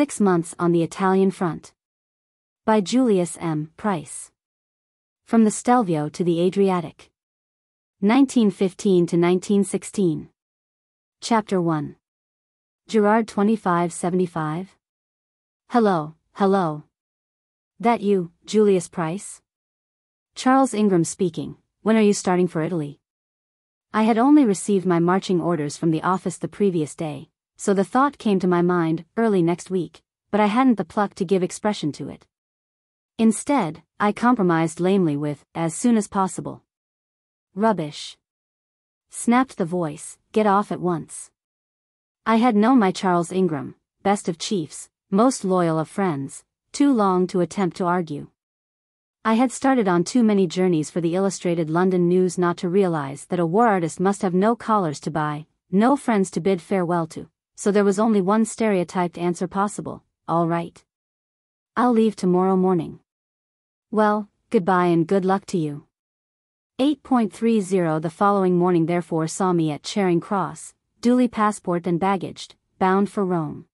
Six Months on the Italian Front. By Julius M. Price. From the Stelvio to the Adriatic. 1915 to 1916. Chapter 1. Gerrard 2575. Hello, hello. That you, Julius Price? Charles Ingram speaking. When are you starting for Italy? I had only received my marching orders from the office the previous day, so the thought came to my mind early next week, but I hadn't the pluck to give expression to it. Instead, I compromised lamely with, as soon as possible. Rubbish. Snapped the voice, get off at once. I had known my Charles Ingram, best of chiefs, most loyal of friends, too long to attempt to argue. I had started on too many journeys for the Illustrated London News not to realize that a war artist must have no collars to buy, no friends to bid farewell to so there was only one stereotyped answer possible, all right. I'll leave tomorrow morning. Well, goodbye and good luck to you. 8.30 The following morning therefore saw me at Charing Cross, duly passport and baggaged, bound for Rome.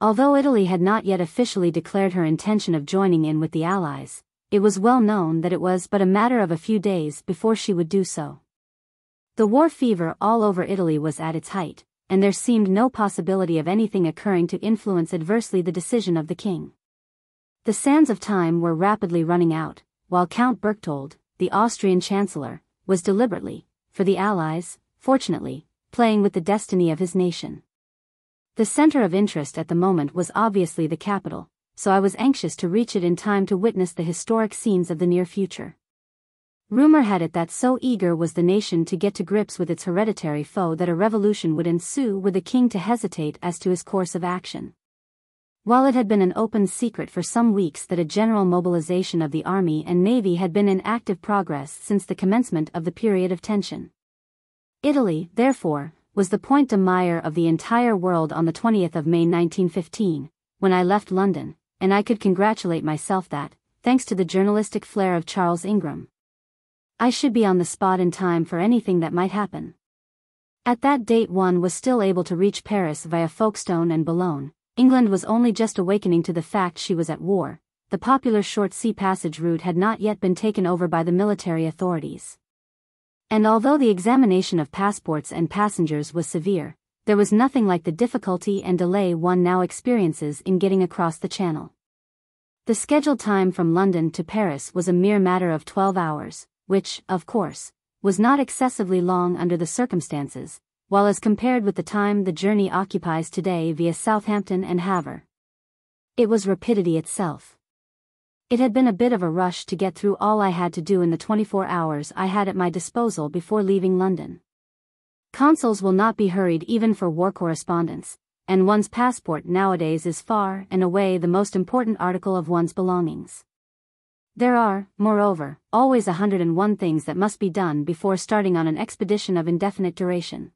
Although Italy had not yet officially declared her intention of joining in with the Allies, it was well known that it was but a matter of a few days before she would do so. The war fever all over Italy was at its height, and there seemed no possibility of anything occurring to influence adversely the decision of the king. The sands of time were rapidly running out, while Count Berchtold, the Austrian chancellor, was deliberately, for the Allies, fortunately, playing with the destiny of his nation. The center of interest at the moment was obviously the capital, so I was anxious to reach it in time to witness the historic scenes of the near future. Rumor had it that so eager was the nation to get to grips with its hereditary foe that a revolution would ensue were the king to hesitate as to his course of action. While it had been an open secret for some weeks that a general mobilization of the army and navy had been in active progress since the commencement of the period of tension. Italy, therefore, was the point de mire of the entire world on the 20th of May 1915, when I left London, and I could congratulate myself that, thanks to the journalistic flair of Charles Ingram, I should be on the spot in time for anything that might happen. At that date one was still able to reach Paris via Folkestone and Boulogne. England was only just awakening to the fact she was at war. The popular short sea passage route had not yet been taken over by the military authorities. And although the examination of passports and passengers was severe, there was nothing like the difficulty and delay one now experiences in getting across the channel. The scheduled time from London to Paris was a mere matter of 12 hours, which, of course, was not excessively long under the circumstances, while as compared with the time the journey occupies today via Southampton and Havre. It was rapidity itself. It had been a bit of a rush to get through all I had to do in the 24 hours I had at my disposal before leaving London. Consuls will not be hurried even for war correspondence, and one's passport nowadays is far and away the most important article of one's belongings. There are, moreover, always a hundred and one things that must be done before starting on an expedition of indefinite duration.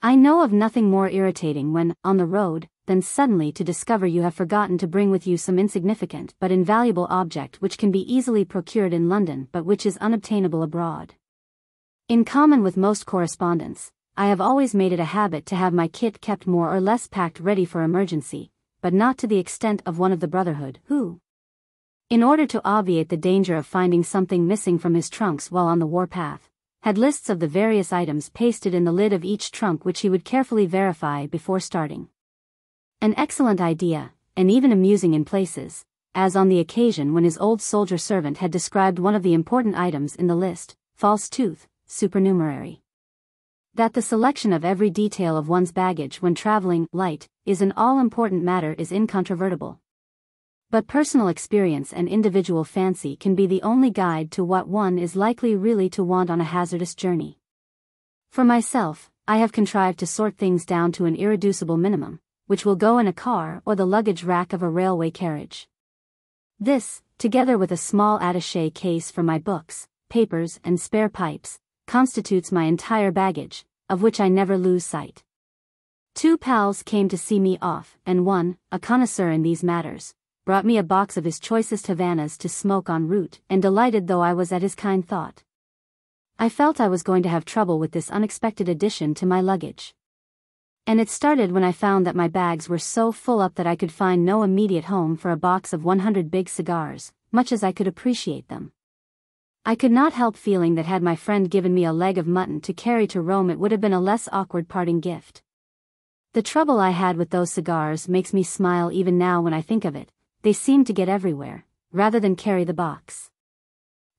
I know of nothing more irritating when, on the road, than suddenly to discover you have forgotten to bring with you some insignificant but invaluable object which can be easily procured in London but which is unobtainable abroad. In common with most correspondents, I have always made it a habit to have my kit kept more or less packed ready for emergency, but not to the extent of one of the Brotherhood, who, in order to obviate the danger of finding something missing from his trunks while on the warpath, had lists of the various items pasted in the lid of each trunk which he would carefully verify before starting. An excellent idea, and even amusing in places, as on the occasion when his old soldier servant had described one of the important items in the list, false tooth, supernumerary. That the selection of every detail of one's baggage when traveling light is an all-important matter is incontrovertible. But personal experience and individual fancy can be the only guide to what one is likely really to want on a hazardous journey. For myself, I have contrived to sort things down to an irreducible minimum, which will go in a car or the luggage rack of a railway carriage. This, together with a small attaché case for my books, papers, and spare pipes, constitutes my entire baggage, of which I never lose sight. Two pals came to see me off, and one, a connoisseur in these matters, brought me a box of his choicest Havanas to smoke en route, and delighted though I was at his kind thought. I felt I was going to have trouble with this unexpected addition to my luggage. And it started when I found that my bags were so full up that I could find no immediate home for a box of 100 big cigars, much as I could appreciate them. I could not help feeling that had my friend given me a leg of mutton to carry to Rome it would have been a less awkward parting gift. The trouble I had with those cigars makes me smile even now when I think of it, they seemed to get everywhere, rather than carry the box.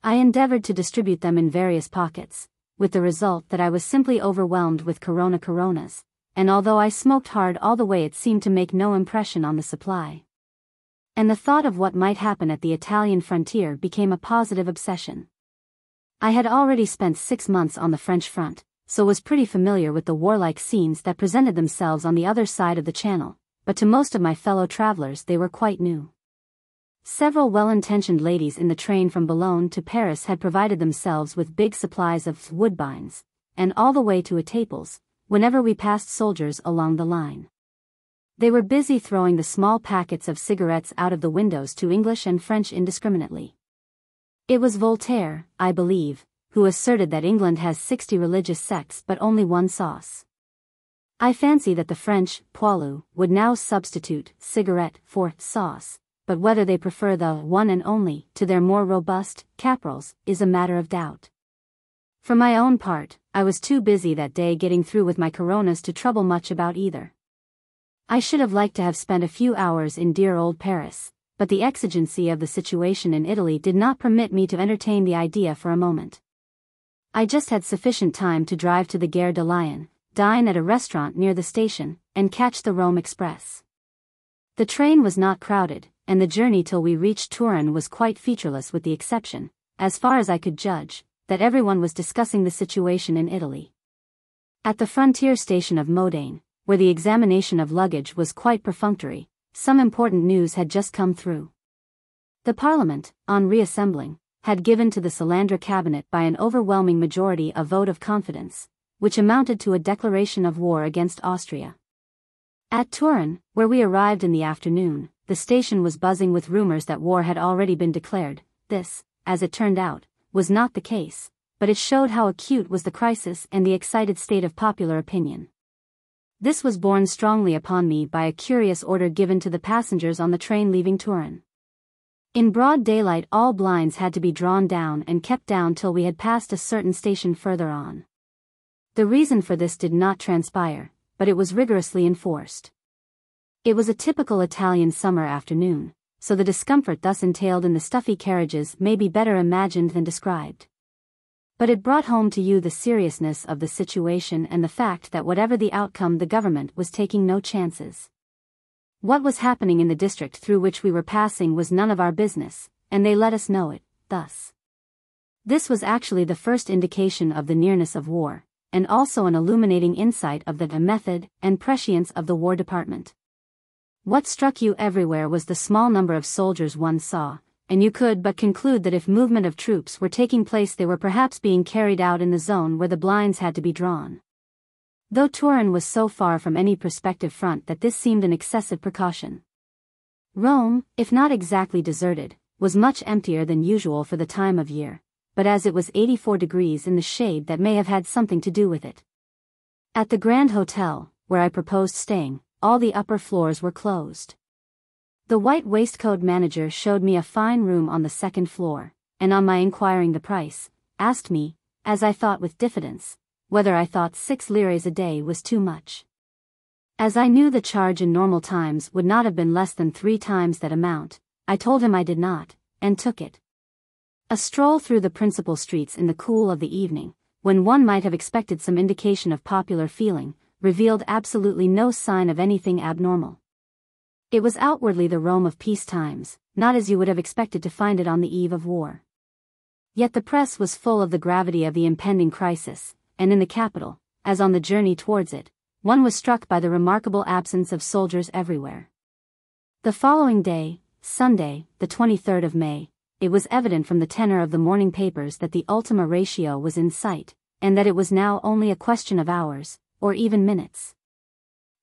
I endeavored to distribute them in various pockets, with the result that I was simply overwhelmed with Corona Coronas, and although I smoked hard all the way it seemed to make no impression on the supply. And the thought of what might happen at the Italian frontier became a positive obsession. I had already spent six months on the French front, so was pretty familiar with the warlike scenes that presented themselves on the other side of the channel, but to most of my fellow travelers they were quite new. Several well-intentioned ladies in the train from Boulogne to Paris had provided themselves with big supplies of woodbines, and all the way to Etaples, whenever we passed soldiers along the line. They were busy throwing the small packets of cigarettes out of the windows to English and French indiscriminately. It was Voltaire, I believe, who asserted that England has 60 religious sects but only one sauce. I fancy that the French, poilu, would now substitute cigarette for sauce, but whether they prefer the one and only to their more robust caporals is a matter of doubt. For my own part, I was too busy that day getting through with my coronas to trouble much about either. I should have liked to have spent a few hours in dear old Paris, but the exigency of the situation in Italy did not permit me to entertain the idea for a moment. I just had sufficient time to drive to the Gare de Lyon, dine at a restaurant near the station, and catch the Rome Express. The train was not crowded, and the journey till we reached Turin was quite featureless with the exception, as far as I could judge, that everyone was discussing the situation in Italy. At the frontier station of Modane, where the examination of luggage was quite perfunctory, some important news had just come through. The Parliament, on reassembling, had given to the Salandra cabinet by an overwhelming majority a vote of confidence, which amounted to a declaration of war against Austria. At Turin, where we arrived in the afternoon, the station was buzzing with rumors that war had already been declared. This, as it turned out, was not the case, but it showed how acute was the crisis and the excited state of popular opinion. This was borne strongly upon me by a curious order given to the passengers on the train leaving Turin. In broad daylight all blinds had to be drawn down and kept down till we had passed a certain station further on. The reason for this did not transpire, but it was rigorously enforced. It was a typical Italian summer afternoon, so the discomfort thus entailed in the stuffy carriages may be better imagined than described. But it brought home to you the seriousness of the situation and the fact that whatever the outcome the government was taking no chances. What was happening in the district through which we were passing was none of our business, and they let us know it, thus. This was actually the first indication of the nearness of war, and also an illuminating insight of the method and prescience of the War Department. What struck you everywhere was the small number of soldiers one saw, and you could but conclude that if movement of troops were taking place they were perhaps being carried out in the zone where the blinds had to be drawn. Though Turin was so far from any prospective front that this seemed an excessive precaution. Rome, if not exactly deserted, was much emptier than usual for the time of year, but as it was 84 degrees in the shade that may have had something to do with it. At the Grand Hotel, where I proposed staying, all the upper floors were closed. The white waistcoat manager showed me a fine room on the second floor, and on my inquiring the price, asked me, as I thought with diffidence, whether I thought six lires a day was too much. As I knew the charge in normal times would not have been less than three times that amount, I told him I did not, and took it. A stroll through the principal streets in the cool of the evening, when one might have expected some indication of popular feeling, revealed absolutely no sign of anything abnormal. It was outwardly the Rome of peace times, not as you would have expected to find it on the eve of war. Yet the press was full of the gravity of the impending crisis, and in the capital, as on the journey towards it, one was struck by the remarkable absence of soldiers everywhere. The following day, Sunday, the 23rd of May, it was evident from the tenor of the morning papers that the Ultima Ratio was in sight, and that it was now only a question of hours, or even minutes.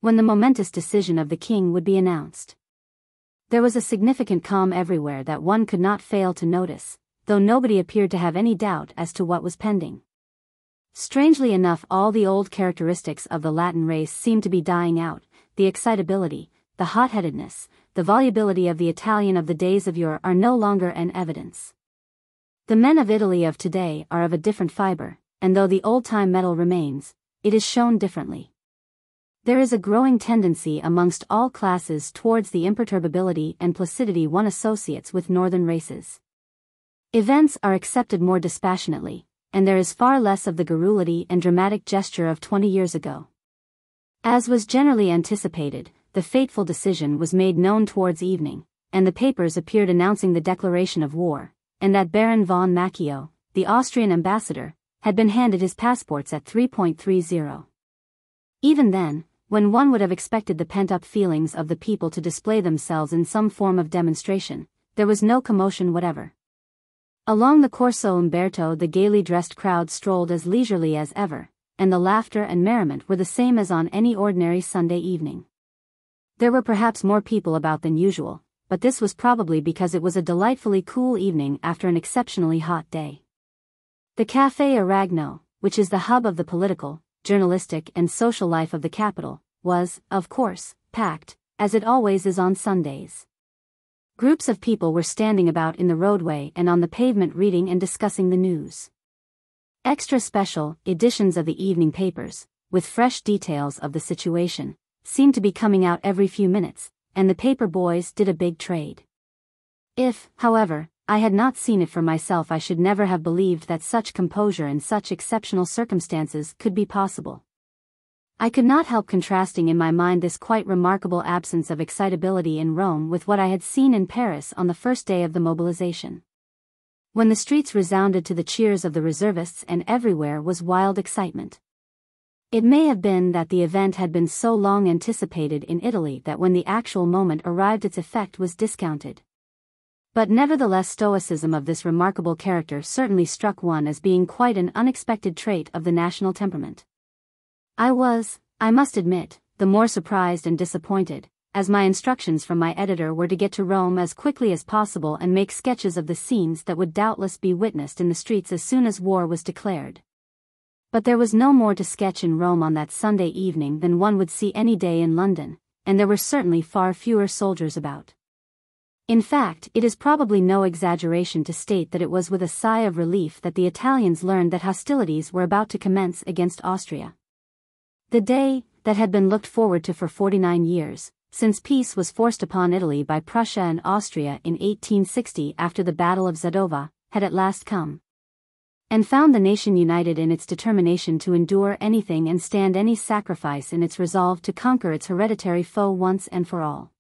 When the momentous decision of the king would be announced. There was a significant calm everywhere that one could not fail to notice, though nobody appeared to have any doubt as to what was pending. Strangely enough all the old characteristics of the Latin race seemed to be dying out, the excitability, the hot-headedness, the volubility of the Italian of the days of yore are no longer in evidence. The men of Italy of today are of a different fiber, and though the old-time metal remains, it is shown differently. There is a growing tendency amongst all classes towards the imperturbability and placidity one associates with northern races. Events are accepted more dispassionately, and there is far less of the garrulity and dramatic gesture of 20 years ago. As was generally anticipated, the fateful decision was made known towards evening, and the papers appeared announcing the declaration of war, and that Baron von Macchio, the Austrian ambassador, had been handed his passports at 3.30. Even then, when one would have expected the pent-up feelings of the people to display themselves in some form of demonstration, there was no commotion whatever. Along the Corso Umberto the gaily dressed crowd strolled as leisurely as ever, and the laughter and merriment were the same as on any ordinary Sunday evening. There were perhaps more people about than usual, but this was probably because it was a delightfully cool evening after an exceptionally hot day. The Café Aragno, which is the hub of the political, journalistic and social life of the capital, was, of course, packed, as it always is on Sundays. Groups of people were standing about in the roadway and on the pavement reading and discussing the news. Extra special editions of the evening papers, with fresh details of the situation, seemed to be coming out every few minutes, and the paper boys did a big trade. If, however, I had not seen it for myself I should never have believed that such composure in such exceptional circumstances could be possible. I could not help contrasting in my mind this quite remarkable absence of excitability in Rome with what I had seen in Paris on the first day of the mobilization. When the streets resounded to the cheers of the reservists and everywhere was wild excitement. It may have been that the event had been so long anticipated in Italy that when the actual moment arrived its effect was discounted. But nevertheless stoicism of this remarkable character certainly struck one as being quite an unexpected trait of the national temperament. I was, I must admit, the more surprised and disappointed, as my instructions from my editor were to get to Rome as quickly as possible and make sketches of the scenes that would doubtless be witnessed in the streets as soon as war was declared. But there was no more to sketch in Rome on that Sunday evening than one would see any day in London, and there were certainly far fewer soldiers about. In fact, it is probably no exaggeration to state that it was with a sigh of relief that the Italians learned that hostilities were about to commence against Austria. The day, that had been looked forward to for 49 years, since peace was forced upon Italy by Prussia and Austria in 1860 after the Battle of Sadowa, had at last come. And found the nation united in its determination to endure anything and stand any sacrifice in its resolve to conquer its hereditary foe once and for all.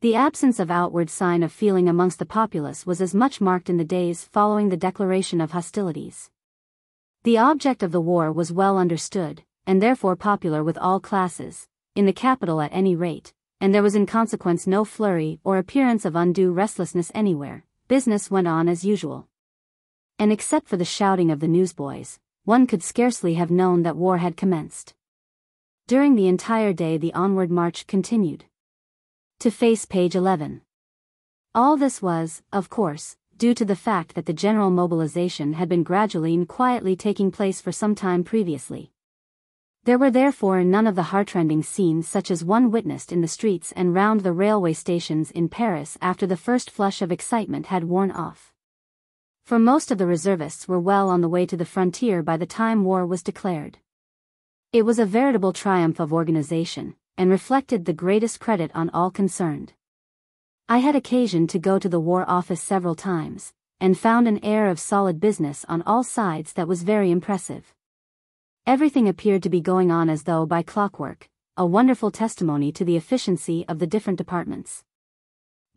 The absence of outward sign of feeling amongst the populace was as much marked in the days following the declaration of hostilities. The object of the war was well understood, and therefore popular with all classes, in the capital at any rate, and there was in consequence no flurry or appearance of undue restlessness anywhere, business went on as usual. And except for the shouting of the newsboys, one could scarcely have known that war had commenced. During the entire day the onward march continued. To face page 11. All this was, of course, due to the fact that the general mobilization had been gradually and quietly taking place for some time previously. There were therefore none of the heartrending scenes such as one witnessed in the streets and round the railway stations in Paris after the first flush of excitement had worn off. For most of the reservists were well on the way to the frontier by the time war was declared. It was a veritable triumph of organization, and reflected the greatest credit on all concerned. I had occasion to go to the War Office several times, and found an air of solid business on all sides that was very impressive. Everything appeared to be going on as though by clockwork, a wonderful testimony to the efficiency of the different departments.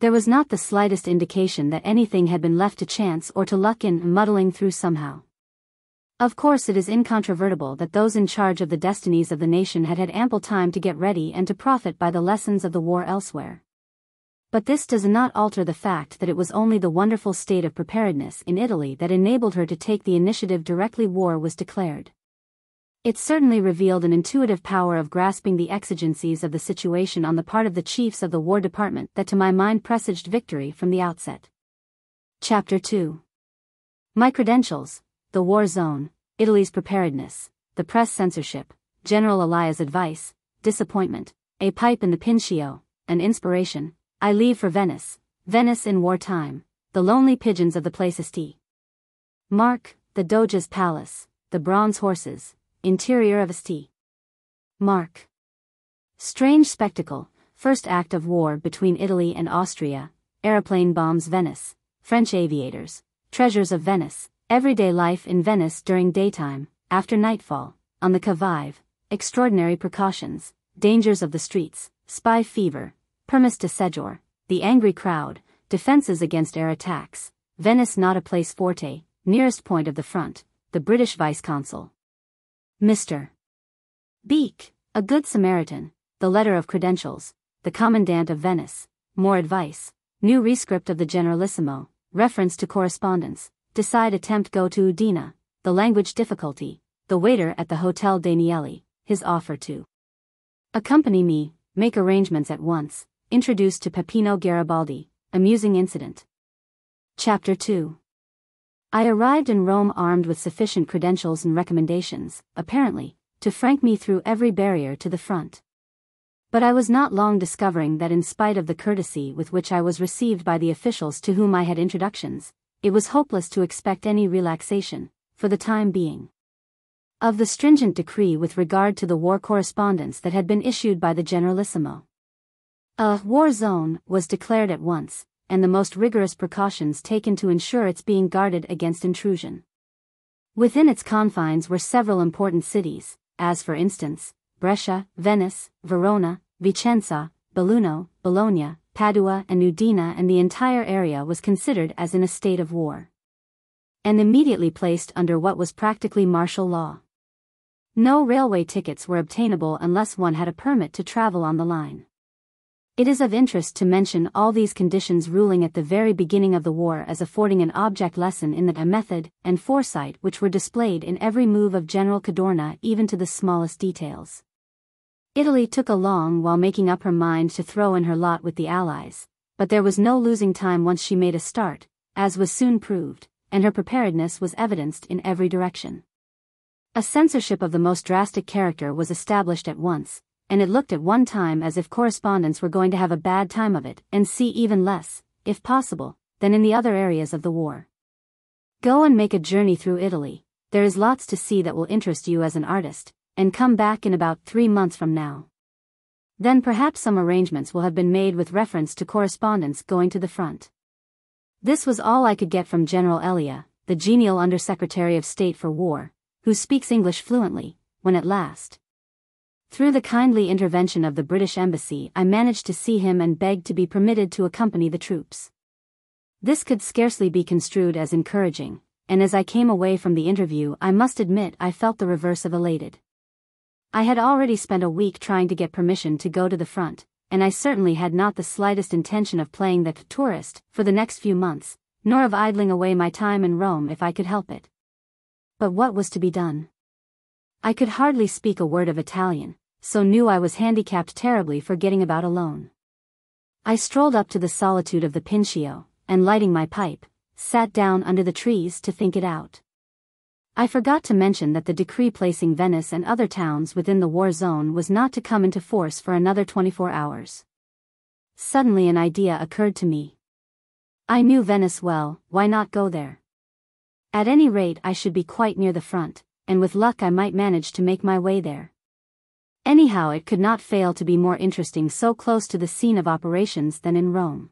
There was not the slightest indication that anything had been left to chance or to luck in muddling through somehow. Of course it is incontrovertible that those in charge of the destinies of the nation had had ample time to get ready and to profit by the lessons of the war elsewhere. But this does not alter the fact that it was only the wonderful state of preparedness in Italy that enabled her to take the initiative directly war was declared. It certainly revealed an intuitive power of grasping the exigencies of the situation on the part of the chiefs of the War Department that to my mind presaged victory from the outset. Chapter 2 My credentials, the war zone, Italy's preparedness, the press censorship, General Elia's advice, disappointment, a pipe in the Pincio, an inspiration, I leave for Venice, Venice in wartime, the lonely pigeons of the Place St. Mark, the Doge's palace, the bronze horses, interior of a St. Mark. Strange spectacle, first act of war between Italy and Austria, aeroplane bombs Venice, French aviators, treasures of Venice, everyday life in Venice during daytime, after nightfall, on the qui-vive, extraordinary precautions, dangers of the streets, spy fever, permis de séjour, the angry crowd, defenses against air attacks, Venice not a place forte, nearest point of the front, the British vice-consul. Mr. Beek, a good Samaritan, the letter of credentials, the commandant of Venice, more advice, new rescript of the Generalissimo, reference to correspondence, decide attempt go to Udina, the language difficulty, the waiter at the Hotel Danieli, his offer to accompany me, make arrangements at once, introduced to Peppino Garibaldi, amusing incident. Chapter 2 I arrived in Rome armed with sufficient credentials and recommendations, apparently, to frank me through every barrier to the front. But I was not long discovering that in spite of the courtesy with which I was received by the officials to whom I had introductions, it was hopeless to expect any relaxation, for the time being. Of the stringent decree with regard to the war correspondence that had been issued by the Generalissimo. A war zone was declared at once, and the most rigorous precautions taken to ensure its being guarded against intrusion. Within its confines were several important cities, as for instance, Brescia, Venice, Verona, Vicenza, Belluno, Bologna, Padua and Udine and the entire area was considered as in a state of war. And immediately placed under what was practically martial law. No railway tickets were obtainable unless one had a permit to travel on the line. It is of interest to mention all these conditions ruling at the very beginning of the war as affording an object lesson in that a method and foresight which were displayed in every move of General Cadorna even to the smallest details. Italy took a long while making up her mind to throw in her lot with the Allies, but there was no losing time once she made a start, as was soon proved, and her preparedness was evidenced in every direction. A censorship of the most drastic character was established at once, and it looked at one time as if correspondents were going to have a bad time of it and see even less, if possible, than in the other areas of the war. Go and make a journey through Italy, there is lots to see that will interest you as an artist, and come back in about three months from now. Then perhaps some arrangements will have been made with reference to correspondence going to the front. This was all I could get from General Elia, the genial Undersecretary of State for War, who speaks English fluently, when at last, through the kindly intervention of the British Embassy I managed to see him and begged to be permitted to accompany the troops. This could scarcely be construed as encouraging, and as I came away from the interview I must admit I felt the reverse of elated. I had already spent a week trying to get permission to go to the front, and I certainly had not the slightest intention of playing the tourist for the next few months, nor of idling away my time in Rome if I could help it. But what was to be done? I could hardly speak a word of Italian, so knew I was handicapped terribly for getting about alone. I strolled up to the solitude of the Pincio, and lighting my pipe, sat down under the trees to think it out. I forgot to mention that the decree placing Venice and other towns within the war zone was not to come into force for another 24 hours. Suddenly an idea occurred to me. I knew Venice well, why not go there? At any rate I should be quite near the front, and with luck I might manage to make my way there. Anyhow it could not fail to be more interesting so close to the scene of operations than in Rome.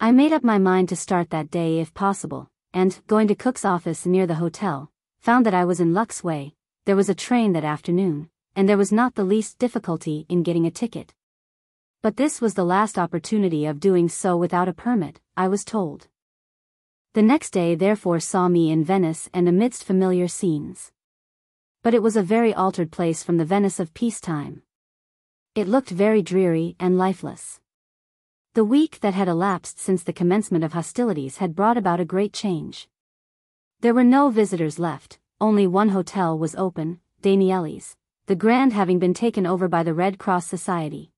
I made up my mind to start that day if possible, and, going to Cook's office near the hotel, found that I was in Luck's way, there was a train that afternoon, and there was not the least difficulty in getting a ticket. But this was the last opportunity of doing so without a permit, I was told. The next day therefore saw me in Venice and amidst familiar scenes but it was a very altered place from the Venice of peacetime. It looked very dreary and lifeless. The week that had elapsed since the commencement of hostilities had brought about a great change. There were no visitors left, only one hotel was open, Danieli's, the Grand having been taken over by the Red Cross Society.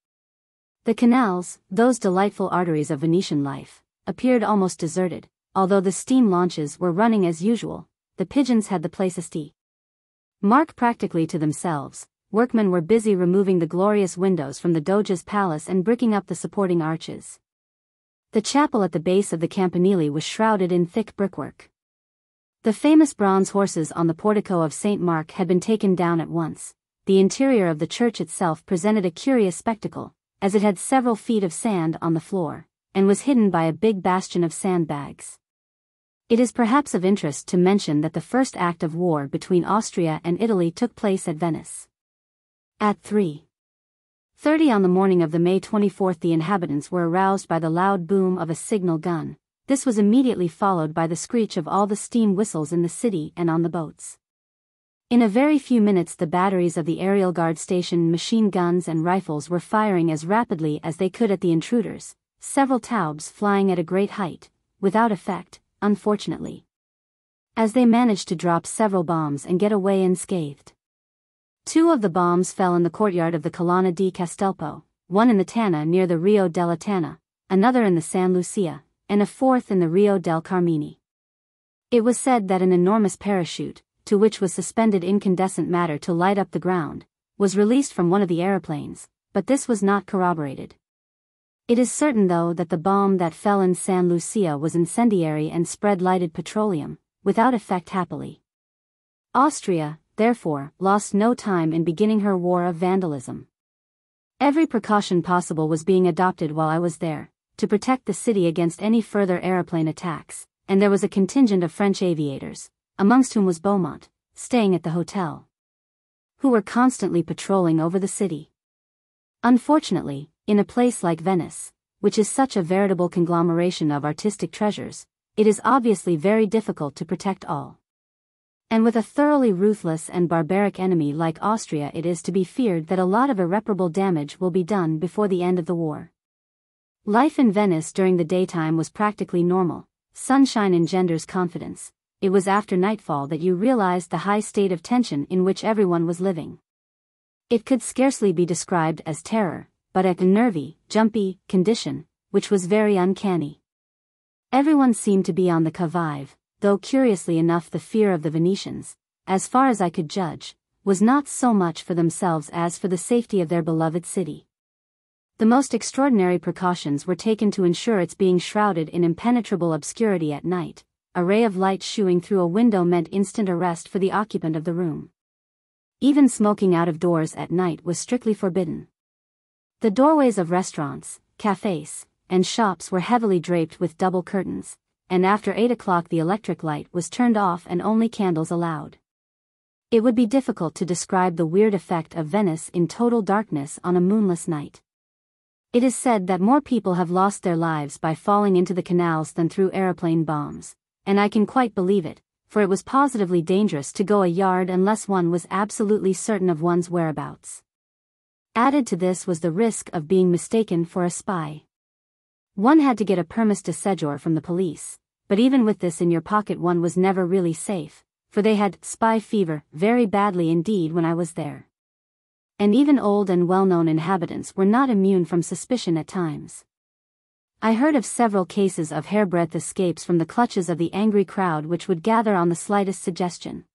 The canals, those delightful arteries of Venetian life, appeared almost deserted, although the steam launches were running as usual, the pigeons had the place esti. Mark practically to themselves, workmen were busy removing the glorious windows from the Doge's palace and bricking up the supporting arches. The chapel at the base of the campanile was shrouded in thick brickwork. The famous bronze horses on the portico of St. Mark had been taken down at once. The interior of the church itself presented a curious spectacle, as it had several feet of sand on the floor, and was hidden by a big bastion of sandbags. It is perhaps of interest to mention that the first act of war between Austria and Italy took place at Venice. At 3.30 on the morning of the May 24th the inhabitants were aroused by the loud boom of a signal gun. This was immediately followed by the screech of all the steam whistles in the city and on the boats. In a very few minutes the batteries of the aerial guard station machine guns and rifles were firing as rapidly as they could at the intruders, several taubes flying at a great height, without effect, unfortunately. As they managed to drop several bombs and get away unscathed. Two of the bombs fell in the courtyard of the Colonna di Castelpo, one in the Tana near the Rio della Tana, another in the San Lucia, and a fourth in the Rio del Carmine. It was said that an enormous parachute, to which was suspended incandescent matter to light up the ground, was released from one of the aeroplanes, but this was not corroborated. It is certain though that the bomb that fell in San Lucia was incendiary and spread lighted petroleum, without effect happily. Austria, therefore, lost no time in beginning her war of vandalism. Every precaution possible was being adopted while I was there, to protect the city against any further aeroplane attacks, and there was a contingent of French aviators, amongst whom was Beaumont, staying at the hotel, who were constantly patrolling over the city. Unfortunately, in a place like Venice, which is such a veritable conglomeration of artistic treasures, it is obviously very difficult to protect all. And with a thoroughly ruthless and barbaric enemy like Austria it is to be feared that a lot of irreparable damage will be done before the end of the war. Life in Venice during the daytime was practically normal, sunshine engenders confidence, it was after nightfall that you realized the high state of tension in which everyone was living. It could scarcely be described as terror, but at a nervy, jumpy condition, which was very uncanny. Everyone seemed to be on the qui-vive, though curiously enough the fear of the Venetians, as far as I could judge, was not so much for themselves as for the safety of their beloved city. The most extraordinary precautions were taken to ensure its being shrouded in impenetrable obscurity at night, a ray of light shooing through a window meant instant arrest for the occupant of the room. Even smoking out of doors at night was strictly forbidden. The doorways of restaurants, cafes, and shops were heavily draped with double curtains, and after 8 o'clock the electric light was turned off and only candles allowed. It would be difficult to describe the weird effect of Venice in total darkness on a moonless night. It is said that more people have lost their lives by falling into the canals than through aeroplane bombs, and I can quite believe it, for it was positively dangerous to go a yard unless one was absolutely certain of one's whereabouts. Added to this was the risk of being mistaken for a spy. One had to get a permis de séjour from the police, but even with this in your pocket one was never really safe, for they had spy fever very badly indeed when I was there. And even old and well-known inhabitants were not immune from suspicion at times. I heard of several cases of hairbreadth escapes from the clutches of the angry crowd which would gather on the slightest suggestion.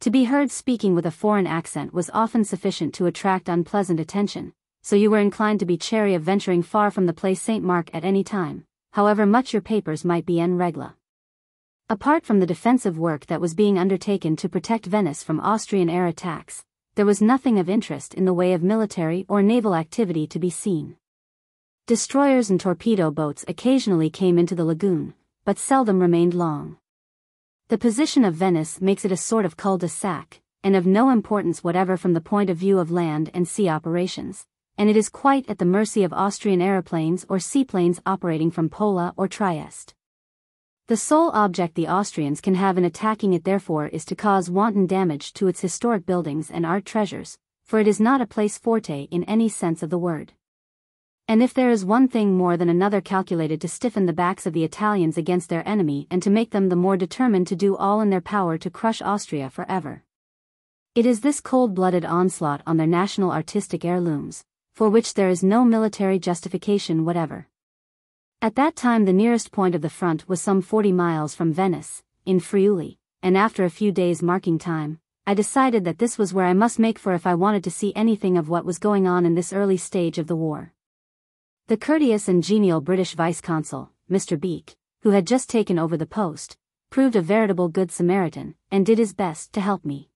To be heard speaking with a foreign accent was often sufficient to attract unpleasant attention, so you were inclined to be chary of venturing far from the place St. Mark at any time, however much your papers might be en règle. Apart from the defensive work that was being undertaken to protect Venice from Austrian air attacks, there was nothing of interest in the way of military or naval activity to be seen. Destroyers and torpedo boats occasionally came into the lagoon, but seldom remained long. The position of Venice makes it a sort of cul-de-sac, and of no importance whatever from the point of view of land and sea operations, and it is quite at the mercy of Austrian aeroplanes or seaplanes operating from Pola or Trieste. The sole object the Austrians can have in attacking it therefore is to cause wanton damage to its historic buildings and art treasures, for it is not a place forte in any sense of the word. And if there is one thing more than another calculated to stiffen the backs of the Italians against their enemy and to make them the more determined to do all in their power to crush Austria forever. It is this cold-blooded onslaught on their national artistic heirlooms, for which there is no military justification whatever. At that time the nearest point of the front was some 40 miles from Venice, in Friuli, and after a few days marking time, I decided that this was where I must make for if I wanted to see anything of what was going on in this early stage of the war. The courteous and genial British Vice Consul, Mr. Beek, who had just taken over the post, proved a veritable good Samaritan, and did his best to help me.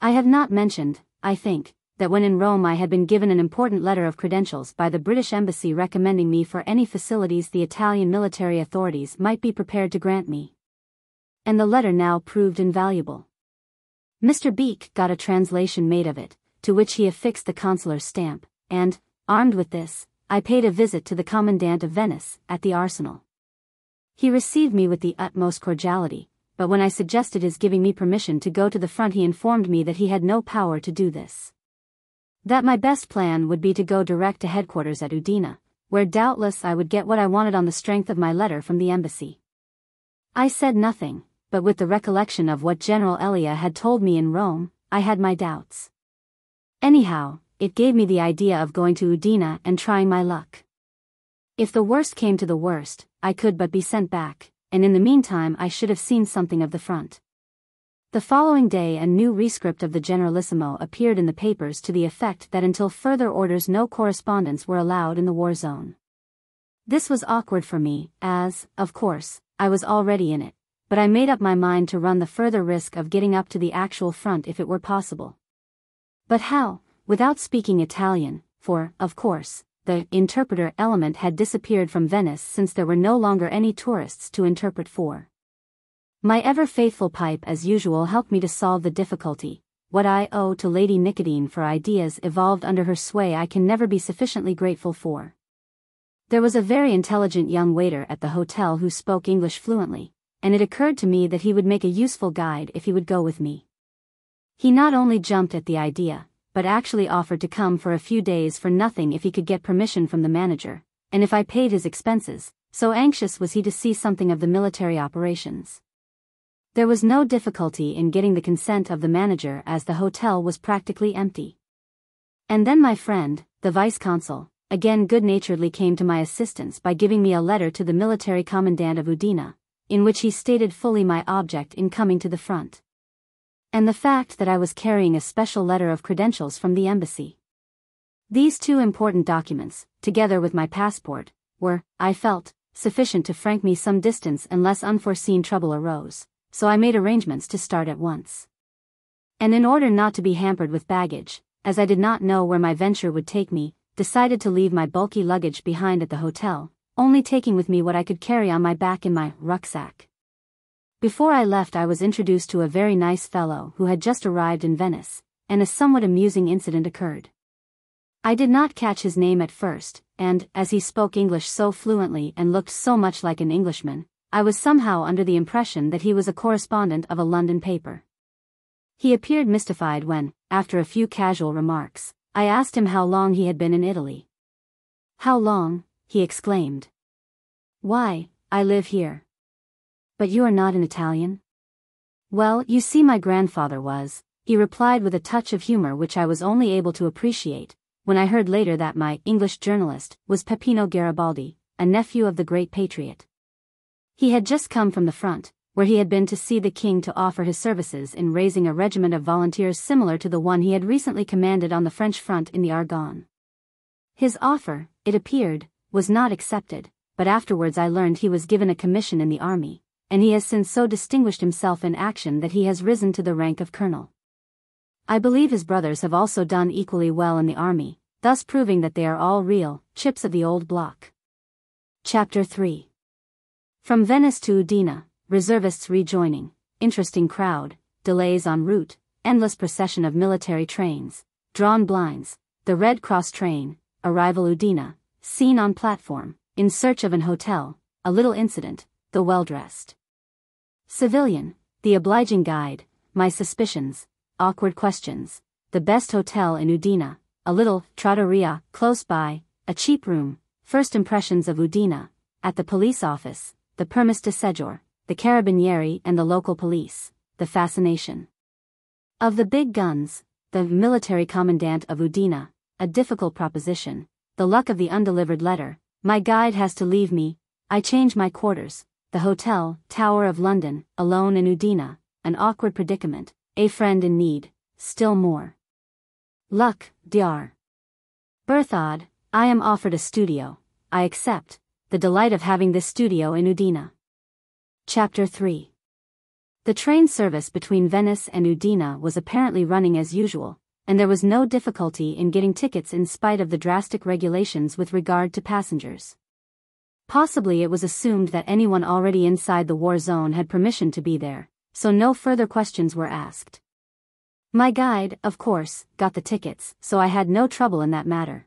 I have not mentioned, I think, that when in Rome I had been given an important letter of credentials by the British Embassy recommending me for any facilities the Italian military authorities might be prepared to grant me. And the letter now proved invaluable. Mr. Beek got a translation made of it, to which he affixed the consular stamp, and, armed with this, I paid a visit to the Commandant of Venice, at the arsenal. He received me with the utmost cordiality, but when I suggested his giving me permission to go to the front he informed me that he had no power to do this. That my best plan would be to go direct to headquarters at Udina, where doubtless I would get what I wanted on the strength of my letter from the embassy. I said nothing, but with the recollection of what General Elia had told me in Rome, I had my doubts. Anyhow, it gave me the idea of going to Udine and trying my luck. If the worst came to the worst, I could but be sent back, and in the meantime I should have seen something of the front. The following day a new rescript of the Generalissimo appeared in the papers to the effect that until further orders no correspondents were allowed in the war zone. This was awkward for me, as, of course, I was already in it, but I made up my mind to run the further risk of getting up to the actual front if it were possible. But how, without speaking Italian, for, of course, the interpreter element had disappeared from Venice since there were no longer any tourists to interpret for. My ever faithful pipe as usual helped me to solve the difficulty. What I owe to Lady Nicotine for ideas evolved under her sway I can never be sufficiently grateful for. There was a very intelligent young waiter at the hotel who spoke English fluently, and it occurred to me that he would make a useful guide if he would go with me. He not only jumped at the idea, but actually offered to come for a few days for nothing if he could get permission from the manager, and if I paid his expenses, so anxious was he to see something of the military operations. There was no difficulty in getting the consent of the manager as the hotel was practically empty. And then my friend, the vice consul, again good-naturedly came to my assistance by giving me a letter to the military commandant of Udine, in which he stated fully my object in coming to the front and the fact that I was carrying a special letter of credentials from the embassy. These two important documents, together with my passport, were, I felt, sufficient to frank me some distance unless unforeseen trouble arose, so I made arrangements to start at once. And in order not to be hampered with baggage, as I did not know where my venture would take me, decided to leave my bulky luggage behind at the hotel, only taking with me what I could carry on my back in my rucksack. Before I left I was introduced to a very nice fellow who had just arrived in Venice, and a somewhat amusing incident occurred. I did not catch his name at first, and, as he spoke English so fluently and looked so much like an Englishman, I was somehow under the impression that he was a correspondent of a London paper. He appeared mystified when, after a few casual remarks, I asked him how long he had been in Italy. How long, he exclaimed. Why, I live here. But you are not an Italian? Well, you see my grandfather was, he replied with a touch of humor which I was only able to appreciate, when I heard later that my English journalist was Peppino Garibaldi, a nephew of the great patriot. He had just come from the front, where he had been to see the king to offer his services in raising a regiment of volunteers similar to the one he had recently commanded on the French front in the Argonne. His offer, it appeared, was not accepted, but afterwards I learned he was given a commission in the army, and he has since so distinguished himself in action that he has risen to the rank of colonel. I believe his brothers have also done equally well in the army, thus proving that they are all real, chips of the old block. Chapter 3 From Venice to Udina, reservists rejoining, interesting crowd, delays en route, endless procession of military trains, drawn blinds, the Red Cross train, arrival Udina, scene on platform, in search of an hotel, a little incident, the well-dressed. Civilian, the obliging guide, my suspicions, awkward questions, the best hotel in Udina, a little trattoria close by, a cheap room, first impressions of Udina, at the police office, the permis de séjour, the carabinieri and the local police, the fascination. Of the big guns, the military commandant of Udina, a difficult proposition, the luck of the undelivered letter, my guide has to leave me, I change my quarters, the Hotel, Tower of London, alone in Udina, an awkward predicament, a friend in need, still more. Luck, Dr. Berthod, I am offered a studio, I accept, the delight of having this studio in Udina. Chapter 3 The train service between Venice and Udina was apparently running as usual, and there was no difficulty in getting tickets in spite of the drastic regulations with regard to passengers. Possibly it was assumed that anyone already inside the war zone had permission to be there, so no further questions were asked. My guide, of course, got the tickets, so I had no trouble in that matter.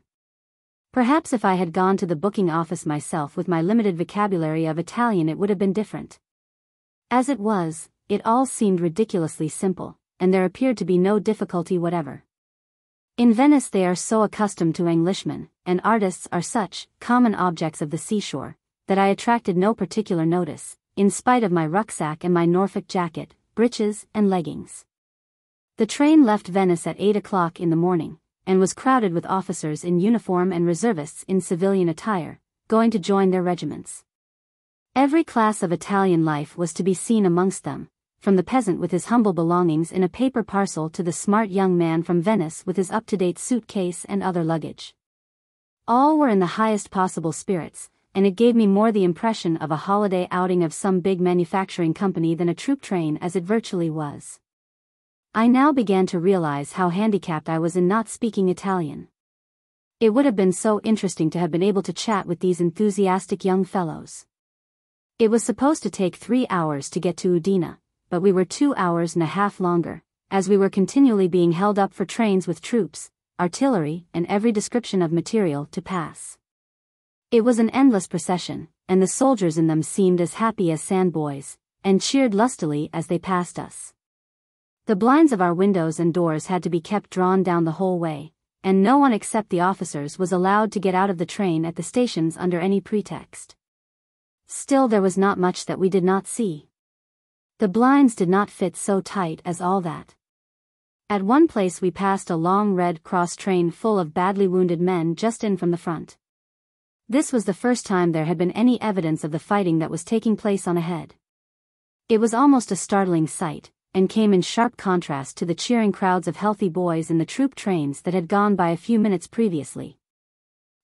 Perhaps if I had gone to the booking office myself with my limited vocabulary of Italian it would have been different. As it was, it all seemed ridiculously simple, and there appeared to be no difficulty whatever. In Venice they are so accustomed to Englishmen, and artists are such common objects of the seashore, that I attracted no particular notice, in spite of my rucksack and my Norfolk jacket, breeches, and leggings. The train left Venice at 8 o'clock in the morning, and was crowded with officers in uniform and reservists in civilian attire, going to join their regiments. Every class of Italian life was to be seen amongst them, from the peasant with his humble belongings in a paper parcel to the smart young man from Venice with his up-to-date suitcase and other luggage. All were in the highest possible spirits, and it gave me more the impression of a holiday outing of some big manufacturing company than a troop train as it virtually was. I now began to realize how handicapped I was in not speaking Italian. It would have been so interesting to have been able to chat with these enthusiastic young fellows. It was supposed to take three hours to get to Udine, but we were two hours and a half longer, as we were continually being held up for trains with troops, artillery, and every description of material to pass. It was an endless procession, and the soldiers in them seemed as happy as sandboys, and cheered lustily as they passed us. The blinds of our windows and doors had to be kept drawn down the whole way, and no one except the officers was allowed to get out of the train at the stations under any pretext. Still there was not much that we did not see. The blinds did not fit so tight as all that. At one place we passed a long Red Cross train full of badly wounded men just in from the front. This was the first time there had been any evidence of the fighting that was taking place on ahead. It was almost a startling sight, and came in sharp contrast to the cheering crowds of healthy boys in the troop trains that had gone by a few minutes previously.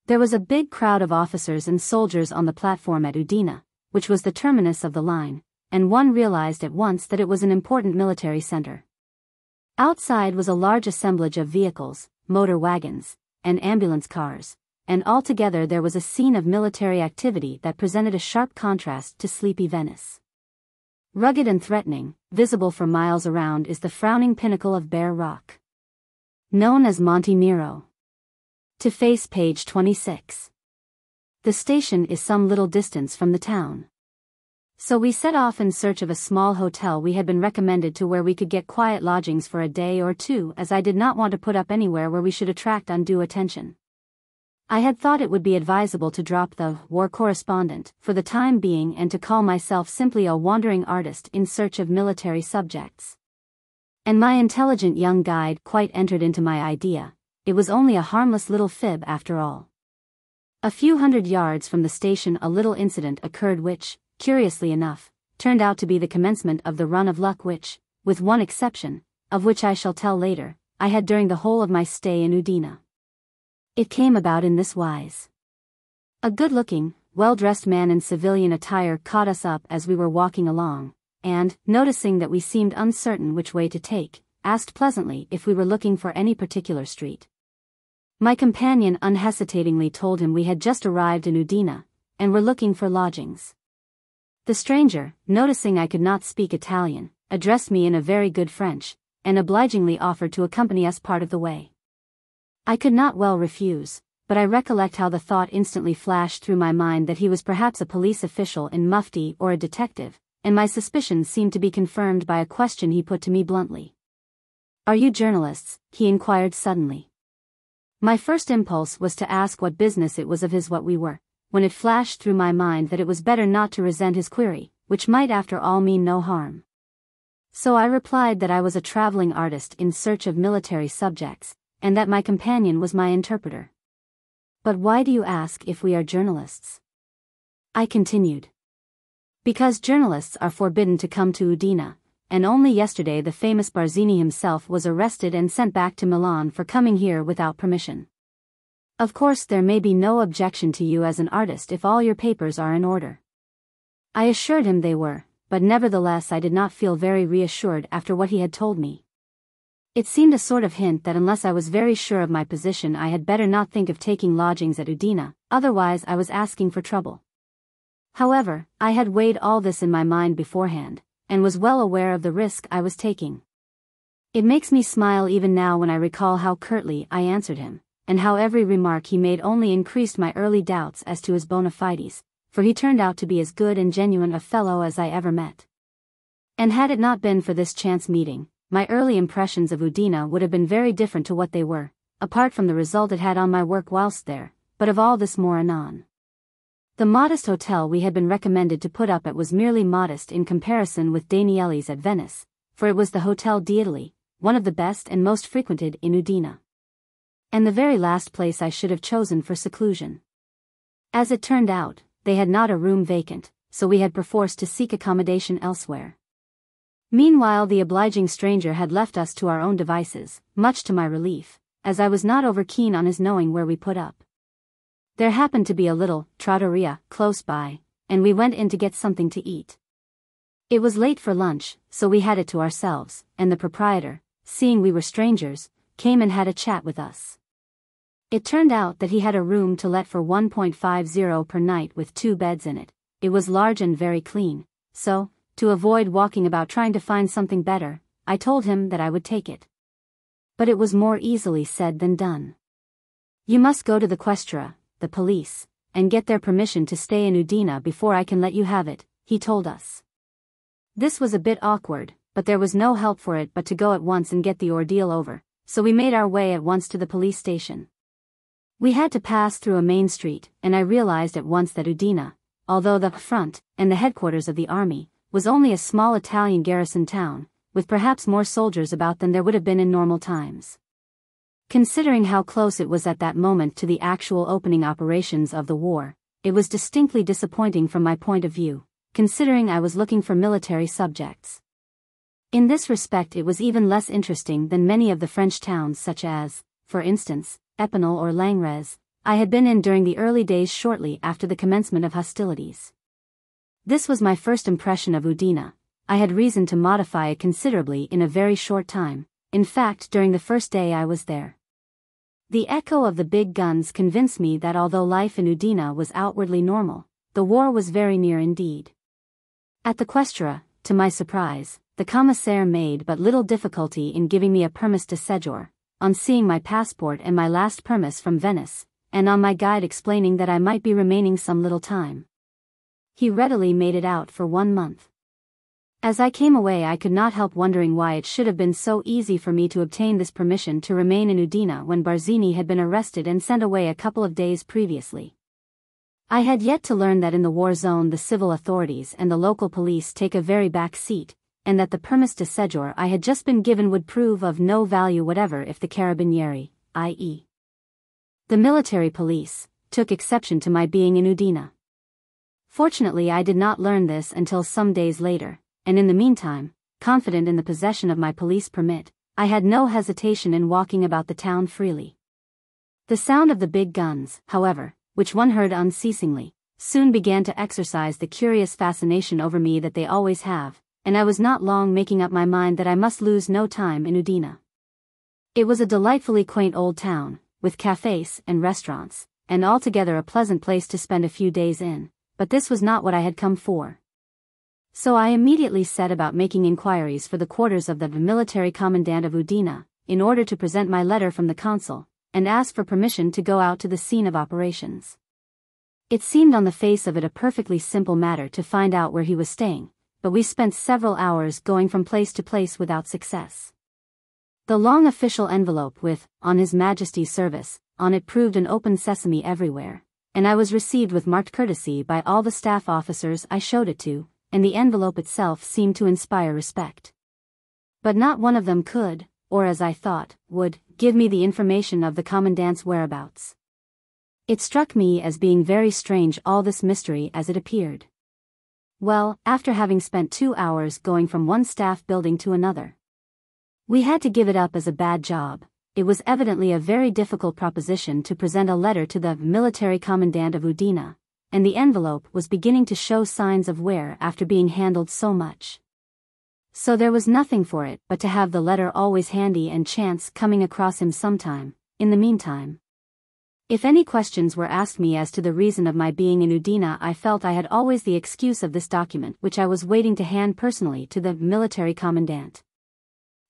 There was a big crowd of officers and soldiers on the platform at Udine, which was the terminus of the line, and one realized at once that it was an important military center. Outside was a large assemblage of vehicles, motor wagons, and ambulance cars, and altogether there was a scene of military activity that presented a sharp contrast to sleepy Venice. Rugged and threatening, visible for miles around is the frowning pinnacle of bare rock. Known as Monte Nero. To face page 26. The station is some little distance from the town. So we set off in search of a small hotel we had been recommended to where we could get quiet lodgings for a day or two as I did not want to put up anywhere where we should attract undue attention. I had thought it would be advisable to drop the war correspondent for the time being and to call myself simply a wandering artist in search of military subjects. And my intelligent young guide quite entered into my idea, it was only a harmless little fib after all. A few hundred yards from the station a little incident occurred which, curiously enough, turned out to be the commencement of the run of luck which, with one exception, of which I shall tell later, I had during the whole of my stay in Udine. It came about in this wise. A good-looking, well-dressed man in civilian attire caught us up as we were walking along, and, noticing that we seemed uncertain which way to take, asked pleasantly if we were looking for any particular street. My companion unhesitatingly told him we had just arrived in Udine, and were looking for lodgings. The stranger, noticing I could not speak Italian, addressed me in a very good French, and obligingly offered to accompany us part of the way. I could not well refuse, but I recollect how the thought instantly flashed through my mind that he was perhaps a police official in mufti or a detective, and my suspicions seemed to be confirmed by a question he put to me bluntly. Are you journalists? he inquired suddenly. My first impulse was to ask what business it was of his what we were when it flashed through my mind that it was better not to resent his query, which might after all mean no harm. So I replied that I was a traveling artist in search of military subjects, and that my companion was my interpreter. But why do you ask if we are journalists? I continued. Because journalists are forbidden to come to Udina, and only yesterday the famous Barzini himself was arrested and sent back to Milan for coming here without permission. Of course there may be no objection to you as an artist if all your papers are in order. I assured him they were, but nevertheless I did not feel very reassured after what he had told me. It seemed a sort of hint that unless I was very sure of my position I had better not think of taking lodgings at Udina, otherwise I was asking for trouble. However, I had weighed all this in my mind beforehand, and was well aware of the risk I was taking. It makes me smile even now when I recall how curtly I answered him, and how every remark he made only increased my early doubts as to his bona fides, for he turned out to be as good and genuine a fellow as I ever met. And had it not been for this chance meeting, my early impressions of Udina would have been very different to what they were, apart from the result it had on my work whilst there, but of all this more anon. The modest hotel we had been recommended to put up at was merely modest in comparison with Danieli's at Venice, for it was the Hotel d'Italy, one of the best and most frequented in Udine. And the very last place I should have chosen for seclusion. As it turned out, they had not a room vacant, so we had perforce to seek accommodation elsewhere. Meanwhile the obliging stranger had left us to our own devices, much to my relief, as I was not over keen on his knowing where we put up. There happened to be a little trattoria close by, and we went in to get something to eat. It was late for lunch, so we had it to ourselves, and the proprietor, seeing we were strangers, came and had a chat with us. It turned out that he had a room to let for 1.50 per night with two beds in it. It was large and very clean, so, to avoid walking about trying to find something better, I told him that I would take it. But it was more easily said than done. You must go to the questura, the police, and get their permission to stay in Udina before I can let you have it, he told us. This was a bit awkward, but there was no help for it but to go at once and get the ordeal over, so we made our way at once to the police station. We had to pass through a main street, and I realized at once that Udine, although the front and the headquarters of the army, was only a small Italian garrison town, with perhaps more soldiers about than there would have been in normal times. Considering how close it was at that moment to the actual opening operations of the war, it was distinctly disappointing from my point of view, considering I was looking for military subjects. In this respect it was even less interesting than many of the French towns such as, for instance, Epinal or Langres, I had been in during the early days shortly after the commencement of hostilities. This was my first impression of Udine, I had reason to modify it considerably in a very short time, in fact during the first day I was there. The echo of the big guns convinced me that although life in Udine was outwardly normal, the war was very near indeed. At the questura, to my surprise, the commissaire made but little difficulty in giving me a permis de séjour, on seeing my passport and my last permis from Venice, and on my guide explaining that I might be remaining some little time. He readily made it out for one month. As I came away I could not help wondering why it should have been so easy for me to obtain this permission to remain in Udina when Barzini had been arrested and sent away a couple of days previously. I had yet to learn that in the war zone the civil authorities and the local police take a very back seat, and that the permis de séjour I had just been given would prove of no value whatever if the carabinieri, i.e. the military police, took exception to my being in Udine. Fortunately I did not learn this until some days later and in the meantime, confident in the possession of my police permit, I had no hesitation in walking about the town freely. The sound of the big guns, however, which one heard unceasingly, soon began to exercise the curious fascination over me that they always have, and I was not long making up my mind that I must lose no time in Udina. It was a delightfully quaint old town, with cafes and restaurants, and altogether a pleasant place to spend a few days in, but this was not what I had come for. So I immediately set about making inquiries for the quarters of the military commandant of Udina, in order to present my letter from the consul, and ask for permission to go out to the scene of operations. It seemed on the face of it a perfectly simple matter to find out where he was staying, but we spent several hours going from place to place without success. The long official envelope with, on His Majesty's service, on it proved an open sesame everywhere, and I was received with marked courtesy by all the staff officers I showed it to, and the envelope itself seemed to inspire respect. But not one of them could, or as I thought, would, give me the information of the commandant's whereabouts. It struck me as being very strange all this mystery as it appeared. Well, after having spent two hours going from one staff building to another. We had to give it up as a bad job. It was evidently a very difficult proposition to present a letter to the military commandant of Udina, and the envelope was beginning to show signs of wear after being handled so much. So there was nothing for it but to have the letter always handy and chance coming across him sometime, in the meantime. If any questions were asked me as to the reason of my being in Udina I felt I had always the excuse of this document which I was waiting to hand personally to the military commandant.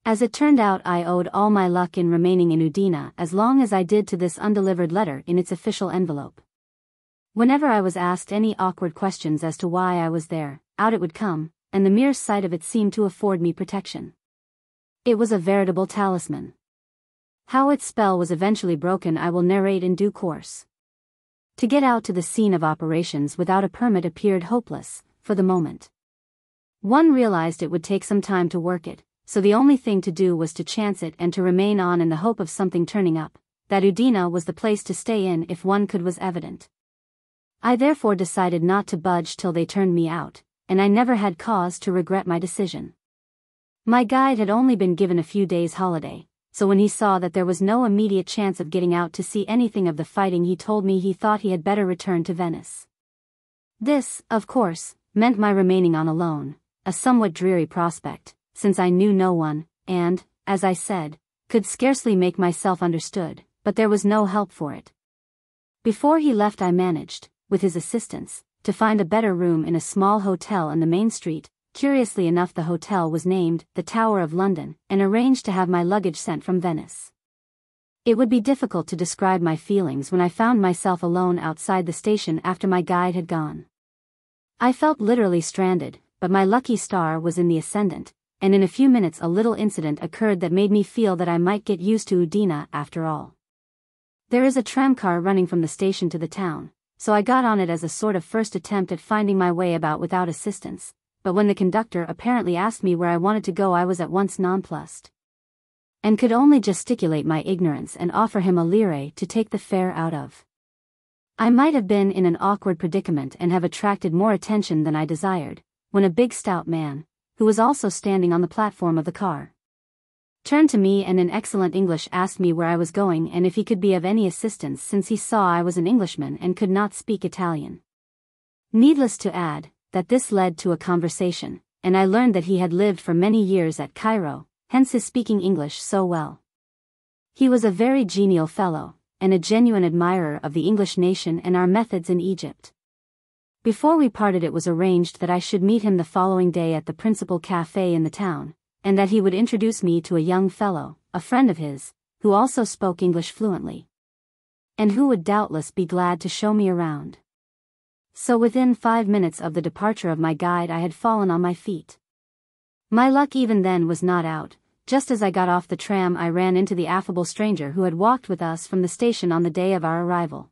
As it turned out I owed all my luck in remaining in Udina as long as I did to this undelivered letter in its official envelope. Whenever I was asked any awkward questions as to why I was there, out it would come, and the mere sight of it seemed to afford me protection. It was a veritable talisman. How its spell was eventually broken I will narrate in due course. To get out to the scene of operations without a permit appeared hopeless, for the moment. One realized it would take some time to work it, so the only thing to do was to chance it and to remain on in the hope of something turning up, that Udina was the place to stay in if one could was evident. I therefore decided not to budge till they turned me out, and I never had cause to regret my decision. My guide had only been given a few days' holiday, so when he saw that there was no immediate chance of getting out to see anything of the fighting he told me he thought he had better return to Venice. This, of course, meant my remaining on alone, a somewhat dreary prospect, since I knew no one, and, as I said, could scarcely make myself understood, but there was no help for it. Before he left I managed, with his assistance, to find a better room in a small hotel on the main street. Curiously enough, the hotel was named the Tower of London and arranged to have my luggage sent from Venice. It would be difficult to describe my feelings when I found myself alone outside the station after my guide had gone. I felt literally stranded, but my lucky star was in the ascendant, and in a few minutes a little incident occurred that made me feel that I might get used to Udina after all. There is a tramcar running from the station to the town, so I got on it as a sort of first attempt at finding my way about without assistance, but when the conductor apparently asked me where I wanted to go I was at once nonplussed. And could only gesticulate my ignorance and offer him a lire to take the fare out of. I might have been in an awkward predicament and have attracted more attention than I desired, when a big stout man, who was also standing on the platform of the car, turned to me and in excellent English asked me where I was going and if he could be of any assistance since he saw I was an Englishman and could not speak Italian. Needless to add, that this led to a conversation, and I learned that he had lived for many years at Cairo, hence his speaking English so well. He was a very genial fellow, and a genuine admirer of the English nation and our methods in Egypt. Before we parted it was arranged that I should meet him the following day at the principal cafe in the town, and that he would introduce me to a young fellow, a friend of his, who also spoke English fluently. And who would doubtless be glad to show me around. So within five minutes of the departure of my guide I had fallen on my feet. My luck even then was not out, just as I got off the tram I ran into the affable stranger who had walked with us from the station on the day of our arrival.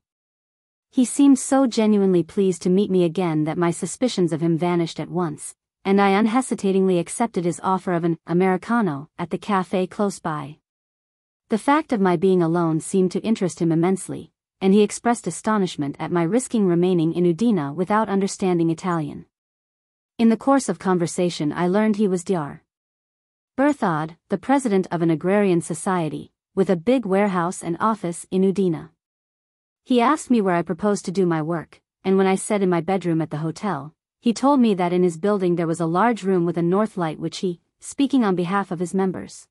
He seemed so genuinely pleased to meet me again that my suspicions of him vanished at once, and I unhesitatingly accepted his offer of an Americano at the cafe close by. The fact of my being alone seemed to interest him immensely, and he expressed astonishment at my risking remaining in Udina without understanding Italian. In the course of conversation I learned he was Dr. Berthod, the president of an agrarian society, with a big warehouse and office in Udina. He asked me where I proposed to do my work, and when I said in my bedroom at the hotel, he told me that in his building there was a large room with a north light which he, speaking on behalf of his members,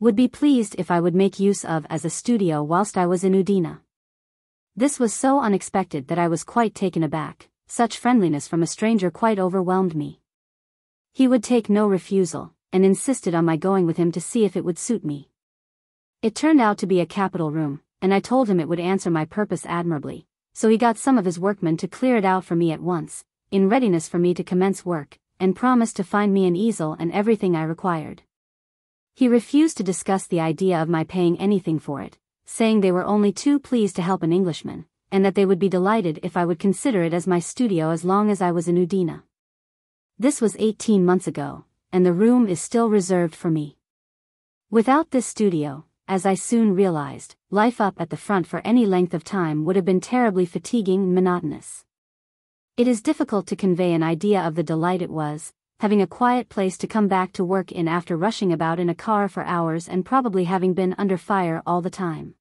would be pleased if I would make use of as a studio whilst I was in Udina. This was so unexpected that I was quite taken aback, such friendliness from a stranger quite overwhelmed me. He would take no refusal, and insisted on my going with him to see if it would suit me. It turned out to be a capital room, and I told him it would answer my purpose admirably, so he got some of his workmen to clear it out for me at once, in readiness for me to commence work, and promised to find me an easel and everything I required. He refused to discuss the idea of my paying anything for it, saying they were only too pleased to help an Englishman, and that they would be delighted if I would consider it as my studio as long as I was in Udina. This was 18 months ago, and the room is still reserved for me. Without this studio, as I soon realized, life up at the front for any length of time would have been terribly fatiguing and monotonous. It is difficult to convey an idea of the delight it was, having a quiet place to come back to work in after rushing about in a car for hours and probably having been under fire all the time.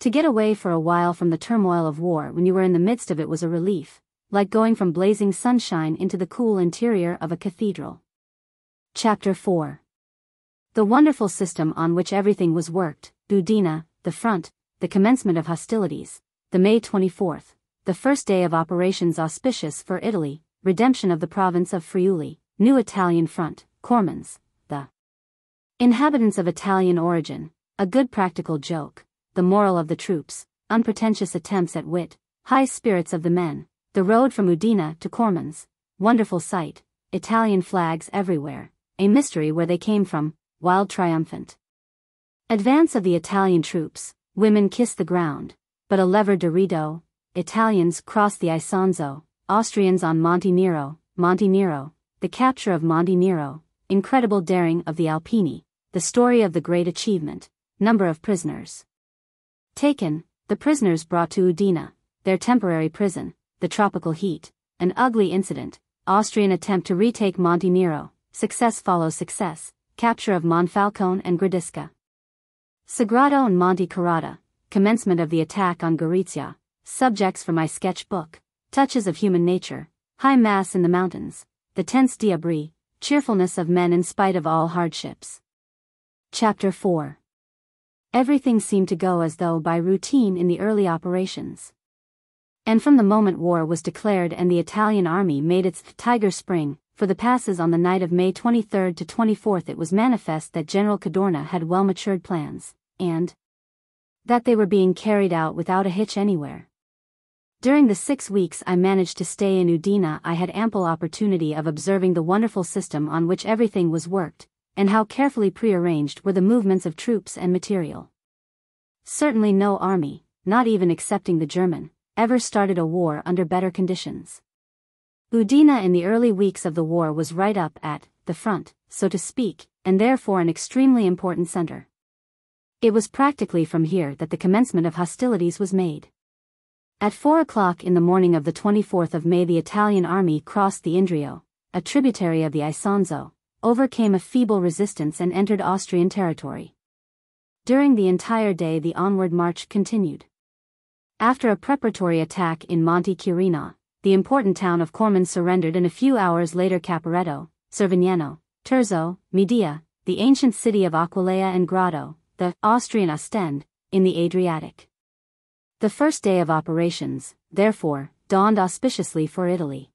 To get away for a while from the turmoil of war when you were in the midst of it was a relief, like going from blazing sunshine into the cool interior of a cathedral. Chapter 4 The wonderful system on which everything was worked, Udina, the front, the commencement of hostilities, the May 24th, the first day of operations auspicious for Italy, redemption of the province of Friuli, new Italian front, Cormons, the inhabitants of Italian origin, a good practical joke, the moral of the troops, unpretentious attempts at wit, high spirits of the men, the road from Udina to Cormons, wonderful sight, Italian flags everywhere, a mystery where they came from, wild triumphant. Advance of the Italian troops, women kiss the ground, but a lever Rideau, Italians cross the Isonzo, Austrians on Monte Nero, Monte Nero, the capture of Monte Nero, incredible daring of the Alpini, the story of the great achievement, number of prisoners. Taken, the prisoners brought to Udina, their temporary prison, the tropical heat, an ugly incident, Austrian attempt to retake Monte Nero, success follows success, capture of Monfalcone and Gradisca. Sagrado and Monte Carrata, commencement of the attack on Gorizia, subjects for my sketch book touches of human nature, high mass in the mountains, the tente d'abri, cheerfulness of men in spite of all hardships. Chapter 4 Everything seemed to go as though by routine in the early operations. And from the moment war was declared and the Italian army made its tiger spring, for the passes on the night of May 23 to 24 it was manifest that General Cadorna had well matured plans, and that they were being carried out without a hitch anywhere. During the six weeks I managed to stay in Udina I had ample opportunity of observing the wonderful system on which everything was worked, and how carefully prearranged were the movements of troops and material. Certainly no army, not even excepting the German, ever started a war under better conditions. Udina in the early weeks of the war was right up at the front, so to speak, and therefore an extremely important center. It was practically from here that the commencement of hostilities was made. At 4 o'clock in the morning of the 24th of May the Italian army crossed the Judrio, a tributary of the Isonzo, overcame a feeble resistance and entered Austrian territory. During the entire day the onward march continued. After a preparatory attack in Monte Quirina, the important town of Cormon surrendered and a few hours later Caporetto, Cervignano, Terzo, Medea, the ancient city of Aquileia and Grado, the Austrian Ostend, in the Adriatic. The first day of operations, therefore, dawned auspiciously for Italy.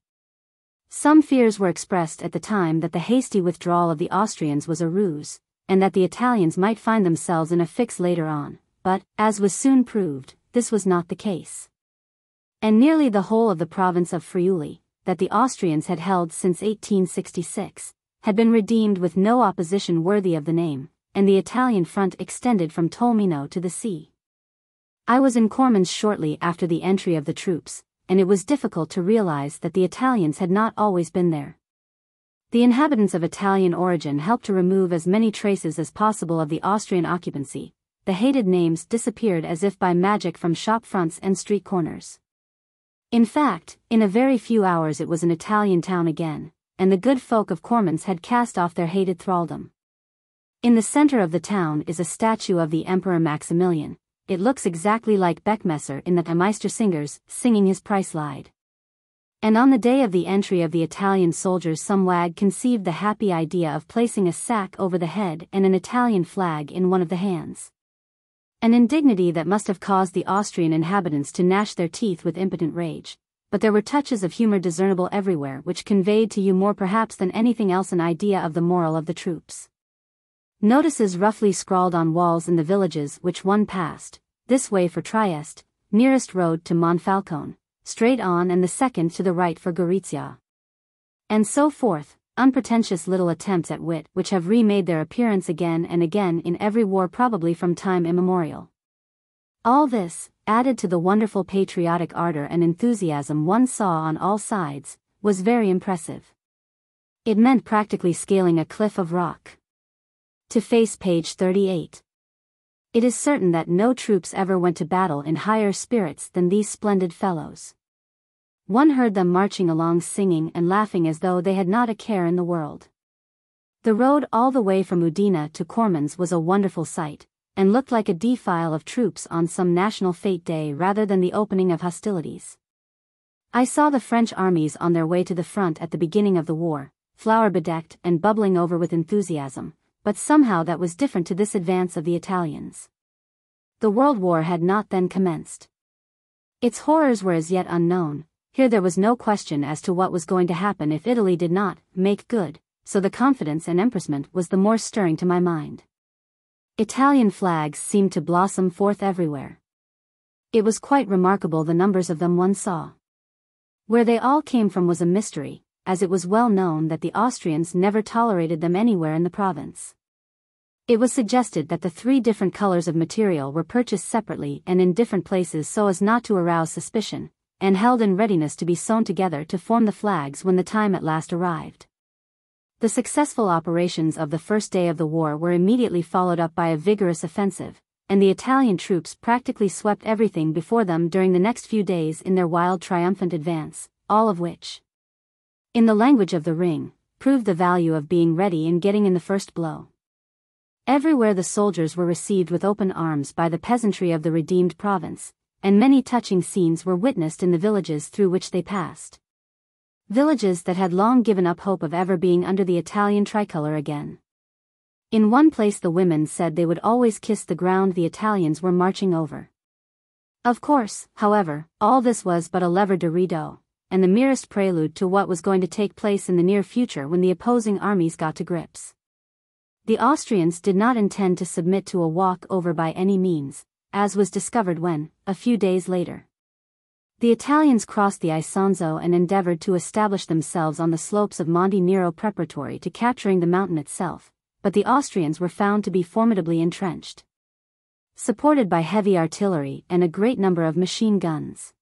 Some fears were expressed at the time that the hasty withdrawal of the Austrians was a ruse, and that the Italians might find themselves in a fix later on, but, as was soon proved, this was not the case. And nearly the whole of the province of Friuli, that the Austrians had held since 1866, had been redeemed with no opposition worthy of the name, and the Italian front extended from Tolmino to the sea. I was in Cormons shortly after the entry of the troops, and it was difficult to realize that the Italians had not always been there. The inhabitants of Italian origin helped to remove as many traces as possible of the Austrian occupancy. The hated names disappeared as if by magic from shop fronts and street corners. In fact, in a very few hours it was an Italian town again, and the good folk of Cormons had cast off their hated thraldom. In the center of the town is a statue of the Emperor Maximilian, it looks exactly like Beckmesser in the Meistersingers singing his Preislied. And on the day of the entry of the Italian soldiers some wag conceived the happy idea of placing a sack over the head and an Italian flag in one of the hands. An indignity that must have caused the Austrian inhabitants to gnash their teeth with impotent rage, but there were touches of humor discernible everywhere which conveyed to you more perhaps than anything else an idea of the moral of the troops. Notices roughly scrawled on walls in the villages which one passed, this way for Trieste, nearest road to Monfalcone, straight on and the second to the right for Gorizia. And so forth, unpretentious little attempts at wit which have remade their appearance again and again in every war probably from time immemorial. All this, added to the wonderful patriotic ardor and enthusiasm one saw on all sides, was very impressive. It meant practically scaling a cliff of rock. To face page 38. It is certain that no troops ever went to battle in higher spirits than these splendid fellows. One heard them marching along singing and laughing as though they had not a care in the world. The road all the way from Udine to Cormons was a wonderful sight, and looked like a defile of troops on some national fete day rather than the opening of hostilities. I saw the French armies on their way to the front at the beginning of the war, flower bedecked and bubbling over with enthusiasm, but somehow that was different to this advance of the Italians. The World War had not then commenced. Its horrors were as yet unknown, here there was no question as to what was going to happen if Italy did not make good, so the confidence and empressment was the more stirring to my mind. Italian flags seemed to blossom forth everywhere. It was quite remarkable the numbers of them one saw. Where they all came from was a mystery, as it was well known that the Austrians never tolerated them anywhere in the province. It was suggested that the three different colors of material were purchased separately and in different places so as not to arouse suspicion, and held in readiness to be sewn together to form the flags when the time at last arrived. The successful operations of the first day of the war were immediately followed up by a vigorous offensive, and the Italian troops practically swept everything before them during the next few days in their wild triumphant advance, all of which, in the language of the ring, proved the value of being ready and getting in the first blow. Everywhere the soldiers were received with open arms by the peasantry of the redeemed province, and many touching scenes were witnessed in the villages through which they passed. Villages that had long given up hope of ever being under the Italian tricolor again. In one place the women said they would always kiss the ground the Italians were marching over. Of course, however, all this was but a lever de rideau, and the merest prelude to what was going to take place in the near future when the opposing armies got to grips. The Austrians did not intend to submit to a walk over by any means, as was discovered when, a few days later, the Italians crossed the Isonzo and endeavored to establish themselves on the slopes of Monte Nero preparatory to capturing the mountain itself, but the Austrians were found to be formidably entrenched. Supported by heavy artillery and a great number of machine guns.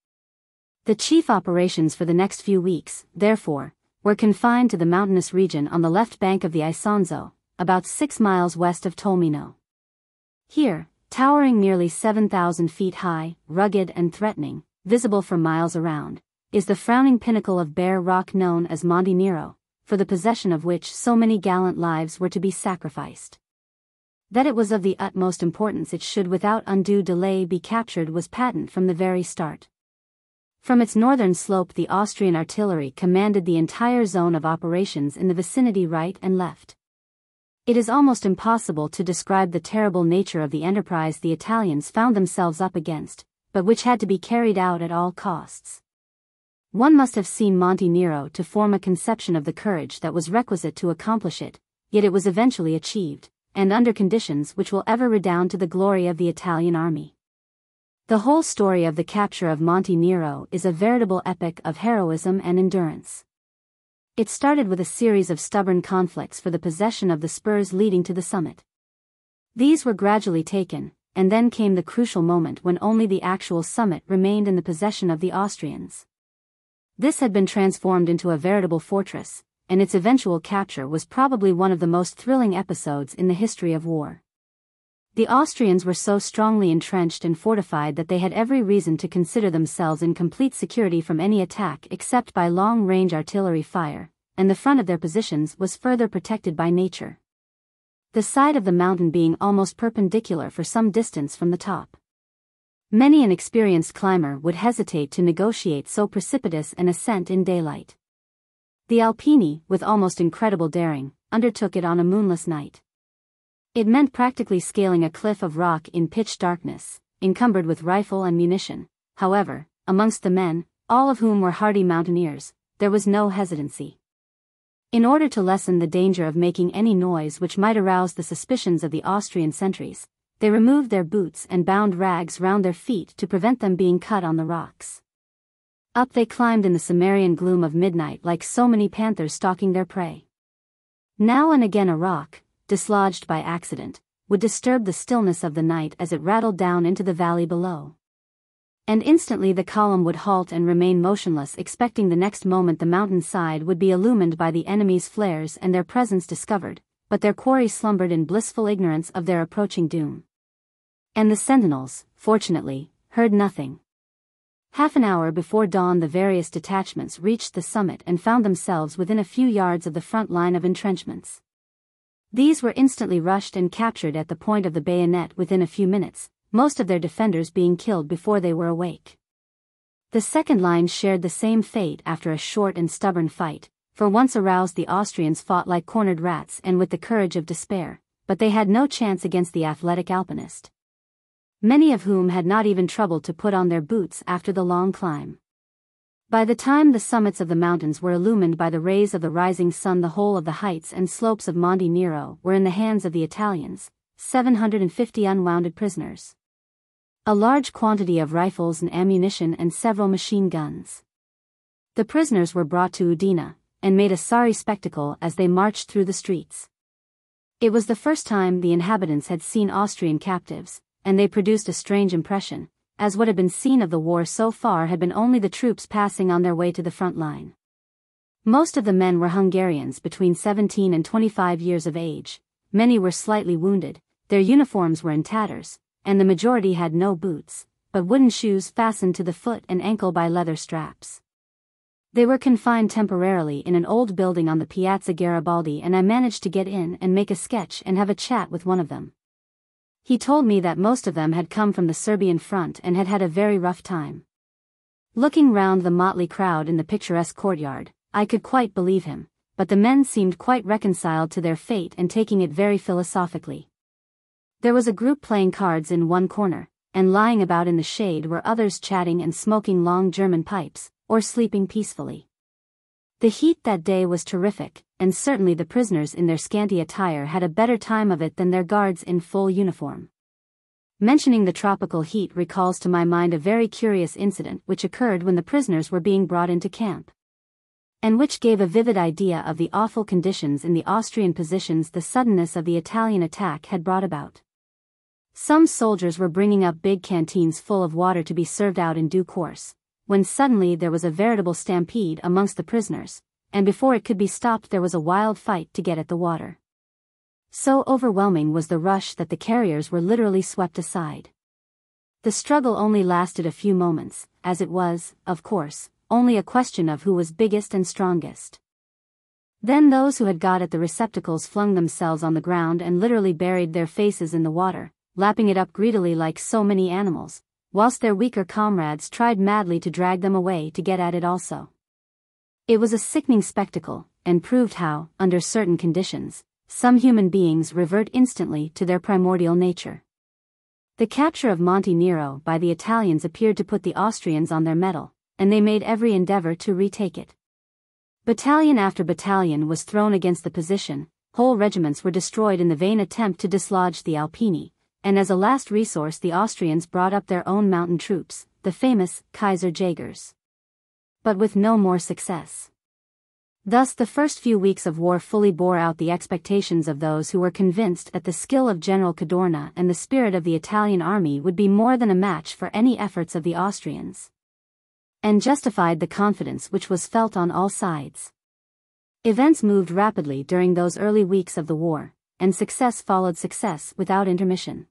The chief operations for the next few weeks, therefore, were confined to the mountainous region on the left bank of the Isonzo, about six miles west of Tolmino. Here, Towering nearly 7,000 feet high, rugged and threatening, visible for miles around, is the frowning pinnacle of bare rock known as Monte Nero, for the possession of which so many gallant lives were to be sacrificed. That it was of the utmost importance it should without undue delay be captured was patent from the very start. From its northern slope the Austrian artillery commanded the entire zone of operations in the vicinity right and left. It is almost impossible to describe the terrible nature of the enterprise the Italians found themselves up against, but which had to be carried out at all costs. One must have seen Monte Nero to form a conception of the courage that was requisite to accomplish it, yet it was eventually achieved, and under conditions which will ever redound to the glory of the Italian army. The whole story of the capture of Monte Nero is a veritable epic of heroism and endurance. It started with a series of stubborn conflicts for the possession of the spurs leading to the summit. These were gradually taken, and then came the crucial moment when only the actual summit remained in the possession of the Austrians. This had been transformed into a veritable fortress, and its eventual capture was probably one of the most thrilling episodes in the history of war. The Austrians were so strongly entrenched and fortified that they had every reason to consider themselves in complete security from any attack except by long-range artillery fire, and the front of their positions was further protected by nature. The side of the mountain being almost perpendicular for some distance from the top. Many an experienced climber would hesitate to negotiate so precipitous an ascent in daylight. The Alpini, with almost incredible daring, undertook it on a moonless night. It meant practically scaling a cliff of rock in pitch darkness, encumbered with rifle and munition. However, amongst the men, all of whom were hardy mountaineers, there was no hesitancy. In order to lessen the danger of making any noise which might arouse the suspicions of the Austrian sentries, they removed their boots and bound rags round their feet to prevent them being cut on the rocks. Up they climbed in the Cimmerian gloom of midnight like so many panthers stalking their prey. Now and again a rock, dislodged by accident, would disturb the stillness of the night as it rattled down into the valley below. And instantly the column would halt and remain motionless expecting the next moment the mountain side would be illumined by the enemy's flares and their presence discovered, but their quarry slumbered in blissful ignorance of their approaching doom. And the sentinels, fortunately, heard nothing. Half an hour before dawn the various detachments reached the summit and found themselves within a few yards of the front line of entrenchments. These were instantly rushed and captured at the point of the bayonet within a few minutes, most of their defenders being killed before they were awake. The second line shared the same fate after a short and stubborn fight, for once aroused the Austrians fought like cornered rats and with the courage of despair, but they had no chance against the athletic alpinist. Many of whom had not even troubled to put on their boots after the long climb. By the time the summits of the mountains were illumined by the rays of the rising sun the whole of the heights and slopes of Monte Nero were in the hands of the Italians, 750 unwounded prisoners. A large quantity of rifles and ammunition and several machine guns. The prisoners were brought to Udine, and made a sorry spectacle as they marched through the streets. It was the first time the inhabitants had seen Austrian captives, and they produced a strange impression, as what had been seen of the war so far had been only the troops passing on their way to the front line. Most of the men were Hungarians between 17 and 25 years of age, many were slightly wounded, their uniforms were in tatters, and the majority had no boots, but wooden shoes fastened to the foot and ankle by leather straps. They were confined temporarily in an old building on the Piazza Garibaldi and I managed to get in and make a sketch and have a chat with one of them. He told me that most of them had come from the Serbian front and had had a very rough time. Looking round the motley crowd in the picturesque courtyard, I could quite believe him, but the men seemed quite reconciled to their fate and taking it very philosophically. There was a group playing cards in one corner, and lying about in the shade were others chatting and smoking long German pipes, or sleeping peacefully. The heat that day was terrific, and certainly the prisoners in their scanty attire had a better time of it than their guards in full uniform. Mentioning the tropical heat recalls to my mind a very curious incident which occurred when the prisoners were being brought into camp. And which gave a vivid idea of the awful conditions in the Austrian positions the suddenness of the Italian attack had brought about. Some soldiers were bringing up big canteens full of water to be served out in due course, when suddenly there was a veritable stampede amongst the prisoners, and before it could be stopped there was a wild fight to get at the water. So overwhelming was the rush that the carriers were literally swept aside. The struggle only lasted a few moments, as it was, of course, only a question of who was biggest and strongest. Then those who had got at the receptacles flung themselves on the ground and literally buried their faces in the water, lapping it up greedily like so many animals, whilst their weaker comrades tried madly to drag them away to get at it also. It was a sickening spectacle, and proved how, under certain conditions, some human beings revert instantly to their primordial nature. The capture of Monte Nero by the Italians appeared to put the Austrians on their mettle, and they made every endeavor to retake it. Battalion after battalion was thrown against the position, whole regiments were destroyed in the vain attempt to dislodge the Alpini, and as a last resource the Austrians brought up their own mountain troops, the famous Kaiser Jägers. But with no more success. Thus the first few weeks of war fully bore out the expectations of those who were convinced that the skill of General Cadorna and the spirit of the Italian army would be more than a match for any efforts of the Austrians. And justified the confidence which was felt on all sides. Events moved rapidly during those early weeks of the war, and success followed success without intermission.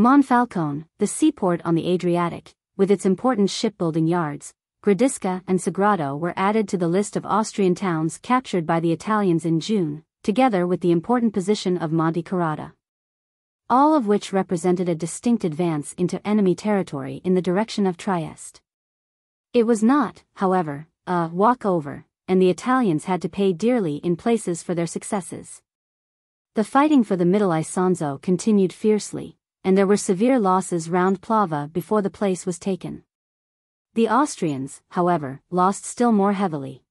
Monfalcone, the seaport on the Adriatic, with its important shipbuilding yards, Gradisca and Sagrado were added to the list of Austrian towns captured by the Italians in June, together with the important position of Monte Carrata. All of which represented a distinct advance into enemy territory in the direction of Trieste. It was not, however, a walkover, and the Italians had to pay dearly in places for their successes. The fighting for the Middle Isonzo continued fiercely, and there were severe losses round Plava before the place was taken. The Austrians, however, lost still more heavily.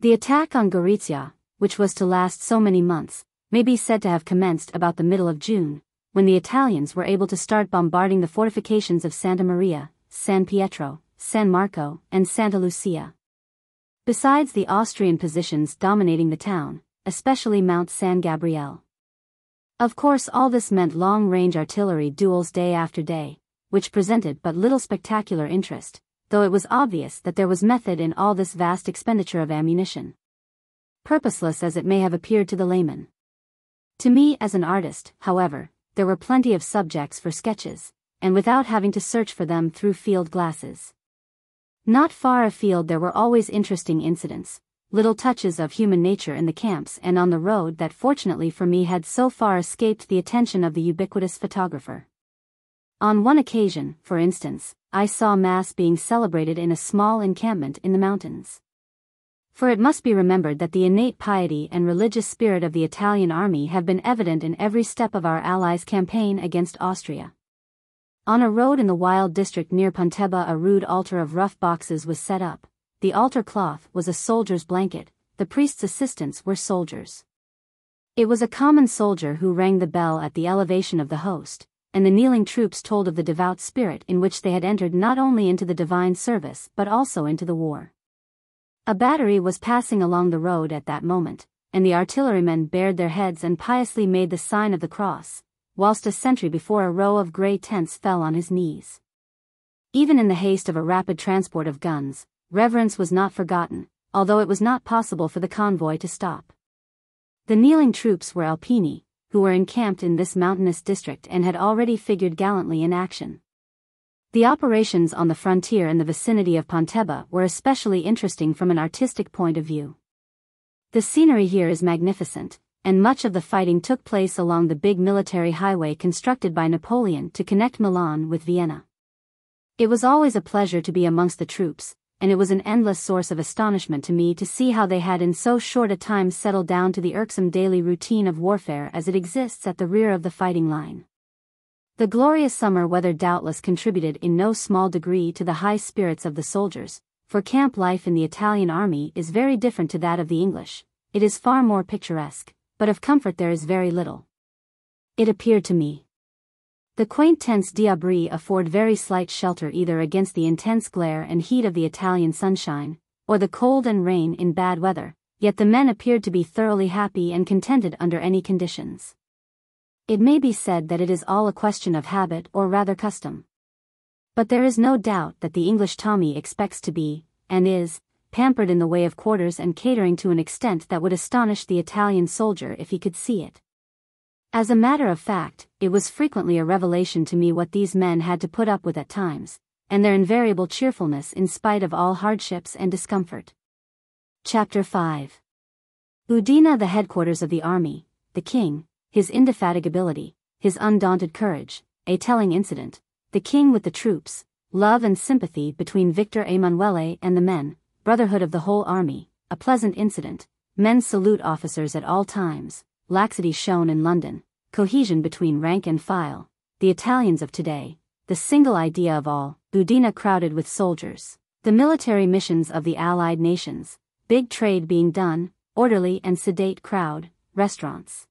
The attack on Gorizia, which was to last so many months, may be said to have commenced about the middle of June, when the Italians were able to start bombarding the fortifications of Santa Maria, San Pietro, San Marco, and Santa Lucia. Besides the Austrian positions dominating the town, especially Mount San Gabriel. Of course all this meant long-range artillery duels day after day, which presented but little spectacular interest, though it was obvious that there was method in all this vast expenditure of ammunition. Purposeless as it may have appeared to the layman. To me as an artist, however, there were plenty of subjects for sketches, and without having to search for them through field glasses. Not far afield there were always interesting incidents, little touches of human nature in the camps and on the road that fortunately for me had so far escaped the attention of the ubiquitous photographer. On one occasion, for instance, I saw Mass being celebrated in a small encampment in the mountains. For it must be remembered that the innate piety and religious spirit of the Italian army have been evident in every step of our allies' campaign against Austria. On a road in the wild district near Pontebba a rude altar of rough boxes was set up, the altar cloth was a soldier's blanket, the priest's assistants were soldiers. It was a common soldier who rang the bell at the elevation of the host, and the kneeling troops told of the devout spirit in which they had entered not only into the divine service but also into the war. A battery was passing along the road at that moment, and the artillerymen bared their heads and piously made the sign of the cross, whilst a sentry before a row of grey tents fell on his knees. Even in the haste of a rapid transport of guns, reverence was not forgotten, although it was not possible for the convoy to stop. The kneeling troops were Alpini, who were encamped in this mountainous district and had already figured gallantly in action. The operations on the frontier in the vicinity of Pontebba were especially interesting from an artistic point of view. The scenery here is magnificent, and much of the fighting took place along the big military highway constructed by Napoleon to connect Milan with Vienna. It was always a pleasure to be amongst the troops, and it was an endless source of astonishment to me to see how they had in so short a time settled down to the irksome daily routine of warfare as it exists at the rear of the fighting line. The glorious summer weather doubtless contributed in no small degree to the high spirits of the soldiers, for camp life in the Italian army is very different to that of the English, it is far more picturesque, but of comfort there is very little. It appeared to me the quaint tents d'abri afford very slight shelter either against the intense glare and heat of the Italian sunshine, or the cold and rain in bad weather, yet the men appeared to be thoroughly happy and contented under any conditions. It may be said that it is all a question of habit or rather custom. But there is no doubt that the English Tommy expects to be, and is, pampered in the way of quarters and catering to an extent that would astonish the Italian soldier if he could see it. As a matter of fact, it was frequently a revelation to me what these men had to put up with at times, and their invariable cheerfulness in spite of all hardships and discomfort. Chapter 5 Udine, the headquarters of the army, the king, his indefatigability, his undaunted courage, a telling incident, the king with the troops, love and sympathy between Victor Emanuele and the men, brotherhood of the whole army, a pleasant incident, men salute officers at all times, laxity shown in London, cohesion between rank and file, the Italians of today, the single idea of all, Udine crowded with soldiers, the military missions of the Allied nations, big trade being done, orderly and sedate crowd, restaurants.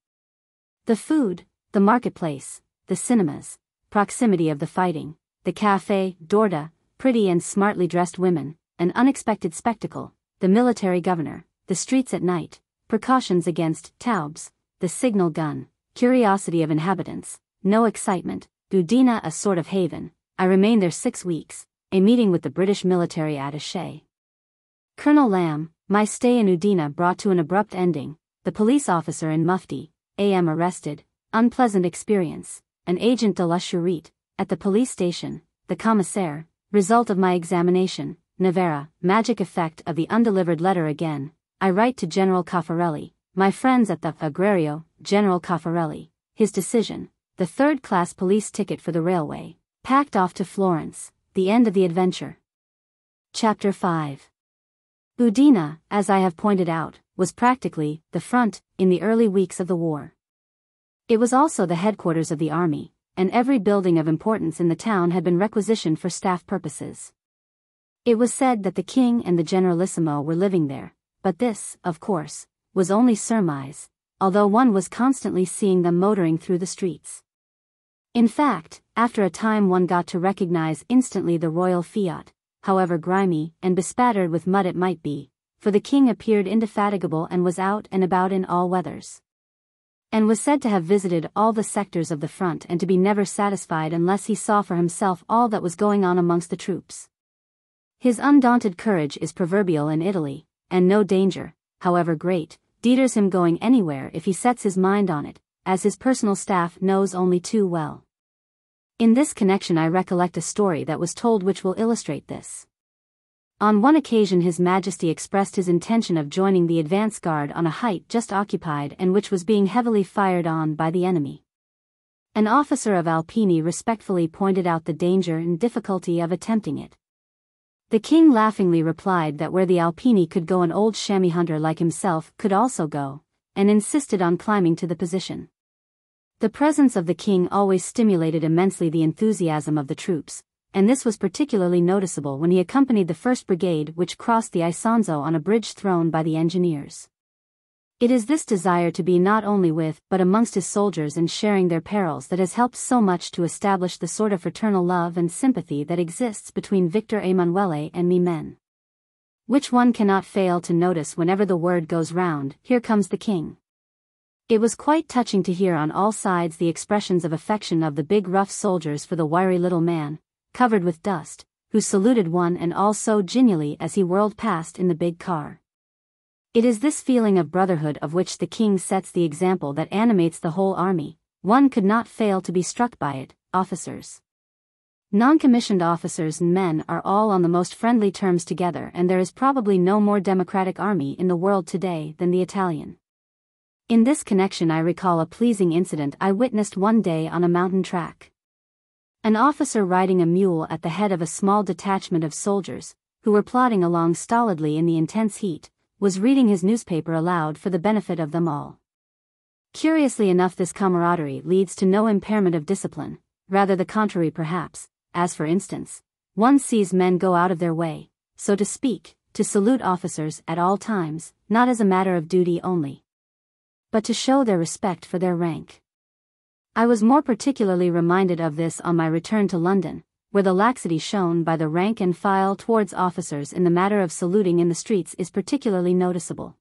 The food, the marketplace, the cinemas, proximity of the fighting, the cafe, d'orda, pretty and smartly dressed women, an unexpected spectacle, the military governor, the streets at night, precautions against taubes, the signal gun, curiosity of inhabitants, no excitement, Udine a sort of haven, I remained there six weeks, a meeting with the British military attaché. Colonel Lamb, my stay in Udine brought to an abrupt ending, the police officer in Mufti, AM arrested, unpleasant experience, an agent de la Sûreté, at the police station, the commissaire, result of my examination, Novara, magic effect of the undelivered letter again, I write to General Caffarelli, my friends at the Agrario, General Caffarelli, his decision, the third-class police ticket for the railway, packed off to Florence, the end of the adventure. Chapter 5 Udine, as I have pointed out, was practically the front in the early weeks of the war. It was also the headquarters of the army, and every building of importance in the town had been requisitioned for staff purposes. It was said that the king and the generalissimo were living there, but this, of course, was only surmise, although one was constantly seeing them motoring through the streets. In fact, after a time one got to recognize instantly the royal fiat, however grimy and bespattered with mud it might be, for the king appeared indefatigable and was out and about in all weathers. And was said to have visited all the sectors of the front and to be never satisfied unless he saw for himself all that was going on amongst the troops. His undaunted courage is proverbial in Italy, and no danger, however great, deters him going anywhere if he sets his mind on it, as his personal staff knows only too well. In this connection I recollect a story that was told which will illustrate this. On one occasion His Majesty expressed his intention of joining the advance guard on a height just occupied and which was being heavily fired on by the enemy. An officer of Alpini respectfully pointed out the danger and difficulty of attempting it. The king laughingly replied that where the Alpini could go an old chamois hunter like himself could also go, and insisted on climbing to the position. The presence of the king always stimulated immensely the enthusiasm of the troops, and this was particularly noticeable when he accompanied the 1st Brigade which crossed the Isonzo on a bridge thrown by the engineers. It is this desire to be not only with but amongst his soldiers and sharing their perils that has helped so much to establish the sort of fraternal love and sympathy that exists between Victor Emanuele and me men. Which one cannot fail to notice whenever the word goes round, here comes the king. It was quite touching to hear on all sides the expressions of affection of the big rough soldiers for the wiry little man, covered with dust, who saluted one and all so genially as he whirled past in the big car. It is this feeling of brotherhood of which the king sets the example that animates the whole army, one could not fail to be struck by it, officers. Non-commissioned officers and men are all on the most friendly terms together and there is probably no more democratic army in the world today than the Italian. In this connection I recall a pleasing incident I witnessed one day on a mountain track. An officer riding a mule at the head of a small detachment of soldiers, who were plodding along stolidly in the intense heat, was reading his newspaper aloud for the benefit of them all. Curiously enough this camaraderie leads to no impairment of discipline, rather the contrary perhaps, as for instance, one sees men go out of their way, so to speak, to salute officers at all times, not as a matter of duty only, but to show their respect for their rank. I was more particularly reminded of this on my return to London, where the laxity shown by the rank and file towards officers in the matter of saluting in the streets is particularly noticeable.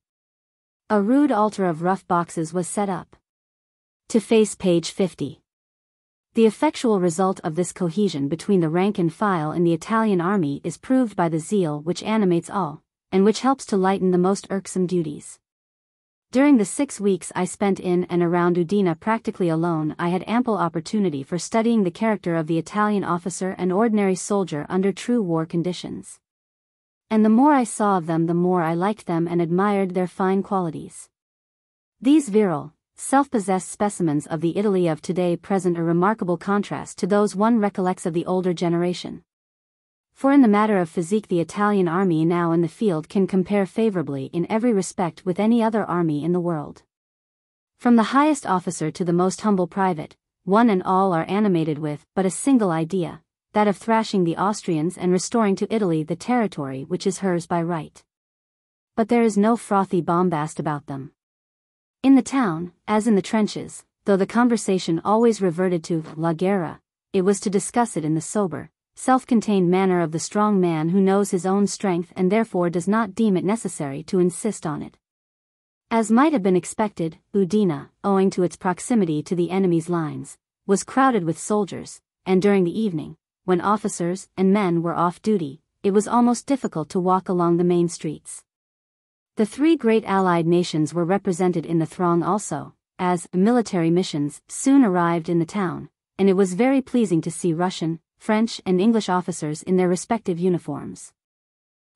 A rude altar of rough boxes was set up. To face page 50. The effectual result of this cohesion between the rank and file in the Italian army is proved by the zeal which animates all, and which helps to lighten the most irksome duties. During the six weeks I spent in and around Udine practically alone I had ample opportunity for studying the character of the Italian officer and ordinary soldier under true war conditions. And the more I saw of them the more I liked them and admired their fine qualities. These virile, self-possessed specimens of the Italy of today present a remarkable contrast to those one recollects of the older generation. For in the matter of physique the Italian army now in the field can compare favorably in every respect with any other army in the world. From the highest officer to the most humble private, one and all are animated with but a single idea, that of thrashing the Austrians and restoring to Italy the territory which is hers by right. But there is no frothy bombast about them. In the town, as in the trenches, though the conversation always reverted to La Guerra, it was to discuss it in the sober, self-contained manner of the strong man who knows his own strength and therefore does not deem it necessary to insist on it. As might have been expected, Udine, owing to its proximity to the enemy's lines, was crowded with soldiers, and during the evening, when officers and men were off duty, it was almost difficult to walk along the main streets. The three great Allied nations were represented in the throng also, as military missions soon arrived in the town, and it was very pleasing to see Russian, French and English officers in their respective uniforms.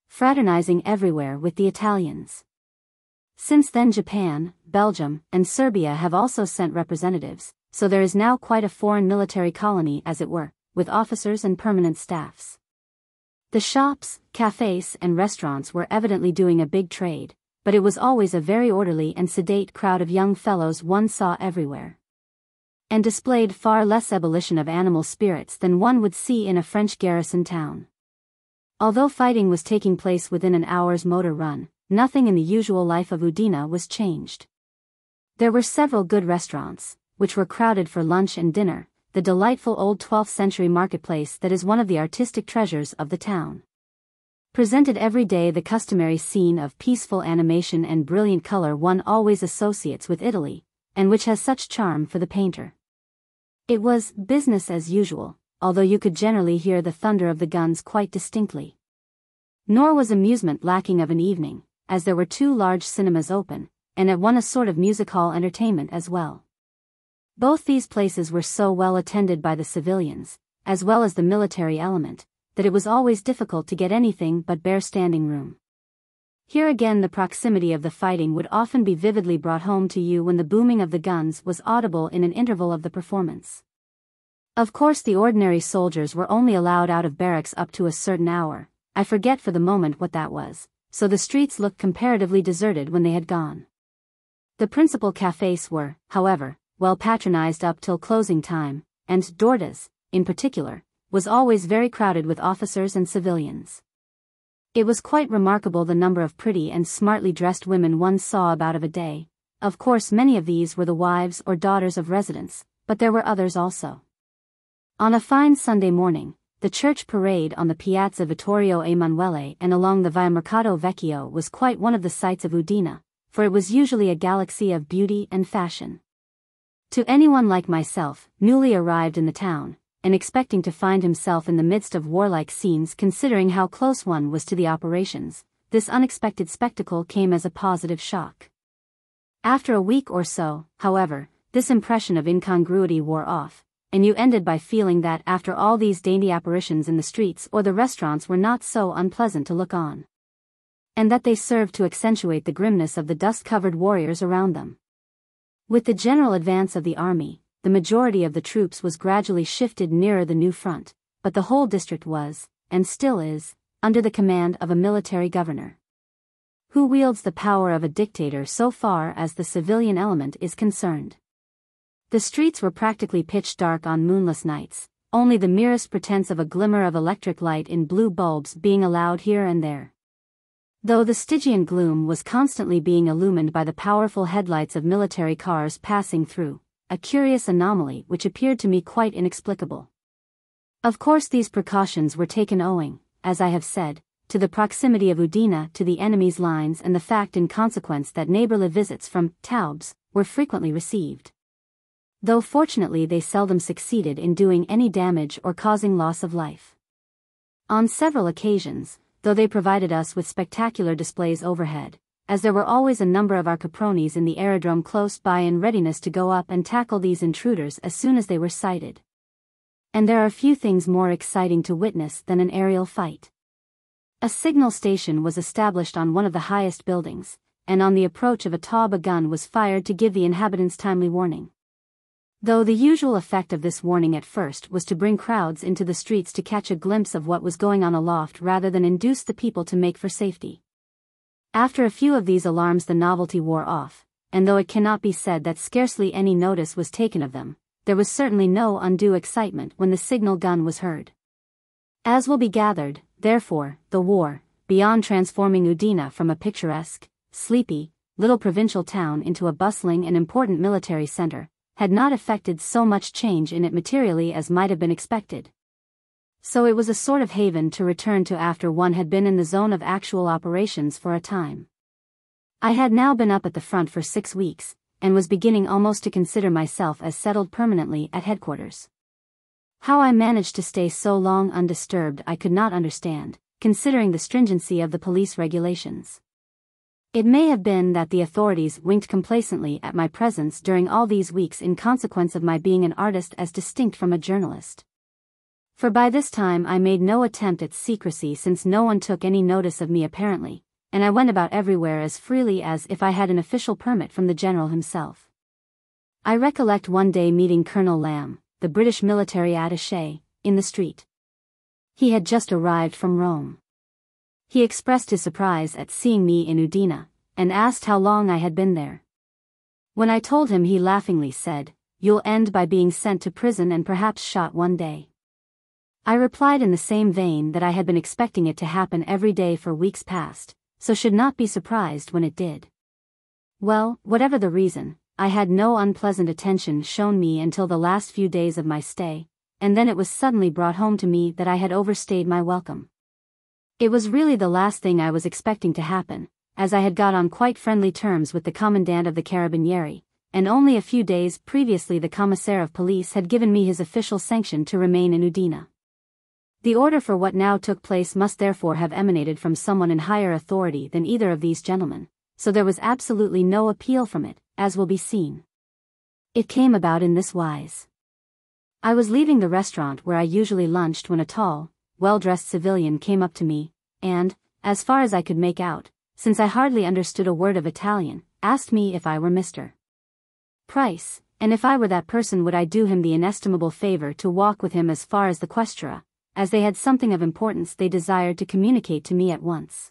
Fraternizing everywhere with the Italians. Since then Japan, Belgium, and Serbia have also sent representatives, so there is now quite a foreign military colony as it were, with officers and permanent staffs. The shops, cafes, and restaurants were evidently doing a big trade, but it was always a very orderly and sedate crowd of young fellows one saw everywhere and displayed far less ebullition of animal spirits than one would see in a French garrison town. Although fighting was taking place within an hour's motor run, nothing in the usual life of Udine was changed. There were several good restaurants, which were crowded for lunch and dinner, the delightful old 12th century marketplace that is one of the artistic treasures of the town. Presented every day the customary scene of peaceful animation and brilliant color one always associates with Italy, and which has such charm for the painter. It was business as usual, although you could generally hear the thunder of the guns quite distinctly. Nor was amusement lacking of an evening, as there were two large cinemas open, and at one a sort of music hall entertainment as well. Both these places were so well attended by the civilians, as well as the military element, that it was always difficult to get anything but bare standing room. Here again the proximity of the fighting would often be vividly brought home to you when the booming of the guns was audible in an interval of the performance. Of course the ordinary soldiers were only allowed out of barracks up to a certain hour, I forget for the moment what that was, so the streets looked comparatively deserted when they had gone. The principal cafes were, however, well patronized up till closing time, and Dorda's, in particular, was always very crowded with officers and civilians. It was quite remarkable the number of pretty and smartly dressed women one saw about of a day. Of course many of these were the wives or daughters of residents, but there were others also. On a fine Sunday morning, the church parade on the Piazza Vittorio Emanuele and along the Via Mercato Vecchio was quite one of the sights of Udine, for it was usually a galaxy of beauty and fashion. To anyone like myself, newly arrived in the town, and expecting to find himself in the midst of warlike scenes considering how close one was to the operations, this unexpected spectacle came as a positive shock. After a week or so, however, this impression of incongruity wore off, and you ended by feeling that after all these dainty apparitions in the streets or the restaurants were not so unpleasant to look on. And that they served to accentuate the grimness of the dust-covered warriors around them. With the general advance of the army, the majority of the troops was gradually shifted nearer the new front, but the whole district was, and still is, under the command of a military governor. Who wields the power of a dictator so far as the civilian element is concerned. The streets were practically pitch dark on moonless nights, only the merest pretense of a glimmer of electric light in blue bulbs being allowed here and there. Though the Stygian gloom was constantly being illumined by the powerful headlights of military cars passing through, a curious anomaly which appeared to me quite inexplicable. Of course these precautions were taken owing, as I have said, to the proximity of Udine to the enemy's lines and the fact in consequence that neighborly visits from Taubes were frequently received though fortunately they seldom succeeded in doing any damage or causing loss of life. On several occasions, though they provided us with spectacular displays overhead, as there were always a number of our capronis in the aerodrome close by in readiness to go up and tackle these intruders as soon as they were sighted. And there are few things more exciting to witness than an aerial fight. A signal station was established on one of the highest buildings, and on the approach of a taube a gun was fired to give the inhabitants timely warning. Though the usual effect of this warning at first was to bring crowds into the streets to catch a glimpse of what was going on aloft rather than induce the people to make for safety. After a few of these alarms the novelty wore off, and though it cannot be said that scarcely any notice was taken of them, there was certainly no undue excitement when the signal gun was heard. As will be gathered, therefore, the war, beyond transforming Udine from a picturesque, sleepy, little provincial town into a bustling and important military center, had not effected so much change in it materially as might have been expected. So it was a sort of haven to return to after one had been in the zone of actual operations for a time. I had now been up at the front for six weeks, and was beginning almost to consider myself as settled permanently at headquarters. How I managed to stay so long undisturbed I could not understand, considering the stringency of the police regulations. It may have been that the authorities winked complacently at my presence during all these weeks in consequence of my being an artist as distinct from a journalist. For by this time I made no attempt at secrecy since no one took any notice of me apparently, and I went about everywhere as freely as if I had an official permit from the general himself. I recollect one day meeting Colonel Lamb, the British military attaché, in the street. He had just arrived from Rome. He expressed his surprise at seeing me in Udine, and asked how long I had been there. When I told him he laughingly said, You'll end by being sent to prison and perhaps shot one day. I replied in the same vein that I had been expecting it to happen every day for weeks past, so should not be surprised when it did. Well, whatever the reason, I had no unpleasant attention shown me until the last few days of my stay, and then it was suddenly brought home to me that I had overstayed my welcome. It was really the last thing I was expecting to happen, as I had got on quite friendly terms with the commandant of the Carabinieri, and only a few days previously the commissaire of police had given me his official sanction to remain in Udine. The order for what now took place must therefore have emanated from someone in higher authority than either of these gentlemen, so there was absolutely no appeal from it, as will be seen. It came about in this wise. I was leaving the restaurant where I usually lunched when a tall, well-dressed civilian came up to me, and, as far as I could make out, since I hardly understood a word of Italian, asked me if I were Mr. Price, and if I were that person would I do him the inestimable favor to walk with him as far as the Questura, as they had something of importance they desired to communicate to me at once.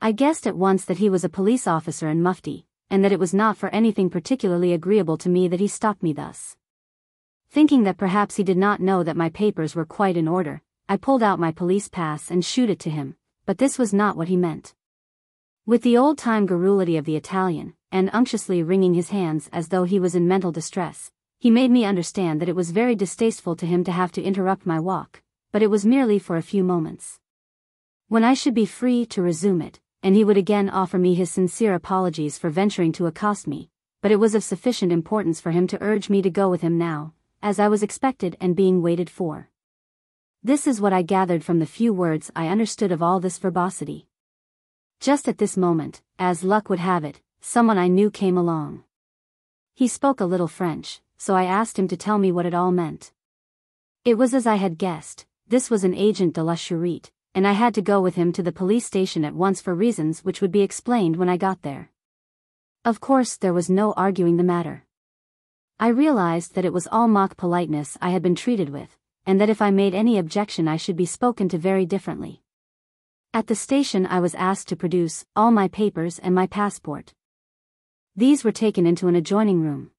I guessed at once that he was a police officer in Mufti, and that it was not for anything particularly agreeable to me that he stopped me thus. Thinking that perhaps he did not know that my papers were quite in order, I pulled out my police pass and shewed it to him, but this was not what he meant. With the old-time garrulity of the Italian, and unctuously wringing his hands as though he was in mental distress, he made me understand that it was very distasteful to him to have to interrupt my walk, but it was merely for a few moments. When I should be free to resume it, and he would again offer me his sincere apologies for venturing to accost me, but it was of sufficient importance for him to urge me to go with him now, as I was expected and being waited for. This is what I gathered from the few words I understood of all this verbosity. Just at this moment, as luck would have it, someone I knew came along. He spoke a little French, so I asked him to tell me what it all meant. It was as I had guessed, this was an agent de la Sûreté, and I had to go with him to the police station at once for reasons which would be explained when I got there. Of course there was no arguing the matter. I realized that it was all mock politeness I had been treated with, and that if I made any objection I should be spoken to very differently. At the station I was asked to produce all my papers and my passport. These were taken into an adjoining room.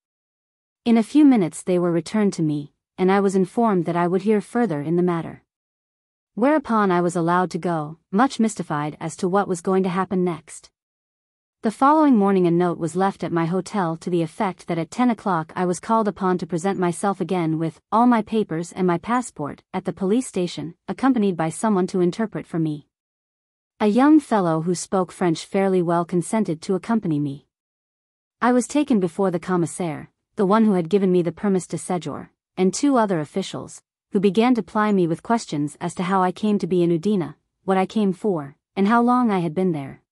In a few minutes they were returned to me, and I was informed that I would hear further in the matter. Whereupon I was allowed to go, much mystified as to what was going to happen next. The following morning a note was left at my hotel to the effect that at 10 o'clock I was called upon to present myself again with all my papers and my passport at the police station, accompanied by someone to interpret for me. A young fellow who spoke French fairly well consented to accompany me. I was taken before the commissaire, the one who had given me the permis de séjour, and two other officials, who began to ply me with questions as to how I came to be in Udine, what I came for, and how long I had been there.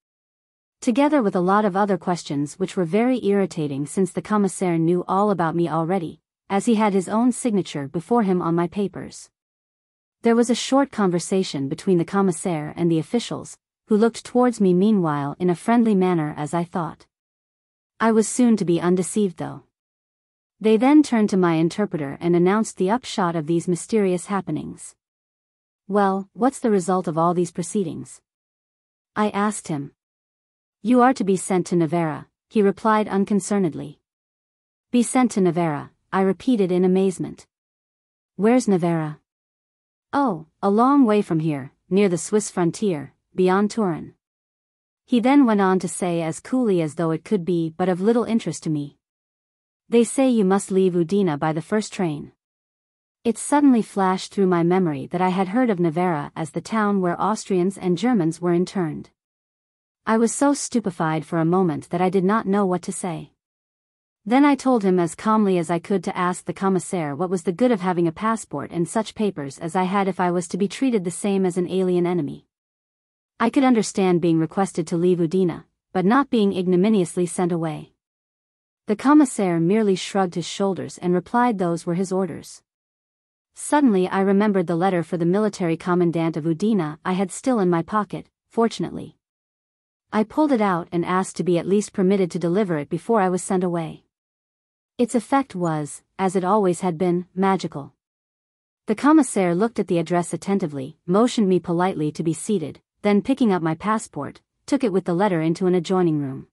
Together with a lot of other questions which were very irritating since the commissaire knew all about me already, as he had his own signature before him on my papers. There was a short conversation between the commissaire and the officials, who looked towards me meanwhile in a friendly manner as I thought. I was soon to be undeceived though. They then turned to my interpreter and announced the upshot of these mysterious happenings. Well, what's the result of all these proceedings? I asked him. You are to be sent to Novara, he replied unconcernedly. Be sent to Novara, I repeated in amazement. Where's Novara? Oh, a long way from here, near the Swiss frontier, beyond Turin. He then went on to say as coolly as though it could be but of little interest to me. They say you must leave Udine by the first train. It suddenly flashed through my memory that I had heard of Novara as the town where Austrians and Germans were interned. I was so stupefied for a moment that I did not know what to say. Then I told him as calmly as I could to ask the commissaire what was the good of having a passport and such papers as I had if I was to be treated the same as an alien enemy. I could understand being requested to leave Udine, but not being ignominiously sent away. The commissaire merely shrugged his shoulders and replied those were his orders. Suddenly I remembered the letter for the military commandant of Udine I had still in my pocket, fortunately. I pulled it out and asked to be at least permitted to deliver it before I was sent away. Its effect was, as it always had been, magical. The commissaire looked at the address attentively, motioned me politely to be seated, then picking up my passport, took it with the letter into an adjoining room.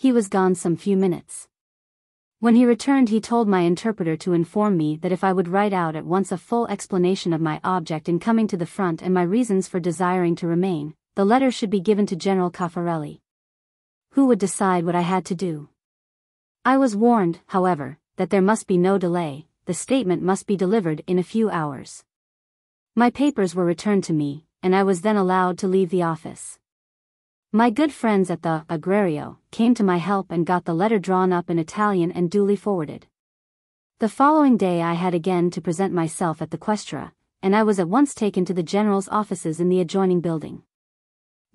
He was gone some few minutes. When he returned he told my interpreter to inform me that if I would write out at once a full explanation of my object in coming to the front and my reasons for desiring to remain, the letter should be given to General Caffarelli. Who would decide what I had to do? I was warned, however, that there must be no delay, the statement must be delivered in a few hours. My papers were returned to me, and I was then allowed to leave the office. My good friends at the Agrario came to my help and got the letter drawn up in Italian and duly forwarded. The following day I had again to present myself at the Questura, and I was at once taken to the general's offices in the adjoining building.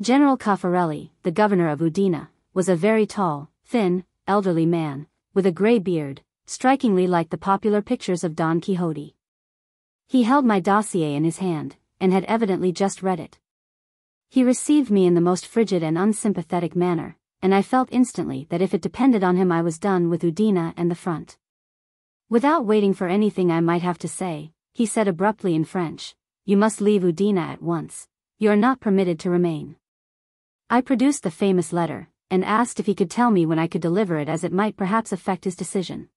General Caffarelli, the governor of Udine, was a very tall, thin, elderly man, with a grey beard, strikingly like the popular pictures of Don Quixote. He held my dossier in his hand, and had evidently just read it. He received me in the most frigid and unsympathetic manner, and I felt instantly that if it depended on him I was done with Udine and the front. Without waiting for anything I might have to say, he said abruptly in French, You must leave Udine at once. You are not permitted to remain. I produced the famous letter, and asked if he could tell me when I could deliver it as it might perhaps affect his decision.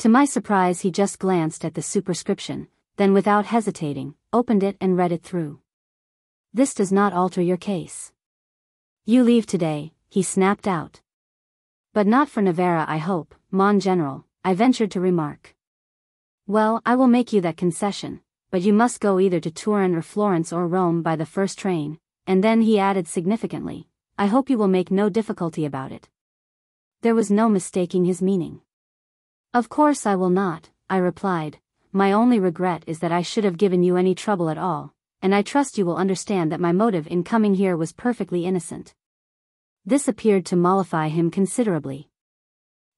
To my surprise he just glanced at the superscription, then without hesitating, opened it and read it through. This does not alter your case. You leave today, he snapped out. But not for Novara I hope, mon general, I ventured to remark. Well, I will make you that concession, but you must go either to Turin or Florence or Rome by the first train, and then he added significantly, I hope you will make no difficulty about it. There was no mistaking his meaning. Of course I will not, I replied, my only regret is that I should have given you any trouble at all, and I trust you will understand that my motive in coming here was perfectly innocent. This appeared to mollify him considerably.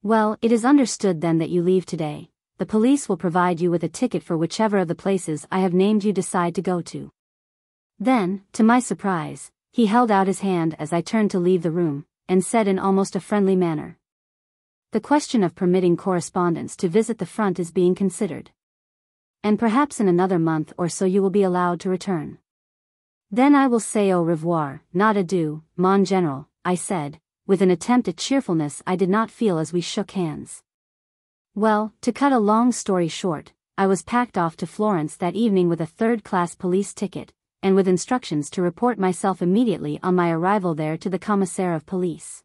Well, it is understood then that you leave today. The police will provide you with a ticket for whichever of the places I have named you decide to go to. Then, to my surprise, he held out his hand as I turned to leave the room, and said in almost a friendly manner. The question of permitting correspondents to visit the front is being considered and perhaps in another month or so you will be allowed to return. Then I will say au revoir, not adieu, mon general, I said, with an attempt at cheerfulness I did not feel as we shook hands. Well, to cut a long story short, I was packed off to Florence that evening with a third-class police ticket, and with instructions to report myself immediately on my arrival there to the commissaire of police.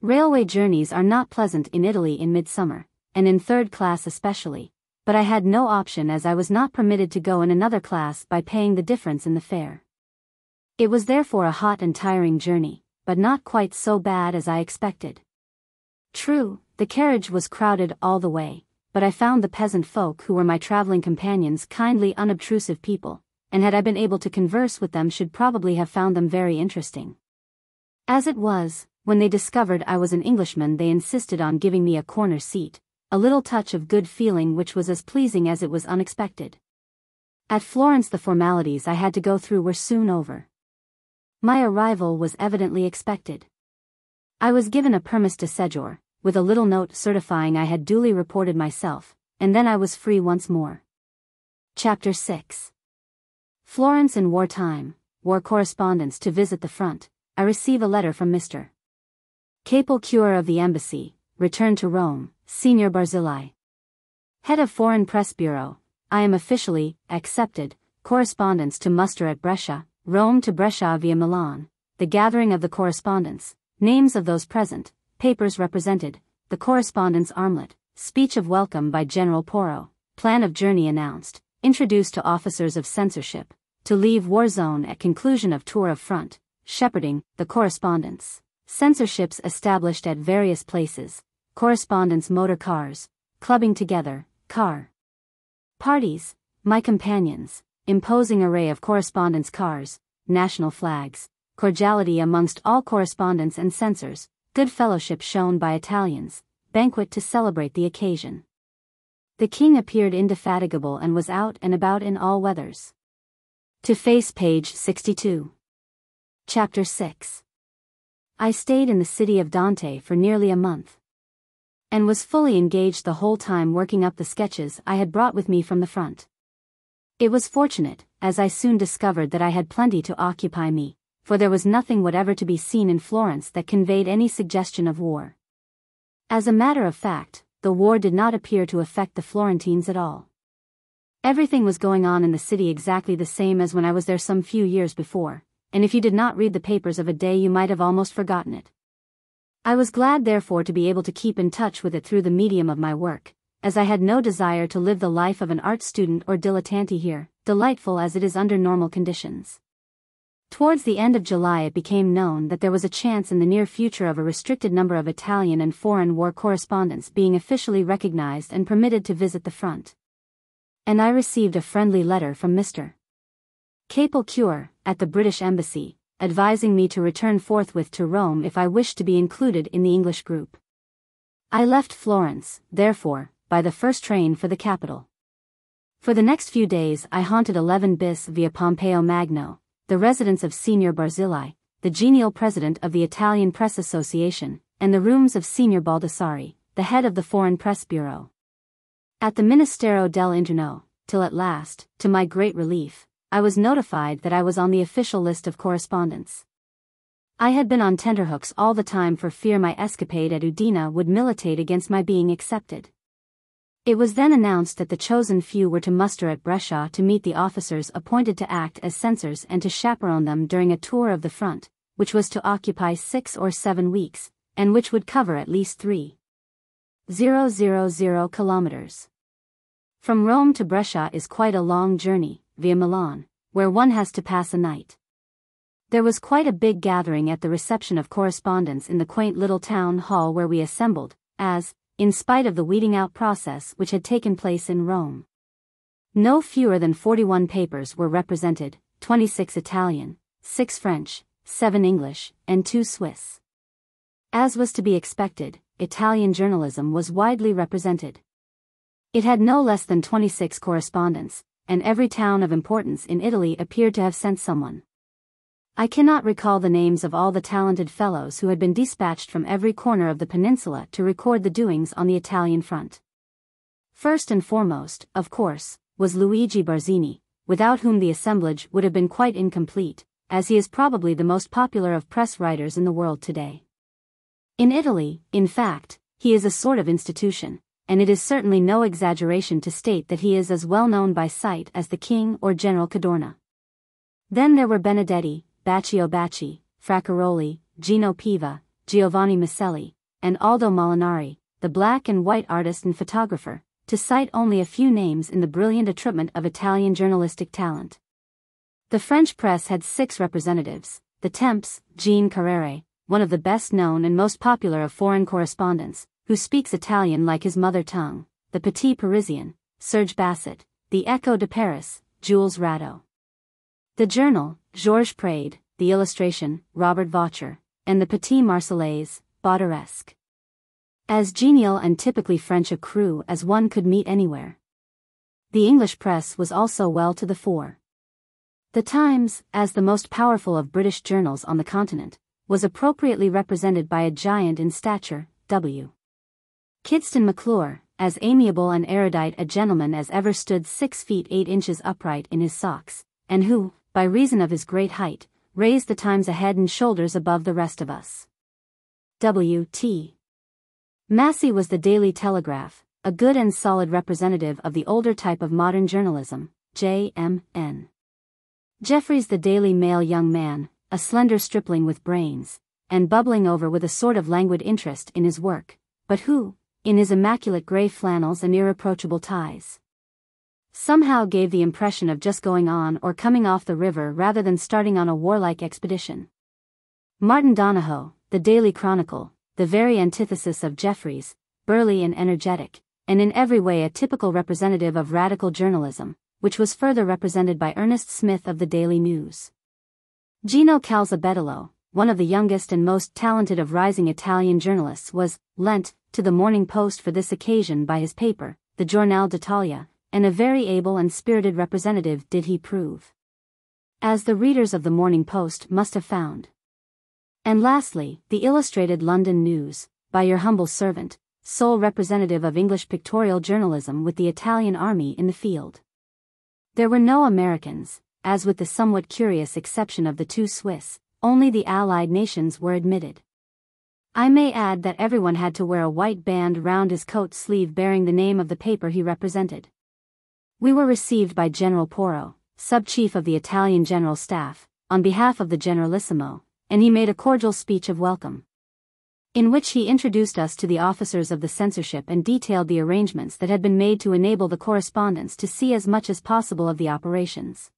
Railway journeys are not pleasant in Italy in midsummer, and in third class especially, but I had no option as I was not permitted to go in another class by paying the difference in the fare. It was therefore a hot and tiring journey, but not quite so bad as I expected. True, the carriage was crowded all the way, but I found the peasant folk who were my traveling companions kindly unobtrusive people, and had I been able to converse with them should probably have found them very interesting. As it was, when they discovered I was an Englishman they insisted on giving me a corner seat, a little touch of good feeling which was as pleasing as it was unexpected. At Florence the formalities I had to go through were soon over. My arrival was evidently expected. I was given a permis de séjour, with a little note certifying I had duly reported myself, and then I was free once more. Chapter 6 Florence in wartime, war correspondence to visit the front, I receive a letter from Mr. Capel Cure of the embassy, return to Rome, Signor Barzilai. Head of Foreign Press Bureau, I am officially, accepted, correspondence to muster at Brescia, Rome to Brescia via Milan, the gathering of the correspondence, names of those present, papers represented, the correspondence armlet, speech of welcome by General Porro, plan of journey announced, introduced to officers of censorship, to leave war zone at conclusion of tour of front, shepherding, the correspondence, censorships established at various places, correspondence motor cars, clubbing together, car. Parties, my companions, imposing array of correspondence cars, national flags, cordiality amongst all correspondents and censors, good fellowship shown by Italians, banquet to celebrate the occasion. The king appeared indefatigable and was out and about in all weathers. To face page 62. Chapter 6. I stayed in the city of Dante for nearly a month and was fully engaged the whole time working up the sketches I had brought with me from the front. It was fortunate, as I soon discovered that I had plenty to occupy me, for there was nothing whatever to be seen in Florence that conveyed any suggestion of war. As a matter of fact, the war did not appear to affect the Florentines at all. Everything was going on in the city exactly the same as when I was there some few years before, and if you did not read the papers of a day you might have almost forgotten it. I was glad therefore to be able to keep in touch with it through the medium of my work, as I had no desire to live the life of an art student or dilettante here, delightful as it is under normal conditions. Towards the end of July it became known that there was a chance in the near future of a restricted number of Italian and foreign war correspondents being officially recognized and permitted to visit the front. And I received a friendly letter from Mr. Capel Cure, at the British Embassy, advising me to return forthwith to Rome if I wished to be included in the English group. I left Florence, therefore, by the first train for the capital. For the next few days I haunted 11 bis via Pompeo Magno, the residence of Signor Barzilai, the genial president of the Italian Press Association, and the rooms of Signor Baldassari, the head of the Foreign Press Bureau. At the Ministero del Interno, till at last, to my great relief, I was notified that I was on the official list of correspondents. I had been on tenterhooks all the time for fear my escapade at Udine would militate against my being accepted. It was then announced that the chosen few were to muster at Brescia to meet the officers appointed to act as censors and to chaperone them during a tour of the front, which was to occupy six or seven weeks, and which would cover at least three. 000 kilometers. From Rome to Brescia is quite a long journey, via Milan, where one has to pass a night. There was quite a big gathering at the reception of correspondence in the quaint little town hall where we assembled, as, in spite of the weeding out process which had taken place in Rome. No fewer than 41 papers were represented, 26 Italian, 6 French, 7 English, and 2 Swiss. As was to be expected, Italian journalism was widely represented. It had no less than 26 correspondents, and every town of importance in Italy appeared to have sent someone. I cannot recall the names of all the talented fellows who had been dispatched from every corner of the peninsula to record the doings on the Italian front. First and foremost, of course, was Luigi Barzini, without whom the assemblage would have been quite incomplete, as he is probably the most popular of press writers in the world today. In Italy, in fact, he is a sort of institution, and it is certainly no exaggeration to state that he is as well known by sight as the King or General Cadorna. Then there were Benedetti, Baccio Bacci, Fraccaroli, Gino Piva, Giovanni Maselli, and Aldo Molinari, the black and white artist and photographer, to cite only a few names in the brilliant attroupment of Italian journalistic talent. The French press had six representatives, the Temps, Jean Carrere, one of the best known and most popular of foreign correspondents, who speaks Italian like his mother tongue, the Petit Parisien, Serge Bassett, the Echo de Paris, Jules Rado. The journal, Georges Prade, the illustration, Robert Vacher, and the Petit Marseillaise, Bauderesque. As genial and typically French a crew as one could meet anywhere. The English press was also well to the fore. The Times, as the most powerful of British journals on the continent, was appropriately represented by a giant in stature, W. Kidston McClure, as amiable and erudite a gentleman as ever stood six feet eight inches upright in his socks, and who, by reason of his great height, raised the Times a head and shoulders above the rest of us. W. T. Massey was the Daily Telegraph, a good and solid representative of the older type of modern journalism, J. M. N. Jeffreys the Daily Mail young man, a slender stripling with brains, and bubbling over with a sort of languid interest in his work, but who, in his immaculate grey flannels and irreproachable ties, somehow gave the impression of just going on or coming off the river rather than starting on a warlike expedition. Martin Donohoe, the Daily Chronicle, the very antithesis of Jeffreys, burly and energetic, and in every way a typical representative of radical journalism, which was further represented by Ernest Smith of the Daily News. Gino Calzabedolo, one of the youngest and most talented of rising Italian journalists was, lent, to the Morning Post for this occasion by his paper, the Journal d'Italia, and a very able and spirited representative did he prove. As the readers of the Morning Post must have found. And lastly, the Illustrated London News, by your humble servant, sole representative of English pictorial journalism with the Italian army in the field. There were no Americans, as with the somewhat curious exception of the two Swiss, only the Allied nations were admitted. I may add that everyone had to wear a white band round his coat sleeve bearing the name of the paper he represented. We were received by General Porro, sub-chief of the Italian General Staff, on behalf of the Generalissimo, and he made a cordial speech of welcome. In which he introduced us to the officers of the censorship and detailed the arrangements that had been made to enable the correspondents to see as much as possible of the operations.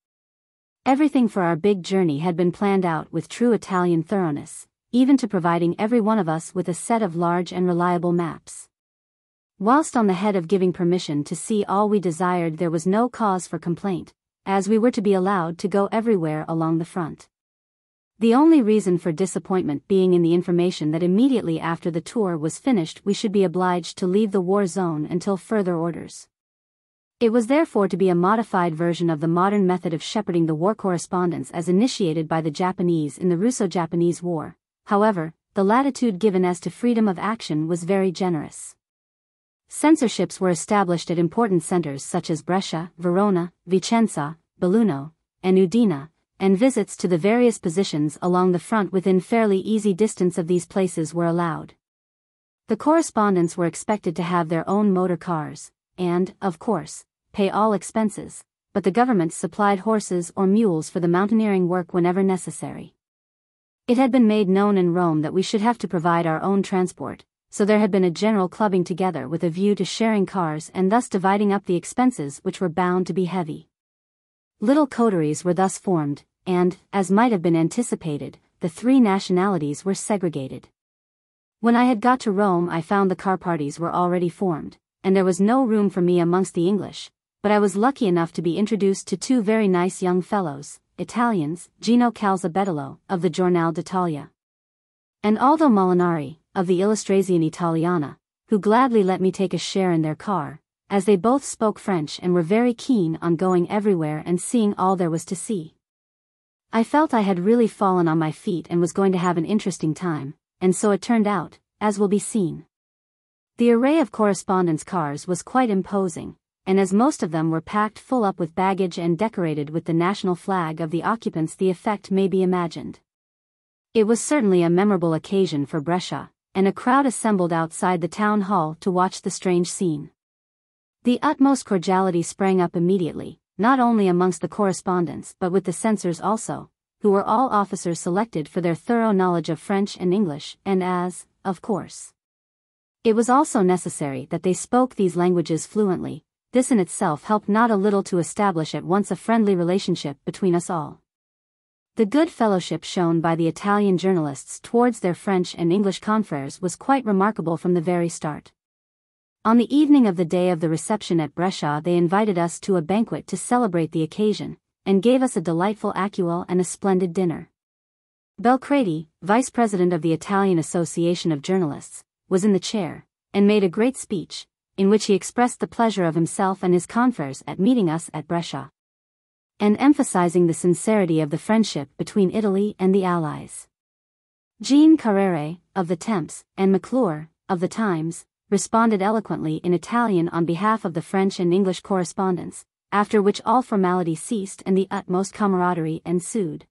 Everything for our big journey had been planned out with true Italian thoroughness, even to providing every one of us with a set of large and reliable maps. Whilst on the head of giving permission to see all we desired there was no cause for complaint, as we were to be allowed to go everywhere along the front. The only reason for disappointment being in the information that immediately after the tour was finished we should be obliged to leave the war zone until further orders. It was therefore to be a modified version of the modern method of shepherding the war correspondence as initiated by the Japanese in the Russo-Japanese War. However, the latitude given as to freedom of action was very generous. Censorships were established at important centers such as Brescia, Verona, Vicenza, Belluno, and Udine, and visits to the various positions along the front within fairly easy distance of these places were allowed. The correspondents were expected to have their own motor cars, and, of course, pay all expenses, but the government supplied horses or mules for the mountaineering work whenever necessary. It had been made known in Rome that we should have to provide our own transport, so there had been a general clubbing together with a view to sharing cars and thus dividing up the expenses which were bound to be heavy. Little coteries were thus formed, and, as might have been anticipated, the three nationalities were segregated. When I had got to Rome I found the car parties were already formed, and there was no room for me amongst the English, but I was lucky enough to be introduced to two very nice young fellows, Italians, Gino Calzabedolo, of the Giornale d'Italia, and Aldo Molinari, of the Illustrazione Italiana, who gladly let me take a share in their car, as they both spoke French and were very keen on going everywhere and seeing all there was to see. I felt I had really fallen on my feet and was going to have an interesting time, and so it turned out, as will be seen. The array of correspondence cars was quite imposing, and as most of them were packed full up with baggage and decorated with the national flag of the occupants the effect may be imagined. It was certainly a memorable occasion for Brescia, and a crowd assembled outside the town hall to watch the strange scene. The utmost cordiality sprang up immediately, not only amongst the correspondents but with the censors also, who were all officers selected for their thorough knowledge of French and English, and as, of course, it was also necessary that they spoke these languages fluently, this in itself helped not a little to establish at once a friendly relationship between us all. The good fellowship shown by the Italian journalists towards their French and English confreres was quite remarkable from the very start. On the evening of the day of the reception at Brescia they invited us to a banquet to celebrate the occasion, and gave us a delightful acuelle and a splendid dinner. Belcredi, vice president of the Italian Association of Journalists, was in the chair, and made a great speech, in which he expressed the pleasure of himself and his confreres at meeting us at Brescia. And emphasizing the sincerity of the friendship between Italy and the Allies. Jean Carrere, of the Temps, and McClure, of the Times, responded eloquently in Italian on behalf of the French and English correspondents, after which all formality ceased and the utmost camaraderie ensued.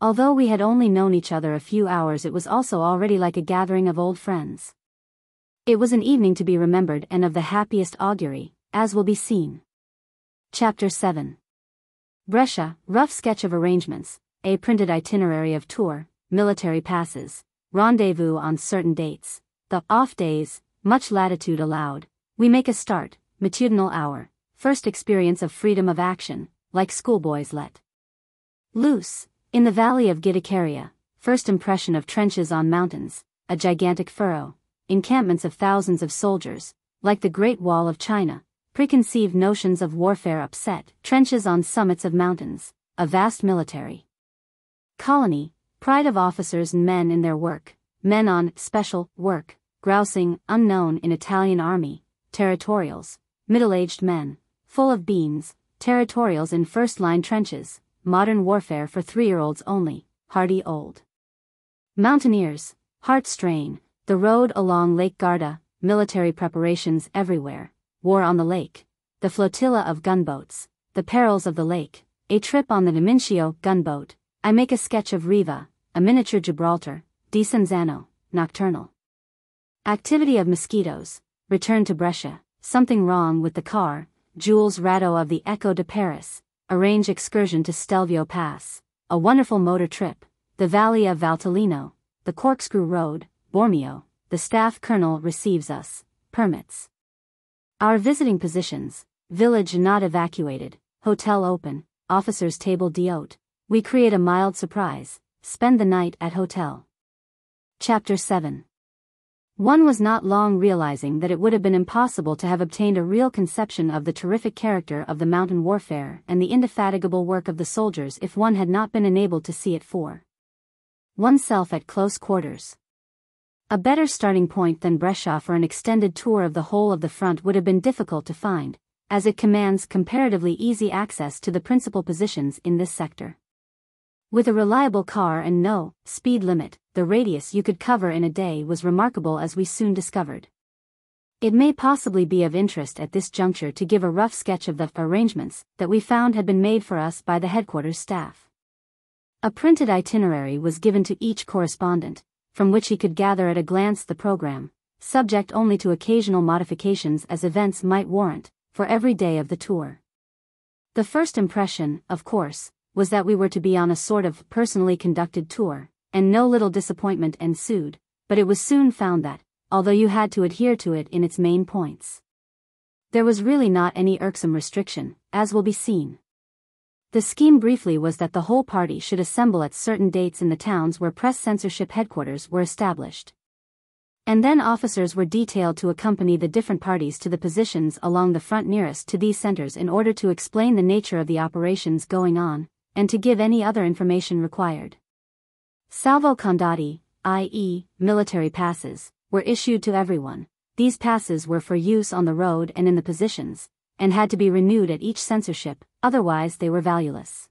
Although we had only known each other a few hours it was also already like a gathering of old friends. It was an evening to be remembered and of the happiest augury, as will be seen. Chapter 7 Brescia, rough sketch of arrangements, a printed itinerary of tour, military passes, rendezvous on certain dates, the off days, much latitude allowed, we make a start, matutinal hour, first experience of freedom of action, like schoolboys let. Loose, in the valley of Giudicaria, first impression of trenches on mountains, a gigantic furrow, encampments of thousands of soldiers, like the Great Wall of China, preconceived notions of warfare upset, trenches on summits of mountains, a vast military colony, pride of officers and men in their work, men on special work, grousing, unknown in Italian army, territorials, middle-aged men, full of beans, territorials in first-line trenches, modern warfare for three-year-olds only, hardy old. Mountaineers, heart strain, the road along Lake Garda, military preparations everywhere, war on the lake, the flotilla of gunboats, the perils of the lake, a trip on the Nemincio gunboat, I make a sketch of Riva, a miniature Gibraltar, Desenzano, nocturnal. Activity of mosquitoes, return to Brescia, something wrong with the car, Jules Rado of the Echo de Paris, arrange excursion to Stelvio Pass, a wonderful motor trip, the valley of Valtellino, the corkscrew road, Bormio, the staff colonel receives us, permits. Our visiting positions, village not evacuated, hotel open, officers table d'hôte, we create a mild surprise, spend the night at hotel. Chapter 7 One was not long realizing that it would have been impossible to have obtained a real conception of the terrific character of the mountain warfare and the indefatigable work of the soldiers if one had not been enabled to see it for oneself at close quarters. A better starting point than Brescia for an extended tour of the whole of the front would have been difficult to find, as it commands comparatively easy access to the principal positions in this sector. With a reliable car and no speed limit, the radius you could cover in a day was remarkable as we soon discovered. It may possibly be of interest at this juncture to give a rough sketch of the arrangements that we found had been made for us by the headquarters staff. A printed itinerary was given to each correspondent, from which he could gather at a glance the program, subject only to occasional modifications as events might warrant, for every day of the tour. The first impression, of course, was that we were to be on a sort of personally conducted tour, and no little disappointment ensued, but it was soon found that, although you had to adhere to it in its main points. There was really not any irksome restriction, as will be seen. The scheme briefly was that the whole party should assemble at certain dates in the towns where press censorship headquarters were established. And then officers were detailed to accompany the different parties to the positions along the front nearest to these centers in order to explain the nature of the operations going on, and to give any other information required. Salvo condotti, i.e., military passes, were issued to everyone. These passes were for use on the road and in the positions, and had to be renewed at each censorship, otherwise they were valueless.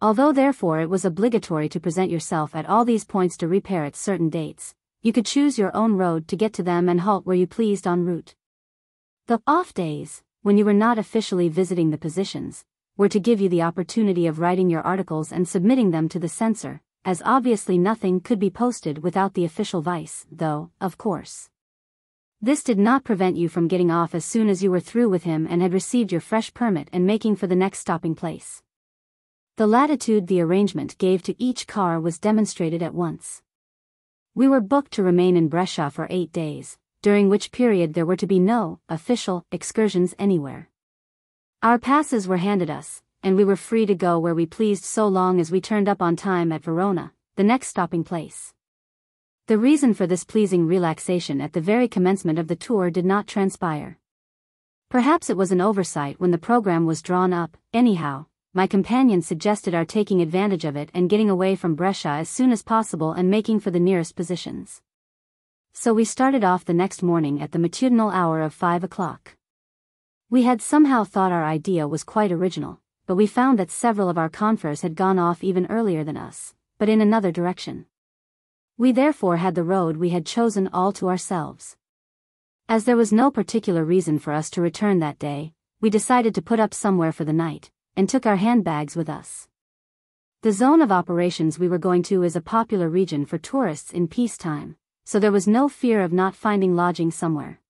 Although therefore it was obligatory to present yourself at all these points to repair at certain dates, you could choose your own road to get to them and halt where you pleased en route. The off days, when you were not officially visiting the positions, were to give you the opportunity of writing your articles and submitting them to the censor, as obviously nothing could be posted without the official vice, though, of course. This did not prevent you from getting off as soon as you were through with him and had received your fresh permit and making for the next stopping place. The latitude the arrangement gave to each car was demonstrated at once. We were booked to remain in Brescia for eight days, during which period there were to be no official excursions anywhere. Our passes were handed us, and we were free to go where we pleased so long as we turned up on time at Verona, the next stopping place. The reason for this pleasing relaxation at the very commencement of the tour did not transpire. Perhaps it was an oversight when the program was drawn up, anyhow, my companion suggested our taking advantage of it and getting away from Brescia as soon as possible and making for the nearest positions. So we started off the next morning at the matutinal hour of five o'clock. We had somehow thought our idea was quite original, but we found that several of our confreres had gone off even earlier than us, but in another direction. We therefore had the road we had chosen all to ourselves. As there was no particular reason for us to return that day, we decided to put up somewhere for the night, and took our handbags with us. The zone of operations we were going to is a popular region for tourists in peacetime, so there was no fear of not finding lodging somewhere.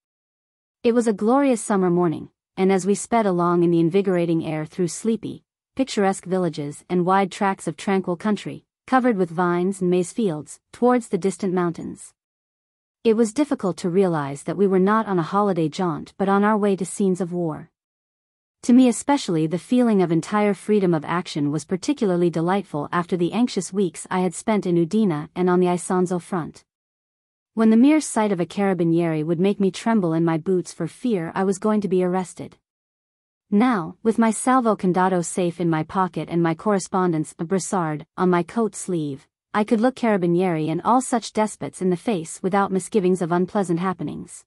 It was a glorious summer morning, and as we sped along in the invigorating air through sleepy, picturesque villages and wide tracts of tranquil country, covered with vines and maize fields, towards the distant mountains. It was difficult to realize that we were not on a holiday jaunt but on our way to scenes of war. To me especially the feeling of entire freedom of action was particularly delightful after the anxious weeks I had spent in Udine and on the Isonzo front when the mere sight of a carabinieri would make me tremble in my boots for fear I was going to be arrested. Now, with my salvo condotto safe in my pocket and my correspondence of brassard on my coat sleeve, I could look carabinieri and all such despots in the face without misgivings of unpleasant happenings.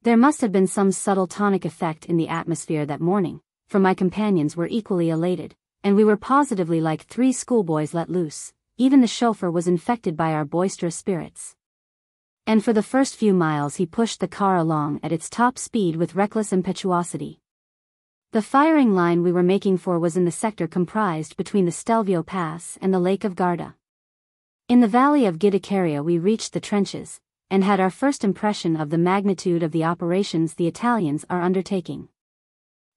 There must have been some subtle tonic effect in the atmosphere that morning, for my companions were equally elated, and we were positively like three schoolboys let loose, even the chauffeur was infected by our boisterous spirits and for the first few miles he pushed the car along at its top speed with reckless impetuosity. The firing line we were making for was in the sector comprised between the Stelvio Pass and the Lake of Garda. In the valley of Giudicaria we reached the trenches, and had our first impression of the magnitude of the operations the Italians are undertaking.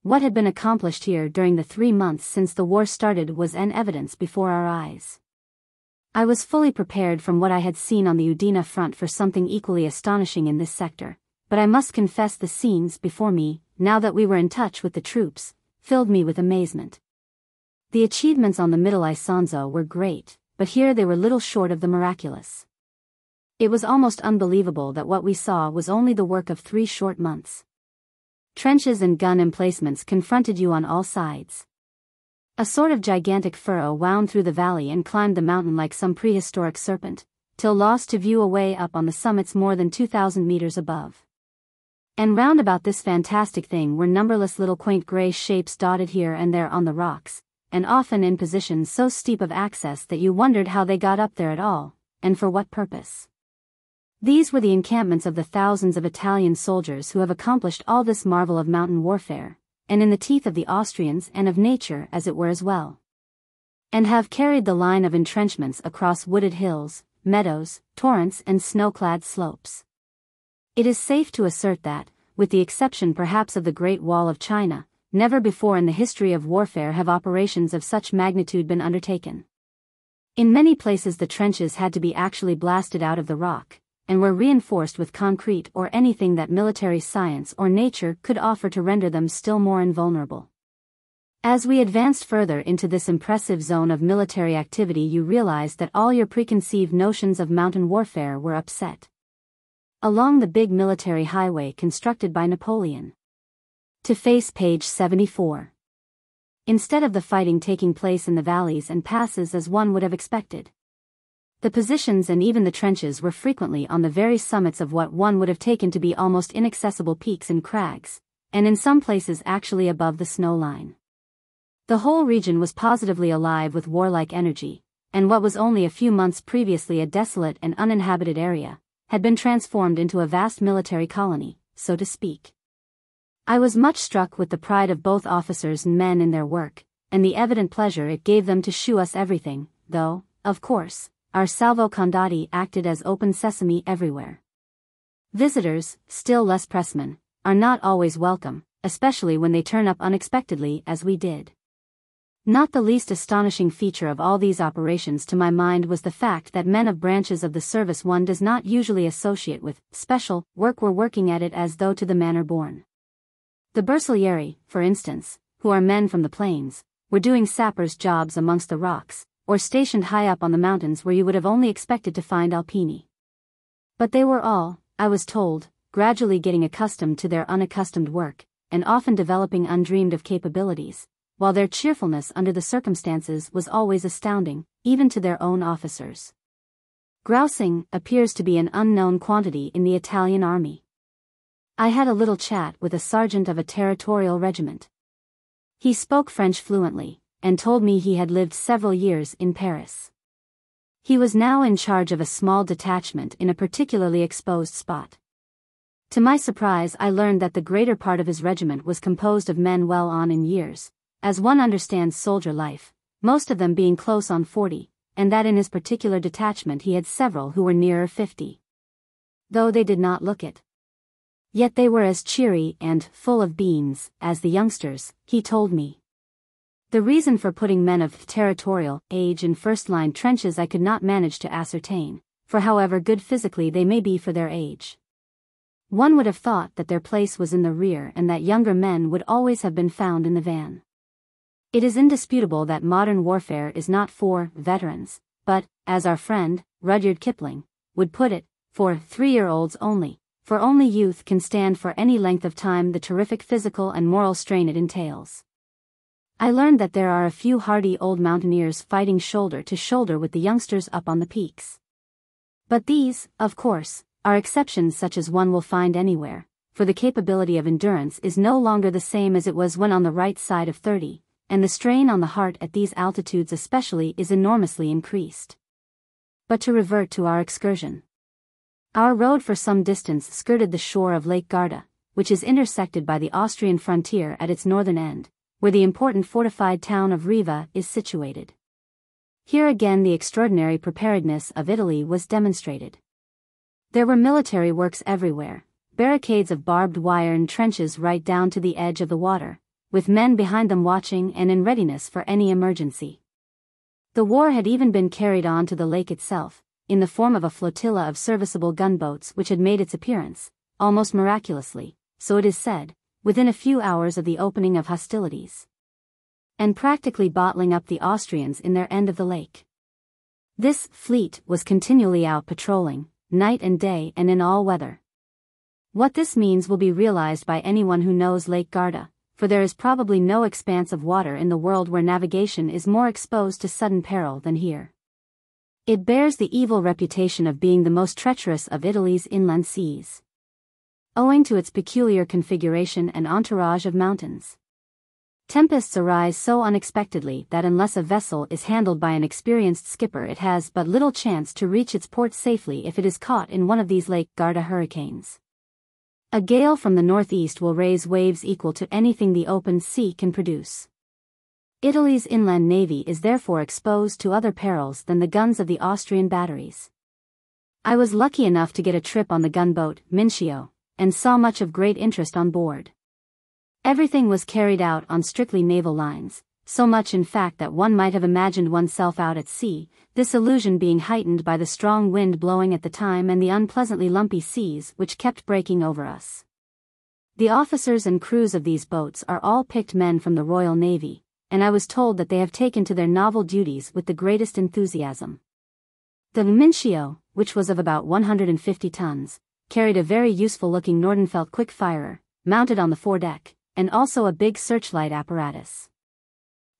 What had been accomplished here during the three months since the war started was an evidence before our eyes. I was fully prepared from what I had seen on the Udine front for something equally astonishing in this sector, but I must confess the scenes before me, now that we were in touch with the troops, filled me with amazement. The achievements on the Middle Isonzo were great, but here they were little short of the miraculous. It was almost unbelievable that what we saw was only the work of three short months. Trenches and gun emplacements confronted you on all sides. A sort of gigantic furrow wound through the valley and climbed the mountain like some prehistoric serpent, till lost to view away up on the summits more than 2,000 meters above. And round about this fantastic thing were numberless little quaint grey shapes dotted here and there on the rocks, and often in positions so steep of access that you wondered how they got up there at all, and for what purpose. These were the encampments of the thousands of Italian soldiers who have accomplished all this marvel of mountain warfare, and in the teeth of the Austrians and of nature as it were as well. And have carried the line of entrenchments across wooded hills, meadows, torrents and snow-clad slopes. It is safe to assert that, with the exception perhaps of the Great Wall of China, never before in the history of warfare have operations of such magnitude been undertaken. In many places the trenches had to be actually blasted out of the rock, and were reinforced with concrete or anything that military science or nature could offer to render them still more invulnerable. As we advanced further into this impressive zone of military activity you realized that all your preconceived notions of mountain warfare were upset along the big military highway constructed by Napoleon. To face page 74. Instead of the fighting taking place in the valleys and passes as one would have expected. The positions and even the trenches were frequently on the very summits of what one would have taken to be almost inaccessible peaks and crags, and in some places actually above the snow line. The whole region was positively alive with warlike energy, and what was only a few months previously a desolate and uninhabited area, had been transformed into a vast military colony, so to speak. I was much struck with the pride of both officers and men in their work, and the evident pleasure it gave them to shew us everything, though, of course, our salvo condotti acted as open sesame everywhere. Visitors, still less pressmen, are not always welcome, especially when they turn up unexpectedly as we did. Not the least astonishing feature of all these operations to my mind was the fact that men of branches of the service one does not usually associate with special work were working at it as though to the manner born. The Bersaglieri, for instance, who are men from the plains, were doing sappers' jobs amongst the rocks, or stationed high up on the mountains where you would have only expected to find alpini. But they were all, I was told, gradually getting accustomed to their unaccustomed work, and often developing undreamed of capabilities, while their cheerfulness under the circumstances was always astounding, even to their own officers. Grousing appears to be an unknown quantity in the Italian army. I had a little chat with a sergeant of a territorial regiment. He spoke French fluently, and told me he had lived several years in Paris. He was now in charge of a small detachment in a particularly exposed spot. To my surprise I learned that the greater part of his regiment was composed of men well on in years, as one understands soldier life, most of them being close on 40, and that in his particular detachment he had several who were nearer 50. Though they did not look it. Yet they were as cheery and full of beans as the youngsters, he told me. The reason for putting men of territorial age in first-line trenches I could not manage to ascertain, for however good physically they may be for their age. One would have thought that their place was in the rear and that younger men would always have been found in the van. It is indisputable that modern warfare is not for veterans, but, as our friend, Rudyard Kipling, would put it, for three-year-olds only, for only youth can stand for any length of time the terrific physical and moral strain it entails. I learned that there are a few hardy old mountaineers fighting shoulder to shoulder with the youngsters up on the peaks. But these, of course, are exceptions such as one will find anywhere, for the capability of endurance is no longer the same as it was when on the right side of 30, and the strain on the heart at these altitudes especially is enormously increased. But to revert to our excursion. Our road for some distance skirted the shore of Lake Garda, which is intersected by the Austrian frontier at its northern end, where the important fortified town of Riva is situated. Here again the extraordinary preparedness of Italy was demonstrated. There were military works everywhere, barricades of barbed wire and trenches right down to the edge of the water, with men behind them watching and in readiness for any emergency. The war had even been carried on to the lake itself, in the form of a flotilla of serviceable gunboats which had made its appearance, almost miraculously, so it is said, within a few hours of the opening of hostilities. And practically bottling up the Austrians in their end of the lake. This fleet was continually out patrolling, night and day and in all weather. What this means will be realized by anyone who knows Lake Garda, for there is probably no expanse of water in the world where navigation is more exposed to sudden peril than here. It bears the evil reputation of being the most treacherous of Italy's inland seas. owing to its peculiar configuration and entourage of mountains. Tempests arise so unexpectedly that unless a vessel is handled by an experienced skipper it has but little chance to reach its port safely if it is caught in one of these Lake Garda hurricanes. A gale from the northeast will raise waves equal to anything the open sea can produce. Italy's inland navy is therefore exposed to other perils than the guns of the Austrian batteries. I was lucky enough to get a trip on the gunboat, Mincio, and saw much of great interest on board. Everything was carried out on strictly naval lines, so much in fact that one might have imagined oneself out at sea, this illusion being heightened by the strong wind blowing at the time and the unpleasantly lumpy seas which kept breaking over us. The officers and crews of these boats are all picked men from the Royal Navy, and I was told that they have taken to their novel duties with the greatest enthusiasm. The Mincio, which was of about 150 tons, carried a very useful-looking Nordenfelt quick-firer, mounted on the foredeck, and also a big searchlight apparatus.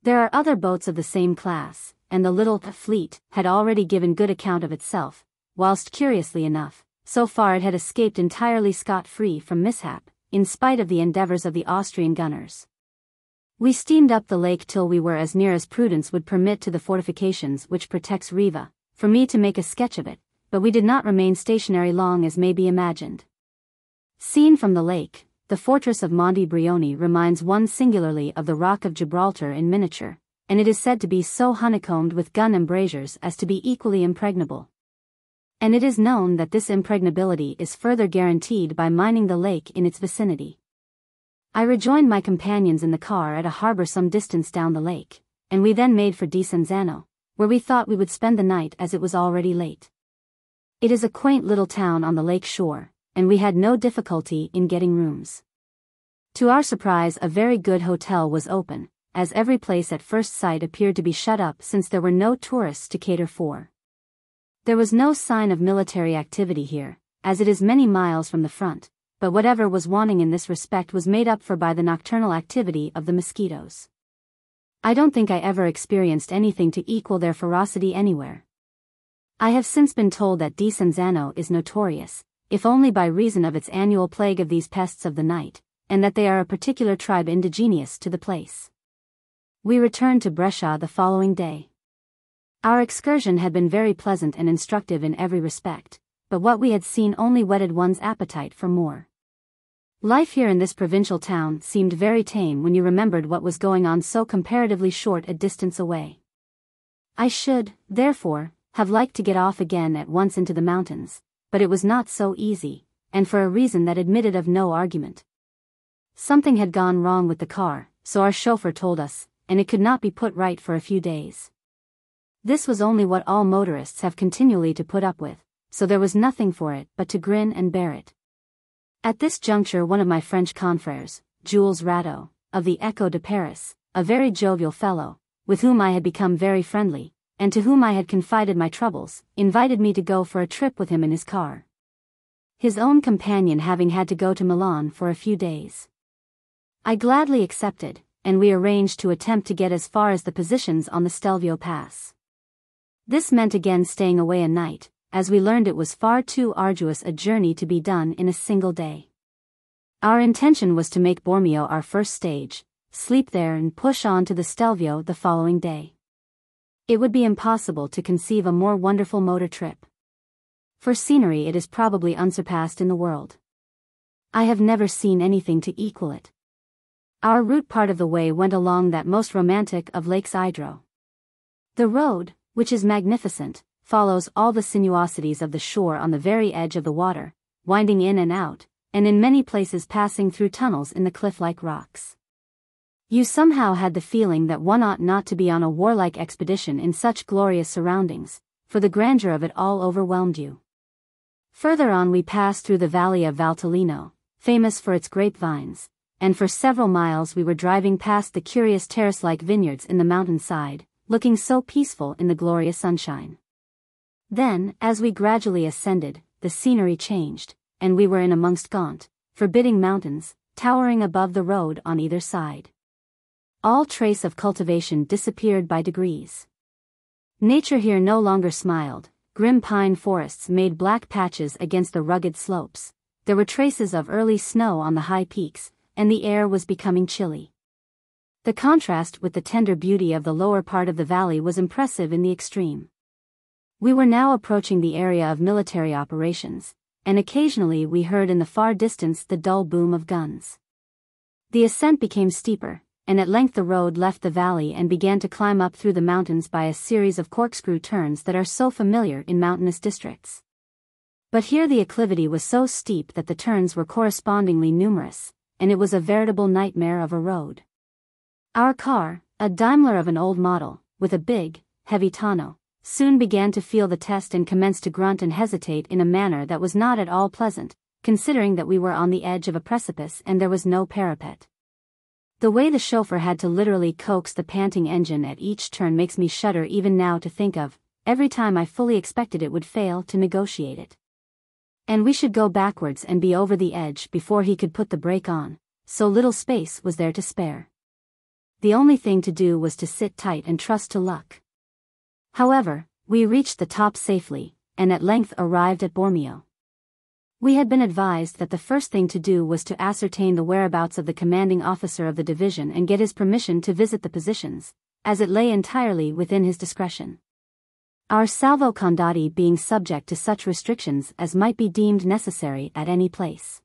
There are other boats of the same class, and the little fleet had already given good account of itself, whilst curiously enough, so far it had escaped entirely scot-free from mishap, in spite of the endeavours of the Austrian gunners. We steamed up the lake till we were as near as prudence would permit to the fortifications which protects Riva, for me to make a sketch of it, but we did not remain stationary long as may be imagined. Seen from the lake, the fortress of Monte Brione reminds one singularly of the Rock of Gibraltar in miniature, and it is said to be so honeycombed with gun embrasures as to be equally impregnable. And it is known that this impregnability is further guaranteed by mining the lake in its vicinity. I rejoined my companions in the car at a harbor some distance down the lake, and we then made for Desenzano, where we thought we would spend the night as it was already late. It is a quaint little town on the lake shore, and we had no difficulty in getting rooms. To our surprise a very good hotel was open, as every place at first sight appeared to be shut up since there were no tourists to cater for. There was no sign of military activity here, as it is many miles from the front, but whatever was wanting in this respect was made up for by the nocturnal activity of the mosquitoes. I don't think I ever experienced anything to equal their ferocity anywhere. I have since been told that Desenzano is notorious, if only by reason of its annual plague of these pests of the night, and that they are a particular tribe indigenous to the place. We returned to Brescia the following day. Our excursion had been very pleasant and instructive in every respect, but what we had seen only whetted one's appetite for more. Life here in this provincial town seemed very tame when you remembered what was going on so comparatively short a distance away. I should, therefore, have liked to get off again at once into the mountains, but it was not so easy, and for a reason that admitted of no argument. Something had gone wrong with the car, so our chauffeur told us, and it could not be put right for a few days. This was only what all motorists have continually to put up with, so there was nothing for it but to grin and bear it. At this juncture one of my French confrères, Jules Radeau, of the Echo de Paris, a very jovial fellow, with whom I had become very friendly, and to whom I had confided my troubles, invited me to go for a trip with him in his car. His own companion having had to go to Milan for a few days. I gladly accepted, and we arranged to attempt to get as far as the positions on the Stelvio Pass. This meant again staying away a night, as we learned it was far too arduous a journey to be done in a single day. Our intention was to make Bormio our first stage, sleep there and push on to the Stelvio the following day. It would be impossible to conceive a more wonderful motor trip. For scenery it is probably unsurpassed in the world. I have never seen anything to equal it. Our route part of the way went along that most romantic of Lakes Idro. The road, which is magnificent, follows all the sinuosities of the shore on the very edge of the water, winding in and out, and in many places passing through tunnels in the cliff-like rocks. You somehow had the feeling that one ought not to be on a warlike expedition in such glorious surroundings, for the grandeur of it all overwhelmed you. Further on we passed through the valley of Valtellino, famous for its grapevines, and for several miles we were driving past the curious terrace-like vineyards in the mountainside, looking so peaceful in the glorious sunshine. Then, as we gradually ascended, the scenery changed, and we were in amongst gaunt, forbidding mountains, towering above the road on either side. All trace of cultivation disappeared by degrees. Nature here no longer smiled, grim pine forests made black patches against the rugged slopes, there were traces of early snow on the high peaks, and the air was becoming chilly. The contrast with the tender beauty of the lower part of the valley was impressive in the extreme. We were now approaching the area of military operations, and occasionally we heard in the far distance the dull boom of guns. The ascent became steeper, and at length the road left the valley and began to climb up through the mountains by a series of corkscrew turns that are so familiar in mountainous districts. But here the acclivity was so steep that the turns were correspondingly numerous, and it was a veritable nightmare of a road. Our car, a Daimler of an old model, with a big, heavy tonneau, soon began to feel the test and commenced to grunt and hesitate in a manner that was not at all pleasant, considering that we were on the edge of a precipice and there was no parapet. The way the chauffeur had to literally coax the panting engine at each turn makes me shudder even now to think of, every time I fully expected it would fail to negotiate it. And we should go backwards and be over the edge before he could put the brake on, so little space was there to spare. The only thing to do was to sit tight and trust to luck. However, we reached the top safely, and at length arrived at Bormio. We had been advised that the first thing to do was to ascertain the whereabouts of the commanding officer of the division and get his permission to visit the positions, as it lay entirely within his discretion. Our salvo condotti being subject to such restrictions as might be deemed necessary at any place.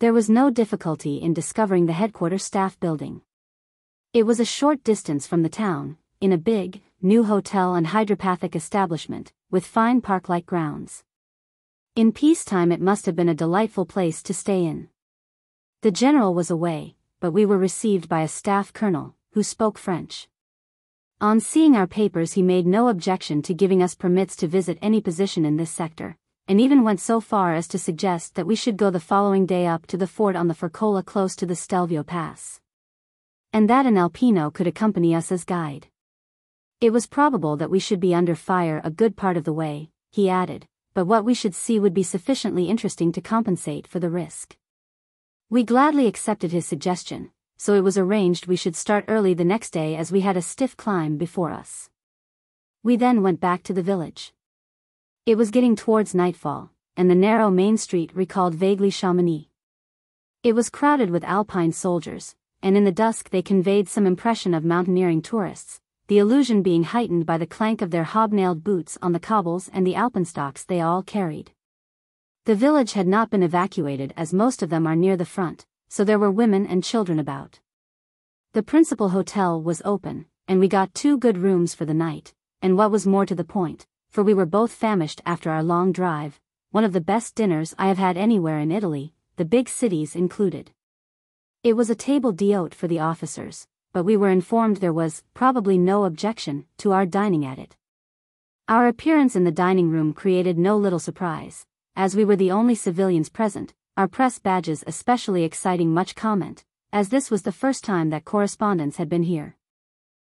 There was no difficulty in discovering the headquarters staff building. It was a short distance from the town, in a big, new hotel and hydropathic establishment, with fine park-like grounds. In peacetime it must have been a delightful place to stay in. The general was away, but we were received by a staff colonel, who spoke French. On seeing our papers he made no objection to giving us permits to visit any position in this sector, and even went so far as to suggest that we should go the following day up to the fort on the Forcola close to the Stelvio Pass. And that an Alpino could accompany us as guide. It was probable that we should be under fire a good part of the way, he added, but what we should see would be sufficiently interesting to compensate for the risk. We gladly accepted his suggestion, so it was arranged we should start early the next day as we had a stiff climb before us. We then went back to the village. It was getting towards nightfall, and the narrow main street recalled vaguely Chamonix. It was crowded with alpine soldiers, and in the dusk they conveyed some impression of mountaineering tourists, the illusion being heightened by the clank of their hobnailed boots on the cobbles and the alpenstocks they all carried. The village had not been evacuated as most of them are near the front, so there were women and children about. The principal hotel was open, and we got two good rooms for the night, and what was more to the point, for we were both famished after our long drive, one of the best dinners I have had anywhere in Italy, the big cities included. It was a table d'hôte for the officers, but we were informed there was, probably no objection, to our dining at it. Our appearance in the dining room created no little surprise, as we were the only civilians present, our press badges especially exciting much comment, as this was the first time that correspondents had been here.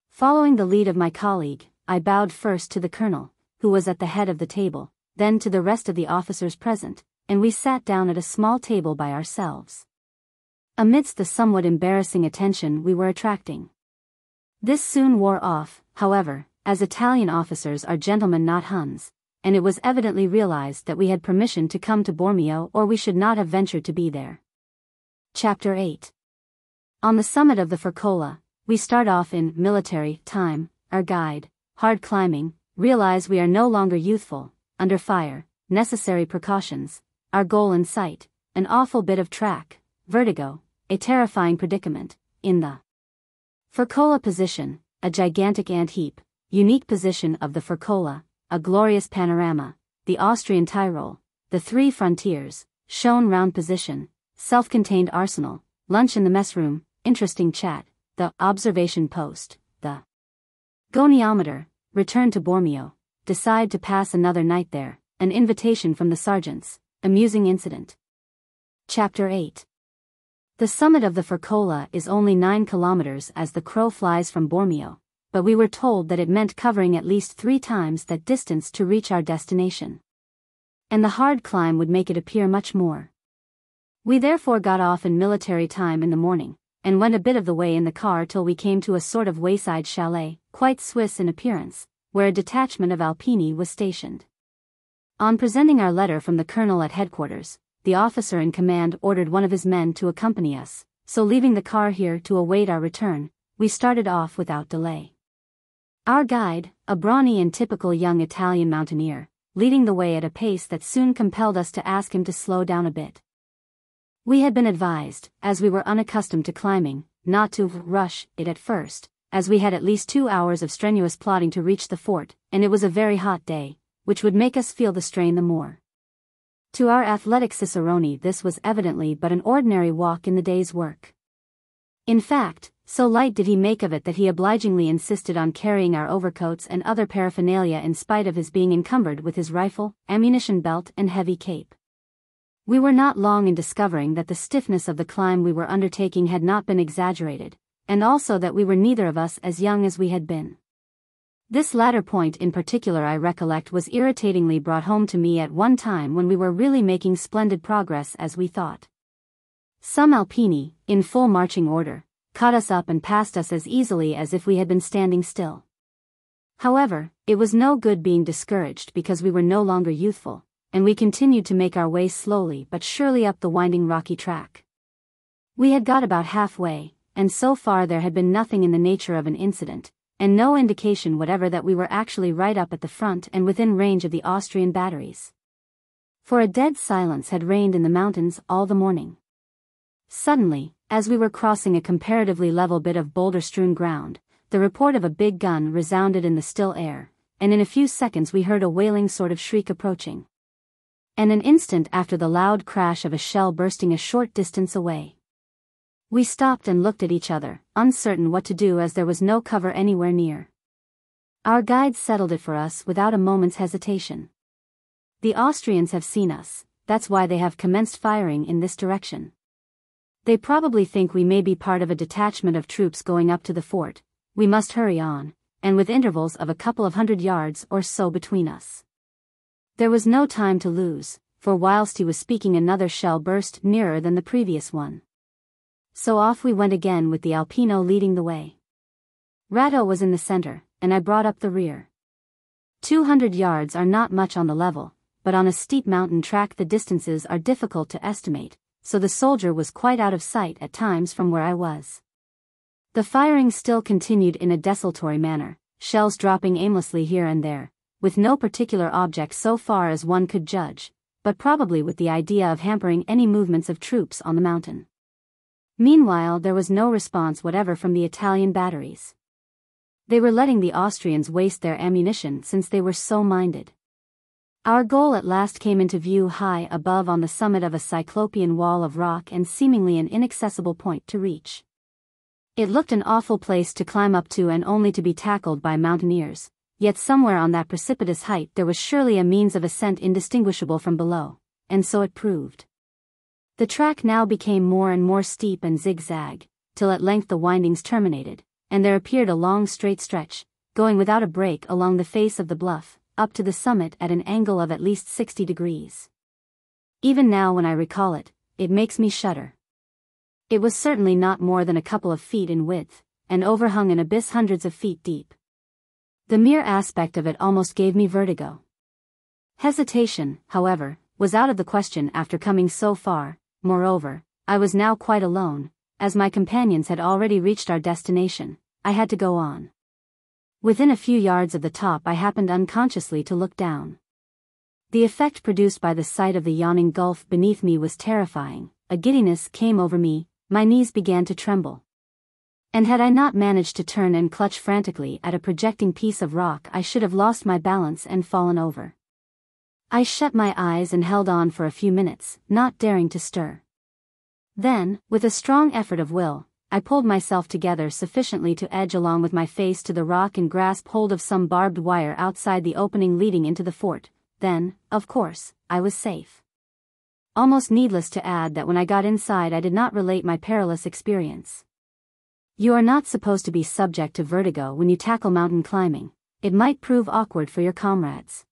Following the lead of my colleague, I bowed first to the colonel, who was at the head of the table, then to the rest of the officers present, and we sat down at a small table by ourselves amidst the somewhat embarrassing attention we were attracting. This soon wore off, however, as Italian officers are gentlemen not Huns, and it was evidently realized that we had permission to come to Bormio or we should not have ventured to be there. Chapter 8 On the summit of the Forcola, we start off in military time, our guide, hard climbing, realize we are no longer youthful, under fire, necessary precautions, our goal in sight, an awful bit of track, vertigo, a terrifying predicament, in the Forcola position, a gigantic ant heap, unique position of the Forcola, a glorious panorama, the Austrian Tyrol, the three frontiers, shown round position, self-contained arsenal, lunch in the mess room, interesting chat, the observation post, the goniometer, return to Bormio, decide to pass another night there, an invitation from the sergeants, amusing incident. Chapter 8 the summit of the Forcola is only 9 kilometers as the crow flies from Bormio, but we were told that it meant covering at least three times that distance to reach our destination. And the hard climb would make it appear much more. We therefore got off in military time in the morning, and went a bit of the way in the car till we came to a sort of wayside chalet, quite Swiss in appearance, where a detachment of Alpini was stationed. On presenting our letter from the colonel at headquarters, the officer in command ordered one of his men to accompany us, so leaving the car here to await our return, we started off without delay. Our guide, a brawny and typical young Italian mountaineer, leading the way at a pace that soon compelled us to ask him to slow down a bit. We had been advised, as we were unaccustomed to climbing, not to rush it at first, as we had at least two hours of strenuous plodding to reach the fort, and it was a very hot day, which would make us feel the strain the more. To our athletic cicerone this was evidently but an ordinary walk in the day's work. In fact, so light did he make of it that he obligingly insisted on carrying our overcoats and other paraphernalia in spite of his being encumbered with his rifle, ammunition belt and heavy cape. We were not long in discovering that the stiffness of the climb we were undertaking had not been exaggerated, and also that we were neither of us as young as we had been. This latter point in particular I recollect was irritatingly brought home to me at one time when we were really making splendid progress as we thought. Some Alpini, in full marching order, caught us up and passed us as easily as if we had been standing still. However, it was no good being discouraged because we were no longer youthful, and we continued to make our way slowly but surely up the winding rocky track. We had got about halfway, and so far there had been nothing in the nature of an incident, and no indication whatever that we were actually right up at the front and within range of the Austrian batteries. For a dead silence had reigned in the mountains all the morning. Suddenly, as we were crossing a comparatively level bit of boulder-strewn ground, the report of a big gun resounded in the still air, and in a few seconds we heard a wailing sort of shriek approaching. And an instant after the loud crash of a shell bursting a short distance away. We stopped and looked at each other, uncertain what to do as there was no cover anywhere near. Our guide settled it for us without a moment's hesitation. The Austrians have seen us, that's why they have commenced firing in this direction. They probably think we may be part of a detachment of troops going up to the fort, we must hurry on, and with intervals of a couple of hundred yards or so between us. There was no time to lose, for whilst he was speaking another shell burst nearer than the previous one. So off we went again with the Alpino leading the way. Ratto was in the center, and I brought up the rear. Two hundred yards are not much on the level, but on a steep mountain track the distances are difficult to estimate, so the soldier was quite out of sight at times from where I was. The firing still continued in a desultory manner, shells dropping aimlessly here and there, with no particular object so far as one could judge, but probably with the idea of hampering any movements of troops on the mountain. Meanwhile there was no response whatever from the Italian batteries. They were letting the Austrians waste their ammunition since they were so minded. Our goal at last came into view high above on the summit of a cyclopean wall of rock and seemingly an inaccessible point to reach. It looked an awful place to climb up to and only to be tackled by mountaineers, yet somewhere on that precipitous height there was surely a means of ascent indistinguishable from below, and so it proved. The track now became more and more steep and zigzag, till at length the windings terminated, and there appeared a long straight stretch, going without a break along the face of the bluff, up to the summit at an angle of at least 60 degrees. Even now when I recall it, it makes me shudder. It was certainly not more than a couple of feet in width, and overhung an abyss hundreds of feet deep. The mere aspect of it almost gave me vertigo. Hesitation, however, was out of the question after coming so far, moreover, I was now quite alone, as my companions had already reached our destination, I had to go on. Within a few yards of the top I happened unconsciously to look down. The effect produced by the sight of the yawning gulf beneath me was terrifying, a giddiness came over me, my knees began to tremble. And had I not managed to turn and clutch frantically at a projecting piece of rock I should have lost my balance and fallen over. I shut my eyes and held on for a few minutes, not daring to stir. Then, with a strong effort of will, I pulled myself together sufficiently to edge along with my face to the rock and grasp hold of some barbed wire outside the opening leading into the fort, then, of course, I was safe. Almost needless to add that when I got inside I did not relate my perilous experience. You are not supposed to be subject to vertigo when you tackle mountain climbing, it might prove awkward for your comrades.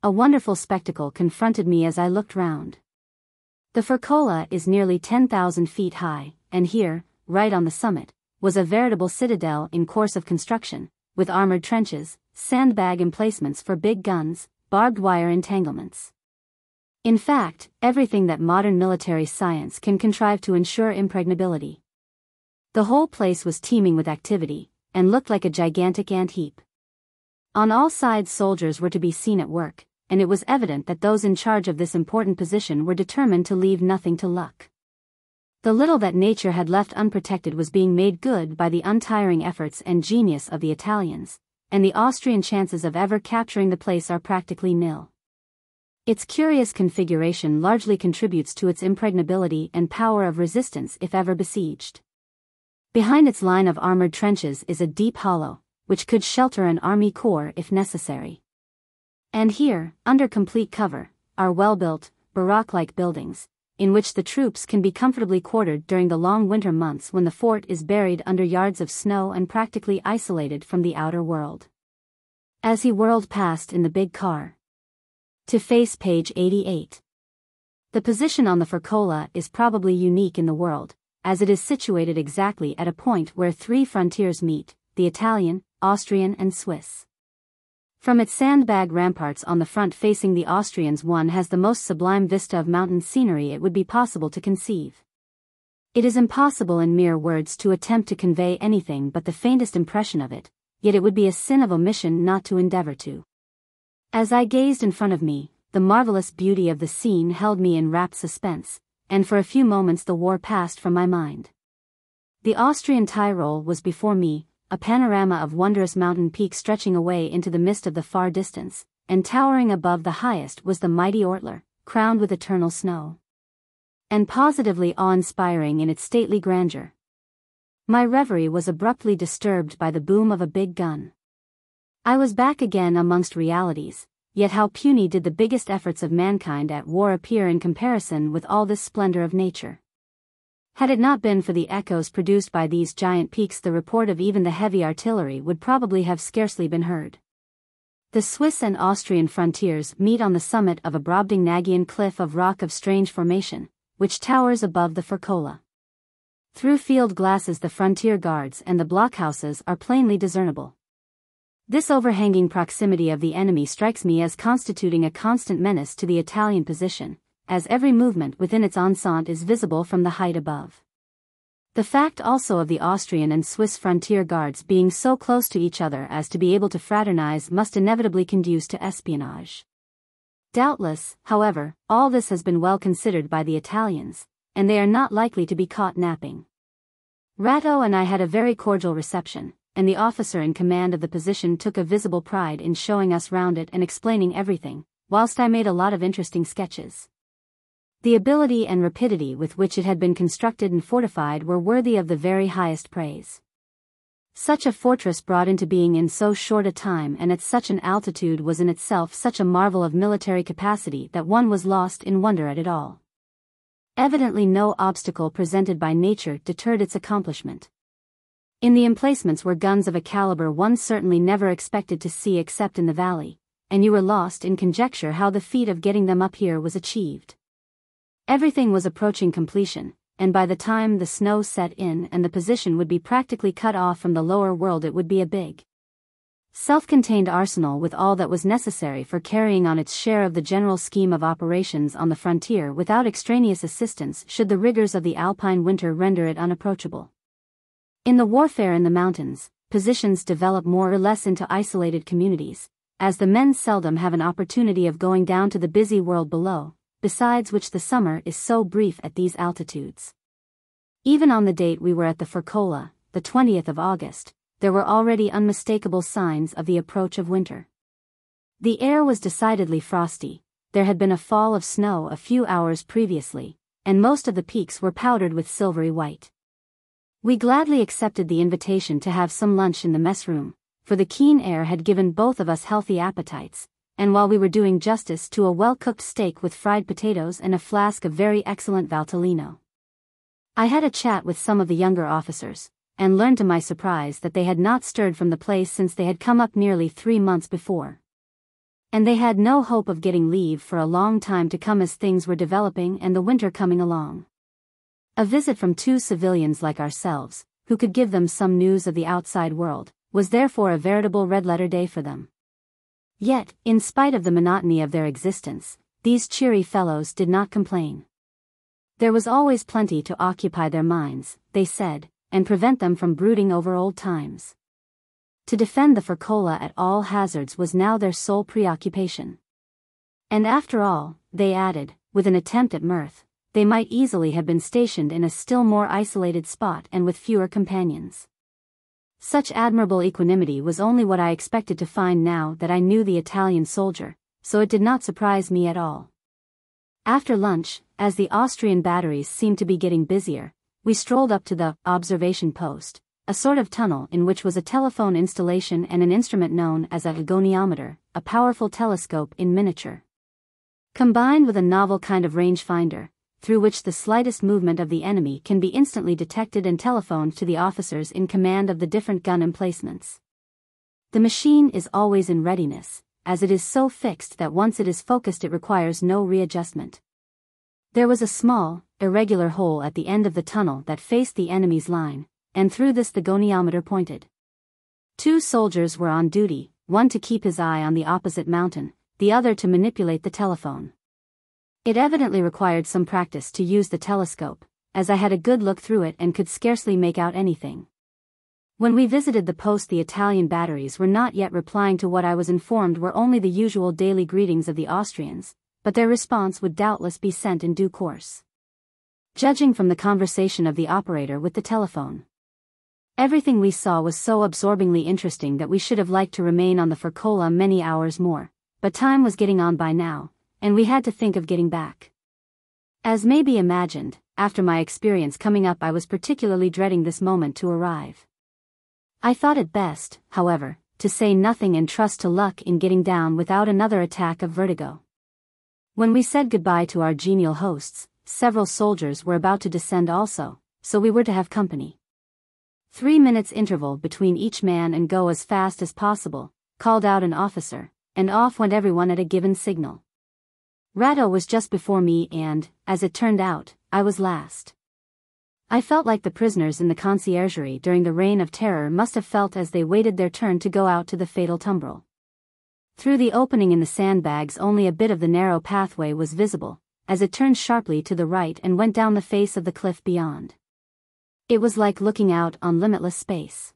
A wonderful spectacle confronted me as I looked round. The Forcola is nearly 10,000 feet high, and here, right on the summit, was a veritable citadel in course of construction, with armored trenches, sandbag emplacements for big guns, barbed wire entanglements. In fact, everything that modern military science can contrive to ensure impregnability. The whole place was teeming with activity, and looked like a gigantic ant heap. On all sides soldiers were to be seen at work, and it was evident that those in charge of this important position were determined to leave nothing to luck. The little that nature had left unprotected was being made good by the untiring efforts and genius of the Italians, and the Austrian chances of ever capturing the place are practically nil. Its curious configuration largely contributes to its impregnability and power of resistance if ever besieged. Behind its line of armored trenches is a deep hollow, which could shelter an army corps if necessary. And here, under complete cover, are well-built, barrack-like buildings, in which the troops can be comfortably quartered during the long winter months when the fort is buried under yards of snow and practically isolated from the outer world. As he whirled past in the big car. To face page 88. The position on the Forcola is probably unique in the world, as it is situated exactly at a point where three frontiers meet, the Italian, Austrian and Swiss. From its sandbag ramparts on the front facing the Austrians one has the most sublime vista of mountain scenery it would be possible to conceive. It is impossible in mere words to attempt to convey anything but the faintest impression of it, yet it would be a sin of omission not to endeavor to. As I gazed in front of me, the marvelous beauty of the scene held me in rapt suspense, and for a few moments the war passed from my mind. The Austrian Tyrol was before me, a panorama of wondrous mountain peaks stretching away into the mist of the far distance, and towering above the highest was the mighty Ortler, crowned with eternal snow. And positively awe-inspiring in its stately grandeur. My reverie was abruptly disturbed by the boom of a big gun. I was back again amongst realities, yet how puny did the biggest efforts of mankind at war appear in comparison with all this splendor of nature. Had it not been for the echoes produced by these giant peaks the report of even the heavy artillery would probably have scarcely been heard. The Swiss and Austrian frontiers meet on the summit of a Brobdingnagian cliff of rock of strange formation, which towers above the Forcola. Through field glasses the frontier guards and the blockhouses are plainly discernible. This overhanging proximity of the enemy strikes me as constituting a constant menace to the Italian position, as every movement within its enceinte is visible from the height above. The fact also of the Austrian and Swiss frontier guards being so close to each other as to be able to fraternize must inevitably conduce to espionage. Doubtless, however, all this has been well considered by the Italians, and they are not likely to be caught napping. Ratto and I had a very cordial reception, and the officer in command of the position took a visible pride in showing us round it and explaining everything, whilst I made a lot of interesting sketches. The ability and rapidity with which it had been constructed and fortified were worthy of the very highest praise. Such a fortress brought into being in so short a time and at such an altitude was in itself such a marvel of military capacity that one was lost in wonder at it all. Evidently no obstacle presented by nature deterred its accomplishment. In the emplacements were guns of a caliber one certainly never expected to see except in the valley, and you were lost in conjecture how the feat of getting them up here was achieved. Everything was approaching completion, and by the time the snow set in and the position would be practically cut off from the lower world it would be a big, self-contained arsenal with all that was necessary for carrying on its share of the general scheme of operations on the frontier without extraneous assistance should the rigors of the alpine winter render it unapproachable. In the warfare in the mountains, positions develop more or less into isolated communities, as the men seldom have an opportunity of going down to the busy world below, besides which the summer is so brief at these altitudes. Even on the date we were at the Forcola, the 20th of August, there were already unmistakable signs of the approach of winter. The air was decidedly frosty, there had been a fall of snow a few hours previously, and most of the peaks were powdered with silvery white. We gladly accepted the invitation to have some lunch in the mess room, for the keen air had given both of us healthy appetites, and while we were doing justice to a well-cooked steak with fried potatoes and a flask of very excellent Valtellino. I had a chat with some of the younger officers, and learned to my surprise that they had not stirred from the place since they had come up nearly three months before. And they had no hope of getting leave for a long time to come as things were developing and the winter coming along. A visit from two civilians like ourselves, who could give them some news of the outside world, was therefore a veritable red-letter day for them. Yet, in spite of the monotony of their existence, these cheery fellows did not complain. There was always plenty to occupy their minds, they said, and prevent them from brooding over old times. To defend the Forcola at all hazards was now their sole preoccupation. And after all, they added, with an attempt at mirth, they might easily have been stationed in a still more isolated spot and with fewer companions. Such admirable equanimity was only what I expected to find now that I knew the Italian soldier, so it did not surprise me at all. After lunch, as the Austrian batteries seemed to be getting busier, we strolled up to the observation post, a sort of tunnel in which was a telephone installation and an instrument known as a goniometer, a powerful telescope in miniature. Combined with a novel kind of rangefinder, through which the slightest movement of the enemy can be instantly detected and telephoned to the officers in command of the different gun emplacements. The machine is always in readiness, as it is so fixed that once it is focused it requires no readjustment. There was a small, irregular hole at the end of the tunnel that faced the enemy's line, and through this the goniometer pointed. Two soldiers were on duty, one to keep his eye on the opposite mountain, the other to manipulate the telephone. It evidently required some practice to use the telescope, as I had a good look through it and could scarcely make out anything. When we visited the post the Italian batteries were not yet replying to what I was informed were only the usual daily greetings of the Austrians, but their response would doubtless be sent in due course. Judging from the conversation of the operator with the telephone. Everything we saw was so absorbingly interesting that we should have liked to remain on the Forcola many hours more, but time was getting on by now, and we had to think of getting back. As may be imagined, after my experience coming up I was particularly dreading this moment to arrive. I thought it best, however, to say nothing and trust to luck in getting down without another attack of vertigo. When we said goodbye to our genial hosts, several soldiers were about to descend also, so we were to have company. Three minutes interval between each man and go as fast as possible, called out an officer, and off went everyone at a given signal. Ratto was just before me and, as it turned out, I was last. I felt like the prisoners in the conciergerie during the reign of terror must have felt as they waited their turn to go out to the fatal tumbril. Through the opening in the sandbags only a bit of the narrow pathway was visible, as it turned sharply to the right and went down the face of the cliff beyond. It was like looking out on limitless space.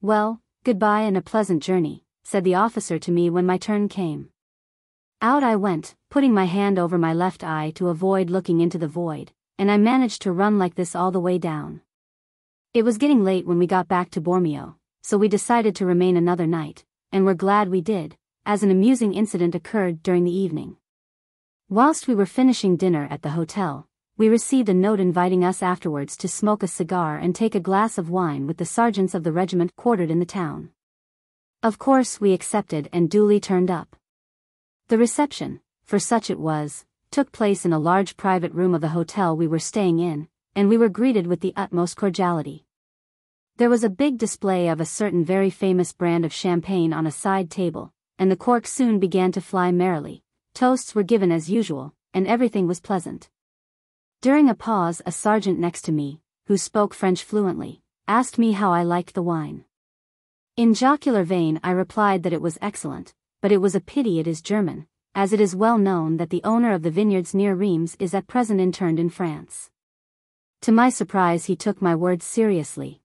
Well, goodbye and a pleasant journey, said the officer to me when my turn came. Out I went, putting my hand over my left eye to avoid looking into the void, and I managed to run like this all the way down. It was getting late when we got back to Bormio, so we decided to remain another night, and were glad we did, as an amusing incident occurred during the evening. Whilst we were finishing dinner at the hotel, we received a note inviting us afterwards to smoke a cigar and take a glass of wine with the sergeants of the regiment quartered in the town. Of course we accepted and duly turned up. The reception, for such it was, took place in a large private room of the hotel we were staying in, and we were greeted with the utmost cordiality. There was a big display of a certain very famous brand of champagne on a side table, and the cork soon began to fly merrily. Toasts were given as usual, and everything was pleasant. During a pause a sergeant next to me, who spoke French fluently, asked me how I liked the wine. In jocular vein I replied that it was excellent, but it was a pity it is German, as it is well known that the owner of the vineyards near Reims is at present interned in France. To my surprise he took my words seriously.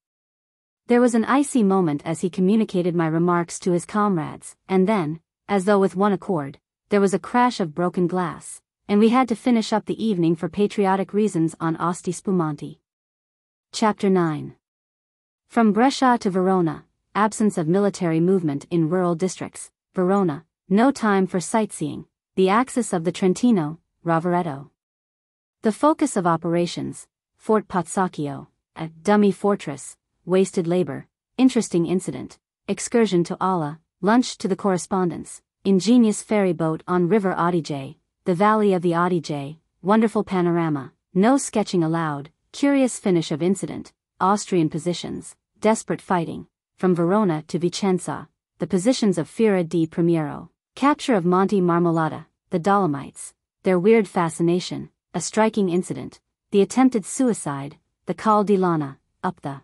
There was an icy moment as he communicated my remarks to his comrades, and then, as though with one accord, there was a crash of broken glass, and we had to finish up the evening for patriotic reasons on Asti Spumanti. Chapter 9 From Brescia to Verona, absence of military movement in rural districts, Verona, no time for sightseeing, the axis of the Trentino, Rovereto. The focus of operations, Fort Pozzacchio, a dummy fortress, wasted labor, interesting incident, excursion to Ala, lunch to the correspondence, ingenious ferry boat on River Adige, the Valley of the Adige, wonderful panorama, no sketching allowed, curious finish of incident, Austrian positions, desperate fighting, from Verona to Vicenza, the positions of Fiera di Primiero, capture of Monte Marmolada, the Dolomites, their weird fascination, a striking incident, the attempted suicide, the Col di Lana, up the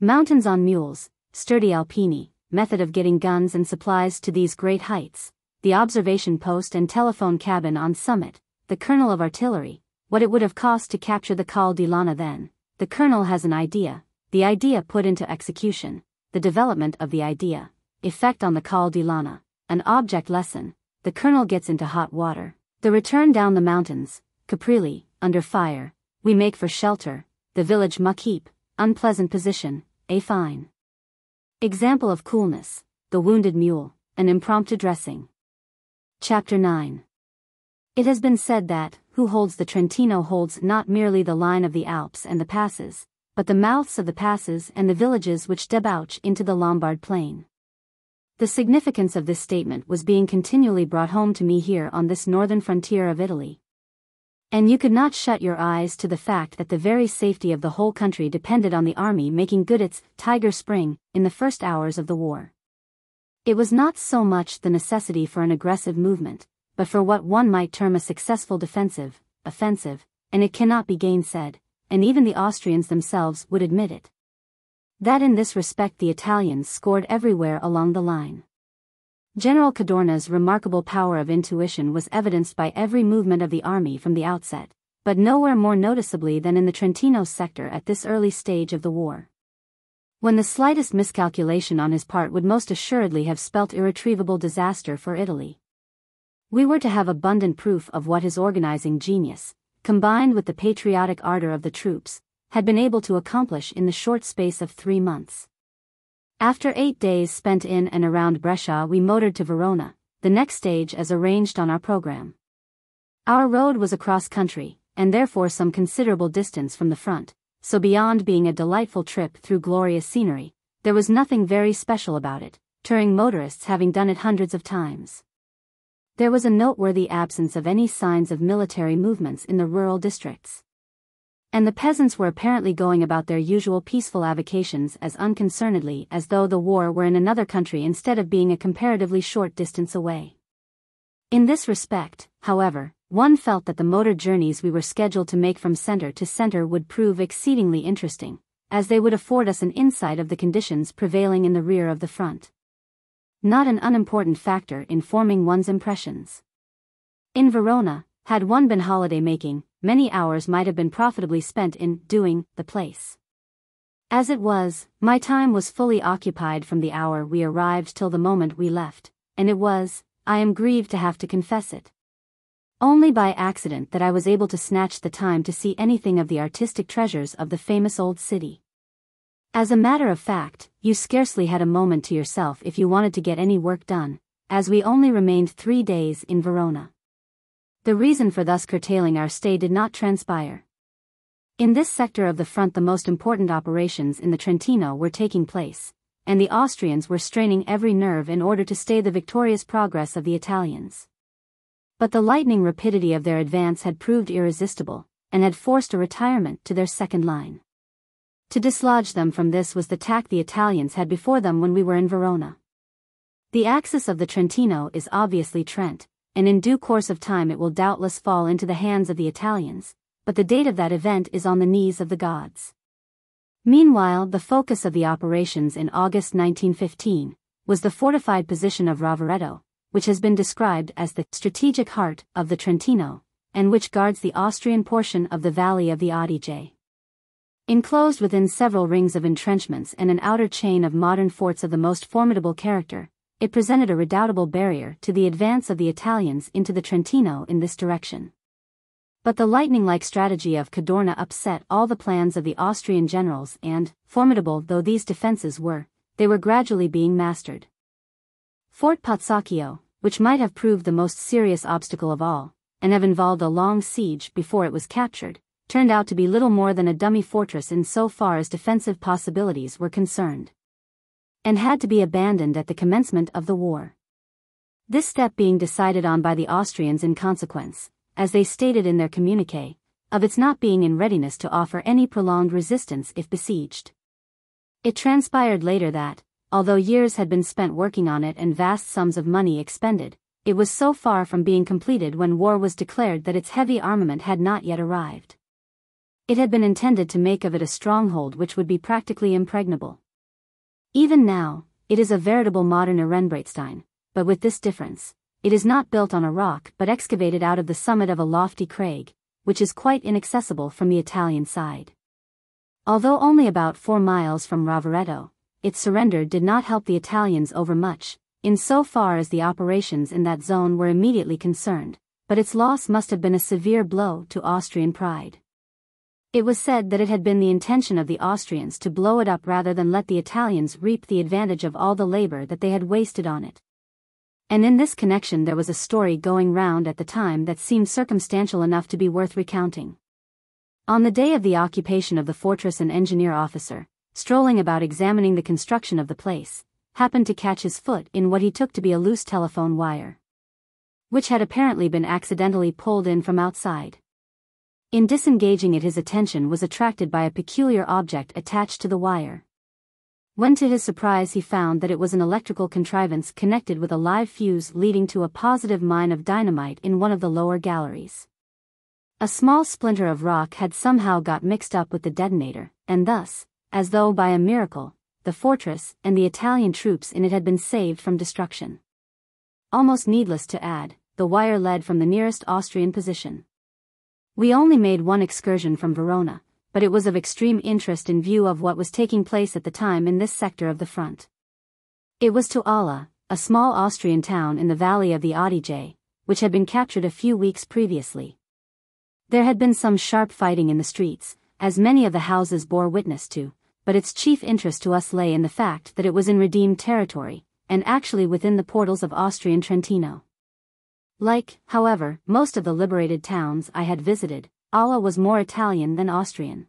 mountains on mules, sturdy Alpini, method of getting guns and supplies to these great heights, the observation post and telephone cabin on summit, the colonel of artillery, what it would have cost to capture the Col di Lana then, the colonel has an idea, the idea put into execution, the development of the idea, effect on the di an object lesson, the colonel gets into hot water, the return down the mountains, Caprile, under fire, we make for shelter, the village Muckheap, unpleasant position, a fine. Example of coolness, the wounded mule, an impromptu dressing. Chapter 9 It has been said that, who holds the Trentino holds not merely the line of the Alps and the passes, but the mouths of the passes and the villages which debouch into the Lombard plain. The significance of this statement was being continually brought home to me here on this northern frontier of Italy. And you could not shut your eyes to the fact that the very safety of the whole country depended on the army making good its Tiger Spring in the first hours of the war. It was not so much the necessity for an aggressive movement, but for what one might term a successful defensive, offensive, and it cannot be gainsaid, and even the Austrians themselves would admit it that in this respect the Italians scored everywhere along the line. General Cadorna's remarkable power of intuition was evidenced by every movement of the army from the outset, but nowhere more noticeably than in the Trentino sector at this early stage of the war. When the slightest miscalculation on his part would most assuredly have spelt irretrievable disaster for Italy. We were to have abundant proof of what his organizing genius, combined with the patriotic ardor of the troops, had been able to accomplish in the short space of three months. After eight days spent in and around Brescia we motored to Verona, the next stage as arranged on our program. Our road was across country, and therefore some considerable distance from the front, so beyond being a delightful trip through glorious scenery, there was nothing very special about it, touring motorists having done it hundreds of times. There was a noteworthy absence of any signs of military movements in the rural districts and the peasants were apparently going about their usual peaceful avocations as unconcernedly as though the war were in another country instead of being a comparatively short distance away. In this respect, however, one felt that the motor journeys we were scheduled to make from center to center would prove exceedingly interesting, as they would afford us an insight of the conditions prevailing in the rear of the front. Not an unimportant factor in forming one's impressions. In Verona, had one been holiday making, many hours might have been profitably spent in doing the place. As it was, my time was fully occupied from the hour we arrived till the moment we left, and it was, I am grieved to have to confess it. Only by accident that I was able to snatch the time to see anything of the artistic treasures of the famous old city. As a matter of fact, you scarcely had a moment to yourself if you wanted to get any work done, as we only remained three days in Verona. The reason for thus curtailing our stay did not transpire. In this sector of the front the most important operations in the Trentino were taking place, and the Austrians were straining every nerve in order to stay the victorious progress of the Italians. But the lightning rapidity of their advance had proved irresistible, and had forced a retirement to their second line. To dislodge them from this was the tack the Italians had before them when we were in Verona. The axis of the Trentino is obviously Trent, and in due course of time it will doubtless fall into the hands of the Italians, but the date of that event is on the knees of the gods. Meanwhile, the focus of the operations in August 1915 was the fortified position of Rovereto, which has been described as the strategic heart of the Trentino, and which guards the Austrian portion of the valley of the Adige. Enclosed within several rings of entrenchments and an outer chain of modern forts of the most formidable character, it presented a redoubtable barrier to the advance of the Italians into the Trentino in this direction. But the lightning-like strategy of Cadorna upset all the plans of the Austrian generals and, formidable though these defenses were, they were gradually being mastered. Fort Pozzacchio, which might have proved the most serious obstacle of all, and have involved a long siege before it was captured, turned out to be little more than a dummy fortress in so far as defensive possibilities were concerned and had to be abandoned at the commencement of the war. This step being decided on by the Austrians in consequence, as they stated in their communique, of its not being in readiness to offer any prolonged resistance if besieged. It transpired later that, although years had been spent working on it and vast sums of money expended, it was so far from being completed when war was declared that its heavy armament had not yet arrived. It had been intended to make of it a stronghold which would be practically impregnable. Even now, it is a veritable modern Ehrenbreitstein, but with this difference. it is not built on a rock but excavated out of the summit of a lofty crag, which is quite inaccessible from the Italian side. Although only about four miles from Rovereto, its surrender did not help the Italians overmuch, in so far as the operations in that zone were immediately concerned, but its loss must have been a severe blow to Austrian pride. It was said that it had been the intention of the Austrians to blow it up rather than let the Italians reap the advantage of all the labor that they had wasted on it. And in this connection there was a story going round at the time that seemed circumstantial enough to be worth recounting. On the day of the occupation of the fortress an engineer officer, strolling about examining the construction of the place, happened to catch his foot in what he took to be a loose telephone wire. Which had apparently been accidentally pulled in from outside. In disengaging it his attention was attracted by a peculiar object attached to the wire when to his surprise he found that it was an electrical contrivance connected with a live fuse leading to a positive mine of dynamite in one of the lower galleries. A small splinter of rock had somehow got mixed up with the detonator, and thus, as though by a miracle, the fortress and the Italian troops in it had been saved from destruction. Almost needless to add, the wire led from the nearest Austrian position. We only made one excursion from Verona, but it was of extreme interest in view of what was taking place at the time in this sector of the front. It was to Ala, a small Austrian town in the valley of the Adige, which had been captured a few weeks previously. There had been some sharp fighting in the streets, as many of the houses bore witness to, but its chief interest to us lay in the fact that it was in redeemed territory, and actually within the portals of Austrian Trentino. Like, however, most of the liberated towns I had visited, Ala was more Italian than Austrian.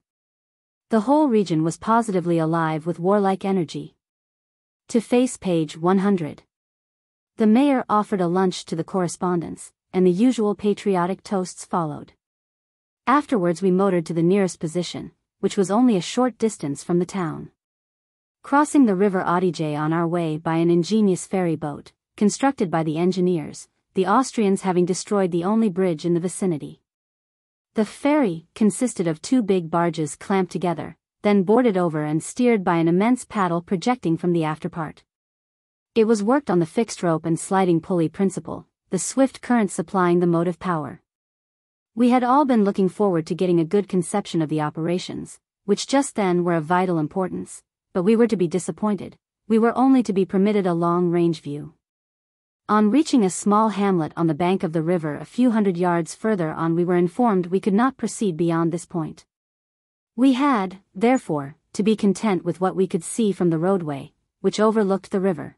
The whole region was positively alive with warlike energy. To face page 100. The mayor offered a lunch to the correspondents, and the usual patriotic toasts followed. Afterwards we motored to the nearest position, which was only a short distance from the town. Crossing the river Adige on our way by an ingenious ferry boat, constructed by the engineers, the Austrians having destroyed the only bridge in the vicinity. The ferry consisted of two big barges clamped together, then boarded over and steered by an immense paddle projecting from the afterpart. It was worked on the fixed rope and sliding pulley principle, the swift current supplying the motive power. We had all been looking forward to getting a good conception of the operations, which just then were of vital importance, but we were to be disappointed, we were only to be permitted a long-range view. On reaching a small hamlet on the bank of the river a few hundred yards further on we were informed we could not proceed beyond this point. We had, therefore, to be content with what we could see from the roadway, which overlooked the river.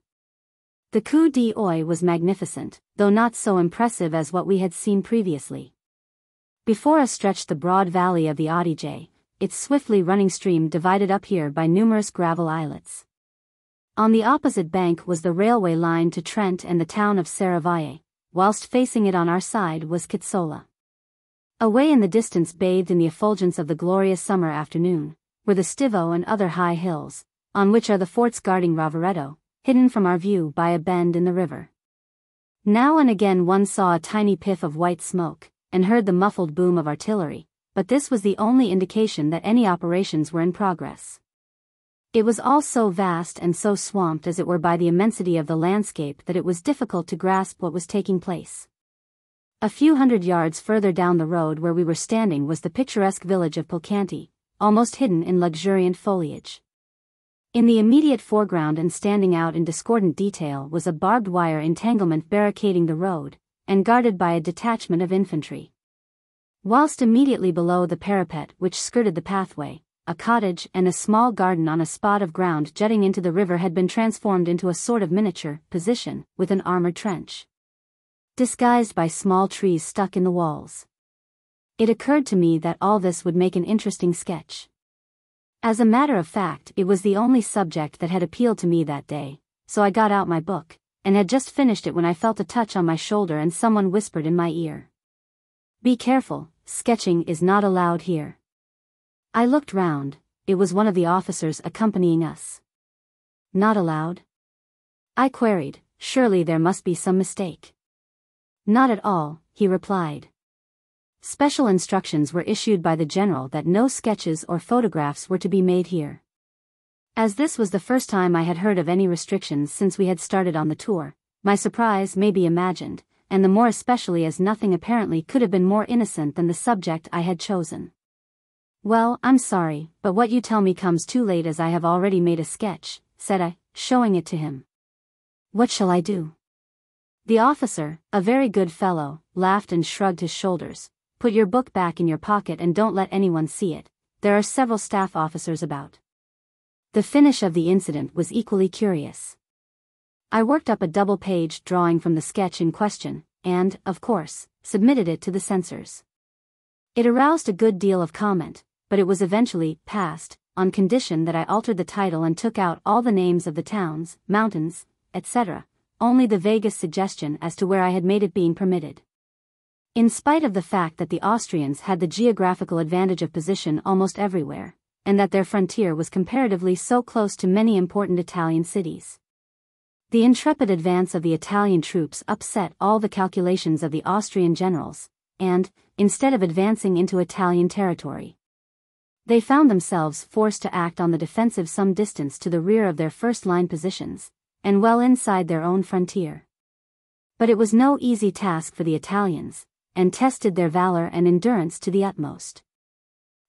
The coup d'oeil was magnificent, though not so impressive as what we had seen previously. Before us stretched the broad valley of the Adige, its swiftly running stream divided up here by numerous gravel islets. On the opposite bank was the railway line to Trent and the town of Serravalle, whilst facing it on our side was Chizzola. Away in the distance bathed in the effulgence of the glorious summer afternoon, were the Stivo and other high hills, on which are the forts guarding Rovereto, hidden from our view by a bend in the river. Now and again one saw a tiny piff of white smoke, and heard the muffled boom of artillery, but this was the only indication that any operations were in progress. It was all so vast and so swamped as it were by the immensity of the landscape that it was difficult to grasp what was taking place. A few hundred yards further down the road where we were standing was the picturesque village of Pilcante, almost hidden in luxuriant foliage. In the immediate foreground and standing out in discordant detail was a barbed wire entanglement barricading the road, and guarded by a detachment of infantry. Whilst immediately below the parapet which skirted the pathway, a cottage and a small garden on a spot of ground jutting into the river had been transformed into a sort of miniature position, with an armored trench. Disguised by small trees stuck in the walls. It occurred to me that all this would make an interesting sketch. As a matter of fact, it was the only subject that had appealed to me that day, so I got out my book, and had just finished it when I felt a touch on my shoulder and someone whispered in my ear. Be careful, sketching is not allowed here. I looked round, it was one of the officers accompanying us. Not allowed? I queried, surely there must be some mistake. Not at all, he replied. Special instructions were issued by the general that no sketches or photographs were to be made here. As this was the first time I had heard of any restrictions since we had started on the tour, My surprise may be imagined, and the more especially as nothing apparently could have been more innocent than the subject I had chosen. Well, I'm sorry, but what you tell me comes too late as I have already made a sketch, said I, showing it to him. What shall I do? The officer, a very good fellow, laughed and shrugged his shoulders. Put your book back in your pocket and don't let anyone see it. There are several staff officers about. The finish of the incident was equally curious. I worked up a double-page drawing from the sketch in question, and, of course, submitted it to the censors. It aroused a good deal of comment, but it was eventually passed, on condition that I altered the title and took out all the names of the towns, mountains, etc., only the vaguest suggestion as to where I had made it being permitted. In spite of the fact that the Austrians had the geographical advantage of position almost everywhere, and that their frontier was comparatively so close to many important Italian cities. The intrepid advance of the Italian troops upset all the calculations of the Austrian generals, and, instead of advancing into Italian territory, they found themselves forced to act on the defensive some distance to the rear of their first-line positions, and well inside their own frontier. But it was no easy task for the Italians, and tested their valor and endurance to the utmost.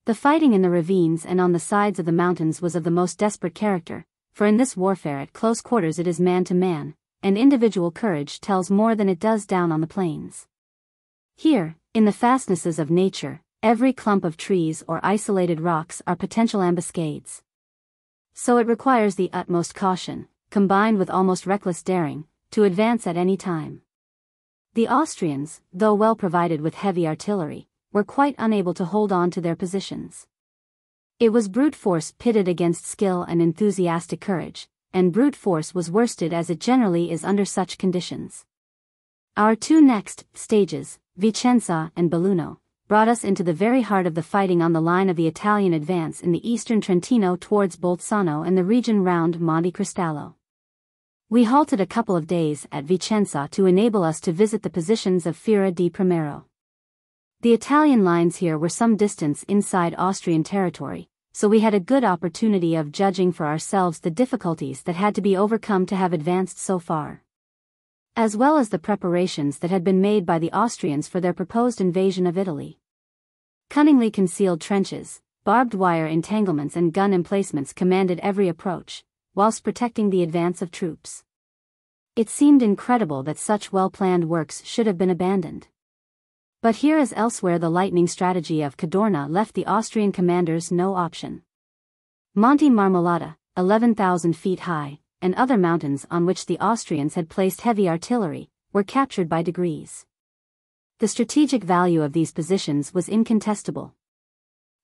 The fighting in the ravines and on the sides of the mountains was of the most desperate character, for in this warfare at close quarters it is man to man, and individual courage tells more than it does down on the plains. Here, in the fastnesses of nature, every clump of trees or isolated rocks are potential ambuscades. So it requires the utmost caution, combined with almost reckless daring, to advance at any time. The Austrians, though well provided with heavy artillery, were quite unable to hold on to their positions. It was brute force pitted against skill and enthusiastic courage, and brute force was worsted as it generally is under such conditions. Our two next stages, Vicenza and Belluno, brought us into the very heart of the fighting on the line of the Italian advance in the eastern Trentino towards Bolzano and the region round Monte Cristallo. We halted a couple of days at Vicenza to enable us to visit the positions of Fiera di Primiero. The Italian lines here were some distance inside Austrian territory, so we had a good opportunity of judging for ourselves the difficulties that had to be overcome to have advanced so far. As well as the preparations that had been made by the Austrians for their proposed invasion of Italy. Cunningly concealed trenches, barbed wire entanglements and gun emplacements commanded every approach, whilst protecting the advance of troops. It seemed incredible that such well-planned works should have been abandoned. But here as elsewhere the lightning strategy of Cadorna left the Austrian commanders no option. Monte Marmolada, 11,000 feet high, and other mountains on which the Austrians had placed heavy artillery, were captured by degrees. The strategic value of these positions was incontestable.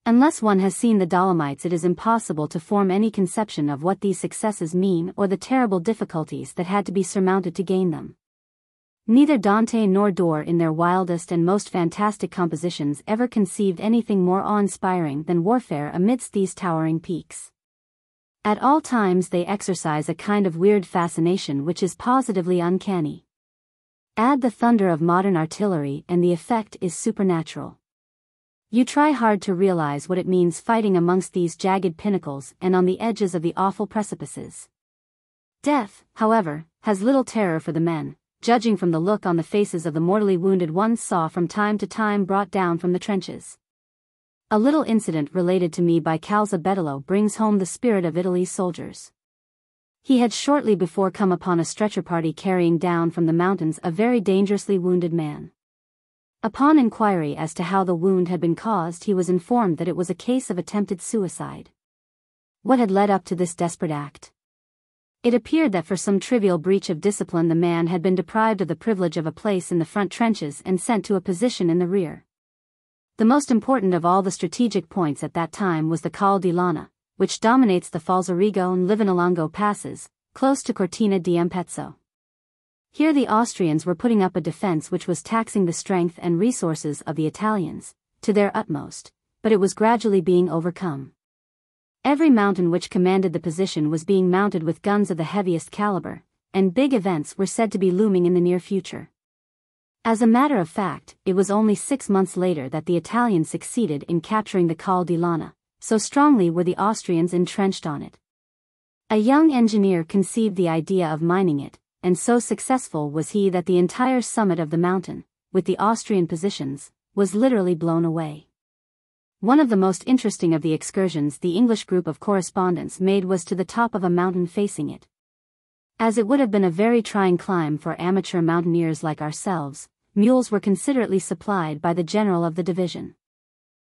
Unless one has seen the Dolomites it is impossible to form any conception of what these successes mean or the terrible difficulties that had to be surmounted to gain them. Neither Dante nor Dore in their wildest and most fantastic compositions ever conceived anything more awe-inspiring than warfare amidst these towering peaks. At all times they exercise a kind of weird fascination which is positively uncanny. Add the thunder of modern artillery and the effect is supernatural. You try hard to realize what it means fighting amongst these jagged pinnacles and on the edges of the awful precipices. Death, however, has little terror for the men, judging from the look on the faces of the mortally wounded ones saw from time to time brought down from the trenches. A little incident related to me by Calza Bettolo brings home the spirit of Italy's soldiers. He had shortly before come upon a stretcher party carrying down from the mountains a very dangerously wounded man. Upon inquiry as to how the wound had been caused he was informed that it was a case of attempted suicide. What had led up to this desperate act? It appeared that for some trivial breach of discipline the man had been deprived of the privilege of a place in the front trenches and sent to a position in the rear. The most important of all the strategic points at that time was the Col di Lana, which dominates the Falzarego and Livinallongo passes, close to Cortina di Ampezzo. Here the Austrians were putting up a defense which was taxing the strength and resources of the Italians, to their utmost, but it was gradually being overcome. Every mountain which commanded the position was being mounted with guns of the heaviest caliber, and big events were said to be looming in the near future. As a matter of fact, it was only six months later that the Italians succeeded in capturing the Col di Lana, so strongly were the Austrians entrenched on it. A young engineer conceived the idea of mining it, and so successful was he that the entire summit of the mountain, with the Austrian positions, was literally blown away. One of the most interesting of the excursions the English group of correspondents made was to the top of a mountain facing it. As it would have been a very trying climb for amateur mountaineers like ourselves, mules were considerately supplied by the general of the division.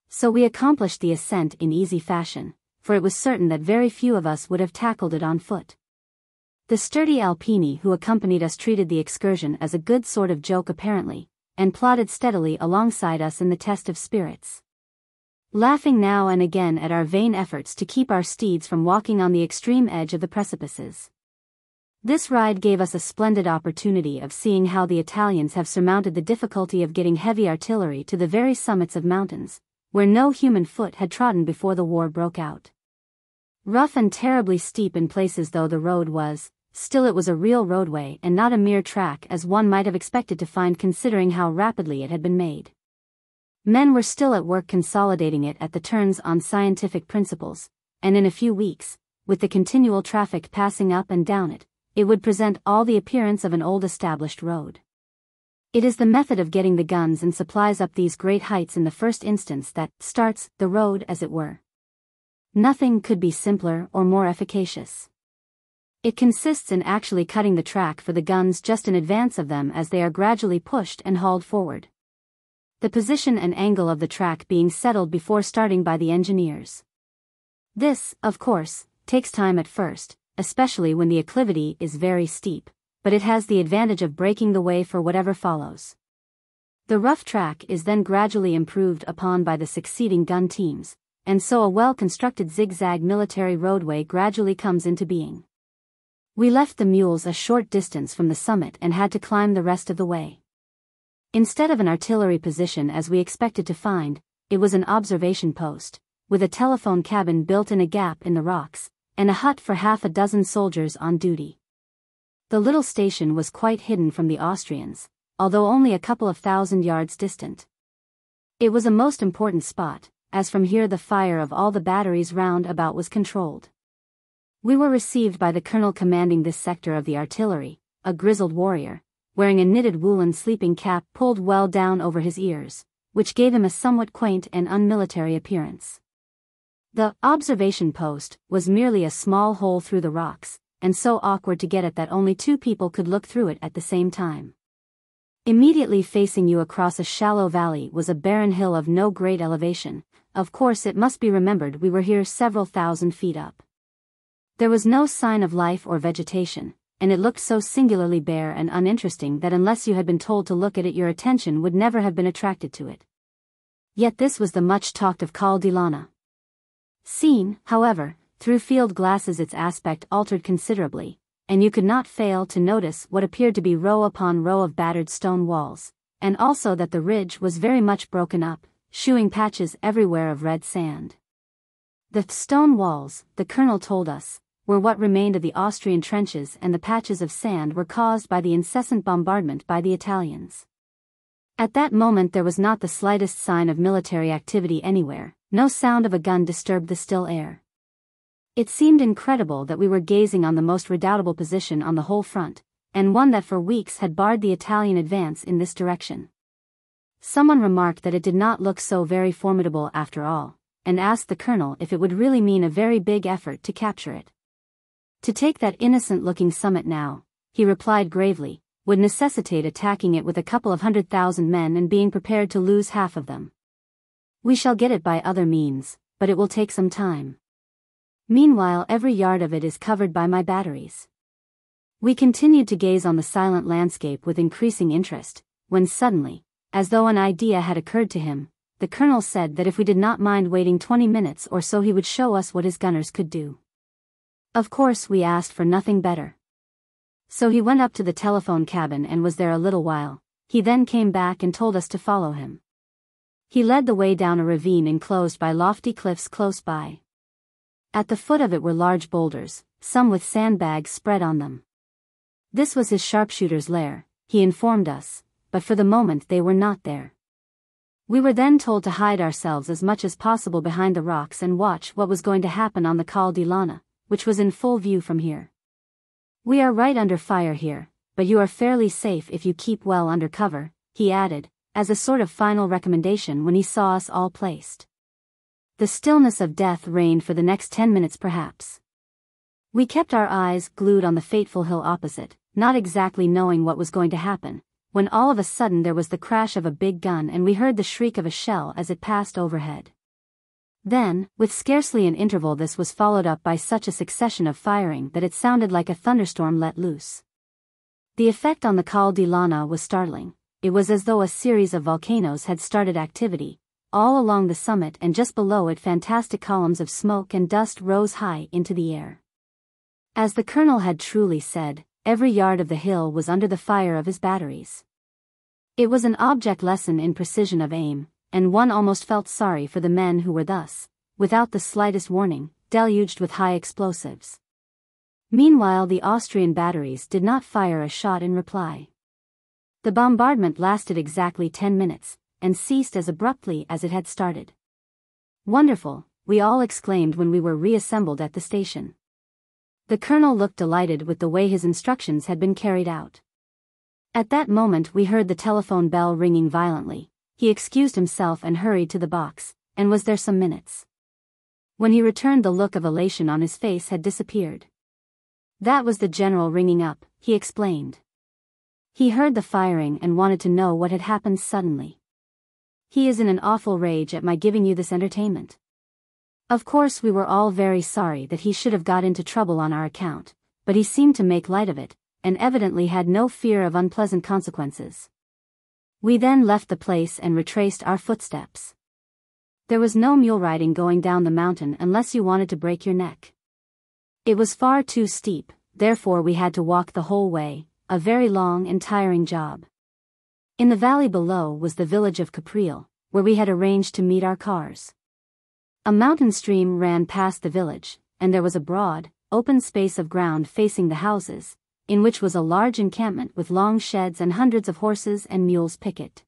So we accomplished the ascent in easy fashion, for it was certain that very few of us would have tackled it on foot. The sturdy Alpini who accompanied us treated the excursion as a good sort of joke apparently, and plodded steadily alongside us in the test of spirits. Laughing now and again at our vain efforts to keep our steeds from walking on the extreme edge of the precipices. This ride gave us a splendid opportunity of seeing how the Italians have surmounted the difficulty of getting heavy artillery to the very summits of mountains, where no human foot had trodden before the war broke out. Rough and terribly steep in places though the road was, still it was a real roadway and not a mere track as one might have expected to find considering how rapidly it had been made. Men were still at work consolidating it at the turns on scientific principles, and in a few weeks, with the continual traffic passing up and down it, it would present all the appearance of an old established road. It is the method of getting the guns and supplies up these great heights in the first instance that starts the road as it were. Nothing could be simpler or more efficacious. It consists in actually cutting the track for the guns just in advance of them as they are gradually pushed and hauled forward. The position and angle of the track being settled before starting by the engineers. This, of course, takes time at first, especially when the acclivity is very steep, but it has the advantage of breaking the way for whatever follows. The rough track is then gradually improved upon by the succeeding gun teams, and so a well-constructed zigzag military roadway gradually comes into being. We left the mules a short distance from the summit and had to climb the rest of the way. Instead of an artillery position as we expected to find, it was an observation post, with a telephone cabin built in a gap in the rocks, and a hut for half a dozen soldiers on duty. The little station was quite hidden from the Austrians, although only a couple of thousand yards distant. It was a most important spot, as from here the fire of all the batteries round about was controlled. We were received by the colonel commanding this sector of the artillery, a grizzled warrior, wearing a knitted woolen sleeping cap pulled well down over his ears, which gave him a somewhat quaint and unmilitary appearance. The observation post was merely a small hole through the rocks, and so awkward to get at that only two people could look through it at the same time. Immediately facing you across a shallow valley was a barren hill of no great elevation, of course it must be remembered we were here several thousand feet up. There was no sign of life or vegetation, and it looked so singularly bare and uninteresting that unless you had been told to look at it your attention would never have been attracted to it. Yet this was the much talked of Col di Lana. Seen, however, through field glasses its aspect altered considerably, and you could not fail to notice what appeared to be row upon row of battered stone walls, and also that the ridge was very much broken up, shewing patches everywhere of red sand. The stone walls, the colonel told us, were what remained of the Austrian trenches and the patches of sand were caused by the incessant bombardment by the Italians. At that moment there was not the slightest sign of military activity anywhere, no sound of a gun disturbed the still air. It seemed incredible that we were gazing on the most redoubtable position on the whole front, and one that for weeks had barred the Italian advance in this direction. Someone remarked that it did not look so very formidable after all, and asked the colonel if it would really mean a very big effort to capture it. To take that innocent-looking summit now, he replied gravely, would necessitate attacking it with a couple of hundred thousand men and being prepared to lose half of them. We shall get it by other means, but it will take some time. Meanwhile every yard of it is covered by my batteries. We continued to gaze on the silent landscape with increasing interest, when suddenly, as though an idea had occurred to him, the colonel said that if we did not mind waiting 20 minutes or so he would show us what his gunners could do. Of course we asked for nothing better. So he went up to the telephone cabin and was there a little while, he then came back and told us to follow him. He led the way down a ravine enclosed by lofty cliffs close by. At the foot of it were large boulders, some with sandbags spread on them. This was his sharpshooter's lair, he informed us, but for the moment they were not there. We were then told to hide ourselves as much as possible behind the rocks and watch what was going to happen on the Col di Lana which was in full view from here. We are right under fire here, but you are fairly safe if you keep well under cover, he added, as a sort of final recommendation when he saw us all placed. The stillness of death reigned for the next ten minutes perhaps. We kept our eyes glued on the fateful hill opposite, not exactly knowing what was going to happen, when all of a sudden there was the crash of a big gun and we heard the shriek of a shell as it passed overhead. Then, with scarcely an interval this was followed up by such a succession of firing that it sounded like a thunderstorm let loose. The effect on the Col di Lana was startling. It was as though a series of volcanoes had started activity. All along the summit and just below it fantastic columns of smoke and dust rose high into the air. As the colonel had truly said, every yard of the hill was under the fire of his batteries. It was an object lesson in precision of aim, and one almost felt sorry for the men who were thus, without the slightest warning, deluged with high explosives. Meanwhile the Austrian batteries did not fire a shot in reply. The bombardment lasted exactly ten minutes, and ceased as abruptly as it had started. Wonderful, we all exclaimed when we were reassembled at the station. The colonel looked delighted with the way his instructions had been carried out. At that moment we heard the telephone bell ringing violently, he excused himself and hurried to the box, and was there some minutes. When he returned the look of elation on his face had disappeared. That was the general ringing up, he explained. He heard the firing and wanted to know what had happened suddenly. He is in an awful rage at my giving you this entertainment. Of course we were all very sorry that he should have got into trouble on our account, but he seemed to make light of it, and evidently had no fear of unpleasant consequences. We then left the place and retraced our footsteps. There was no mule riding going down the mountain unless you wanted to break your neck. It was far too steep, therefore we had to walk the whole way, a very long and tiring job. In the valley below was the village of Caprile, where we had arranged to meet our cars. A mountain stream ran past the village, and there was a broad, open space of ground facing the houses, in which was a large encampment with long sheds and hundreds of horses and mules picket.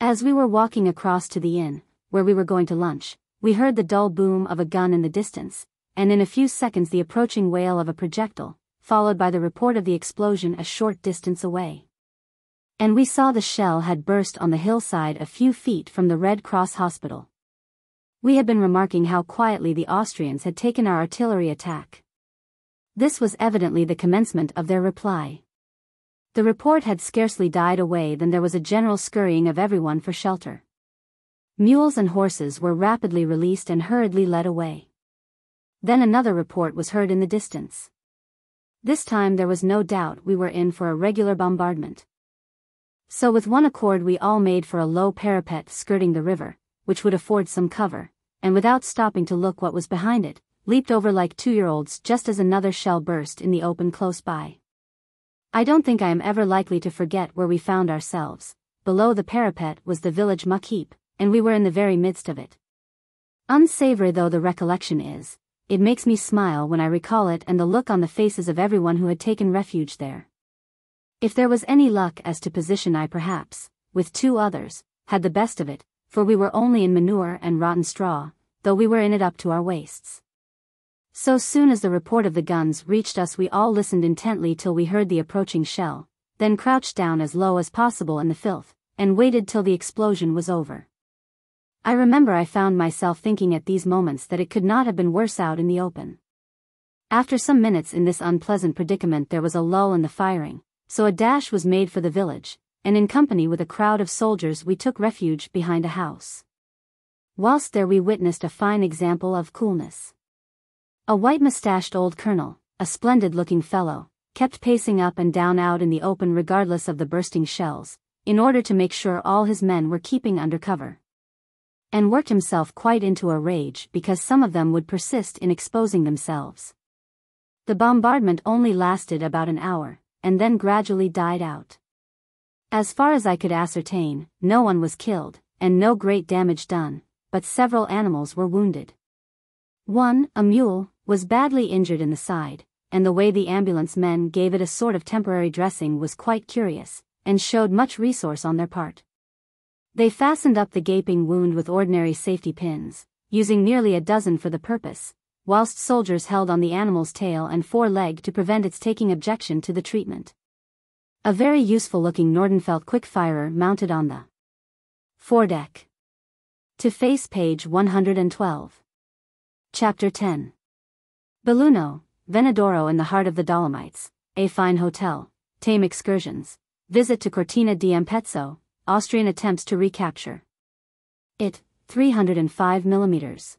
As we were walking across to the inn, where we were going to lunch, we heard the dull boom of a gun in the distance, and in a few seconds the approaching wail of a projectile, followed by the report of the explosion a short distance away. And we saw the shell had burst on the hillside a few feet from the Red Cross hospital. We had been remarking how quietly the Austrians had taken our artillery attack. This was evidently the commencement of their reply. The report had scarcely died away than there was a general scurrying of everyone for shelter. Mules and horses were rapidly released and hurriedly led away. Then another report was heard in the distance. This time there was no doubt we were in for a regular bombardment. So with one accord we all made for a low parapet skirting the river, which would afford some cover, and without stopping to look what was behind it, leaped over like two-year-olds just as another shell burst in the open close by. I don't think I am ever likely to forget where we found ourselves. Below the parapet was the village muck heap, and we were in the very midst of it. Unsavory though the recollection is, it makes me smile when I recall it and the look on the faces of everyone who had taken refuge there. If there was any luck as to position I perhaps, with two others, had the best of it, for we were only in manure and rotten straw, though we were in it up to our waists. So soon as the report of the guns reached us we all listened intently till we heard the approaching shell, then crouched down as low as possible in the filth, and waited till the explosion was over. I remember I found myself thinking at these moments that it could not have been worse out in the open. After some minutes in this unpleasant predicament there was a lull in the firing, so a dash was made for the village, and in company with a crowd of soldiers we took refuge behind a house. Whilst there we witnessed a fine example of coolness. A white-mustached old colonel, a splendid-looking fellow, kept pacing up and down out in the open regardless of the bursting shells, in order to make sure all his men were keeping under cover. And worked himself quite into a rage because some of them would persist in exposing themselves. The bombardment only lasted about an hour, and then gradually died out. As far as I could ascertain, no one was killed, and no great damage done, but several animals were wounded. One, a mule, was badly injured in the side, and the way the ambulance men gave it a sort of temporary dressing was quite curious, and showed much resource on their part. They fastened up the gaping wound with ordinary safety pins, using nearly a dozen for the purpose, whilst soldiers held on the animal's tail and fore leg to prevent its taking objection to the treatment. A very useful-looking Nordenfelt quick-firer mounted on the foredeck. To face page 112. Chapter 10. Belluno, Venadoro in the heart of the Dolomites, a fine hotel, tame excursions, visit to Cortina di Ampezzo, Austrian attempts to recapture. It, 305 millimeters.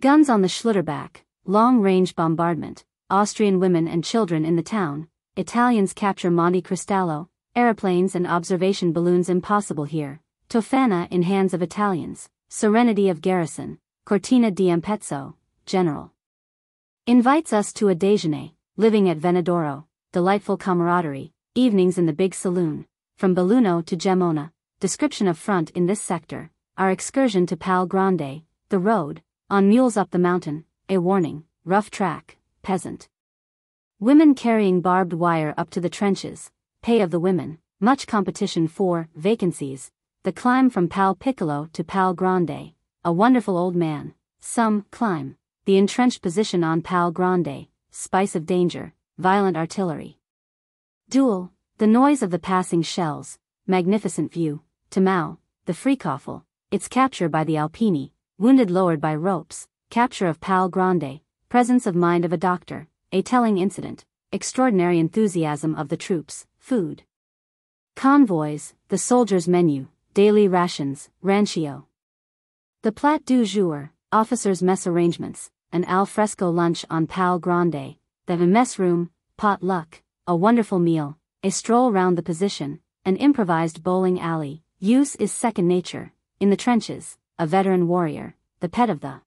Guns on the Schluderbach, long-range bombardment, Austrian women and children in the town, Italians capture Monte Cristallo, aeroplanes and observation balloons impossible here, Tofana in hands of Italians, serenity of garrison, Cortina di Ampezzo, general. Invites us to a déjeuner, living at Venadoro, delightful camaraderie, evenings in the big saloon, from Belluno to Gemona, description of front in this sector, our excursion to Pal Grande, the road, on mules up the mountain, a warning, rough track, peasant. Women carrying barbed wire up to the trenches, pay of the women, much competition for vacancies, the climb from Pal Piccolo to Pal Grande, a wonderful old man, some climb, the entrenched position on Pal Grande, spice of danger, violent artillery. Duel, the noise of the passing shells, magnificent view, Tamau, the Freikofel, its capture by the Alpini, wounded lowered by ropes, capture of Pal Grande, presence of mind of a doctor, a telling incident, extraordinary enthusiasm of the troops, food. Convoys, the soldiers' menu, daily rations, rancio. The plat du jour, officers' mess arrangements, an al fresco lunch on Pal Grande, the mess room, pot luck, a wonderful meal, a stroll round the position, an improvised bowling alley, use is second nature, in the trenches, a veteran warrior, the pet of the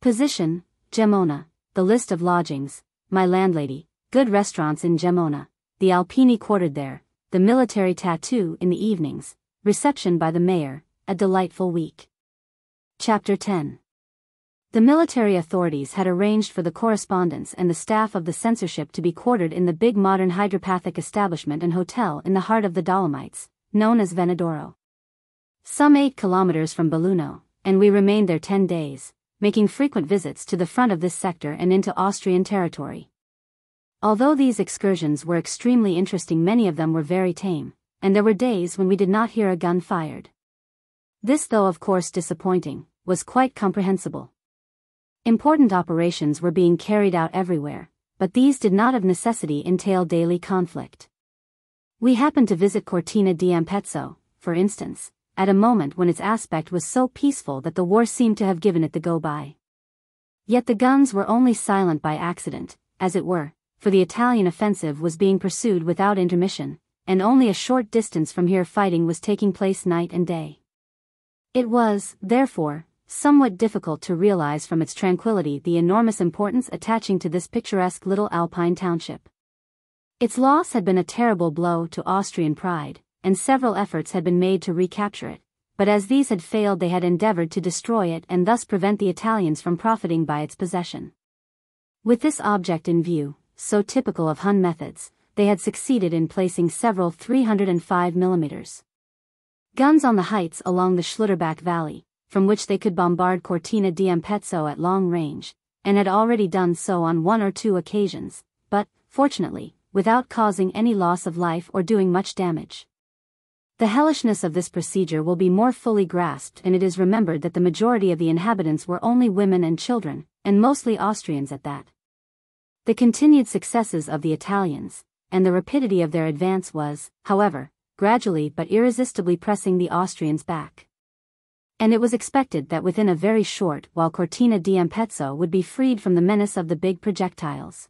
position, Gemona, the list of lodgings, my landlady, good restaurants in Gemona, the Alpini quartered there, the military tattoo in the evenings, reception by the mayor, a delightful week. Chapter 10 The military authorities had arranged for the correspondents and the staff of the censorship to be quartered in the big modern hydropathic establishment and hotel in the heart of the Dolomites, known as Venadoro. Some eight kilometers from Belluno, and we remained there ten days, making frequent visits to the front of this sector and into Austrian territory. Although these excursions were extremely interesting many of them were very tame, and there were days when we did not hear a gun fired. This though of course disappointing, was quite comprehensible. Important operations were being carried out everywhere, but these did not of necessity entail daily conflict. We happened to visit Cortina di Ampezzo, for instance, at a moment when its aspect was so peaceful that the war seemed to have given it the go-by. Yet the guns were only silent by accident, as it were, for the Italian offensive was being pursued without intermission, and only a short distance from here fighting was taking place night and day. It was, therefore, somewhat difficult to realize from its tranquility the enormous importance attaching to this picturesque little alpine township. Its loss had been a terrible blow to Austrian pride, and several efforts had been made to recapture it, but as these had failed they had endeavored to destroy it and thus prevent the Italians from profiting by its possession. With this object in view, so typical of Hun methods, they had succeeded in placing several 305 mm guns on the heights along the Schluderbach Valley, from which they could bombard Cortina di Ampezzo at long range, and had already done so on one or two occasions, but, fortunately, without causing any loss of life or doing much damage. The hellishness of this procedure will be more fully grasped and it is remembered that the majority of the inhabitants were only women and children, and mostly Austrians at that. The continued successes of the Italians, and the rapidity of their advance was, however, gradually but irresistibly pressing the Austrians back. And it was expected that within a very short while Cortina di Ampezzo would be freed from the menace of the big projectiles.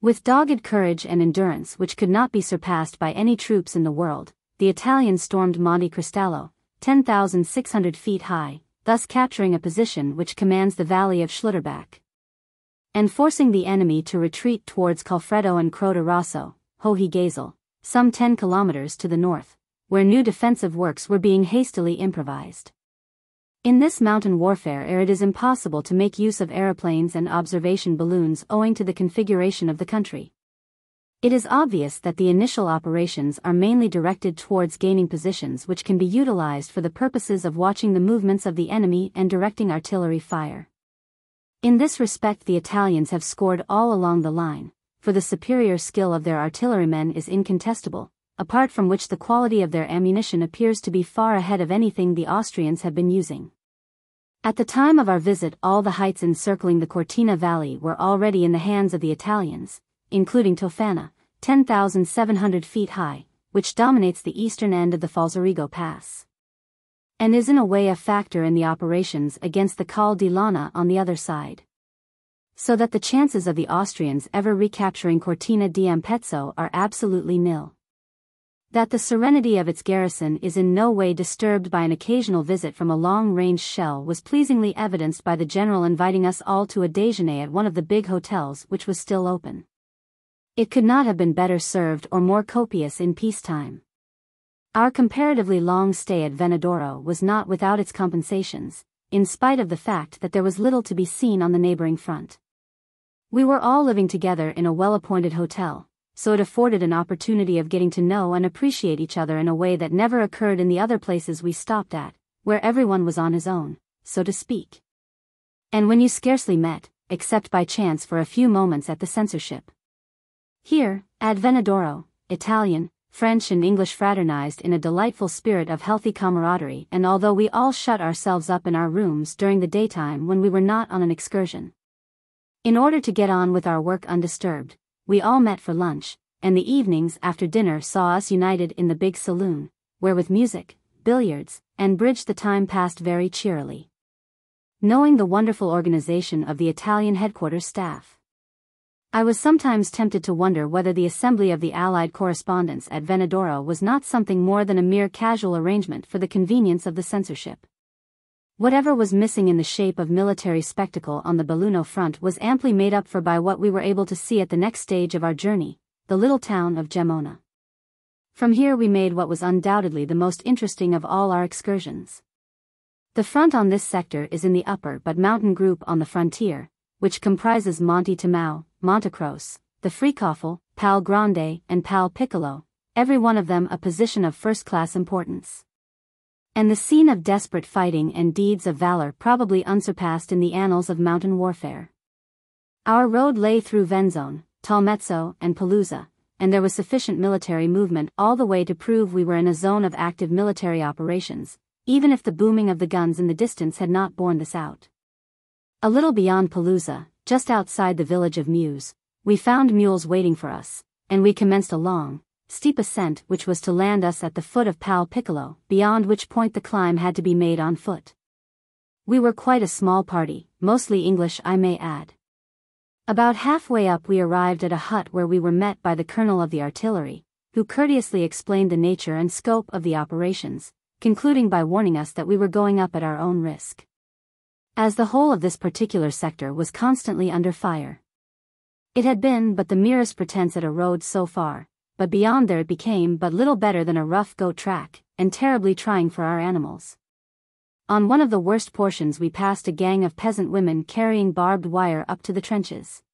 With dogged courage and endurance which could not be surpassed by any troops in the world, the Italians stormed Monte Cristallo, 10,600 feet high, thus capturing a position which commands the valley of Schluderbach. And forcing the enemy to retreat towards Colfredo and Croda Rosso, Hohe some 10 kilometers to the north, where new defensive works were being hastily improvised. In this mountain warfare it is impossible to make use of aeroplanes and observation balloons owing to the configuration of the country. It is obvious that the initial operations are mainly directed towards gaining positions which can be utilized for the purposes of watching the movements of the enemy and directing artillery fire. In this respect the Italians have scored all along the line, for the superior skill of their artillerymen is incontestable, apart from which the quality of their ammunition appears to be far ahead of anything the Austrians have been using. At the time of our visit all the heights encircling the Cortina Valley were already in the hands of the Italians, including Tofana, 10,700 feet high, which dominates the eastern end of the Falzarego Pass. And is in a way a factor in the operations against the Col di Lana on the other side so that the chances of the Austrians ever recapturing Cortina d'Ampezzo are absolutely nil. That the serenity of its garrison is in no way disturbed by an occasional visit from a long-range shell was pleasingly evidenced by the general inviting us all to a déjeuner at one of the big hotels which was still open. It could not have been better served or more copious in peacetime. Our comparatively long stay at Venadoro was not without its compensations, in spite of the fact that there was little to be seen on the neighboring front. We were all living together in a well-appointed hotel, so it afforded an opportunity of getting to know and appreciate each other in a way that never occurred in the other places we stopped at, where everyone was on his own, so to speak. And when you scarcely met, except by chance for a few moments at the censorship. Here, at Venadoro, Italian, French and English fraternized in a delightful spirit of healthy camaraderie and although we all shut ourselves up in our rooms during the daytime when we were not on an excursion, in order to get on with our work undisturbed, we all met for lunch, and the evenings after dinner saw us united in the big saloon, where with music, billiards, and bridge the time passed very cheerily. Knowing the wonderful organization of the Italian headquarters staff, I was sometimes tempted to wonder whether the assembly of the Allied correspondents at Venadoro was not something more than a mere casual arrangement for the convenience of the censorship. Whatever was missing in the shape of military spectacle on the Belluno front was amply made up for by what we were able to see at the next stage of our journey, the little town of Gemona. From here we made what was undoubtedly the most interesting of all our excursions. The front on this sector is in the upper but mountain group on the frontier, which comprises Monte Timau, Montecroce, the Freikofel, Pal Grande, and Pal Piccolo, every one of them a position of first-class importance and the scene of desperate fighting and deeds of valor probably unsurpassed in the annals of mountain warfare. Our road lay through Venzone, Tolmezzo, and Pelusa, and there was sufficient military movement all the way to prove we were in a zone of active military operations, even if the booming of the guns in the distance had not borne this out. A little beyond Pelusa, just outside the village of Meuse, we found mules waiting for us, and we commenced a long, steep ascent which was to land us at the foot of Pal Piccolo, beyond which point the climb had to be made on foot. We were quite a small party, mostly English I may add. About halfway up we arrived at a hut where we were met by the colonel of the artillery, who courteously explained the nature and scope of the operations, concluding by warning us that we were going up at our own risk. As the whole of this particular sector was constantly under fire. It had been but the merest pretense at a road so far, but beyond there it became but little better than a rough goat track, and terribly trying for our animals. On one of the worst portions we passed a gang of peasant women carrying barbed wire up to the trenches.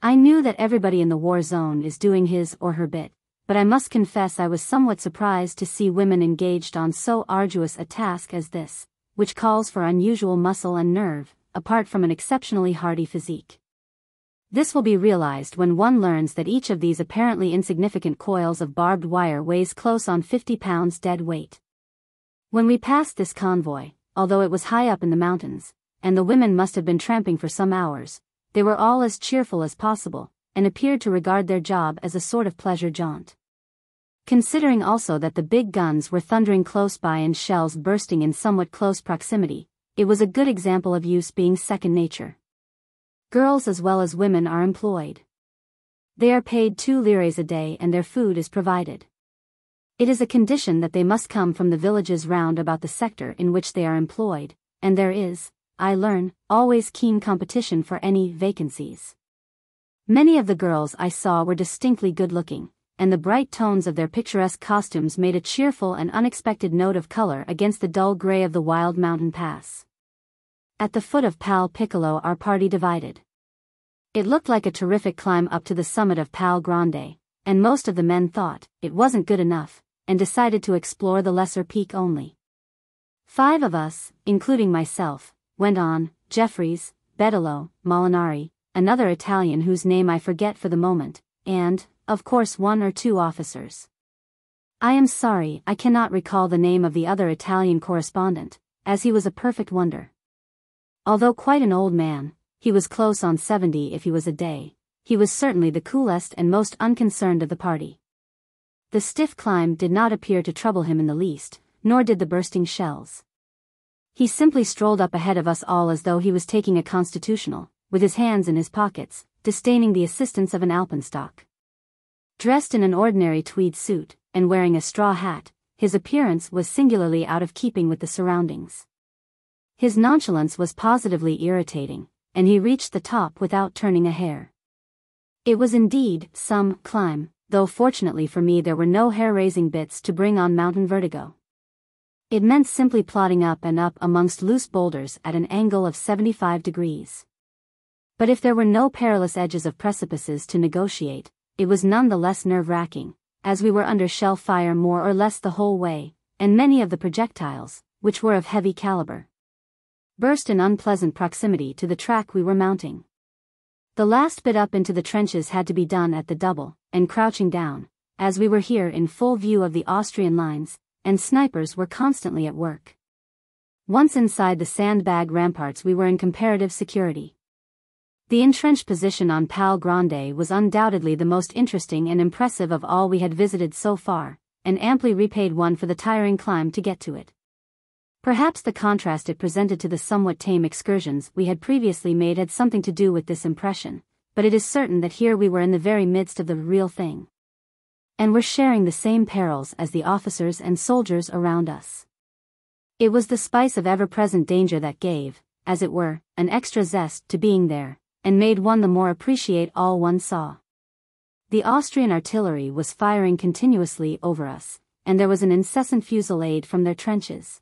I knew that everybody in the war zone is doing his or her bit, but I must confess I was somewhat surprised to see women engaged on so arduous a task as this, which calls for unusual muscle and nerve, apart from an exceptionally hardy physique. This will be realized when one learns that each of these apparently insignificant coils of barbed wire weighs close on 50 pounds dead weight. When we passed this convoy, although it was high up in the mountains, and the women must have been tramping for some hours, they were all as cheerful as possible, and appeared to regard their job as a sort of pleasure jaunt. Considering also that the big guns were thundering close by and shells bursting in somewhat close proximity, it was a good example of use being second nature girls as well as women are employed. They are paid two lires a day and their food is provided. It is a condition that they must come from the villages round about the sector in which they are employed, and there is, I learn, always keen competition for any vacancies. Many of the girls I saw were distinctly good looking, and the bright tones of their picturesque costumes made a cheerful and unexpected note of color against the dull gray of the wild mountain pass. At the foot of Pal Piccolo our party divided. It looked like a terrific climb up to the summit of Pal Grande, and most of the men thought it wasn't good enough, and decided to explore the lesser peak only. Five of us, including myself, went on, Jeffries, Bedolo, Molinari, another Italian whose name I forget for the moment, and, of course, one or two officers. I am sorry, I cannot recall the name of the other Italian correspondent, as he was a perfect wonder. Although quite an old man, he was close on 70 if he was a day, he was certainly the coolest and most unconcerned of the party. The stiff climb did not appear to trouble him in the least, nor did the bursting shells. He simply strolled up ahead of us all as though he was taking a constitutional, with his hands in his pockets, disdaining the assistance of an alpenstock. Dressed in an ordinary tweed suit, and wearing a straw hat, his appearance was singularly out of keeping with the surroundings. His nonchalance was positively irritating, and he reached the top without turning a hair. It was indeed some climb, though fortunately for me there were no hair-raising bits to bring on mountain vertigo. It meant simply plodding up and up amongst loose boulders at an angle of 75 degrees. But if there were no perilous edges of precipices to negotiate, it was none the less nerve-wracking, as we were under shell fire more or less the whole way, and many of the projectiles, which were of heavy caliber, burst in unpleasant proximity to the track we were mounting. The last bit up into the trenches had to be done at the double, and crouching down, as we were here in full view of the Austrian lines, and snipers were constantly at work. Once inside the sandbag ramparts we were in comparative security. The entrenched position on Pal Grande was undoubtedly the most interesting and impressive of all we had visited so far, and amply repaid one for the tiring climb to get to it. Perhaps the contrast it presented to the somewhat tame excursions we had previously made had something to do with this impression, but it is certain that here we were in the very midst of the real thing and were sharing the same perils as the officers and soldiers around us. It was the spice of ever-present danger that gave, as it were, an extra zest to being there, and made one the more appreciate all one saw. The Austrian artillery was firing continuously over us, and there was an incessant fusillade from their trenches.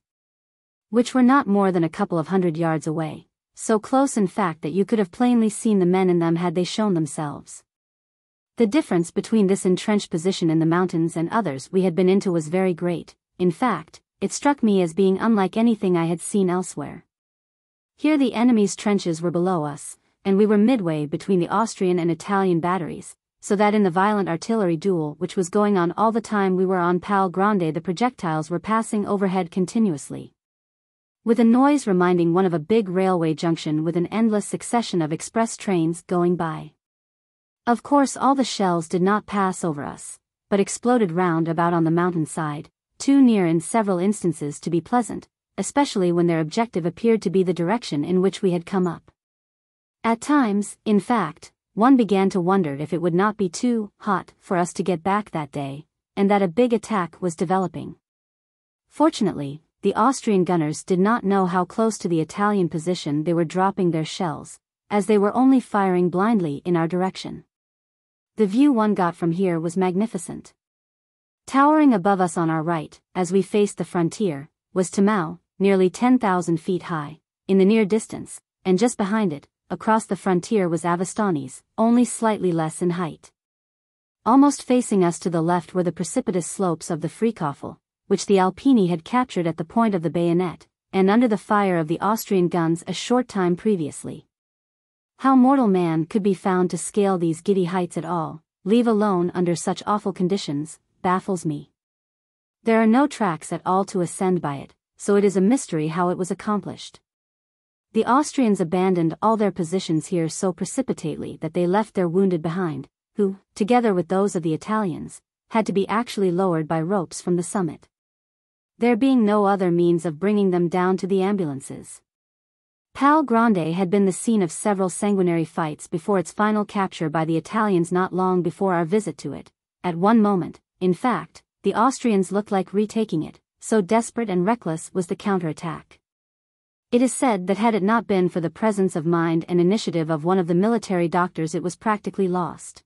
Which were not more than a couple of hundred yards away, so close in fact that you could have plainly seen the men in them had they shown themselves. The difference between this entrenched position in the mountains and others we had been into was very great, in fact, it struck me as being unlike anything I had seen elsewhere. Here the enemy's trenches were below us, and we were midway between the Austrian and Italian batteries, so that in the violent artillery duel which was going on all the time we were on Pal Grande the projectiles were passing overhead continuously. With a noise reminding one of a big railway junction with an endless succession of express trains going by. Of course all the shells did not pass over us, but exploded round about on the mountain side, too near in several instances to be pleasant, especially when their objective appeared to be the direction in which we had come up. At times, in fact, one began to wonder if it would not be too hot for us to get back that day, and that a big attack was developing. Fortunately, the Austrian gunners did not know how close to the Italian position they were dropping their shells, as they were only firing blindly in our direction. The view one got from here was magnificent. Towering above us on our right, as we faced the frontier, was Tamau, nearly 10,000 feet high, in the near distance, and just behind it, across the frontier was Avastanis, only slightly less in height. Almost facing us to the left were the precipitous slopes of the Freikofel, which the Alpini had captured at the point of the bayonet, and under the fire of the Austrian guns a short time previously. How mortal man could be found to scale these giddy heights at all, leave alone under such awful conditions, baffles me. There are no tracks at all to ascend by it, so it is a mystery how it was accomplished. The Austrians abandoned all their positions here so precipitately that they left their wounded behind, who, together with those of the Italians, had to be actually lowered by ropes from the summit. There being no other means of bringing them down to the ambulances. Pal Grande had been the scene of several sanguinary fights before its final capture by the Italians not long before our visit to it. At one moment, in fact, the Austrians looked like retaking it, so desperate and reckless was the counterattack. It is said that had it not been for the presence of mind and initiative of one of the military doctors it was practically lost.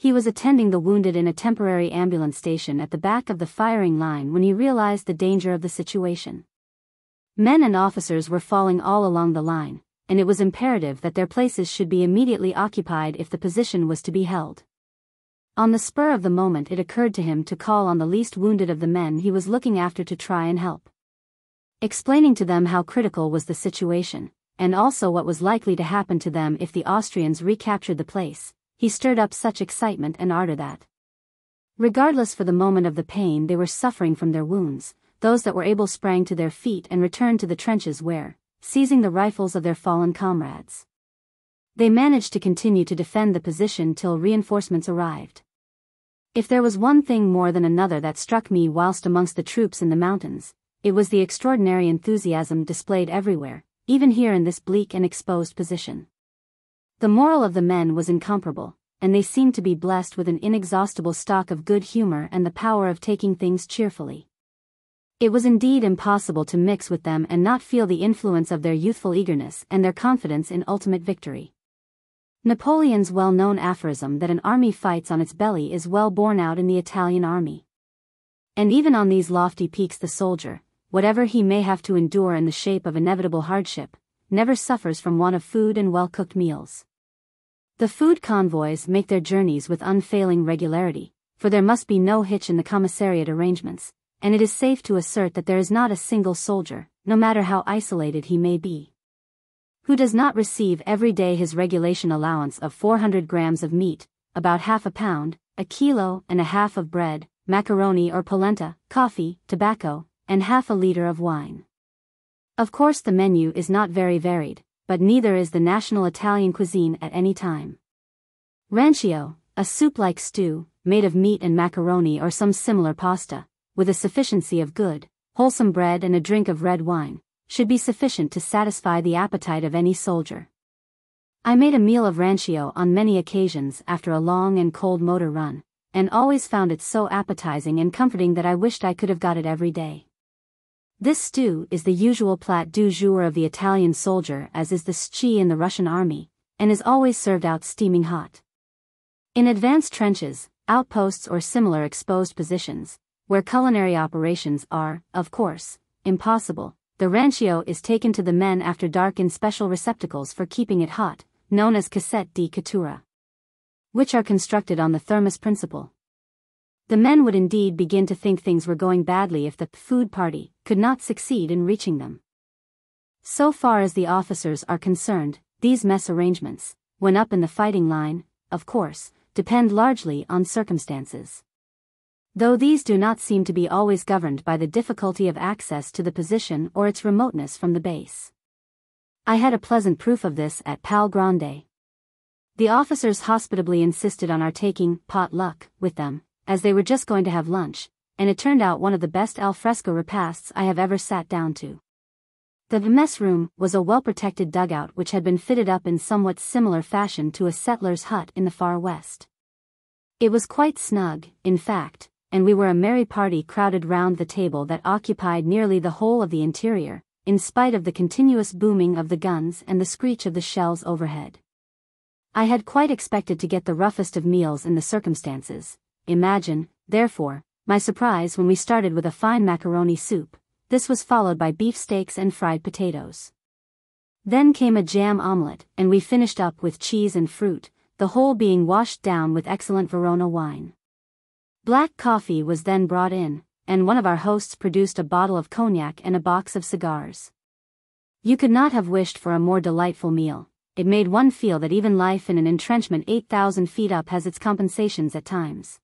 He was attending the wounded in a temporary ambulance station at the back of the firing line when he realized the danger of the situation. Men and officers were falling all along the line, and it was imperative that their places should be immediately occupied if the position was to be held. On the spur of the moment it occurred to him to call on the least wounded of the men he was looking after to try and help. Explaining to them how critical was the situation, and also what was likely to happen to them if the Austrians recaptured the place, he stirred up such excitement and ardor that. Regardless for the moment of the pain they were suffering from their wounds, those that were able sprang to their feet and returned to the trenches where, seizing the rifles of their fallen comrades, they managed to continue to defend the position till reinforcements arrived. If there was one thing more than another that struck me whilst amongst the troops in the mountains, it was the extraordinary enthusiasm displayed everywhere, even here in this bleak and exposed position. The moral of the men was incomparable, and they seemed to be blessed with an inexhaustible stock of good humor and the power of taking things cheerfully. It was indeed impossible to mix with them and not feel the influence of their youthful eagerness and their confidence in ultimate victory. Napoleon's well-known aphorism that an army fights on its belly is well borne out in the Italian army. And even on these lofty peaks the soldier, whatever he may have to endure in the shape of inevitable hardship, never suffers from want of food and well-cooked meals. The food convoys make their journeys with unfailing regularity, for there must be no hitch in the commissariat arrangements, and it is safe to assert that there is not a single soldier, no matter how isolated he may be, who does not receive every day his regulation allowance of 400 grams of meat, about half a pound, a kilo and a half of bread, macaroni or polenta, coffee, tobacco, and half a liter of wine. Of course the menu is not very varied, but neither is the national Italian cuisine at any time. Rancio, a soup-like stew, made of meat and macaroni or some similar pasta, with a sufficiency of good, wholesome bread and a drink of red wine, should be sufficient to satisfy the appetite of any soldier. I made a meal of rancio on many occasions after a long and cold motor run, and always found it so appetizing and comforting that I wished I could have got it every day. This stew is the usual plat du jour of the Italian soldier as is the schi in the Russian army, and is always served out steaming hot. In advanced trenches, outposts or similar exposed positions, where culinary operations are, of course, impossible, the rancio is taken to the men after dark in special receptacles for keeping it hot, known as cassette di cottura, which are constructed on the thermos principle. The men would indeed begin to think things were going badly if the food party could not succeed in reaching them. So far as the officers are concerned, these mess arrangements, when up in the fighting line, of course, depend largely on circumstances though these do not seem to be always governed by the difficulty of access to the position or its remoteness from the base. I had a pleasant proof of this at Pal Grande. The officers hospitably insisted on our taking pot luck with them, as they were just going to have lunch, and it turned out one of the best al fresco repasts I have ever sat down to. The mess room was a well-protected dugout which had been fitted up in somewhat similar fashion to a settler's hut in the far west. It was quite snug, in fact, and we were a merry party crowded round the table that occupied nearly the whole of the interior, in spite of the continuous booming of the guns and the screech of the shells overhead. I had quite expected to get the roughest of meals in the circumstances. Imagine, therefore, my surprise when we started with a fine macaroni soup. This was followed by beef steaks and fried potatoes. Then came a jam omelette, and we finished up with cheese and fruit, the whole being washed down with excellent Verona wine. Black coffee was then brought in, and one of our hosts produced a bottle of cognac and a box of cigars. You could not have wished for a more delightful meal. It made one feel that even life in an entrenchment 8,000 feet up has its compensations at times.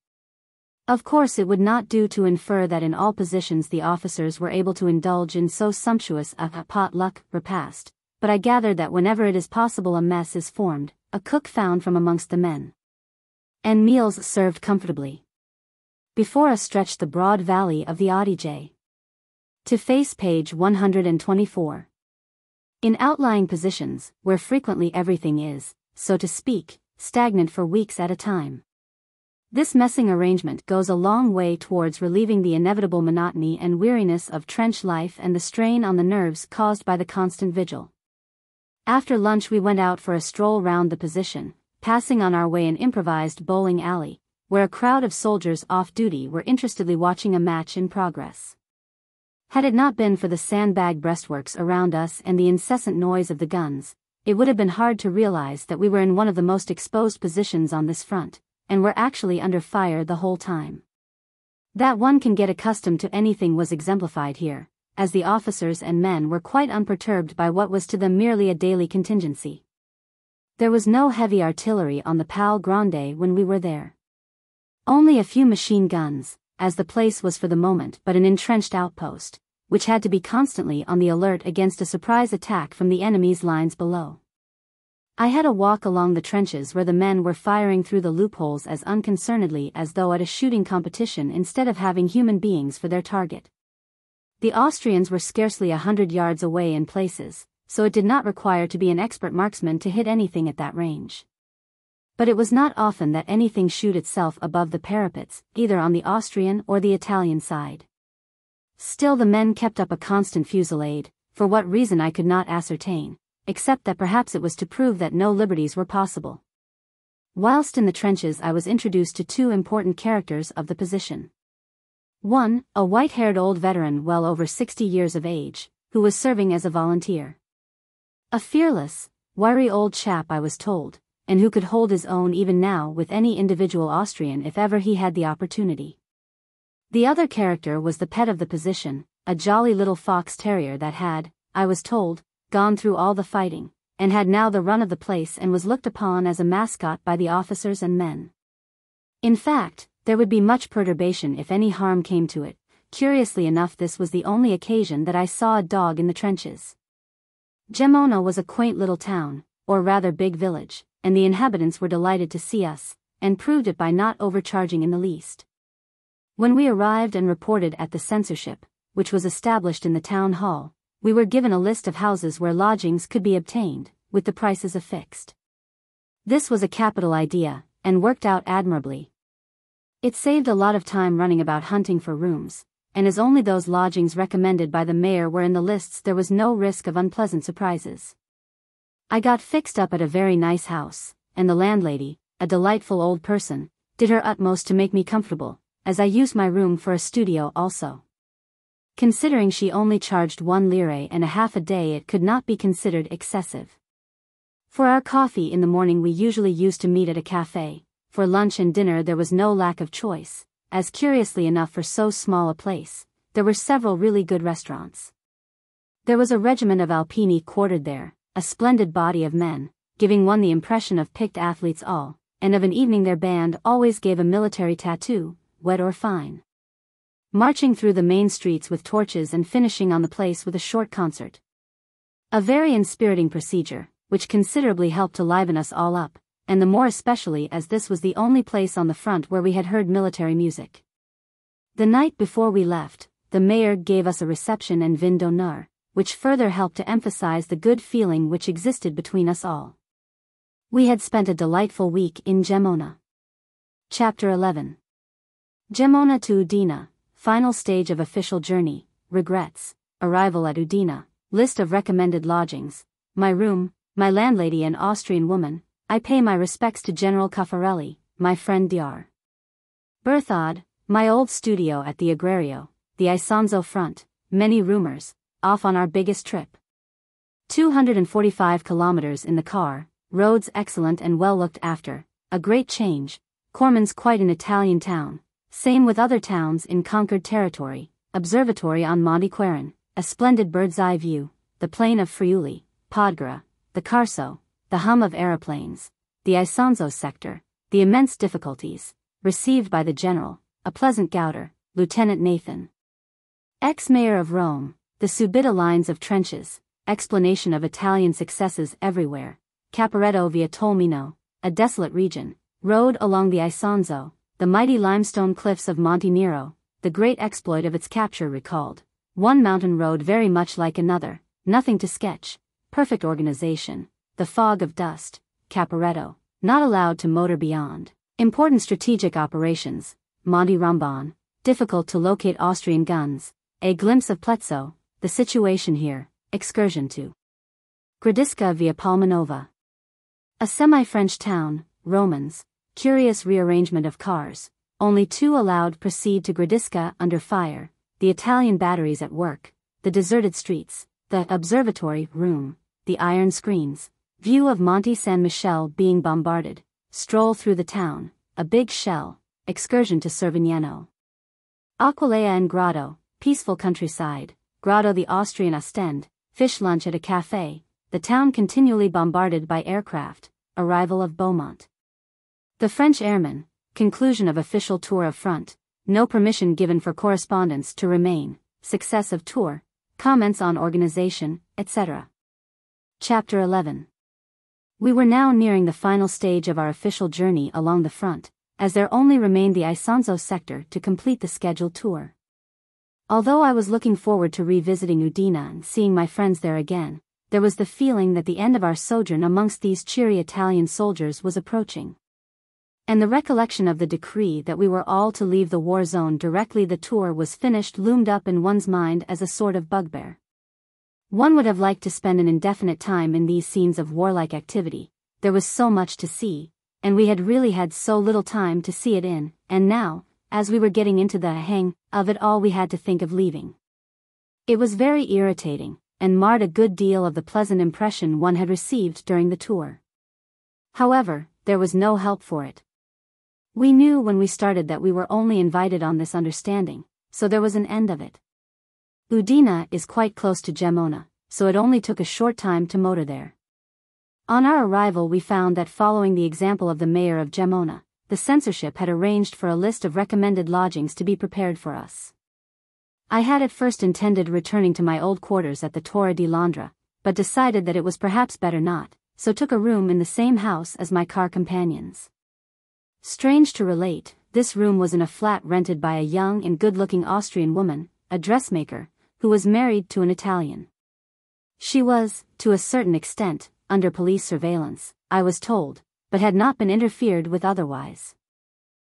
Of course it would not do to infer that in all positions the officers were able to indulge in so sumptuous a potluck repast, but I gathered that whenever it is possible a mess is formed, a cook found from amongst the men. And meals served comfortably. Before us stretched the broad valley of the Adige. To face page 124. In outlying positions, where frequently everything is, so to speak, stagnant for weeks at a time. This messing arrangement goes a long way towards relieving the inevitable monotony and weariness of trench life and the strain on the nerves caused by the constant vigil. After lunch we went out for a stroll round the position, passing on our way an improvised bowling alley, where a crowd of soldiers off duty were interestedly watching a match in progress. Had it not been for the sandbag breastworks around us and the incessant noise of the guns, it would have been hard to realize that we were in one of the most exposed positions on this front, and were actually under fire the whole time. That one can get accustomed to anything was exemplified here, as the officers and men were quite unperturbed by what was to them merely a daily contingency. There was no heavy artillery on the Pal Grande when we were there. Only a few machine guns, as the place was for the moment but an entrenched outpost, which had to be constantly on the alert against a surprise attack from the enemy's lines below. I had a walk along the trenches where the men were firing through the loopholes as unconcernedly as though at a shooting competition instead of having human beings for their target. The Austrians were scarcely a hundred yards away in places, so it did not require to be an expert marksman to hit anything at that range. But it was not often that anything shoot itself above the parapets, either on the Austrian or the Italian side. Still the men kept up a constant fusillade, for what reason I could not ascertain, except that perhaps it was to prove that no liberties were possible. Whilst in the trenches I was introduced to two important characters of the position. One, a white-haired old veteran well over 60 years of age, who was serving as a volunteer. A fearless, wiry old chap I was told, and who could hold his own even now with any individual Austrian if ever he had the opportunity. The other character was the pet of the position, a jolly little fox terrier that had, I was told, gone through all the fighting, and had now the run of the place and was looked upon as a mascot by the officers and men. In fact, there would be much perturbation if any harm came to it. Curiously enough this was the only occasion that I saw a dog in the trenches. Gemona was a quaint little town, or rather big village, and the inhabitants were delighted to see us, and proved it by not overcharging in the least. When we arrived and reported at the censorship, which was established in the town hall, we were given a list of houses where lodgings could be obtained, with the prices affixed. This was a capital idea, and worked out admirably. It saved a lot of time running about hunting for rooms, and as only those lodgings recommended by the mayor were in the lists there was no risk of unpleasant surprises. I got fixed up at a very nice house, and the landlady, a delightful old person, did her utmost to make me comfortable, as I used my room for a studio also. Considering she only charged one lire and a half a day it could not be considered excessive. For our coffee in the morning we usually used to meet at a cafe, for lunch and dinner there was no lack of choice, as curiously enough for so small a place, there were several really good restaurants. There was a regiment of Alpini quartered there, a splendid body of men, giving one the impression of picked athletes all, and of an evening their band always gave a military tattoo, wet or fine. Marching through the main streets with torches and finishing on the place with a short concert. A very inspiriting procedure, which considerably helped to liven us all up, and the more especially as this was the only place on the front where we had heard military music. The night before we left, the mayor gave us a reception and vin d'honneur, which further helped to emphasize the good feeling which existed between us all. We had spent a delightful week in Gemona. Chapter 11 Gemona to Udine, final stage of official journey, regrets, arrival at Udine, list of recommended lodgings, my room, my landlady an Austrian woman, I pay my respects to General Caffarelli, my friend Dr. Berthod, my old studio at the Agrario, the Isonzo front, many rumors, off on our biggest trip. 245 kilometers in the car, roads excellent and well looked after, a great change, Cormons quite an Italian town, same with other towns in conquered territory, observatory on Monte Quarin, a splendid bird's eye view, the plain of Friuli, Podgora, the Carso, the hum of aeroplanes, the Isonzo sector, the immense difficulties, received by the general, a pleasant gouter, Lieutenant Nathan. Ex-mayor of Rome, the subita lines of trenches, explanation of Italian successes everywhere, Caporetto via Tolmino, a desolate region, road along the Isonzo, the mighty limestone cliffs of Monte Nero, the great exploit of its capture recalled, one mountain road very much like another, nothing to sketch, perfect organization, the fog of dust, Caporetto, not allowed to motor beyond. Important strategic operations, Monte Rombon, difficult to locate Austrian guns, a glimpse of Plezzo, the situation here, excursion to Gradisca via Palmanova. A semi-French town, Romans, curious rearrangement of cars, only two allowed proceed to Gradisca under fire, the Italian batteries at work, the deserted streets, the observatory room, the iron screens, View of Monte San Michele being bombarded, stroll through the town, a big shell, excursion to Cervignano. Aquileia and Grado, peaceful countryside, Grado the Austrian Ostend, fish lunch at a cafe, the town continually bombarded by aircraft, arrival of Beaumont. The French airmen, conclusion of official tour of front, no permission given for correspondence to remain, success of tour, comments on organization, etc. Chapter 11 We were now nearing the final stage of our official journey along the front, as there only remained the Isonzo sector to complete the scheduled tour. Although I was looking forward to revisiting Udine and seeing my friends there again, there was the feeling that the end of our sojourn amongst these cheery Italian soldiers was approaching. And the recollection of the decree that we were all to leave the war zone directly the tour was finished loomed up in one's mind as a sort of bugbear. One would have liked to spend an indefinite time in these scenes of warlike activity, there was so much to see, and we had really had so little time to see it in, and now, as we were getting into the hang of it all we had to think of leaving. It was very irritating, and marred a good deal of the pleasant impression one had received during the tour. However, there was no help for it. We knew when we started that we were only invited on this understanding, so there was an end of it. Udine is quite close to Gemona, so it only took a short time to motor there. On our arrival we found that following the example of the mayor of Gemona, the censorship had arranged for a list of recommended lodgings to be prepared for us. I had at first intended returning to my old quarters at the Torre di Londra, but decided that it was perhaps better not, so took a room in the same house as my car companions. Strange to relate, this room was in a flat rented by a young and good-looking Austrian woman, a dressmaker, who was married to an Italian. She was, to a certain extent, under police surveillance, I was told, but had not been interfered with otherwise.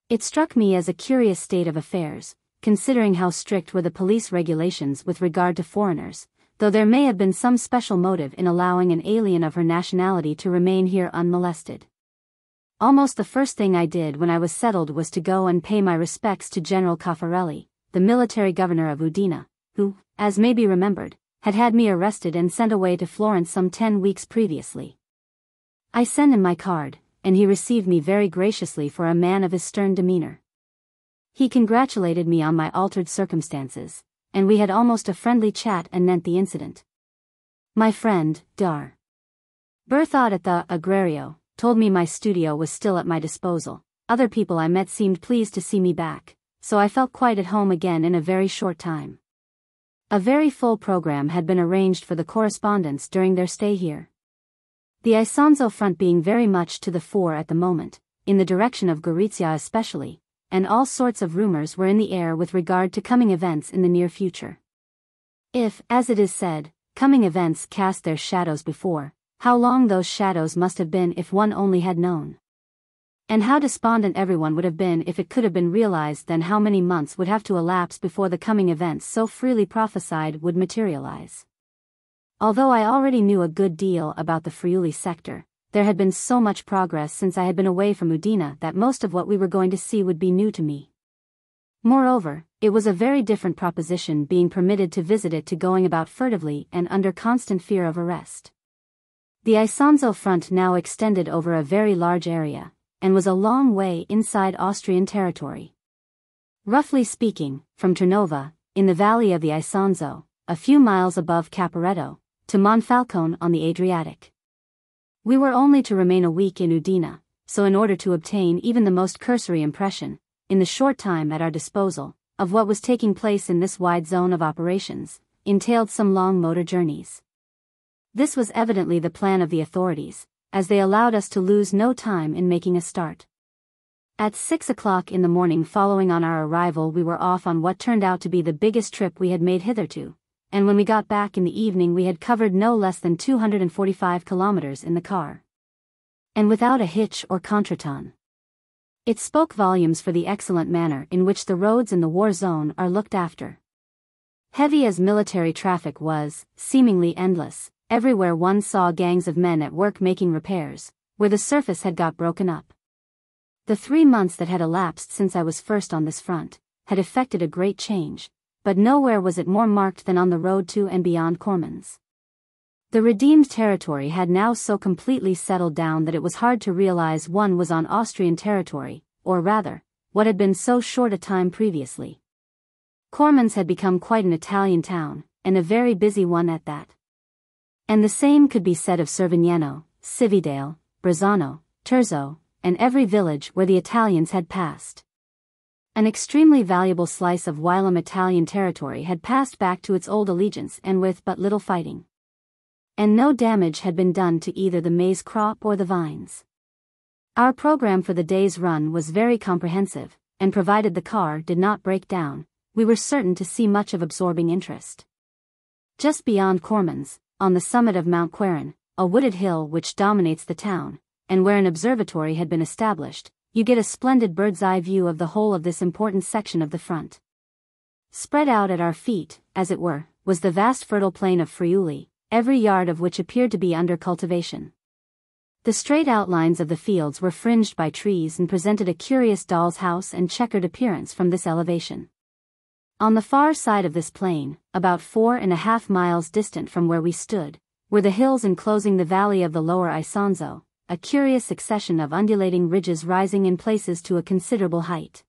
It struck me as a curious state of affairs, considering how strict were the police regulations with regard to foreigners, though there may have been some special motive in allowing an alien of her nationality to remain here unmolested. Almost the first thing I did when I was settled was to go and pay my respects to General Caffarelli, the military governor of Udine, who, as may be remembered, had had me arrested and sent away to Florence some ten weeks previously. I sent him my card, and he received me very graciously for a man of his stern demeanor. He congratulated me on my altered circumstances, and we had almost a friendly chat anent the incident. My friend, Dar. Berthod at the Agrario, told me my studio was still at my disposal. Other people I met seemed pleased to see me back, so I felt quite at home again in a very short time. A very full program had been arranged for the correspondents during their stay here. The Isonzo front being very much to the fore at the moment, in the direction of Gorizia especially, and all sorts of rumors were in the air with regard to coming events in the near future. If, as it is said, coming events cast their shadows before, how long those shadows must have been if one only had known. And how despondent everyone would have been if it could have been realized then how many months would have to elapse before the coming events so freely prophesied would materialize. Although I already knew a good deal about the Friuli sector, there had been so much progress since I had been away from Udine that most of what we were going to see would be new to me. Moreover, it was a very different proposition being permitted to visit it to going about furtively and under constant fear of arrest. The Isonzo front now extended over a very large area, and was a long way inside Austrian territory. Roughly speaking, from Ternova, in the valley of the Isonzo, a few miles above Caporetto, to Monfalcone on the Adriatic. We were only to remain a week in Udine, so in order to obtain even the most cursory impression, in the short time at our disposal, of what was taking place in this wide zone of operations, entailed some long motor journeys. This was evidently the plan of the authorities, as they allowed us to lose no time in making a start. At six o'clock in the morning following on our arrival we were off on what turned out to be the biggest trip we had made hitherto, and when we got back in the evening we had covered no less than 245 kilometers in the car. And without a hitch or contretemps. It spoke volumes for the excellent manner in which the roads in the war zone are looked after. Heavy as military traffic was, seemingly endless, everywhere one saw gangs of men at work making repairs, where the surface had got broken up. The three months that had elapsed since I was first on this front, had effected a great change, but nowhere was it more marked than on the road to and beyond Cormons. The redeemed territory had now so completely settled down that it was hard to realize one was on Austrian territory, or rather, what had been so short a time previously. Cormons had become quite an Italian town, and a very busy one at that. And the same could be said of Cervignano, Cividale, Brazzano, Terzo, and every village where the Italians had passed. An extremely valuable slice of whilom Italian territory had passed back to its old allegiance and with but little fighting. And no damage had been done to either the maize crop or the vines. Our program for the day's run was very comprehensive, and provided the car did not break down, we were certain to see much of absorbing interest. Just beyond Cormons, on the summit of Mount Quarin, a wooded hill which dominates the town, and where an observatory had been established, you get a splendid bird's eye view of the whole of this important section of the front. Spread out at our feet, as it were, was the vast fertile plain of Friuli, every yard of which appeared to be under cultivation. The straight outlines of the fields were fringed by trees and presented a curious doll's house and checkered appearance from this elevation. On the far side of this plain, about four and a half miles distant from where we stood, were the hills enclosing the valley of the lower Isonzo, a curious succession of undulating ridges rising in places to a considerable height.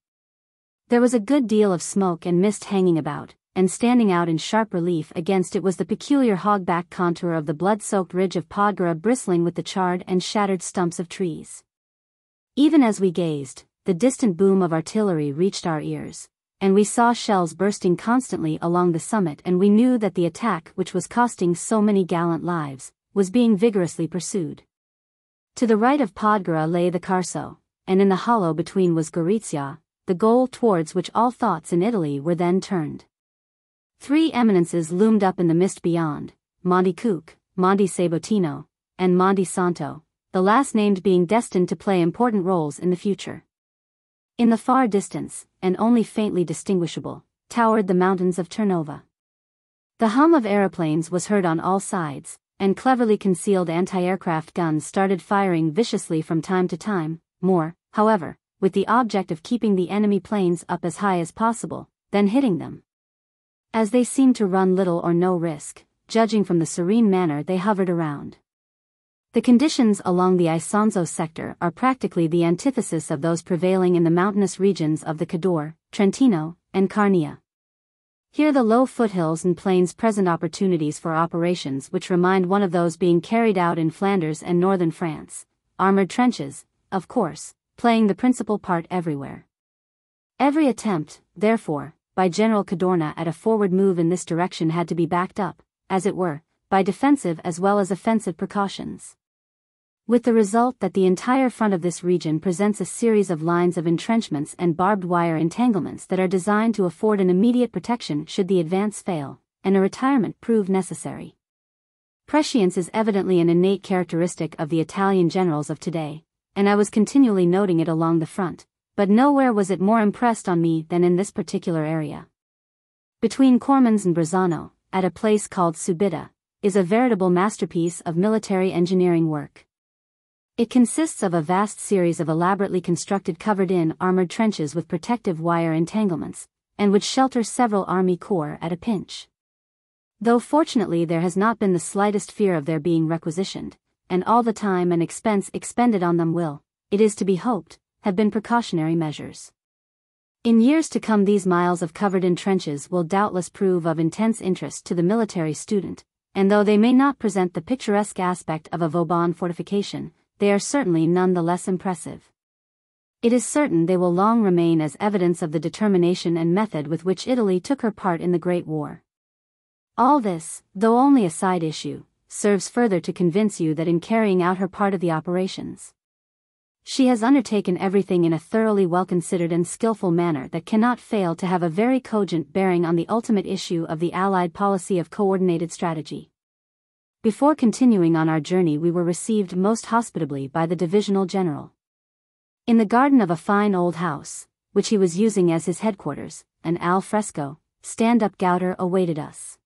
There was a good deal of smoke and mist hanging about, and standing out in sharp relief against it was the peculiar hogback contour of the blood-soaked ridge of Podgora bristling with the charred and shattered stumps of trees. Even as we gazed, the distant boom of artillery reached our ears, and we saw shells bursting constantly along the summit and we knew that the attack which was costing so many gallant lives, was being vigorously pursued. To the right of Podgora lay the Carso, and in the hollow between was Gorizia, the goal towards which all thoughts in Italy were then turned. Three eminences loomed up in the mist beyond, Monte Cuc, Monte Sabotino, and Monte Santo, the last named being destined to play important roles in the future. In the far distance, and only faintly distinguishable, towered the mountains of Ternova. The hum of aeroplanes was heard on all sides, and cleverly concealed anti-aircraft guns started firing viciously from time to time, more, however, with the object of keeping the enemy planes up as high as possible, than hitting them. As they seemed to run little or no risk, judging from the serene manner they hovered around. The conditions along the Isonzo sector are practically the antithesis of those prevailing in the mountainous regions of the Cadore, Trentino, and Carnia. Here the low foothills and plains present opportunities for operations which remind one of those being carried out in Flanders and northern France, armored trenches, of course, playing the principal part everywhere. Every attempt, therefore, by General Cadorna at a forward move in this direction had to be backed up, as it were, by defensive as well as offensive precautions with the result that the entire front of this region presents a series of lines of entrenchments and barbed wire entanglements that are designed to afford an immediate protection should the advance fail, and a retirement prove necessary. Prescience is evidently an innate characteristic of the Italian generals of today, and I was continually noting it along the front, but nowhere was it more impressed on me than in this particular area. Between Cormons and Brazzano, at a place called Subita, is a veritable masterpiece of military engineering work. It consists of a vast series of elaborately constructed covered-in armored trenches with protective wire entanglements, and which shelter several army corps at a pinch. Though fortunately there has not been the slightest fear of their being requisitioned, and all the time and expense expended on them will, it is to be hoped, have been precautionary measures. In years to come these miles of covered-in trenches will doubtless prove of intense interest to the military student, and though they may not present the picturesque aspect of a Vauban fortification, they are certainly none the less impressive. It is certain they will long remain as evidence of the determination and method with which Italy took her part in the Great War. All this, though only a side issue, serves further to convince you that in carrying out her part of the operations, she has undertaken everything in a thoroughly well-considered and skillful manner that cannot fail to have a very cogent bearing on the ultimate issue of the Allied policy of coordinated strategy. Before continuing on our journey we were received most hospitably by the divisional general. In the garden of a fine old house, which he was using as his headquarters, an al fresco, stand-up gouter awaited us.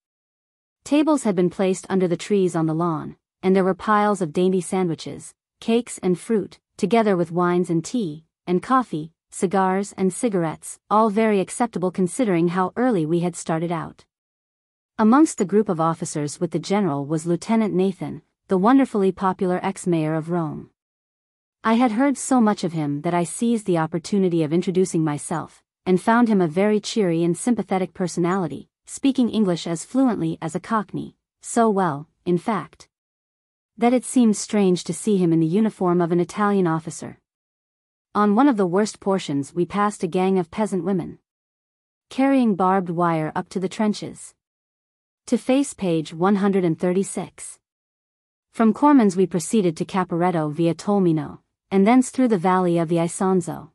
Tables had been placed under the trees on the lawn, and there were piles of dainty sandwiches, cakes and fruit, together with wines and tea, and coffee, cigars and cigarettes, all very acceptable considering how early we had started out. Amongst the group of officers with the general was Lieutenant Nathan, the wonderfully popular ex-mayor of Rome. I had heard so much of him that I seized the opportunity of introducing myself, and found him a very cheery and sympathetic personality, speaking English as fluently as a Cockney, so well, in fact, that it seemed strange to see him in the uniform of an Italian officer. On one of the worst portions we passed a gang of peasant women. Carrying barbed wire up to the trenches. To face page 136. From Cormons we proceeded to Caporetto via Tolmino, and thence through the valley of the Isonzo.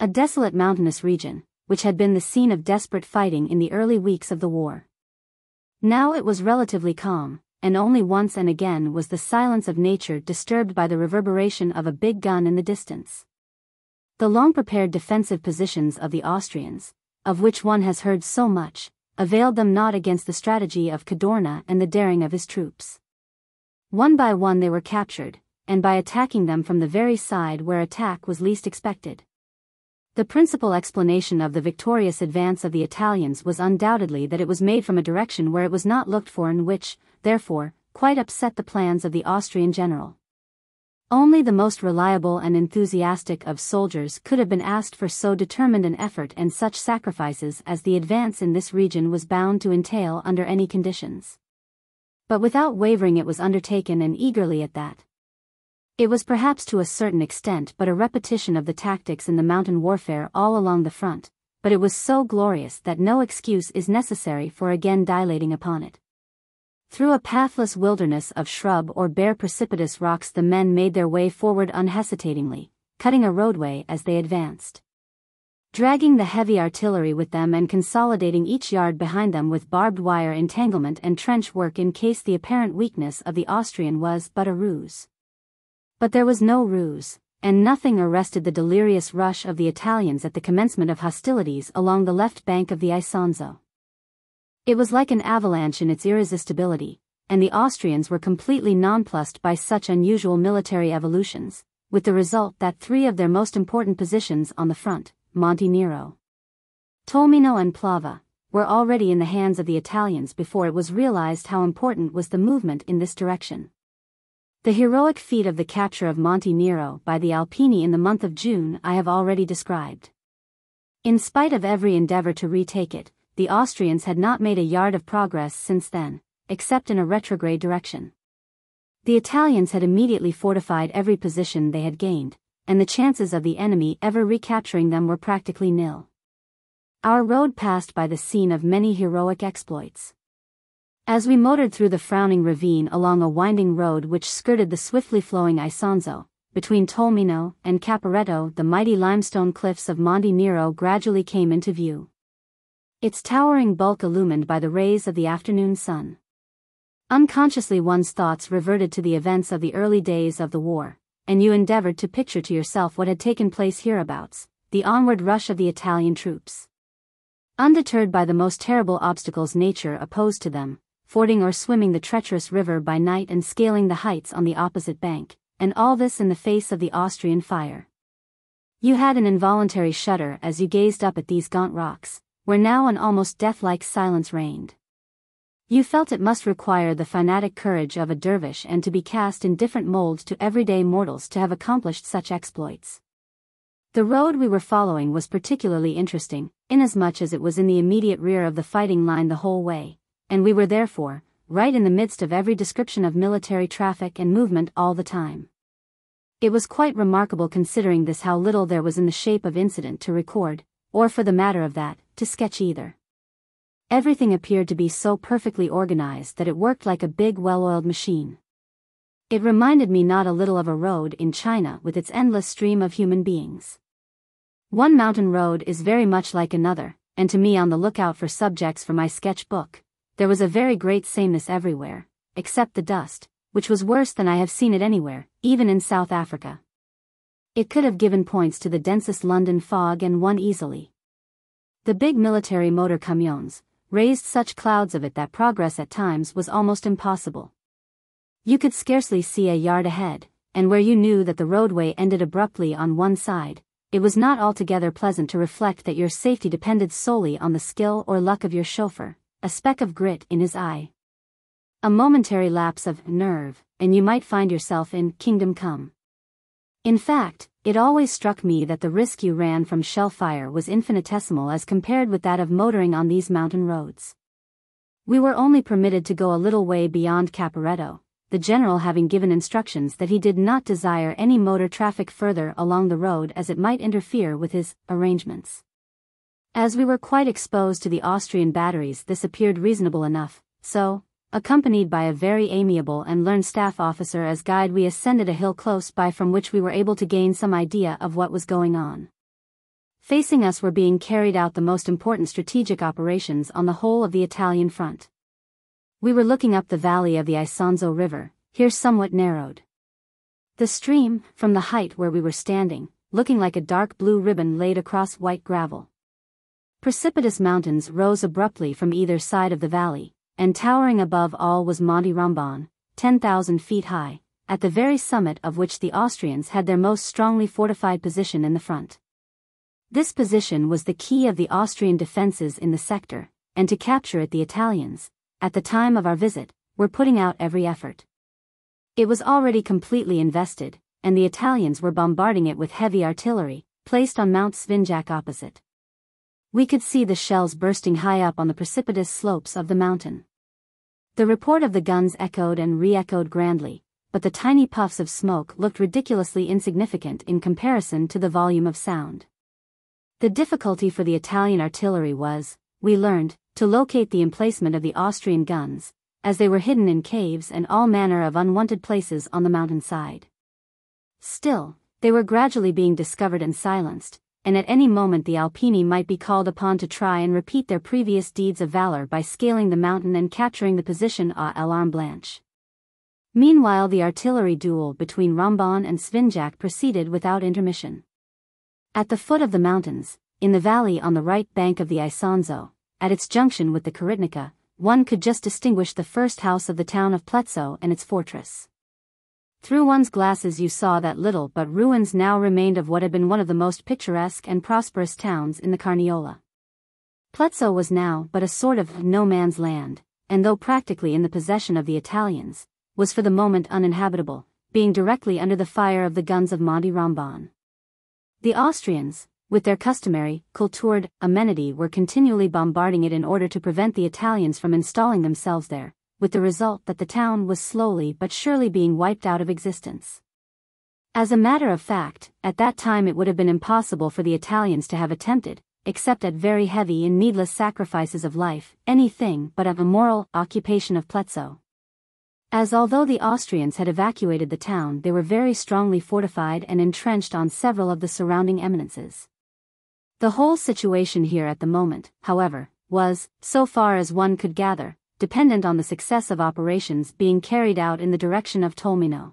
A desolate mountainous region, which had been the scene of desperate fighting in the early weeks of the war. Now it was relatively calm, and only once and again was the silence of nature disturbed by the reverberation of a big gun in the distance. The long prepared defensive positions of the Austrians, of which one has heard so much, availed them not against the strategy of Cadorna and the daring of his troops. One by one they were captured, and by attacking them from the very side where attack was least expected. The principal explanation of the victorious advance of the Italians was undoubtedly that it was made from a direction where it was not looked for and which, therefore, quite upset the plans of the Austrian general. Only the most reliable and enthusiastic of soldiers could have been asked for so determined an effort and such sacrifices as the advance in this region was bound to entail under any conditions. But without wavering it was undertaken and eagerly at that. It was perhaps to a certain extent but a repetition of the tactics in the mountain warfare all along the front, but it was so glorious that no excuse is necessary for again dilating upon it. Through a pathless wilderness of shrub or bare precipitous rocks the men made their way forward unhesitatingly, cutting a roadway as they advanced. Dragging the heavy artillery with them and consolidating each yard behind them with barbed wire entanglement and trench work in case the apparent weakness of the Austrian was but a ruse. But there was no ruse, and nothing arrested the delirious rush of the Italians at the commencement of hostilities along the left bank of the Isonzo. It was like an avalanche in its irresistibility, and the Austrians were completely nonplussed by such unusual military evolutions, with the result that three of their most important positions on the front, Monte Nero, Tolmino and Plava, were already in the hands of the Italians before it was realized how important was the movement in this direction. The heroic feat of the capture of Monte Nero by the Alpini in the month of June I have already described. In spite of every endeavor to retake it, the Austrians had not made a yard of progress since then, except in a retrograde direction. The Italians had immediately fortified every position they had gained, and the chances of the enemy ever recapturing them were practically nil. Our road passed by the scene of many heroic exploits. As we motored through the frowning ravine along a winding road which skirted the swiftly flowing Isonzo, between Tolmino and Caporetto the mighty limestone cliffs of Monte Nero gradually came into view. Its towering bulk illumined by the rays of the afternoon sun. Unconsciously one's thoughts reverted to the events of the early days of the war, and you endeavored to picture to yourself what had taken place hereabouts, the onward rush of the Italian troops. Undeterred by the most terrible obstacles nature opposed to them, fording or swimming the treacherous river by night and scaling the heights on the opposite bank, and all this in the face of the Austrian fire. You had an involuntary shudder as you gazed up at these gaunt rocks, where now an almost death-like silence reigned. You felt it must require the fanatic courage of a dervish and to be cast in different molds to everyday mortals to have accomplished such exploits. The road we were following was particularly interesting, inasmuch as it was in the immediate rear of the fighting line the whole way, and we were therefore, right in the midst of every description of military traffic and movement all the time. It was quite remarkable considering this how little there was in the shape of incident to record, or for the matter of that, to sketch either. Everything appeared to be so perfectly organized that it worked like a big well-oiled machine. It reminded me not a little of a road in China with its endless stream of human beings. One mountain road is very much like another, and to me on the lookout for subjects for my sketch book, there was a very great sameness everywhere, except the dust, which was worse than I have seen it anywhere, even in South Africa. It could have given points to the densest London fog and won easily. The big military motor camions raised such clouds of it that progress at times was almost impossible. You could scarcely see a yard ahead, and where you knew that the roadway ended abruptly on one side, it was not altogether pleasant to reflect that your safety depended solely on the skill or luck of your chauffeur a speck of grit in his eye. A momentary lapse of nerve, and you might find yourself in Kingdom Come. In fact, it always struck me that the risk you ran from shell fire was infinitesimal as compared with that of motoring on these mountain roads. We were only permitted to go a little way beyond Caporetto, the general having given instructions that he did not desire any motor traffic further along the road as it might interfere with his arrangements. As we were quite exposed to the Austrian batteries this appeared reasonable enough, so, Accompanied by a very amiable and learned staff officer as guide we ascended a hill close by from which we were able to gain some idea of what was going on. Facing us were being carried out the most important strategic operations on the whole of the Italian front. We were looking up the valley of the Isonzo River, here somewhat narrowed. The stream, from the height where we were standing, looking like a dark blue ribbon laid across white gravel. Precipitous mountains rose abruptly from either side of the valley, and towering above all was Monte Rambon, 10,000 feet high, at the very summit of which the Austrians had their most strongly fortified position in the front. This position was the key of the Austrian defenses in the sector, and to capture it the Italians, at the time of our visit, were putting out every effort. It was already completely invested, and the Italians were bombarding it with heavy artillery, placed on Mount Svinjak opposite. We could see the shells bursting high up on the precipitous slopes of the mountain. The report of the guns echoed and re-echoed grandly, but the tiny puffs of smoke looked ridiculously insignificant in comparison to the volume of sound. The difficulty for the Italian artillery was, we learned, to locate the emplacement of the Austrian guns, as they were hidden in caves and all manner of unwanted places on the mountainside. Still, they were gradually being discovered and silenced, and at any moment the Alpini might be called upon to try and repeat their previous deeds of valor by scaling the mountain and capturing the position à l'arme blanche. Meanwhile the artillery duel between Rambon and Svinjak proceeded without intermission. At the foot of the mountains, in the valley on the right bank of the Isonzo, at its junction with the Koritnica, one could just distinguish the first house of the town of Plezzo and its fortress. Through one's glasses you saw that little but ruins now remained of what had been one of the most picturesque and prosperous towns in the Carniola. Plezzo was now but a sort of no man's land, and though practically in the possession of the Italians, was for the moment uninhabitable, being directly under the fire of the guns of Monte Rambon. The Austrians, with their customary, cultured, amenity were continually bombarding it in order to prevent the Italians from installing themselves there, with the result that the town was slowly but surely being wiped out of existence. As a matter of fact, at that time it would have been impossible for the Italians to have attempted, except at very heavy and needless sacrifices of life, anything but a immoral occupation of Plezzo. As although the Austrians had evacuated the town they were very strongly fortified and entrenched on several of the surrounding eminences. The whole situation here at the moment, however, was, so far as one could gather, dependent on the success of operations being carried out in the direction of Tolmino.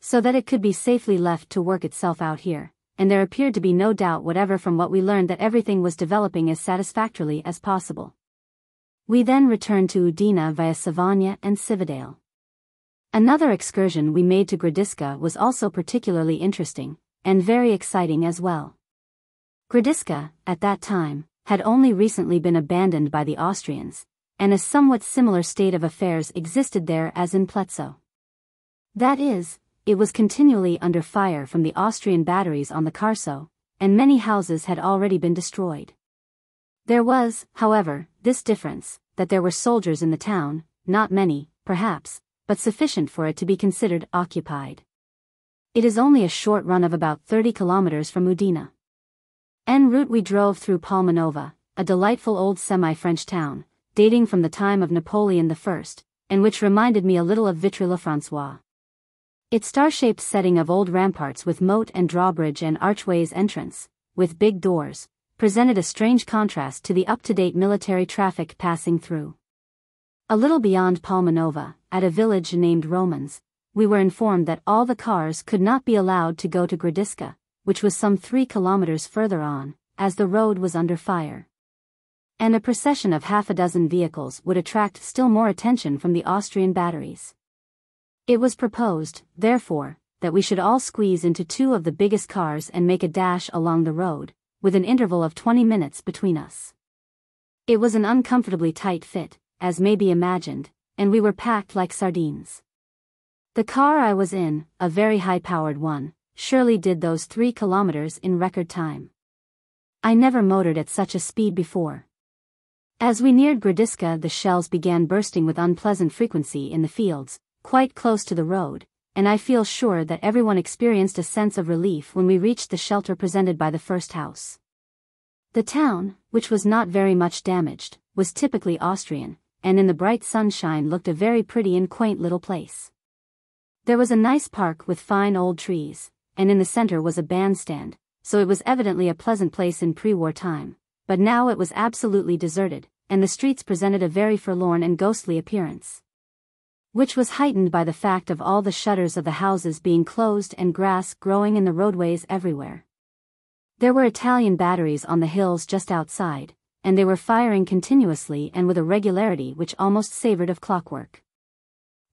So that it could be safely left to work itself out here, and there appeared to be no doubt whatever from what we learned that everything was developing as satisfactorily as possible. We then returned to Udine via Savogna and Cividale. Another excursion we made to Gradisca was also particularly interesting, and very exciting as well. Gradisca, at that time, had only recently been abandoned by the Austrians, and a somewhat similar state of affairs existed there as in Plezzo. That is, it was continually under fire from the Austrian batteries on the Carso, and many houses had already been destroyed. There was, however, this difference, that there were soldiers in the town, not many, perhaps, but sufficient for it to be considered occupied. It is only a short run of about 30 kilometers from Udine. En route we drove through Palmanova, a delightful old semi-French town, dating from the time of Napoleon I, and which reminded me a little of Vitry-le-François. Its star-shaped setting of old ramparts with moat and drawbridge and archways entrance, with big doors, presented a strange contrast to the up-to-date military traffic passing through. A little beyond Palmanova, at a village named Romans, we were informed that all the cars could not be allowed to go to Gradisca, which was some three kilometers further on, as the road was under fire and a procession of half a dozen vehicles would attract still more attention from the Austrian batteries. It was proposed, therefore, that we should all squeeze into two of the biggest cars and make a dash along the road, with an interval of 20 minutes between us. It was an uncomfortably tight fit, as may be imagined, and we were packed like sardines. The car I was in, a very high-powered one, surely did those three kilometers in record time. I never motored at such a speed before. As we neared Gradisca the shells began bursting with unpleasant frequency in the fields, quite close to the road, and I feel sure that everyone experienced a sense of relief when we reached the shelter presented by the first house. The town, which was not very much damaged, was typically Austrian, and in the bright sunshine looked a very pretty and quaint little place. There was a nice park with fine old trees, and in the center was a bandstand, so it was evidently a pleasant place in pre-war time, but now it was absolutely deserted, and the streets presented a very forlorn and ghostly appearance. Which was heightened by the fact of all the shutters of the houses being closed and grass growing in the roadways everywhere. There were Italian batteries on the hills just outside, and they were firing continuously and with a regularity which almost savored of clockwork.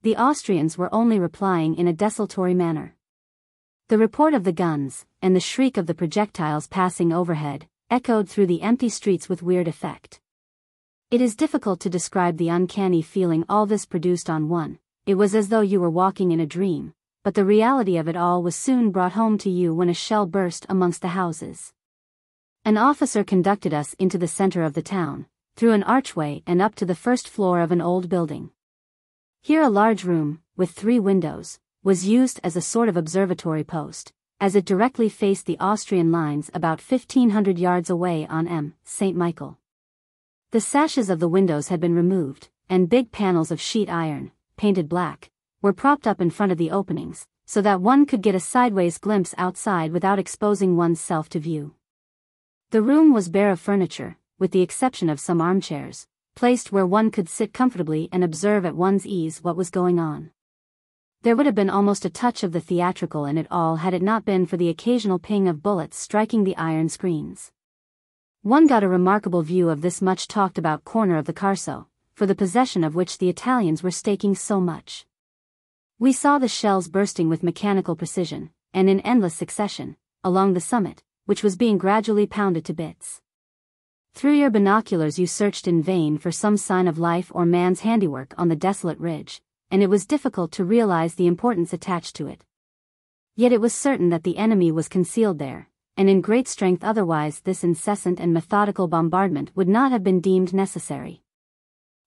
The Austrians were only replying in a desultory manner. The report of the guns, and the shriek of the projectiles passing overhead, echoed through the empty streets with weird effect. It is difficult to describe the uncanny feeling all this produced on one, it was as though you were walking in a dream, but the reality of it all was soon brought home to you when a shell burst amongst the houses. An officer conducted us into the center of the town, through an archway and up to the first floor of an old building. Here a large room, with three windows, was used as a sort of observatory post, as it directly faced the Austrian lines about 1500 yards away on M. St. Michael. The sashes of the windows had been removed, and big panels of sheet iron, painted black, were propped up in front of the openings, so that one could get a sideways glimpse outside without exposing one's self to view. The room was bare of furniture, with the exception of some armchairs, placed where one could sit comfortably and observe at one's ease what was going on. There would have been almost a touch of the theatrical in it all had it not been for the occasional ping of bullets striking the iron screens. One got a remarkable view of this much talked about corner of the Carso, for the possession of which the Italians were staking so much. We saw the shells bursting with mechanical precision, and in endless succession, along the summit, which was being gradually pounded to bits. Through your binoculars you searched in vain for some sign of life or man's handiwork on the desolate ridge, and it was difficult to realize the importance attached to it. Yet it was certain that the enemy was concealed there, and in great strength otherwise this incessant and methodical bombardment would not have been deemed necessary.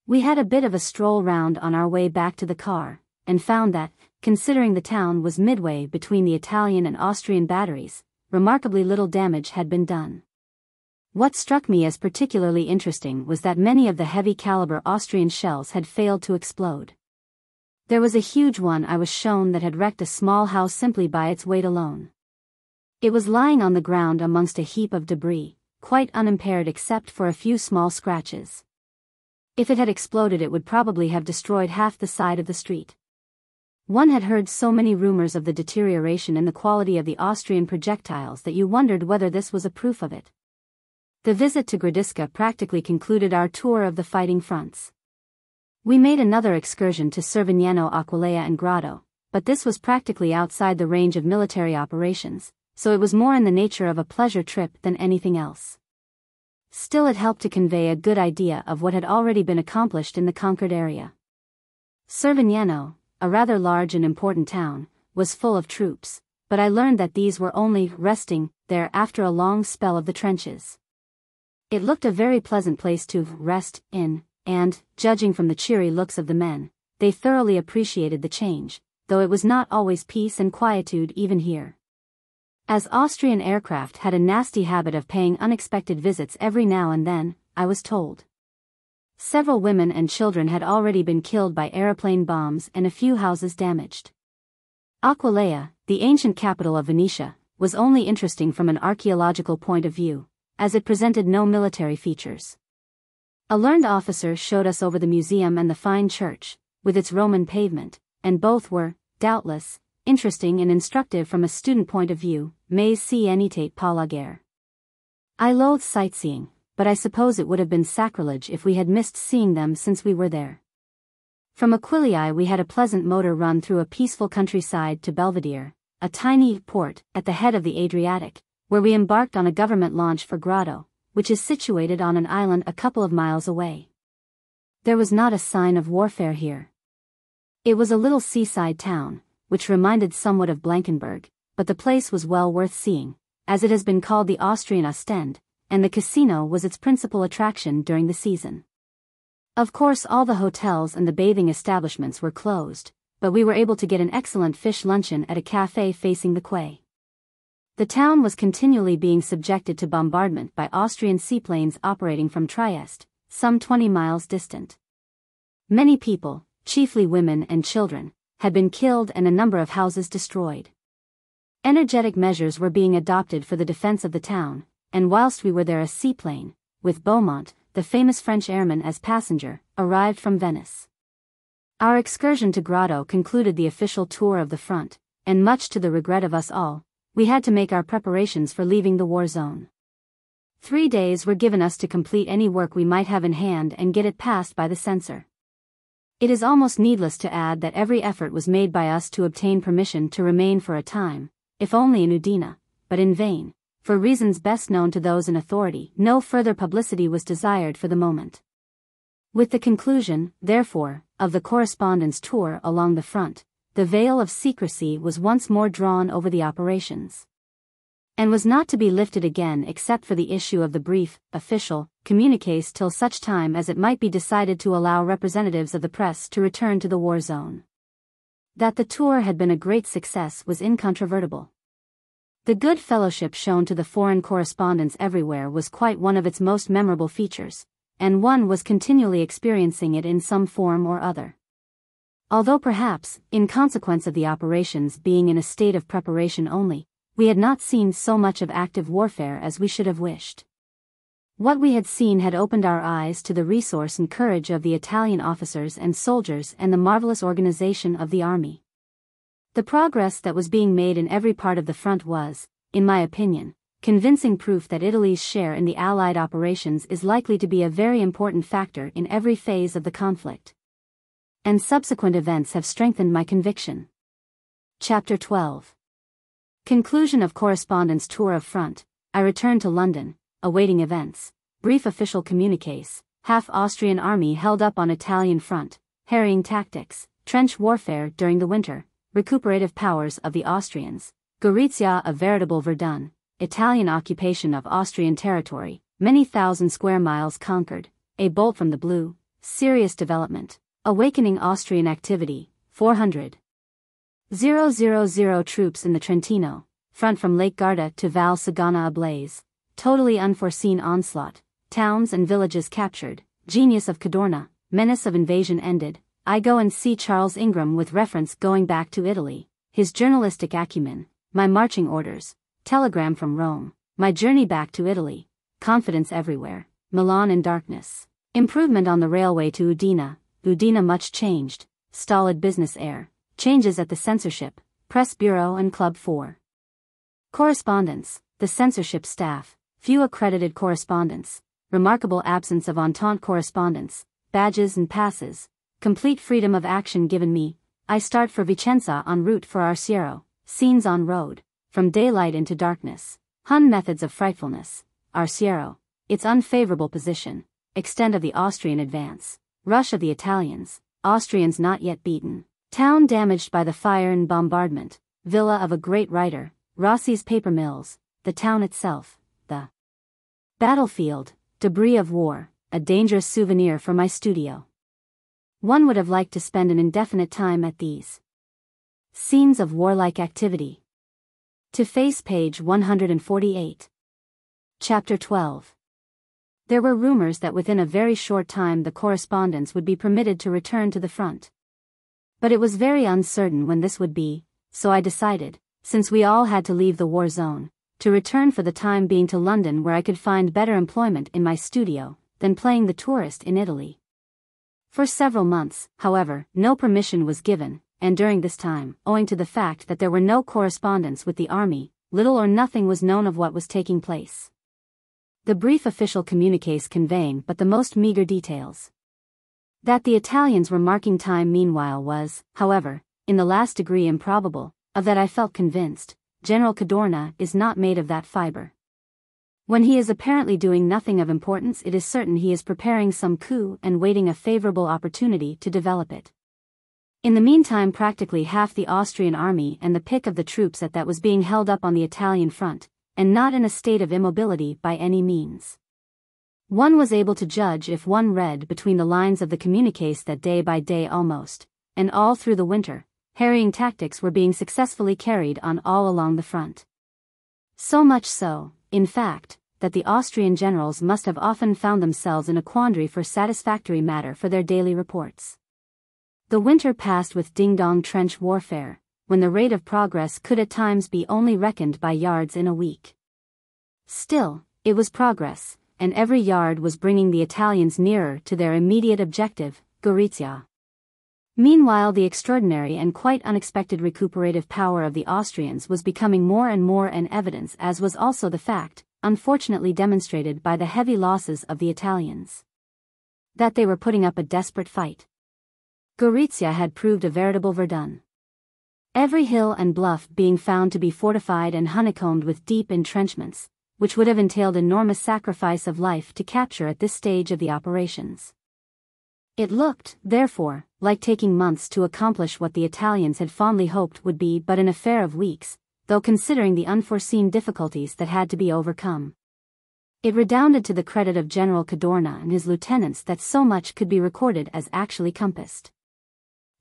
We had a bit of a stroll round on our way back to the car, and found that, considering the town was midway between the Italian and Austrian batteries, remarkably little damage had been done. What struck me as particularly interesting was that many of the heavy caliber Austrian shells had failed to explode. There was a huge one I was shown that had wrecked a small house simply by its weight alone. It was lying on the ground amongst a heap of debris, quite unimpaired except for a few small scratches. If it had exploded it would probably have destroyed half the side of the street. One had heard so many rumors of the deterioration in the quality of the Austrian projectiles that you wondered whether this was a proof of it. The visit to Gradisca practically concluded our tour of the fighting fronts. We made another excursion to Cervignano Aquileia and Grado, but this was practically outside the range of military operations, so it was more in the nature of a pleasure trip than anything else. Still it helped to convey a good idea of what had already been accomplished in the conquered area. Cervignano, a rather large and important town, was full of troops, but I learned that these were only resting there after a long spell of the trenches. It looked a very pleasant place to rest in, and, judging from the cheery looks of the men, they thoroughly appreciated the change, though it was not always peace and quietude even here. As Austrian aircraft had a nasty habit of paying unexpected visits every now and then, I was told. Several women and children had already been killed by aeroplane bombs and a few houses damaged. Aquileia, the ancient capital of Venetia, was only interesting from an archaeological point of view, as it presented no military features. A learned officer showed us over the museum and the fine church, with its Roman pavement, and both were, doubtless, interesting and instructive from a student point of view, mais si enitate palagare. I loathe sightseeing, but I suppose it would have been sacrilege if we had missed seeing them since we were there. From Aquileia we had a pleasant motor run through a peaceful countryside to Belvedere, a tiny port at the head of the Adriatic, where we embarked on a government launch for Grado, which is situated on an island a couple of miles away. There was not a sign of warfare here. It was a little seaside town, which reminded somewhat of Blankenberg, but the place was well worth seeing, as it has been called the Austrian Ostend, and the casino was its principal attraction during the season. Of course all the hotels and the bathing establishments were closed, but we were able to get an excellent fish luncheon at a cafe facing the quay. The town was continually being subjected to bombardment by Austrian seaplanes operating from Trieste, some 20 miles distant. Many people, chiefly women and children, had been killed and a number of houses destroyed. Energetic measures were being adopted for the defense of the town, and whilst we were there a seaplane, with Beaumont, the famous French airman as passenger, arrived from Venice. Our excursion to Grado concluded the official tour of the front, and much to the regret of us all, we had to make our preparations for leaving the war zone. Three days were given us to complete any work we might have in hand and get it passed by the censor. It is almost needless to add that every effort was made by us to obtain permission to remain for a time, if only in Udine, but in vain. For reasons best known to those in authority, no further publicity was desired for the moment. With the conclusion, therefore, of the correspondence tour along the front, the veil of secrecy was once more drawn over the operations and was not to be lifted again except for the issue of the brief, official, communiques till such time as it might be decided to allow representatives of the press to return to the war zone. That the tour had been a great success was incontrovertible. The good fellowship shown to the foreign correspondents everywhere was quite one of its most memorable features, and one was continually experiencing it in some form or other. Although perhaps, in consequence of the operations being in a state of preparation only, we had not seen so much of active warfare as we should have wished. What we had seen had opened our eyes to the resource and courage of the Italian officers and soldiers and the marvelous organization of the army. The progress that was being made in every part of the front was, in my opinion, convincing proof that Italy's share in the Allied operations is likely to be a very important factor in every phase of the conflict. And subsequent events have strengthened my conviction. Chapter 12 Conclusion of correspondence tour of front, I returned to London, awaiting events, brief official communiques, half Austrian army held up on Italian front, harrying tactics, trench warfare during the winter, recuperative powers of the Austrians, Gorizia a veritable Verdun, Italian occupation of Austrian territory, many thousand square miles conquered, a bolt from the blue, serious development, awakening Austrian activity, 400. 000 troops in the Trentino, front from Lake Garda to Val Sugana ablaze, totally unforeseen onslaught, towns and villages captured, genius of Cadorna, menace of invasion ended, I go and see Charles Ingram with reference going back to Italy, his journalistic acumen, my marching orders, telegram from Rome, my journey back to Italy, confidence everywhere, Milan in darkness, improvement on the railway to Udine, Udine much changed, stolid business air, Changes at the censorship, press bureau and club 4. Correspondence, the censorship staff, few accredited correspondents, remarkable absence of Entente correspondence, badges and passes, complete freedom of action given me, I start for Vicenza en route for Arsiero, scenes on road, from daylight into darkness, Hun methods of frightfulness, Arsiero, its unfavorable position, extent of the Austrian advance, rush of the Italians, Austrians not yet beaten, Town damaged by the fire and bombardment, villa of a great writer, Rossi's paper mills, the town itself, the battlefield, debris of war, a dangerous souvenir for my studio. One would have liked to spend an indefinite time at these scenes of warlike activity. To face page 148. Chapter 12. There were rumors that within a very short time the correspondents would be permitted to return to the front. But it was very uncertain when this would be, so I decided, since we all had to leave the war zone, to return for the time being to London where I could find better employment in my studio, than playing the tourist in Italy. For several months, however, no permission was given, and during this time, owing to the fact that there were no correspondence with the army, little or nothing was known of what was taking place. The brief official communiques conveying but the most meager details. That the Italians were marking time meanwhile was, however, in the last degree improbable, of that I felt convinced, General Cadorna is not made of that fiber. When he is apparently doing nothing of importance it is certain he is preparing some coup and waiting a favorable opportunity to develop it. In the meantime practically half the Austrian army and the pick of the troops at that was being held up on the Italian front, and not in a state of immobility by any means. One was able to judge if one read between the lines of the communiques that day by day almost, and all through the winter, harrying tactics were being successfully carried on all along the front. So much so, in fact, that the Austrian generals must have often found themselves in a quandary for satisfactory matter for their daily reports. The winter passed with ding-dong trench warfare, when the rate of progress could at times be only reckoned by yards in a week. Still, it was progress, and every yard was bringing the Italians nearer to their immediate objective, Gorizia. Meanwhile the extraordinary and quite unexpected recuperative power of the Austrians was becoming more and more an evidence as was also the fact, unfortunately demonstrated by the heavy losses of the Italians. That they were putting up a desperate fight. Gorizia had proved a veritable Verdun. Every hill and bluff being found to be fortified and honeycombed with deep entrenchments, which would have entailed enormous sacrifice of life to capture at this stage of the operations. It looked, therefore, like taking months to accomplish what the Italians had fondly hoped would be but an affair of weeks, though considering the unforeseen difficulties that had to be overcome. It redounded to the credit of General Cadorna and his lieutenants that so much could be recorded as actually compassed.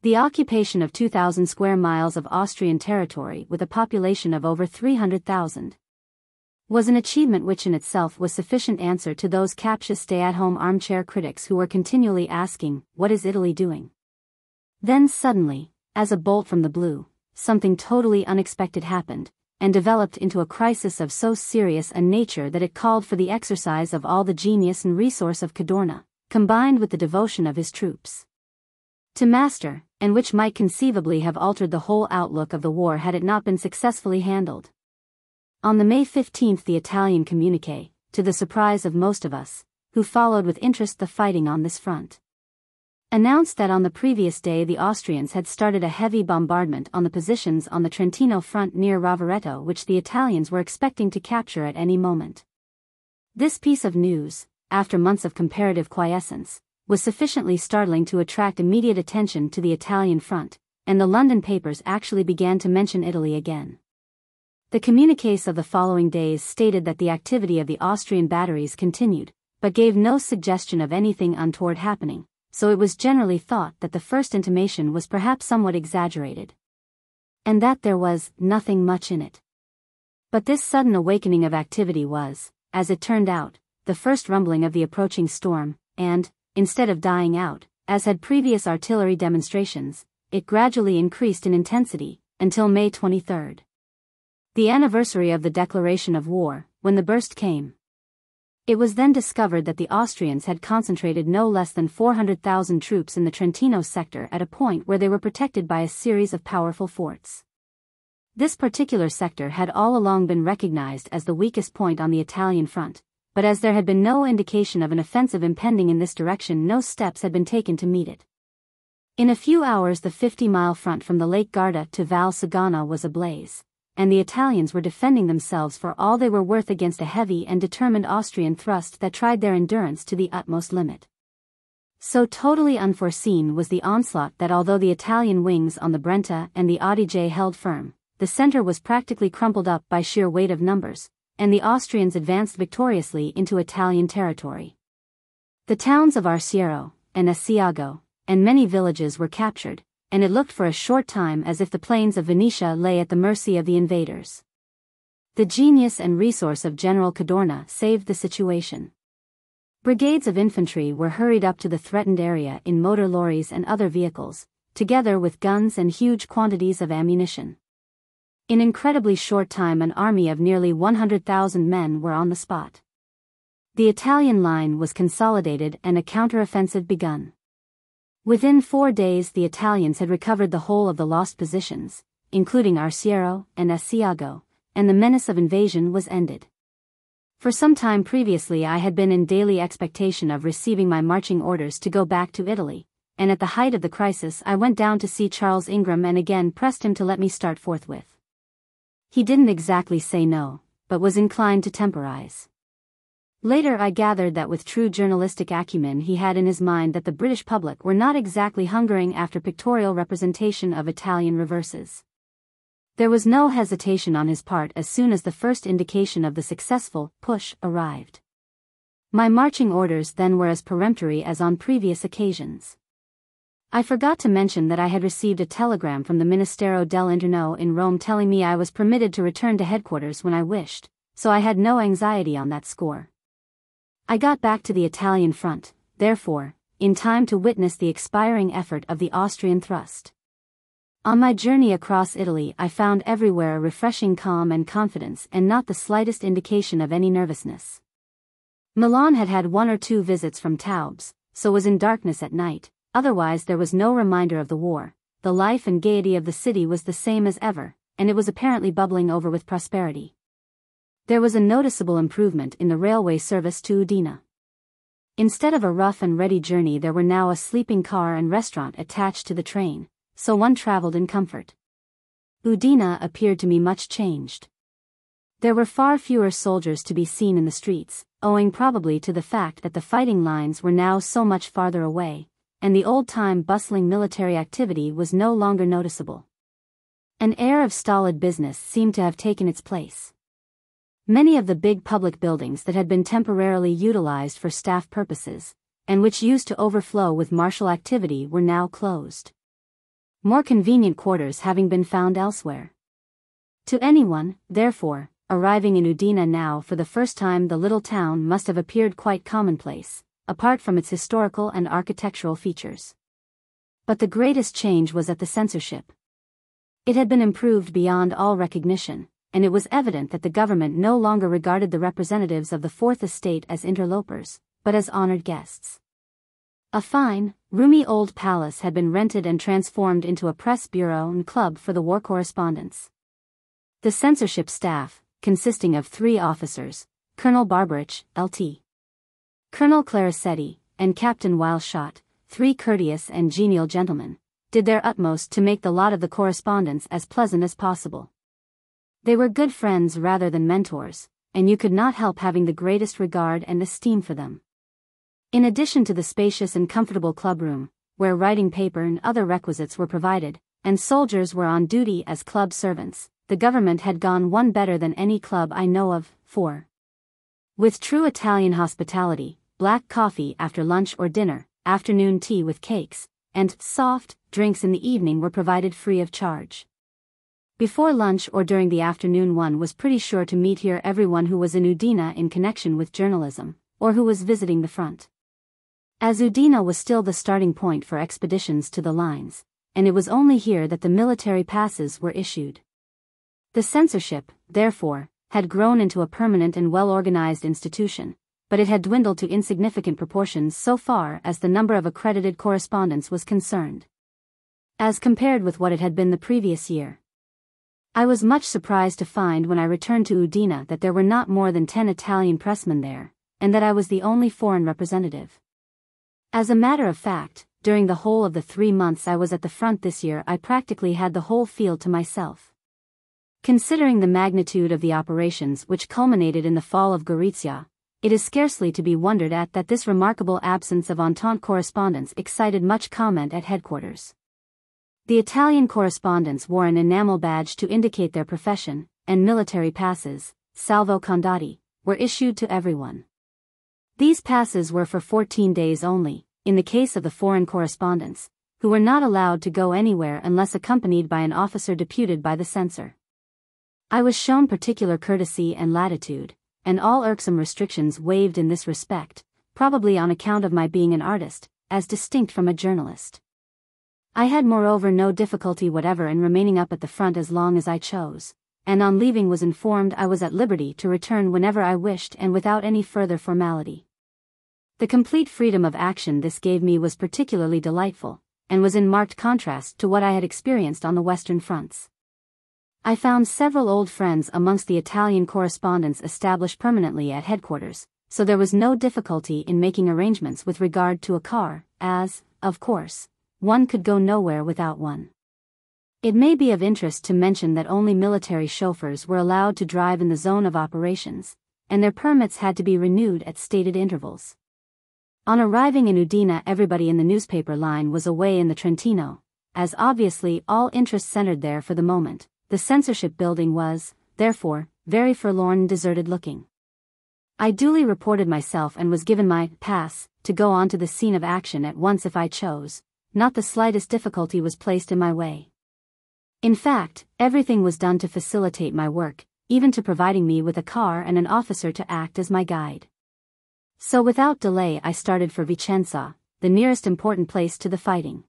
The occupation of 2,000 square miles of Austrian territory with a population of over 300,000 was an achievement which in itself was sufficient answer to those captious stay-at-home armchair critics who were continually asking, what is Italy doing? Then suddenly, as a bolt from the blue, something totally unexpected happened, and developed into a crisis of so serious a nature that it called for the exercise of all the genius and resource of Cadorna, combined with the devotion of his troops. To master, and which might conceivably have altered the whole outlook of the war had it not been successfully handled. On the May 15 the Italian communique, to the surprise of most of us, who followed with interest the fighting on this front, announced that on the previous day the Austrians had started a heavy bombardment on the positions on the Trentino front near Rovereto which the Italians were expecting to capture at any moment. This piece of news, after months of comparative quiescence, was sufficiently startling to attract immediate attention to the Italian front, and the London papers actually began to mention Italy again. The communiques of the following days stated that the activity of the Austrian batteries continued, but gave no suggestion of anything untoward happening, so it was generally thought that the first intimation was perhaps somewhat exaggerated. And that there was nothing much in it. But this sudden awakening of activity was, as it turned out, the first rumbling of the approaching storm, and, instead of dying out, as had previous artillery demonstrations, it gradually increased in intensity, until May 23. The anniversary of the declaration of war, when the burst came. It was then discovered that the Austrians had concentrated no less than 400,000 troops in the Trentino sector at a point where they were protected by a series of powerful forts. This particular sector had all along been recognized as the weakest point on the Italian front, but as there had been no indication of an offensive impending in this direction no steps had been taken to meet it. In a few hours the 50-mile front from the Lake Garda to Val Sugana was ablaze, and the Italians were defending themselves for all they were worth against a heavy and determined Austrian thrust that tried their endurance to the utmost limit. So totally unforeseen was the onslaught that although the Italian wings on the Brenta and the Adige held firm, the center was practically crumpled up by sheer weight of numbers, and the Austrians advanced victoriously into Italian territory. The towns of Arsiero, and Asiago, and many villages were captured, and it looked for a short time as if the plains of Venetia lay at the mercy of the invaders. The genius and resource of General Cadorna saved the situation. Brigades of infantry were hurried up to the threatened area in motor lorries and other vehicles, together with guns and huge quantities of ammunition. In incredibly short time an army of nearly 100,000 men were on the spot. The Italian line was consolidated and a counteroffensive begun. Within four days the Italians had recovered the whole of the lost positions, including Arsiero and Asiago, and the menace of invasion was ended. For some time previously I had been in daily expectation of receiving my marching orders to go back to Italy, and at the height of the crisis I went down to see Charles Ingram and again pressed him to let me start forthwith. He didn't exactly say no, but was inclined to temporize. Later I gathered that with true journalistic acumen he had in his mind that the British public were not exactly hungering after pictorial representation of Italian reverses. There was no hesitation on his part as soon as the first indication of the successful push arrived. My marching orders then were as peremptory as on previous occasions. I forgot to mention that I had received a telegram from the Ministero dell'Interno in Rome telling me I was permitted to return to headquarters when I wished, so I had no anxiety on that score. I got back to the Italian front, therefore, in time to witness the expiring effort of the Austrian thrust. On my journey across Italy I found everywhere a refreshing calm and confidence and not the slightest indication of any nervousness. Milan had had one or two visits from Taubes, so was in darkness at night, otherwise there was no reminder of the war, the life and gaiety of the city was the same as ever, and it was apparently bubbling over with prosperity there was a noticeable improvement in the railway service to Udine. Instead of a rough and ready journey there were now a sleeping car and restaurant attached to the train, so one traveled in comfort. Udine appeared to me much changed. There were far fewer soldiers to be seen in the streets, owing probably to the fact that the fighting lines were now so much farther away, and the old-time bustling military activity was no longer noticeable. An air of stolid business seemed to have taken its place. Many of the big public buildings that had been temporarily utilized for staff purposes, and which used to overflow with martial activity were now closed. More convenient quarters having been found elsewhere. To anyone, therefore, arriving in Udine now for the first time the little town must have appeared quite commonplace, apart from its historical and architectural features. But the greatest change was at the censorship. It had been improved beyond all recognition, and it was evident that the government no longer regarded the representatives of the Fourth Estate as interlopers, but as honored guests. A fine, roomy old palace had been rented and transformed into a press bureau and club for the war correspondents. The censorship staff, consisting of three officers, Colonel Barbarich, L.T. Colonel Claricetti, and Captain Wileshot, three courteous and genial gentlemen, did their utmost to make the lot of the correspondents as pleasant as possible. They were good friends rather than mentors, and you could not help having the greatest regard and esteem for them. In addition to the spacious and comfortable clubroom, where writing paper and other requisites were provided, and soldiers were on duty as club servants, the government had gone one better than any club I know of, for. With true Italian hospitality, black coffee after lunch or dinner, afternoon tea with cakes, and soft drinks in the evening were provided free of charge. Before lunch or during the afternoon one was pretty sure to meet here everyone who was in Udine in connection with journalism, or who was visiting the front. As Udine was still the starting point for expeditions to the lines, and it was only here that the military passes were issued. The censorship, therefore, had grown into a permanent and well-organized institution, but it had dwindled to insignificant proportions so far as the number of accredited correspondents was concerned. As compared with what it had been the previous year, I was much surprised to find when I returned to Udine that there were not more than ten Italian pressmen there, and that I was the only foreign representative. As a matter of fact, during the whole of the three months I was at the front this year I practically had the whole field to myself. Considering the magnitude of the operations which culminated in the fall of Gorizia, it is scarcely to be wondered at that this remarkable absence of Entente correspondence excited much comment at headquarters. The Italian correspondents wore an enamel badge to indicate their profession, and military passes, salvo condotti, were issued to everyone. These passes were for 14 days only, in the case of the foreign correspondents, who were not allowed to go anywhere unless accompanied by an officer deputed by the censor. I was shown particular courtesy and latitude, and all irksome restrictions waived in this respect, probably on account of my being an artist, as distinct from a journalist. I had moreover no difficulty whatever in remaining up at the front as long as I chose, and on leaving was informed I was at liberty to return whenever I wished and without any further formality. The complete freedom of action this gave me was particularly delightful, and was in marked contrast to what I had experienced on the Western fronts. I found several old friends amongst the Italian correspondents established permanently at headquarters, so there was no difficulty in making arrangements with regard to a car, as, of course, one could go nowhere without one. It may be of interest to mention that only military chauffeurs were allowed to drive in the zone of operations, and their permits had to be renewed at stated intervals. On arriving in Udine everybody in the newspaper line was away in the Trentino, as obviously all interest centered there for the moment. The censorship building was, therefore, very forlorn and deserted looking. I duly reported myself and was given my pass to go on to the scene of action at once if I chose, not the slightest difficulty was placed in my way. In fact, everything was done to facilitate my work, even to providing me with a car and an officer to act as my guide. So without delay I started for Vicenza, the nearest important place to the fighting.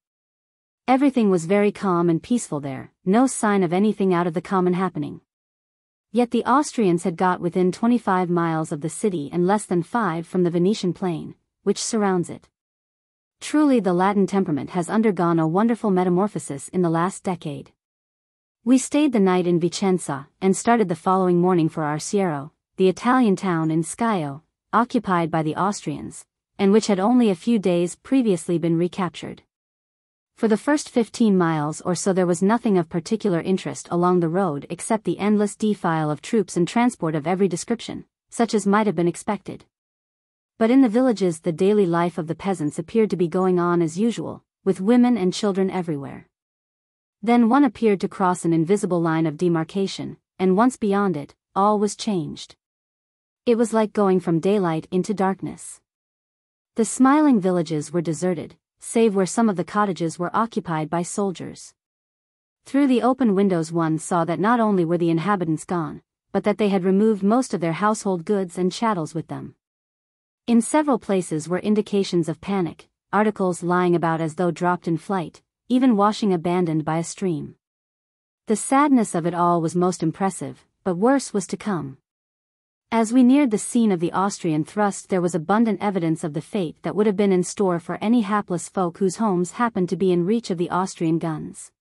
Everything was very calm and peaceful there, no sign of anything out of the common happening. Yet the Austrians had got within 25 miles of the city and less than five from the Venetian plain, which surrounds it. Truly the Latin temperament has undergone a wonderful metamorphosis in the last decade. We stayed the night in Vicenza, and started the following morning for Arsiero, the Italian town in Scio, occupied by the Austrians, and which had only a few days previously been recaptured. For the first 15 miles or so there was nothing of particular interest along the road except the endless defile of troops and transport of every description, such as might have been expected. But in the villages the daily life of the peasants appeared to be going on as usual, with women and children everywhere. Then one appeared to cross an invisible line of demarcation, and once beyond it, all was changed. It was like going from daylight into darkness. The smiling villages were deserted, save where some of the cottages were occupied by soldiers. Through the open windows one saw that not only were the inhabitants gone, but that they had removed most of their household goods and chattels with them. In several places were indications of panic, articles lying about as though dropped in flight, even washing abandoned by a stream. The sadness of it all was most impressive, but worse was to come. As we neared the scene of the Austrian thrust there was abundant evidence of the fate that would have been in store for any hapless folk whose homes happened to be in reach of the Austrian guns.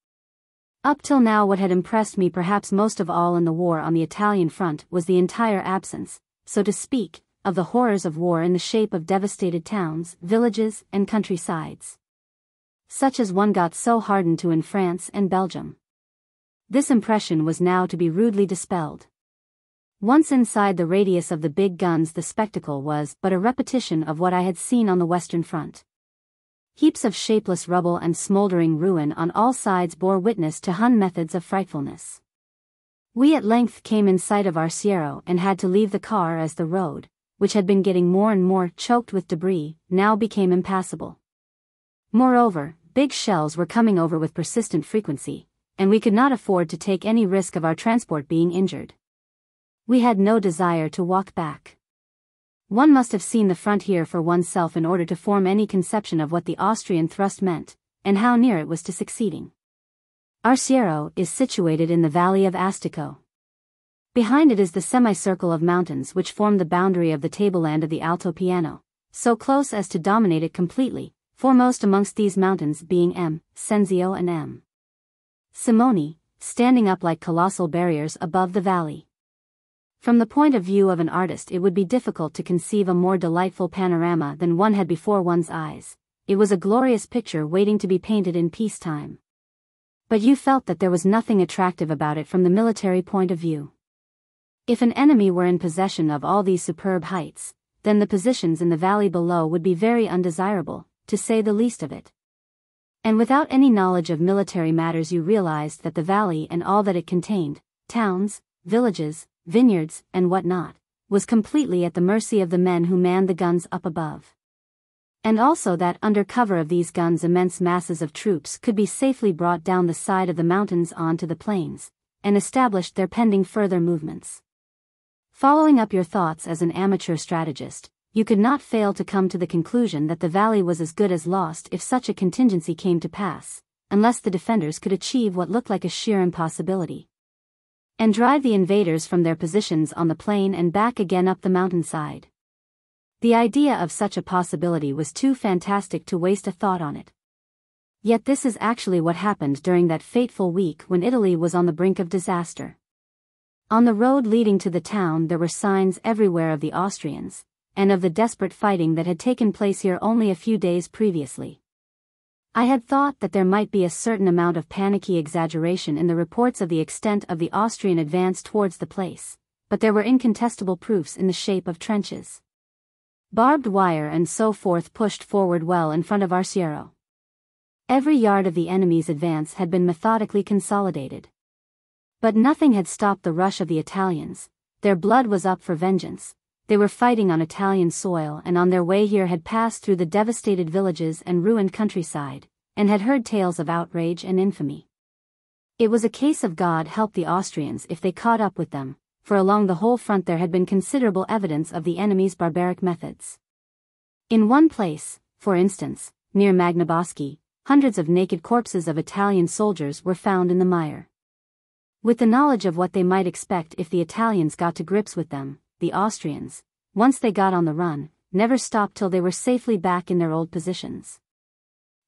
Up till now what had impressed me perhaps most of all in the war on the Italian front was the entire absence, so to speak, of the horrors of war in the shape of devastated towns, villages, and countrysides. Such as one got so hardened to in France and Belgium. This impression was now to be rudely dispelled. Once inside the radius of the big guns the spectacle was but a repetition of what I had seen on the Western Front. Heaps of shapeless rubble and smoldering ruin on all sides bore witness to Hun methods of frightfulness. We at length came in sight of Arsiero and had to leave the car as the road, which had been getting more and more choked with debris, now became impassable. Moreover, big shells were coming over with persistent frequency, and we could not afford to take any risk of our transport being injured. We had no desire to walk back. One must have seen the frontier for oneself in order to form any conception of what the Austrian thrust meant, and how near it was to succeeding. Arsiero is situated in the valley of Astico. Behind it is the semicircle of mountains which form the boundary of the tableland of the Alto Piano, so close as to dominate it completely, foremost amongst these mountains being M. Senzio and M. Simoni, standing up like colossal barriers above the valley. From the point of view of an artist it would be difficult to conceive a more delightful panorama than one had before one's eyes. It was a glorious picture waiting to be painted in peacetime. But you felt that there was nothing attractive about it from the military point of view. If an enemy were in possession of all these superb heights, then the positions in the valley below would be very undesirable, to say the least of it. And without any knowledge of military matters you realized that the valley and all that it contained, towns, villages, vineyards, and what not, was completely at the mercy of the men who manned the guns up above. And also that under cover of these guns immense masses of troops could be safely brought down the side of the mountains onto the plains, and established their pending further movements. Following up your thoughts as an amateur strategist, you could not fail to come to the conclusion that the valley was as good as lost if such a contingency came to pass, unless the defenders could achieve what looked like a sheer impossibility and drive the invaders from their positions on the plain and back again up the mountainside. The idea of such a possibility was too fantastic to waste a thought on it. Yet this is actually what happened during that fateful week when Italy was on the brink of disaster. On the road leading to the town there were signs everywhere of the Austrians, and of the desperate fighting that had taken place here only a few days previously. I had thought that there might be a certain amount of panicky exaggeration in the reports of the extent of the Austrian advance towards the place, but there were incontestable proofs in the shape of trenches. Barbed wire and so forth pushed forward well in front of Arsiero. Every yard of the enemy's advance had been methodically consolidated. But nothing had stopped the rush of the Italians, their blood was up for vengeance, they were fighting on Italian soil and on their way here had passed through the devastated villages and ruined countryside, and had heard tales of outrage and infamy. It was a case of God help the Austrians if they caught up with them, for along the whole front there had been considerable evidence of the enemy's barbaric methods. In one place, for instance, near Magnaboschi, hundreds of naked corpses of Italian soldiers were found in the mire. With the knowledge of what they might expect if the Italians got to grips with them, the Austrians, once they got on the run, never stopped till they were safely back in their old positions.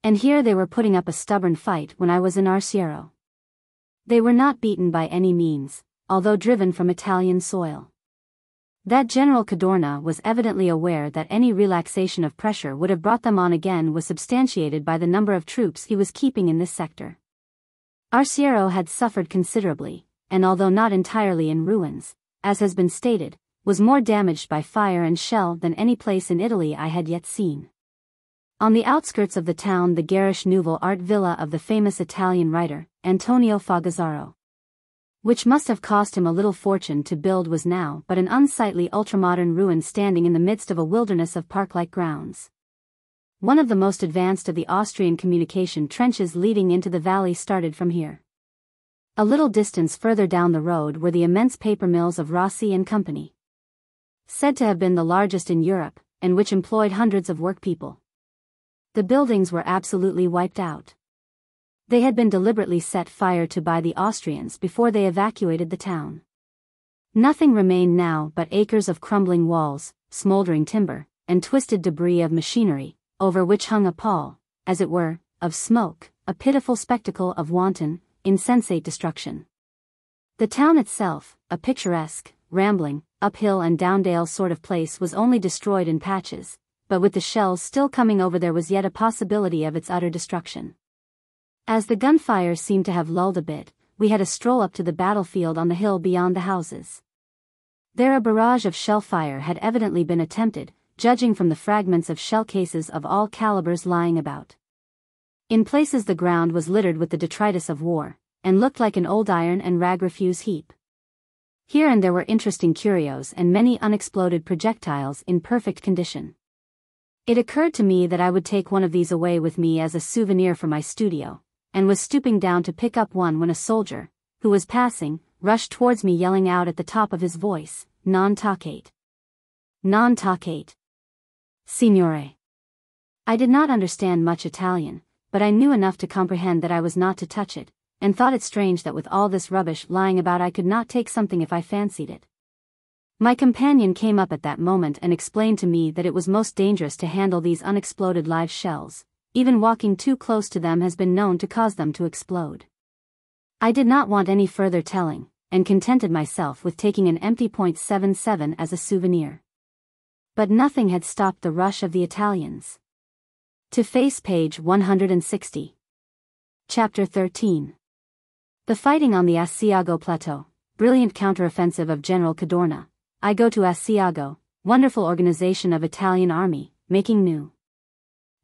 And here they were putting up a stubborn fight when I was in Arsiero. They were not beaten by any means, although driven from Italian soil. That General Cadorna was evidently aware that any relaxation of pressure would have brought them on again was substantiated by the number of troops he was keeping in this sector. Arsiero had suffered considerably, and although not entirely in ruins, as has been stated, was more damaged by fire and shell than any place in Italy I had yet seen. On the outskirts of the town the garish nouveau art villa of the famous Italian writer, Antonio Fogazzaro. Which must have cost him a little fortune to build was now but an unsightly ultramodern ruin standing in the midst of a wilderness of park-like grounds. One of the most advanced of the Austrian communication trenches leading into the valley started from here. A little distance further down the road were the immense paper mills of Rossi and Company said to have been the largest in Europe, and which employed hundreds of workpeople. The buildings were absolutely wiped out. They had been deliberately set fire to by the Austrians before they evacuated the town. Nothing remained now but acres of crumbling walls, smoldering timber, and twisted debris of machinery, over which hung a pall, as it were, of smoke, a pitiful spectacle of wanton, insensate destruction. The town itself, a picturesque, rambling, uphill and downdale sort of place was only destroyed in patches, but with the shells still coming over there was yet a possibility of its utter destruction. As the gunfire seemed to have lulled a bit, we had a stroll up to the battlefield on the hill beyond the houses. There a barrage of shell fire had evidently been attempted, judging from the fragments of shell cases of all calibers lying about. In places the ground was littered with the detritus of war, and looked like an old iron and rag refuse heap. Here and there were interesting curios and many unexploded projectiles in perfect condition. It occurred to me that I would take one of these away with me as a souvenir for my studio, and was stooping down to pick up one when a soldier, who was passing, rushed towards me yelling out at the top of his voice, Non toccate. Non toccate. Signore. I did not understand much Italian, but I knew enough to comprehend that I was not to touch it, and thought it strange that with all this rubbish lying about I could not take something if I fancied it. My companion came up at that moment and explained to me that it was most dangerous to handle these unexploded live shells, even walking too close to them has been known to cause them to explode. I did not want any further telling, and contented myself with taking an empty .77 as a souvenir. But nothing had stopped the rush of the Italians. To face page 160. Chapter 13 the fighting on the Asiago Plateau, brilliant counteroffensive of General Cadorna. I go to Asiago, wonderful organization of Italian army, making new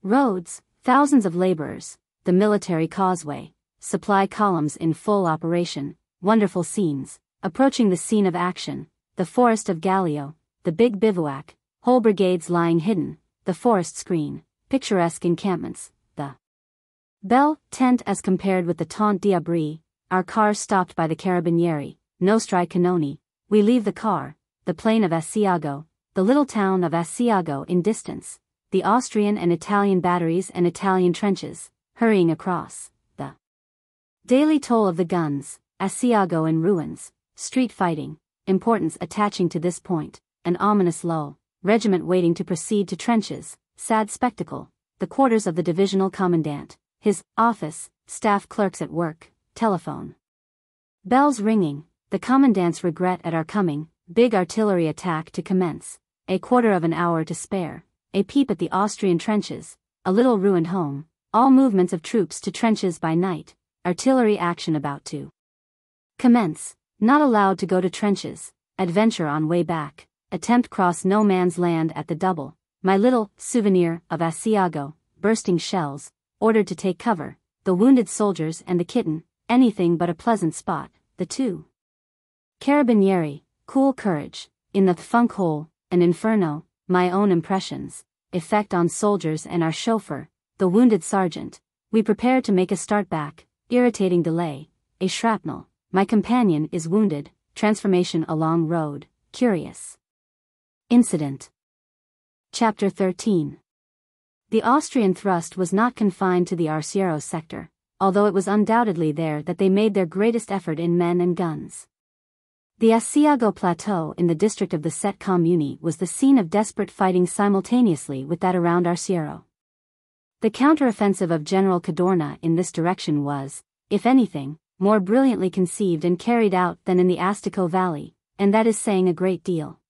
roads, thousands of laborers, the military causeway, supply columns in full operation, wonderful scenes, approaching the scene of action, the forest of Gallio, the big bivouac, whole brigades lying hidden, the forest screen, picturesque encampments, the bell tent as compared with the Tente d'Abri, our car stopped by the Carabinieri, Nostri Cannoni, we leave the car, the plain of Asiago, the little town of Asiago in distance, the Austrian and Italian batteries and Italian trenches, hurrying across, the daily toll of the guns, Asiago in ruins, street fighting, importance attaching to this point, an ominous lull, regiment waiting to proceed to trenches, sad spectacle, the quarters of the divisional commandant, his office, staff clerks at work, telephone. Bells ringing, the commandant's regret at our coming, big artillery attack to commence, a quarter of an hour to spare, a peep at the Austrian trenches, a little ruined home, all movements of troops to trenches by night, artillery action about to commence, not allowed to go to trenches, adventure on way back, attempt cross no man's land at the double, my little souvenir of Asiago, bursting shells, ordered to take cover, the wounded soldiers and the kitten, anything but a pleasant spot, the two. Carabinieri, cool courage, in the funk hole, an inferno, my own impressions, effect on soldiers and our chauffeur, the wounded sergeant, we prepare to make a start back, irritating delay, a shrapnel, my companion is wounded, transformation along road, curious. Incident. Chapter 13. The Austrian thrust was not confined to the Arsiero sector, although it was undoubtedly there that they made their greatest effort in men and guns. The Asiago Plateau in the district of the Sette Commune was the scene of desperate fighting simultaneously with that around Arsiero. The counteroffensive of General Cadorna in this direction was, if anything, more brilliantly conceived and carried out than in the Astico Valley, and that is saying a great deal.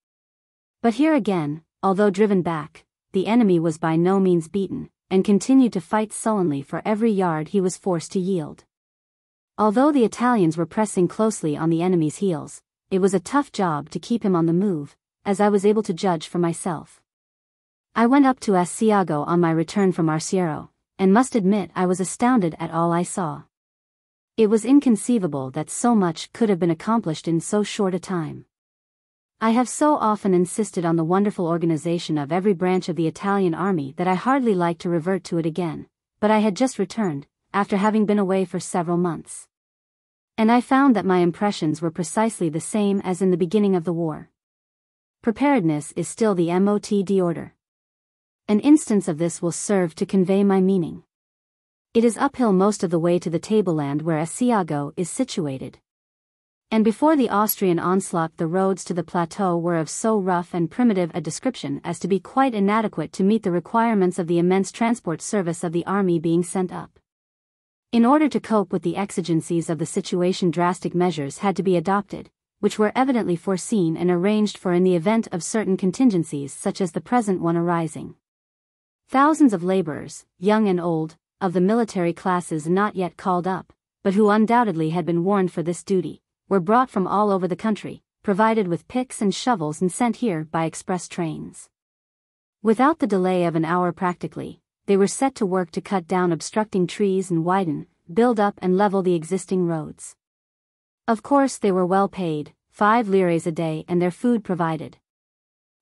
But here again, although driven back, the enemy was by no means beaten, and continued to fight sullenly for every yard he was forced to yield. Although the Italians were pressing closely on the enemy's heels, it was a tough job to keep him on the move, as I was able to judge for myself. I went up to Asiago on my return from Arsiero, and must admit I was astounded at all I saw. It was inconceivable that so much could have been accomplished in so short a time. I have so often insisted on the wonderful organization of every branch of the Italian army that I hardly like to revert to it again, but I had just returned, after having been away for several months and I found that my impressions were precisely the same as in the beginning of the war. Preparedness is still the mot d'ordre. An instance of this will serve to convey my meaning. It is uphill most of the way to the tableland where Asiago is situated. And before the Austrian onslaught the roads to the plateau were of so rough and primitive a description as to be quite inadequate to meet the requirements of the immense transport service of the army being sent up. In order to cope with the exigencies of the situation drastic measures had to be adopted, which were evidently foreseen and arranged for in the event of certain contingencies such as the present one arising. Thousands of laborers, young and old, of the military classes not yet called up, but who undoubtedly had been warned for this duty, were brought from all over the country, provided with picks and shovels and sent here by express trains. Without the delay of an hour practically, they were set to work to cut down obstructing trees and widen, build up and level the existing roads. Of course they were well paid, five lires a day and their food provided.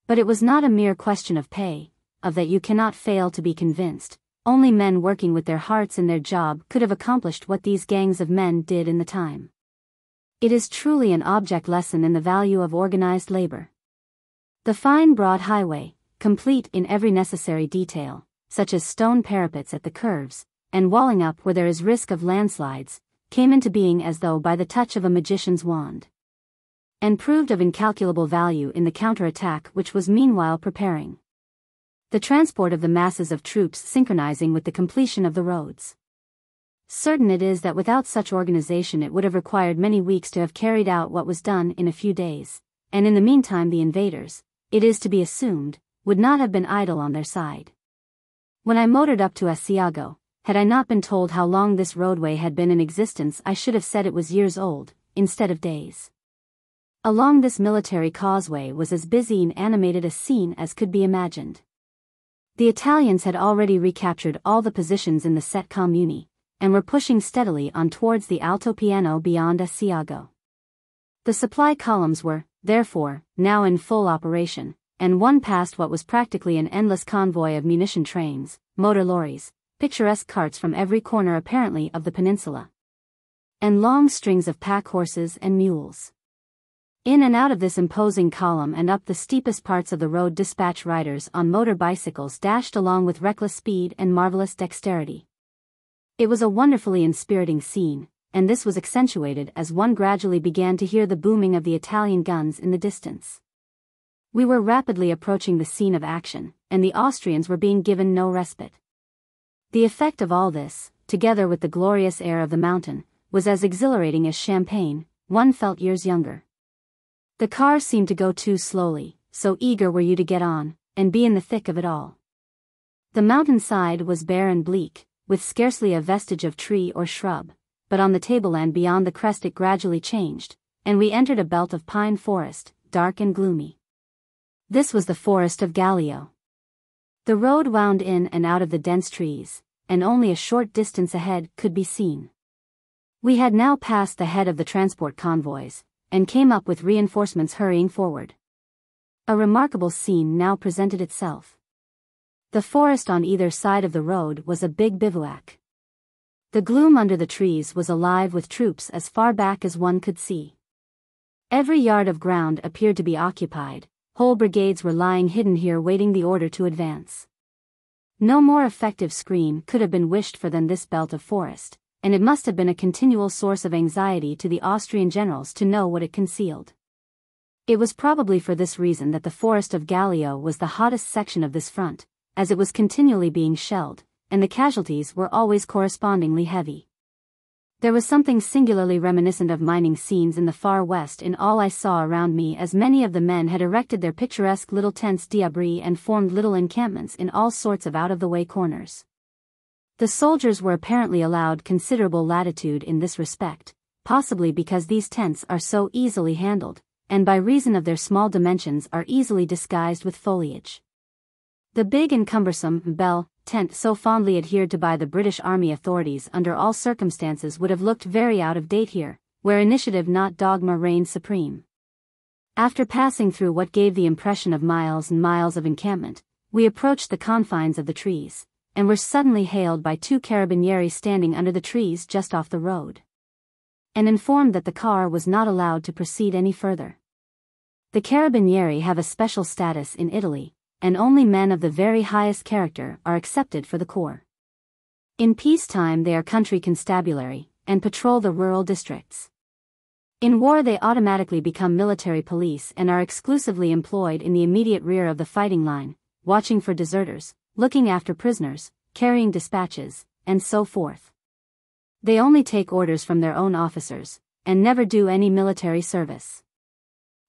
But it was not a mere question of pay, of that you cannot fail to be convinced, only men working with their hearts in their job could have accomplished what these gangs of men did in the time. It is truly an object lesson in the value of organized labor. The fine broad highway, complete in every necessary detail, such as stone parapets at the curves, and walling up where there is risk of landslides, came into being as though by the touch of a magician's wand. And proved of incalculable value in the counterattack which was meanwhile preparing. The transport of the masses of troops synchronizing with the completion of the roads. Certain it is that without such organization it would have required many weeks to have carried out what was done in a few days, and in the meantime the invaders, it is to be assumed, would not have been idle on their side. When I motored up to Asiago, had I not been told how long this roadway had been in existence I should have said it was years old, instead of days. Along this military causeway was as busy and animated a scene as could be imagined. The Italians had already recaptured all the positions in the Sette Commune, and were pushing steadily on towards the Altopiano beyond Asiago. The supply columns were, therefore, now in full operation, and one passed what was practically an endless convoy of munition trains, motor lorries, picturesque carts from every corner apparently of the peninsula, and long strings of pack horses and mules. In and out of this imposing column and up the steepest parts of the road dispatch riders on motor bicycles dashed along with reckless speed and marvelous dexterity. It was a wonderfully inspiriting scene, and this was accentuated as one gradually began to hear the booming of the Italian guns in the distance. We were rapidly approaching the scene of action, and the Austrians were being given no respite. The effect of all this, together with the glorious air of the mountain, was as exhilarating as champagne, one felt years younger. The car seemed to go too slowly, so eager were you to get on, and be in the thick of it all. The mountainside was bare and bleak, with scarcely a vestige of tree or shrub, but on the tableland beyond the crest it gradually changed, and we entered a belt of pine forest, dark and gloomy. This was the forest of Gallio. The road wound in and out of the dense trees, and only a short distance ahead could be seen. We had now passed the head of the transport convoys, and came up with reinforcements hurrying forward. A remarkable scene now presented itself. The forest on either side of the road was a big bivouac. The gloom under the trees was alive with troops as far back as one could see. Every yard of ground appeared to be occupied, whole brigades were lying hidden here waiting the order to advance. No more effective screen could have been wished for than this belt of forest, and it must have been a continual source of anxiety to the Austrian generals to know what it concealed. It was probably for this reason that the forest of Gallio was the hottest section of this front, as it was continually being shelled, and the casualties were always correspondingly heavy. There was something singularly reminiscent of mining scenes in the far west in all I saw around me as many of the men had erected their picturesque little tents d'abri and formed little encampments in all sorts of out-of-the-way corners. The soldiers were apparently allowed considerable latitude in this respect, possibly because these tents are so easily handled, and by reason of their small dimensions are easily disguised with foliage. The big and cumbersome bell tent so fondly adhered to by the British Army authorities under all circumstances would have looked very out of date here, where initiative not dogma reigned supreme. After passing through what gave the impression of miles and miles of encampment, we approached the confines of the trees, and were suddenly hailed by two carabinieri standing under the trees just off the road. And informed that the car was not allowed to proceed any further. The carabinieri have a special status in Italy, and only men of the very highest character are accepted for the corps. In peacetime they are country constabulary, and patrol the rural districts. In war they automatically become military police and are exclusively employed in the immediate rear of the fighting line, watching for deserters, looking after prisoners, carrying dispatches, and so forth. They only take orders from their own officers, and never do any military service.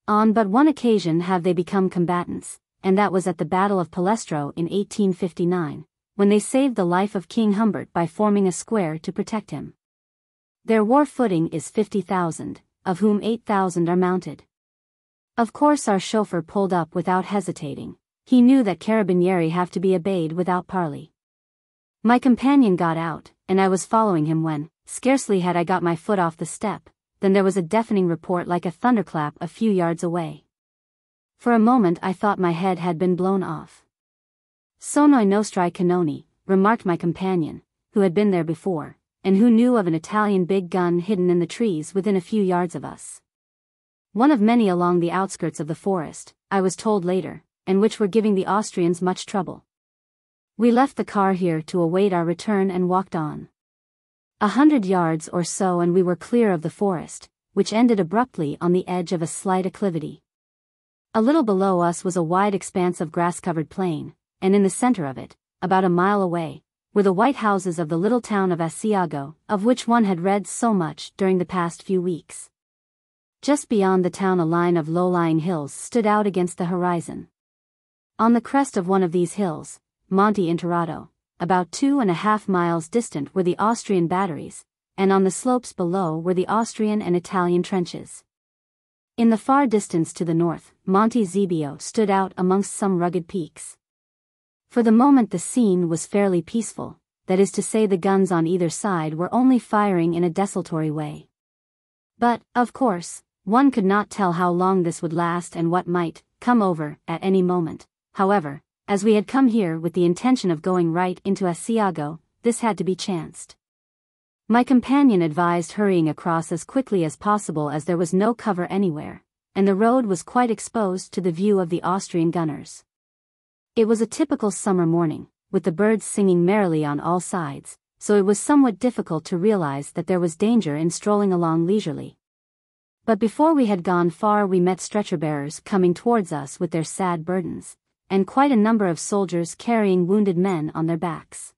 On but one occasion have they become combatants, and that was at the Battle of Palestro in 1859, when they saved the life of King Humbert by forming a square to protect him. Their war footing is 50,000, of whom 8,000 are mounted. Of course our chauffeur pulled up without hesitating, he knew that carabinieri have to be obeyed without parley. My companion got out, and I was following him when, scarcely had I got my foot off the step, then there was a deafening report like a thunderclap a few yards away. For a moment I thought my head had been blown off. Sono nostri cannoni, remarked my companion, who had been there before, and who knew of an Italian big gun hidden in the trees within a few yards of us. One of many along the outskirts of the forest, I was told later, and which were giving the Austrians much trouble. We left the car here to await our return and walked on. A hundred yards or so and we were clear of the forest, which ended abruptly on the edge of a slight acclivity. A little below us was a wide expanse of grass-covered plain, and in the center of it, about a mile away, were the white houses of the little town of Asiago, of which one had read so much during the past few weeks. Just beyond the town a line of low-lying hills stood out against the horizon. On the crest of one of these hills, Monte Interrotto, about two and a half miles distant were the Austrian batteries, and on the slopes below were the Austrian and Italian trenches. In the far distance to the north, Monte Zebio stood out amongst some rugged peaks. For the moment the scene was fairly peaceful, that is to say the guns on either side were only firing in a desultory way. But, of course, one could not tell how long this would last and what might come over at any moment. However, as we had come here with the intention of going right into Asiago, this had to be chanced. My companion advised hurrying across as quickly as possible as there was no cover anywhere, and the road was quite exposed to the view of the Austrian gunners. It was a typical summer morning, with the birds singing merrily on all sides, so it was somewhat difficult to realize that there was danger in strolling along leisurely. But before we had gone far we met stretcher bearers coming towards us with their sad burdens, and quite a number of soldiers carrying wounded men on their backs.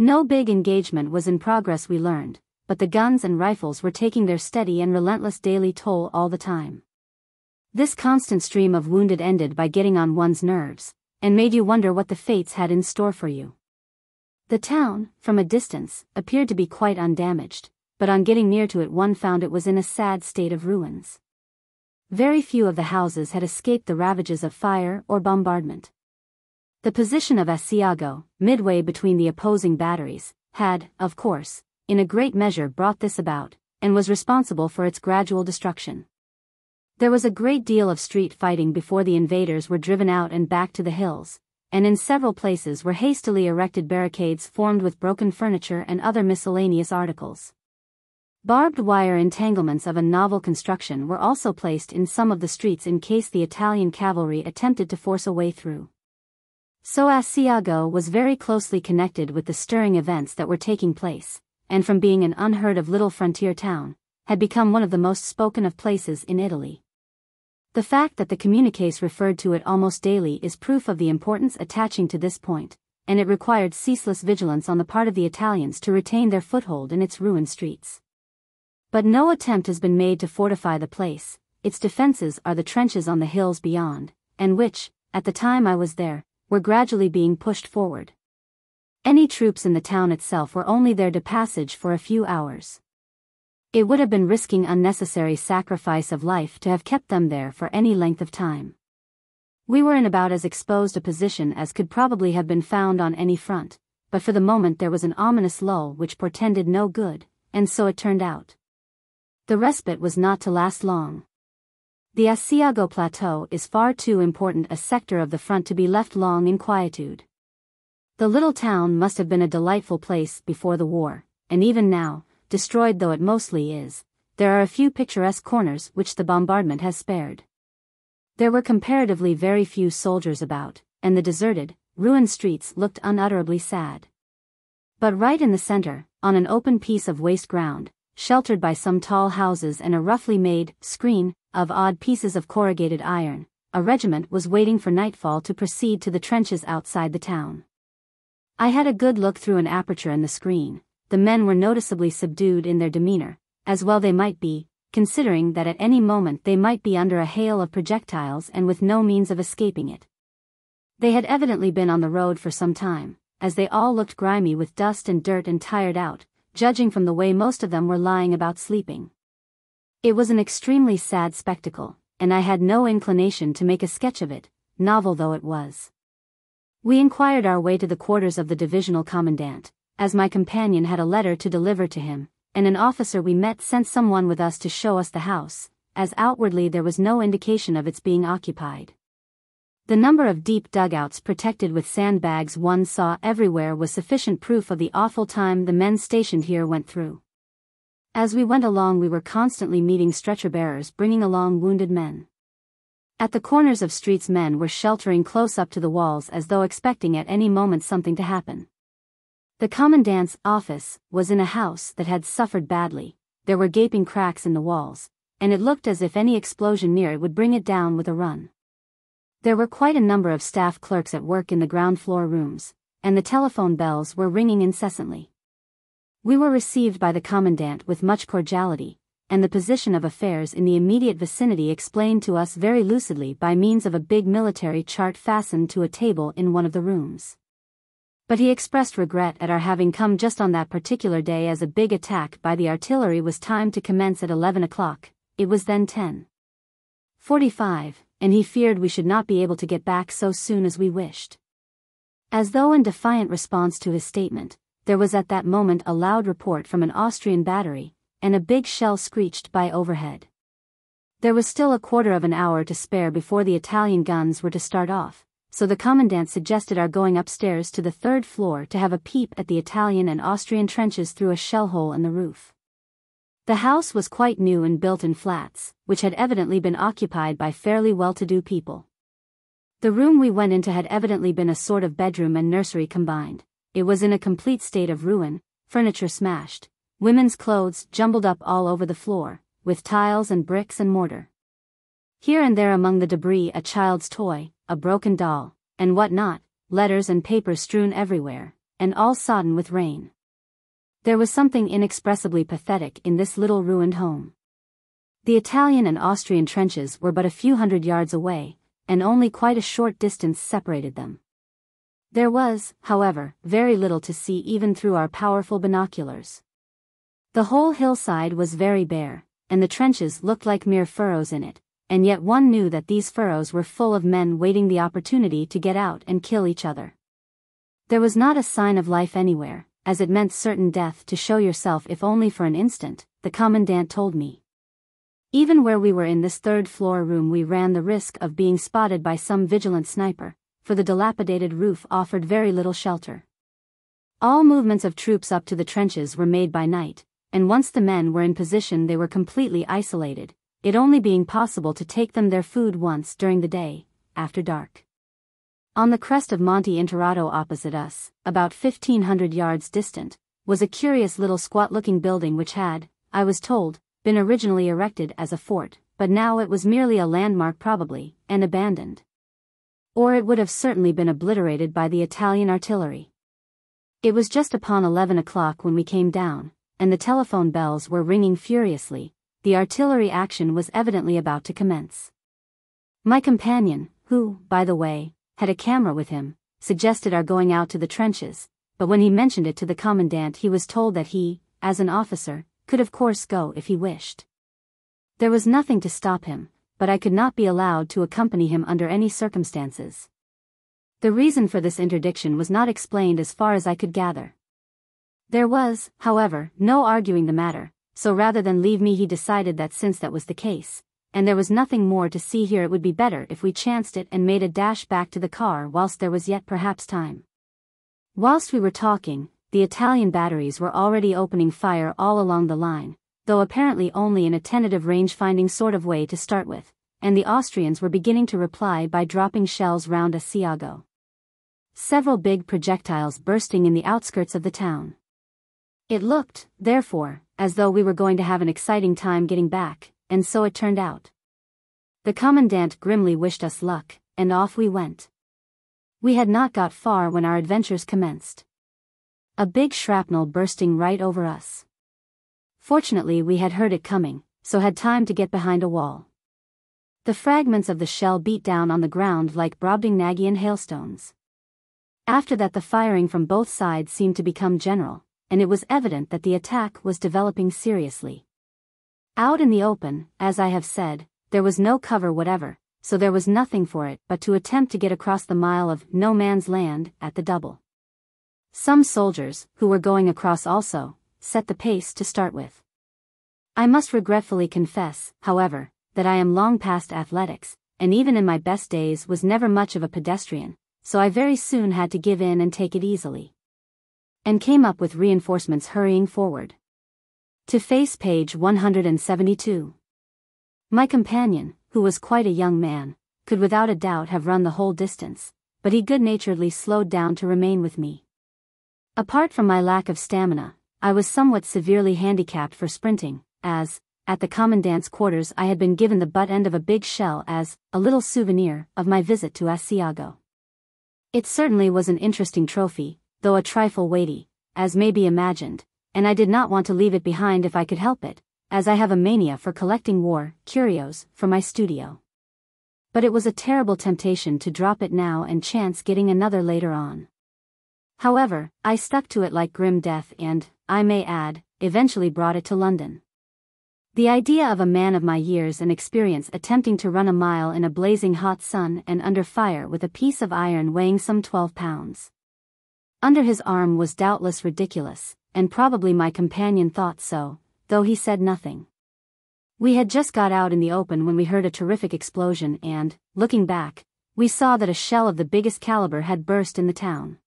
No big engagement was in progress we learned, but the guns and rifles were taking their steady and relentless daily toll all the time. This constant stream of wounded ended by getting on one's nerves, and made you wonder what the fates had in store for you. The town, from a distance, appeared to be quite undamaged, but on getting near to it one found it was in a sad state of ruins. very few of the houses had escaped the ravages of fire or bombardment. The position of Asiago, midway between the opposing batteries, had, of course, in a great measure brought this about, and was responsible for its gradual destruction. There was a great deal of street fighting before the invaders were driven out and back to the hills, and in several places were hastily erected barricades formed with broken furniture and other miscellaneous articles. Barbed wire entanglements of a novel construction were also placed in some of the streets in case the Italian cavalry attempted to force a way through. So Asiago was very closely connected with the stirring events that were taking place, and from being an unheard of little frontier town, had become one of the most spoken of places in Italy. The fact that the communiques referred to it almost daily is proof of the importance attaching to this point, and it required ceaseless vigilance on the part of the Italians to retain their foothold in its ruined streets. But no attempt has been made to fortify the place, its defenses are the trenches on the hills beyond, and which, at the time I was there, were gradually being pushed forward. Any troops in the town itself were only there to passage for a few hours. It would have been risking unnecessary sacrifice of life to have kept them there for any length of time. We were in about as exposed a position as could probably have been found on any front, but for the moment there was an ominous lull which portended no good, and so it turned out. The respite was not to last long. The Asiago Plateau is far too important a sector of the front to be left long in quietude. The little town must have been a delightful place before the war, and even now, destroyed though it mostly is, there are a few picturesque corners which the bombardment has spared. There were comparatively very few soldiers about, and the deserted, ruined streets looked unutterably sad. But right in the center, on an open piece of waste ground, sheltered by some tall houses and a roughly made screen of odd pieces of corrugated iron, a regiment was waiting for nightfall to proceed to the trenches outside the town. I had a good look through an aperture in the screen, the men were noticeably subdued in their demeanor, as well they might be, considering that at any moment they might be under a hail of projectiles and with no means of escaping it. They had evidently been on the road for some time, as they all looked grimy with dust and dirt and tired out, judging from the way most of them were lying about sleeping. It was an extremely sad spectacle, and I had no inclination to make a sketch of it, novel though it was. We inquired our way to the quarters of the divisional commandant, as my companion had a letter to deliver to him, and an officer we met sent someone with us to show us the house, as outwardly there was no indication of its being occupied. The number of deep dugouts protected with sandbags one saw everywhere was sufficient proof of the awful time the men stationed here went through. As we went along we were constantly meeting stretcher bearers bringing along wounded men. At the corners of streets men were sheltering close up to the walls as though expecting at any moment something to happen. The commandant's office was in a house that had suffered badly, there were gaping cracks in the walls, and it looked as if any explosion near it would bring it down with a run. There were quite a number of staff clerks at work in the ground floor rooms, and the telephone bells were ringing incessantly. We were received by the commandant with much cordiality, and the position of affairs in the immediate vicinity explained to us very lucidly by means of a big military chart fastened to a table in one of the rooms but he expressed regret at our having come just on that particular day as a big attack by the artillery was timed to commence at 11 o'clock, it was then 10. 45, and he feared we should not be able to get back so soon as we wished. As though in defiant response to his statement, there was at that moment a loud report from an Austrian battery, and a big shell screeched by overhead. There was still a quarter of an hour to spare before the Italian guns were to start off, so the commandant suggested our going upstairs to the third floor to have a peep at the Italian and Austrian trenches through a shell hole in the roof. The house was quite new and built in flats, which had evidently been occupied by fairly well-to-do people. The room we went into had evidently been a sort of bedroom and nursery combined. It was in a complete state of ruin, furniture smashed, women's clothes jumbled up all over the floor, with tiles and bricks and mortar. Here and there among the debris a child's toy, a broken doll, and what not, letters and papers strewn everywhere, and all sodden with rain. There was something inexpressibly pathetic in this little ruined home. The Italian and Austrian trenches were but a few hundred yards away, and only quite a short distance separated them. There was, however, very little to see even through our powerful binoculars. The whole hillside was very bare, and the trenches looked like mere furrows in it, and yet one knew that these furrows were full of men waiting the opportunity to get out and kill each other. There was not a sign of life anywhere, as it meant certain death to show yourself if only for an instant, the commandant told me. Even where we were in this third floor room we ran the risk of being spotted by some vigilant sniper, for the dilapidated roof offered very little shelter. All movements of troops up to the trenches were made by night, and once the men were in position they were completely isolated, it only being possible to take them their food once during the day, after dark. On the crest of Monte Interrotto opposite us, about 1500 yards distant, was a curious little squat-looking building which had, I was told, been originally erected as a fort, but now it was merely a landmark probably, and abandoned. Or it would have certainly been obliterated by the Italian artillery. It was just upon 11 o'clock when we came down, and the telephone bells were ringing furiously, the artillery action was evidently about to commence. My companion, who, by the way, had a camera with him, suggested our going out to the trenches, but when he mentioned it to the commandant he was told that he, as an officer, could of course go if he wished. There was nothing to stop him, but I could not be allowed to accompany him under any circumstances. The reason for this interdiction was not explained as far as I could gather. There was, however, no arguing the matter, so rather than leave me he decided that since that was the case, and there was nothing more to see here it would be better if we chanced it and made a dash back to the car whilst there was yet perhaps time. Whilst we were talking, the Italian batteries were already opening fire all along the line, though apparently only in a tentative range-finding sort of way to start with, and the Austrians were beginning to reply by dropping shells round Asiago. Several big projectiles bursting in the outskirts of the town. It looked, therefore, as though we were going to have an exciting time getting back, and so it turned out. The commandant grimly wished us luck, and off we went. We had not got far when our adventures commenced. A big shrapnel bursting right over us. Fortunately we had heard it coming, so had time to get behind a wall. The fragments of the shell beat down on the ground like Brobdingnagian hailstones. After that the firing from both sides seemed to become general, and it was evident that the attack was developing seriously. Out in the open, as I have said, there was no cover whatever, so there was nothing for it but to attempt to get across the mile of no man's land at the double. Some soldiers, who were going across also, set the pace to start with. I must regretfully confess, however, that I am long past athletics, and even in my best days was never much of a pedestrian, so I very soon had to give in and take it easily. And came up with reinforcements hurrying forward. To face page 172. My companion, who was quite a young man, could without a doubt have run the whole distance, but he good-naturedly slowed down to remain with me. Apart from my lack of stamina, I was somewhat severely handicapped for sprinting, as, at the commandant's quarters I had been given the butt end of a big shell as, a little souvenir, of my visit to Asiago. It certainly was an interesting trophy, though a trifle weighty, as may be imagined, and I did not want to leave it behind if I could help it, as I have a mania for collecting war curios for my studio. But it was a terrible temptation to drop it now and chance getting another later on. However, I stuck to it like grim death and, I may add, eventually brought it to London. The idea of a man of my years and experience attempting to run a mile in a blazing hot sun and under fire with a piece of iron weighing some 12 pounds. Under his arm was doubtless ridiculous, and probably my companion thought so, though he said nothing. We had just got out in the open when we heard a terrific explosion and, looking back, we saw that a shell of the biggest caliber had burst in the town.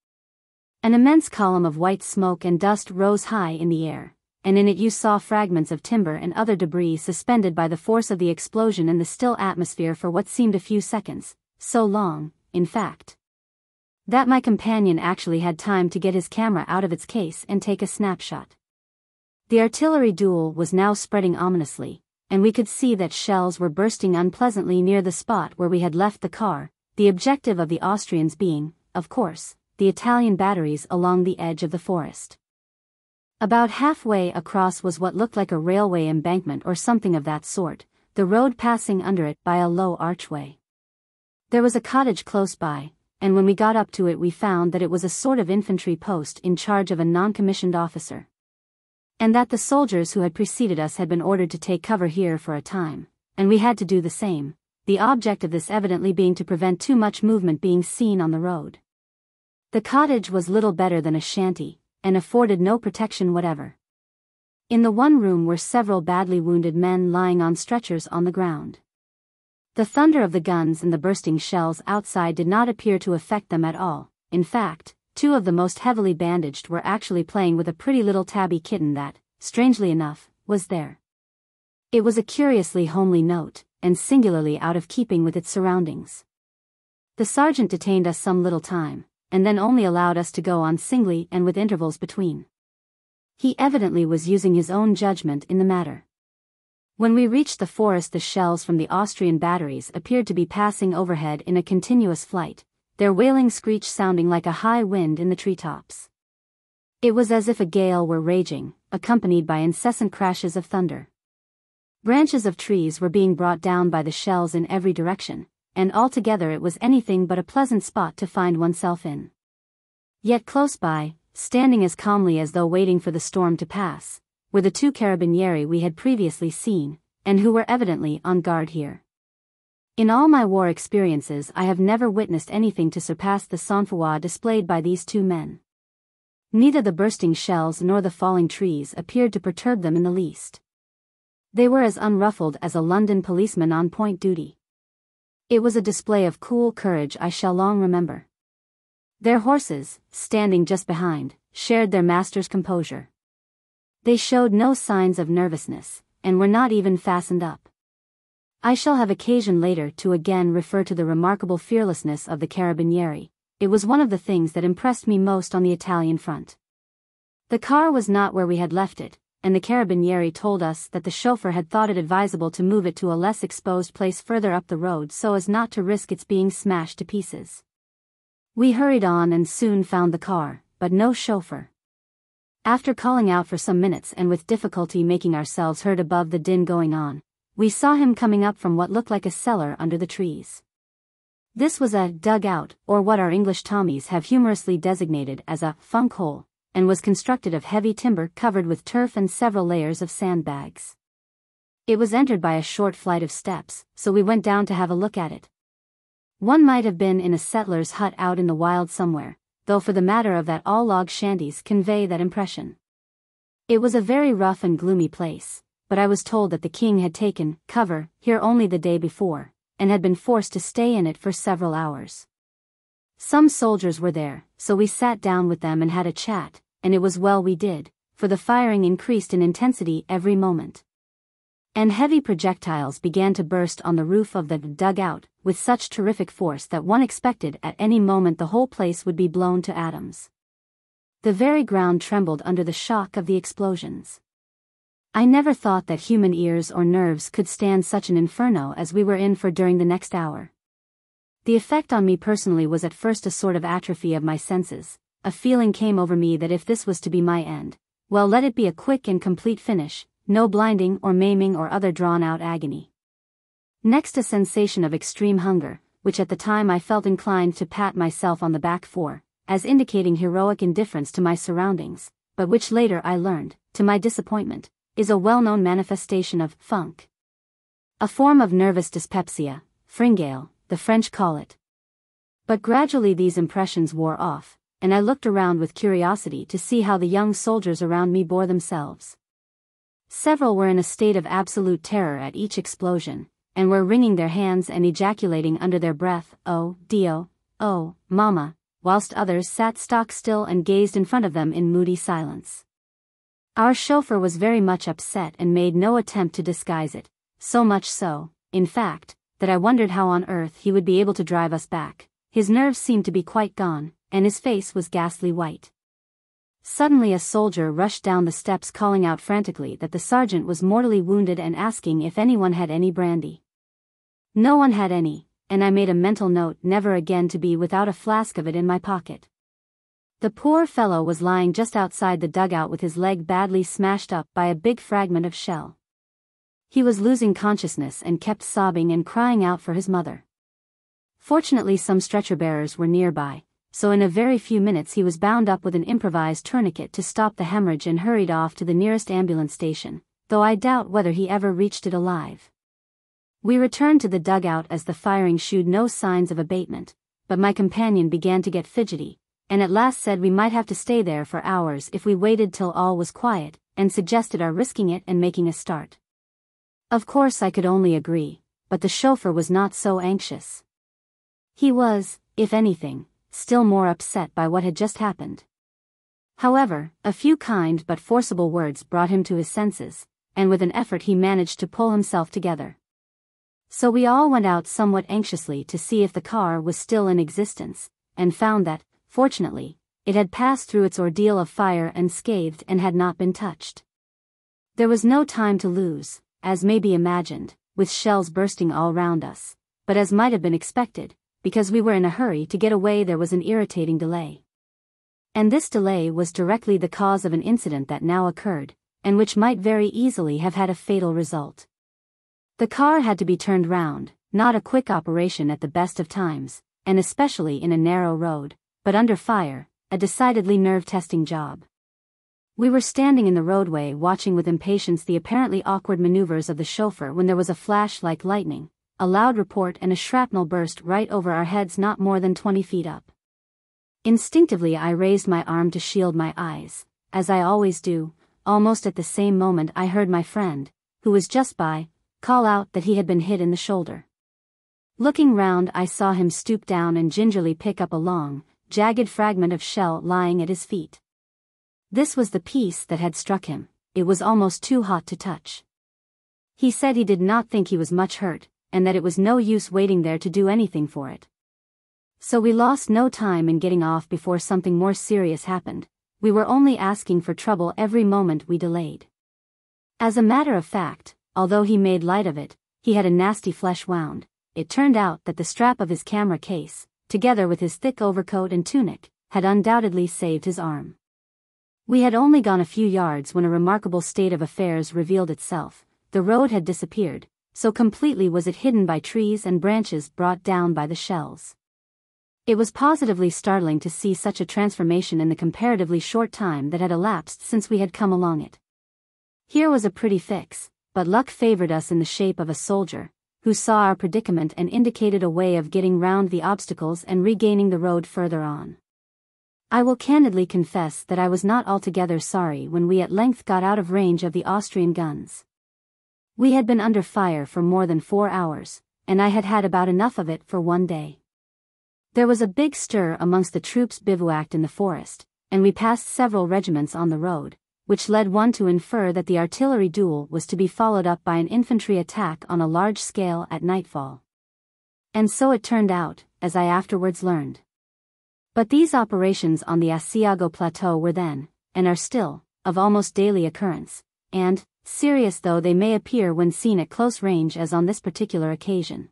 An immense column of white smoke and dust rose high in the air, and in it you saw fragments of timber and other debris suspended by the force of the explosion in the still atmosphere for what seemed a few seconds, so long, in fact that my companion actually had time to get his camera out of its case and take a snapshot. The artillery duel was now spreading ominously, and we could see that shells were bursting unpleasantly near the spot where we had left the car, the objective of the Austrians being, of course, the Italian batteries along the edge of the forest. About halfway across was what looked like a railway embankment or something of that sort, the road passing under it by a low archway. There was a cottage close by, and when we got up to it we found that it was a sort of infantry post in charge of a non-commissioned officer. And that the soldiers who had preceded us had been ordered to take cover here for a time, and we had to do the same, the object of this evidently being to prevent too much movement being seen on the road. The cottage was little better than a shanty, and afforded no protection whatever. In the one room were several badly wounded men lying on stretchers on the ground. The thunder of the guns and the bursting shells outside did not appear to affect them at all, in fact, two of the most heavily bandaged were actually playing with a pretty little tabby kitten that, strangely enough, was there. It was a curiously homely note, and singularly out of keeping with its surroundings. The sergeant detained us some little time, and then only allowed us to go on singly and with intervals between. He evidently was using his own judgment in the matter. When we reached the forest the shells from the Austrian batteries appeared to be passing overhead in a continuous flight, their wailing screech sounding like a high wind in the treetops. It was as if a gale were raging, accompanied by incessant crashes of thunder. Branches of trees were being brought down by the shells in every direction, and altogether it was anything but a pleasant spot to find oneself in. Yet close by, standing as calmly as though waiting for the storm to pass, were the two carabinieri we had previously seen, and who were evidently on guard here. In all my war experiences I have never witnessed anything to surpass the sang-froid displayed by these two men. Neither the bursting shells nor the falling trees appeared to perturb them in the least. They were as unruffled as a London policeman on point duty. It was a display of cool courage I shall long remember. Their horses, standing just behind, shared their master's composure. They showed no signs of nervousness, and were not even fastened up. I shall have occasion later to again refer to the remarkable fearlessness of the Carabinieri. It was one of the things that impressed me most on the Italian front. The car was not where we had left it, and the Carabinieri told us that the chauffeur had thought it advisable to move it to a less exposed place further up the road so as not to risk its being smashed to pieces. We hurried on and soon found the car, but no chauffeur. After calling out for some minutes and with difficulty making ourselves heard above the din going on, we saw him coming up from what looked like a cellar under the trees. This was a dugout, or what our English Tommies have humorously designated as a funk hole, and was constructed of heavy timber covered with turf and several layers of sandbags. It was entered by a short flight of steps, so we went down to have a look at it. One might have been in a settler's hut out in the wild somewhere, though for the matter of that all log shanties convey that impression. It was a very rough and gloomy place, but I was told that the king had taken cover here only the day before, and had been forced to stay in it for several hours. Some soldiers were there, so we sat down with them and had a chat, and it was well we did, for the firing increased in intensity every moment. And heavy projectiles began to burst on the roof of the dugout with such terrific force that one expected at any moment the whole place would be blown to atoms. The very ground trembled under the shock of the explosions. I never thought that human ears or nerves could stand such an inferno as we were in for during the next hour. The effect on me personally was at first a sort of atrophy of my senses, a feeling came over me that if this was to be my end, well let it be a quick and complete finish, no blinding or maiming or other drawn-out agony. Next a sensation of extreme hunger, which at the time I felt inclined to pat myself on the back for, as indicating heroic indifference to my surroundings, but which later I learned, to my disappointment, is a well-known manifestation of funk. A form of nervous dyspepsia, fringale, the French call it. But gradually these impressions wore off, and I looked around with curiosity to see how the young soldiers around me bore themselves. Several were in a state of absolute terror at each explosion, and were wringing their hands and ejaculating under their breath, Oh, Dio, oh, Mama, whilst others sat stock still and gazed in front of them in moody silence. Our chauffeur was very much upset and made no attempt to disguise it, so much so, in fact, that I wondered how on earth he would be able to drive us back. His nerves seemed to be quite gone, and his face was ghastly white. Suddenly a soldier rushed down the steps calling out frantically that the sergeant was mortally wounded and asking if anyone had any brandy. No one had any, and I made a mental note never again to be without a flask of it in my pocket. The poor fellow was lying just outside the dugout with his leg badly smashed up by a big fragment of shell. He was losing consciousness and kept sobbing and crying out for his mother. Fortunately some stretcher bearers were nearby, so in a very few minutes he was bound up with an improvised tourniquet to stop the hemorrhage and hurried off to the nearest ambulance station, though I doubt whether he ever reached it alive. We returned to the dugout as the firing showed no signs of abatement, but my companion began to get fidgety, and at last said we might have to stay there for hours if we waited till all was quiet, and suggested our risking it and making a start. Of course I could only agree, but the chauffeur was not so anxious. He was, if anything, still more upset by what had just happened. However, a few kind but forcible words brought him to his senses, and with an effort he managed to pull himself together. So we all went out somewhat anxiously to see if the car was still in existence, and found that, fortunately, it had passed through its ordeal of fire unscathed and had not been touched. There was no time to lose, as may be imagined, with shells bursting all round us, but as might have been expected, because we were in a hurry to get away there was an irritating delay. And this delay was directly the cause of an incident that now occurred, and which might very easily have had a fatal result. The car had to be turned round, not a quick operation at the best of times, and especially in a narrow road, but under fire, a decidedly nerve-testing job. We were standing in the roadway watching with impatience the apparently awkward maneuvers of the chauffeur when there was a flash like lightning, a loud report and a shrapnel burst right over our heads not more than 20 feet up. Instinctively I raised my arm to shield my eyes, as I always do, almost at the same moment I heard my friend, who was just by, call out that he had been hit in the shoulder. Looking round I saw him stoop down and gingerly pick up a long, jagged fragment of shell lying at his feet. This was the piece that had struck him, it was almost too hot to touch. He said he did not think he was much hurt, and that it was no use waiting there to do anything for it. So we lost no time in getting off before something more serious happened, we were only asking for trouble every moment we delayed. As a matter of fact, although he made light of it, he had a nasty flesh wound. It turned out that the strap of his camera case, together with his thick overcoat and tunic, had undoubtedly saved his arm. We had only gone a few yards when a remarkable state of affairs revealed itself. The road had disappeared, so completely was it hidden by trees and branches brought down by the shells. It was positively startling to see such a transformation in the comparatively short time that had elapsed since we had come along it. Here was a pretty fix, but luck favored us in the shape of a soldier, who saw our predicament and indicated a way of getting round the obstacles and regaining the road further on. I will candidly confess that I was not altogether sorry when we at length got out of range of the Austrian guns. We had been under fire for more than four hours, and I had had about enough of it for one day. There was a big stir amongst the troops bivouacked in the forest, and we passed several regiments on the road, which led one to infer that the artillery duel was to be followed up by an infantry attack on a large scale at nightfall. And so it turned out, as I afterwards learned. But these operations on the Asiago Plateau were then, and are still, of almost daily occurrence, and, serious though they may appear when seen at close range as on this particular occasion,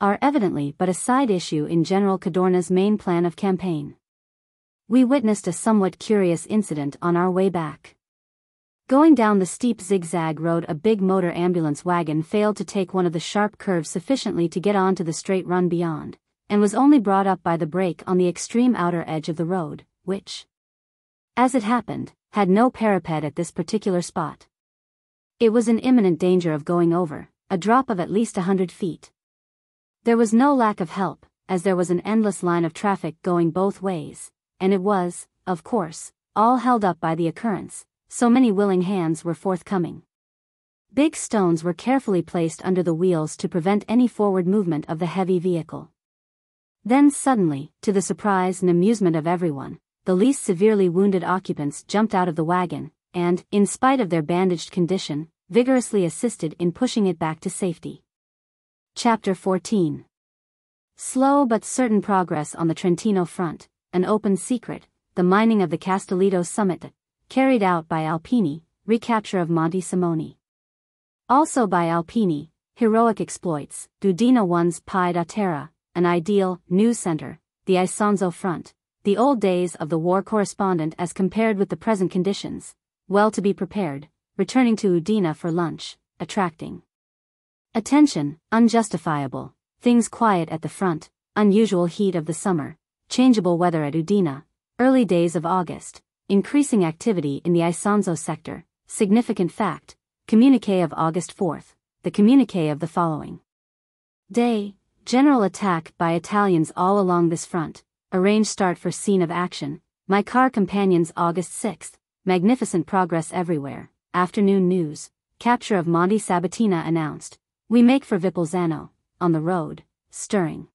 are evidently but a side issue in General Cadorna's main plan of campaign we witnessed a somewhat curious incident on our way back. Going down the steep zigzag road a big motor ambulance wagon failed to take one of the sharp curves sufficiently to get onto the straight run beyond, and was only brought up by the brake on the extreme outer edge of the road, which, as it happened, had no parapet at this particular spot. It was in imminent danger of going over, a drop of at least a hundred feet. There was no lack of help, as there was an endless line of traffic going both ways, and it was, of course, all held up by the occurrence, so many willing hands were forthcoming. Big stones were carefully placed under the wheels to prevent any forward movement of the heavy vehicle. Then suddenly, to the surprise and amusement of everyone, the least severely wounded occupants jumped out of the wagon, and, in spite of their bandaged condition, vigorously assisted in pushing it back to safety. Chapter 14 Slow but certain progress on the Trentino front, an open secret, the mining of the Castelletto summit, carried out by Alpini, recapture of Monte Cimone. Also by Alpini, heroic exploits, Udine one's Pied a Terra, an ideal, news center, the Isonzo front, the old days of the war correspondent as compared with the present conditions, well to be prepared, returning to Udine for lunch, attracting attention, unjustifiable, things quiet at the front, unusual heat of the summer, changeable weather at Udine, early days of August, increasing activity in the Isonzo sector, significant fact, communique of August 4, the communique of the following day General attack by Italians all along this front, arrange start for scene of action, my car companions August 6th, magnificent progress everywhere, afternoon news, capture of Monte Sabotino announced, we make for Vipulzano. on the road, stirring.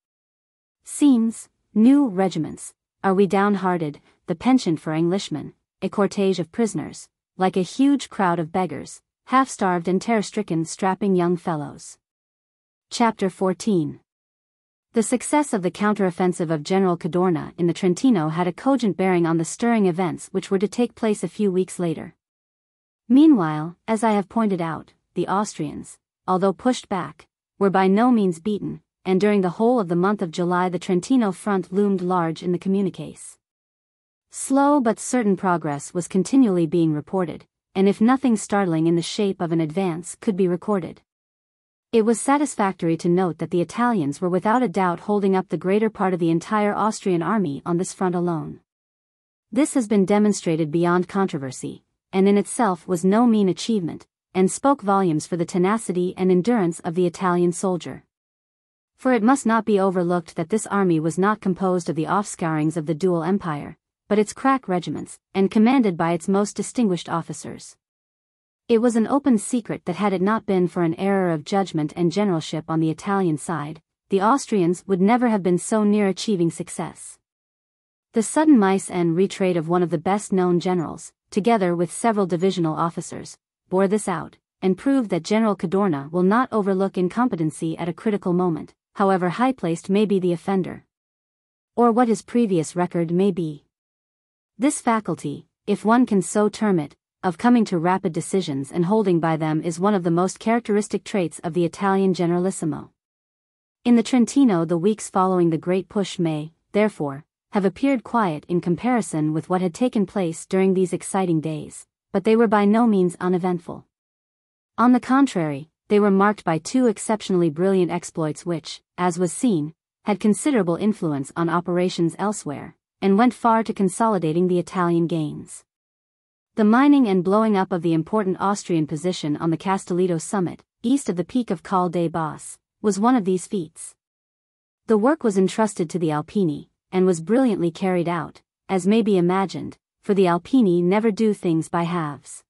Scenes, new regiments, are we downhearted, the penchant for Englishmen, a cortege of prisoners, like a huge crowd of beggars, half-starved and terror-stricken strapping young fellows. Chapter 14 The success of the counteroffensive of General Cadorna in the Trentino had a cogent bearing on the stirring events which were to take place a few weeks later. Meanwhile, as I have pointed out, the Austrians, although pushed back, were by no means beaten, and during the whole of the month of July the Trentino front loomed large in the communiques. Slow but certain progress was continually being reported, and if nothing startling in the shape of an advance could be recorded. It was satisfactory to note that the Italians were without a doubt holding up the greater part of the entire Austrian army on this front alone. This has been demonstrated beyond controversy, and in itself was no mean achievement, and spoke volumes for the tenacity and endurance of the Italian soldier. For it must not be overlooked that this army was not composed of the offscourings of the dual empire, but its crack regiments, and commanded by its most distinguished officers. It was an open secret that had it not been for an error of judgment and generalship on the Italian side, the Austrians would never have been so near achieving success. The sudden mise en retreat of one of the best known generals, together with several divisional officers, bore this out, and proved that General Cadorna will not overlook incompetency at a critical moment, however high placed may be the offender. Or what his previous record may be. This faculty, if one can so term it, of coming to rapid decisions and holding by them is one of the most characteristic traits of the Italian generalissimo. In the Trentino the weeks following the great push may, therefore, have appeared quiet in comparison with what had taken place during these exciting days, but they were by no means uneventful. On the contrary, they were marked by two exceptionally brilliant exploits which, as was seen, had considerable influence on operations elsewhere, and went far to consolidating the Italian gains. The mining and blowing up of the important Austrian position on the Castelletto summit, east of the peak of Col dei Bos, was one of these feats. The work was entrusted to the Alpini, and was brilliantly carried out, as may be imagined, for the Alpini never do things by halves.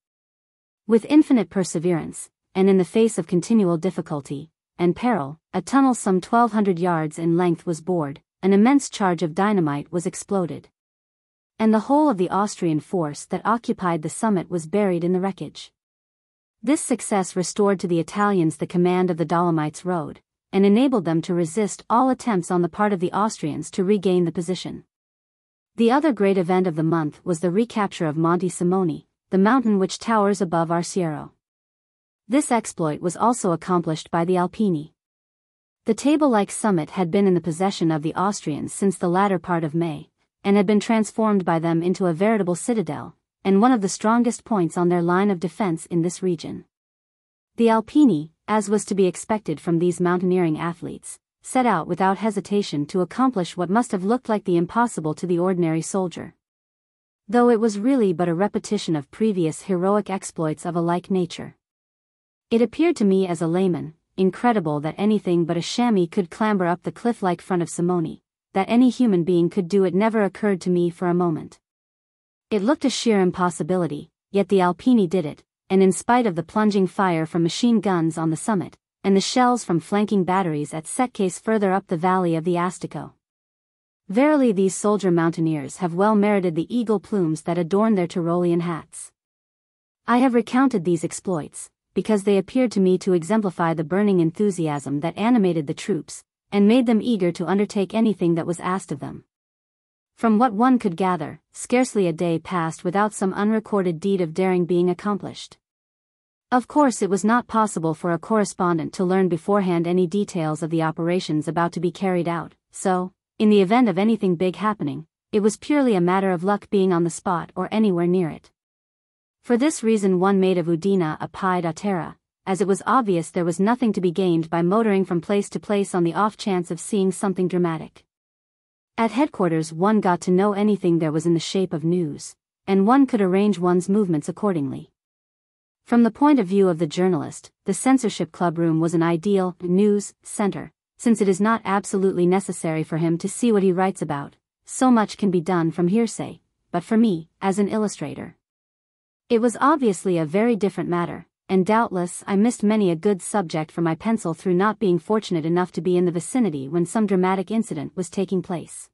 With infinite perseverance, and in the face of continual difficulty and peril, a tunnel some 1200 yards in length was bored, an immense charge of dynamite was exploded. And the whole of the Austrian force that occupied the summit was buried in the wreckage. This success restored to the Italians the command of the Dolomites road, and enabled them to resist all attempts on the part of the Austrians to regain the position. The other great event of the month was the recapture of Monte Cimone, the mountain which towers above Arsiero. This exploit was also accomplished by the Alpini. The table-like summit had been in the possession of the Austrians since the latter part of May, and had been transformed by them into a veritable citadel, and one of the strongest points on their line of defense in this region. The Alpini, as was to be expected from these mountaineering athletes, set out without hesitation to accomplish what must have looked like the impossible to the ordinary soldier. Though it was really but a repetition of previous heroic exploits of a like nature. It appeared to me as a layman, incredible that anything but a chamois could clamber up the cliff-like front of Cimone, that any human being could do it never occurred to me for a moment. It looked a sheer impossibility, yet the Alpini did it, and in spite of the plunging fire from machine guns on the summit, and the shells from flanking batteries at Setcase further up the valley of the Astico. Verily these soldier mountaineers have well merited the eagle plumes that adorn their Tyrolean hats. I have recounted these exploits, because they appeared to me to exemplify the burning enthusiasm that animated the troops, and made them eager to undertake anything that was asked of them. From what one could gather, scarcely a day passed without some unrecorded deed of daring being accomplished. Of course it was not possible for a correspondent to learn beforehand any details of the operations about to be carried out, so, in the event of anything big happening, it was purely a matter of luck being on the spot or anywhere near it. For this reason one made of Udine a pied a terre, as it was obvious there was nothing to be gained by motoring from place to place on the off chance of seeing something dramatic. At headquarters one got to know anything there was in the shape of news, and one could arrange one's movements accordingly. From the point of view of the journalist, the censorship club room was an ideal news center, since it is not absolutely necessary for him to see what he writes about. So much can be done from hearsay, but for me, as an illustrator. It was obviously a very different matter, and doubtless I missed many a good subject for my pencil through not being fortunate enough to be in the vicinity when some dramatic incident was taking place.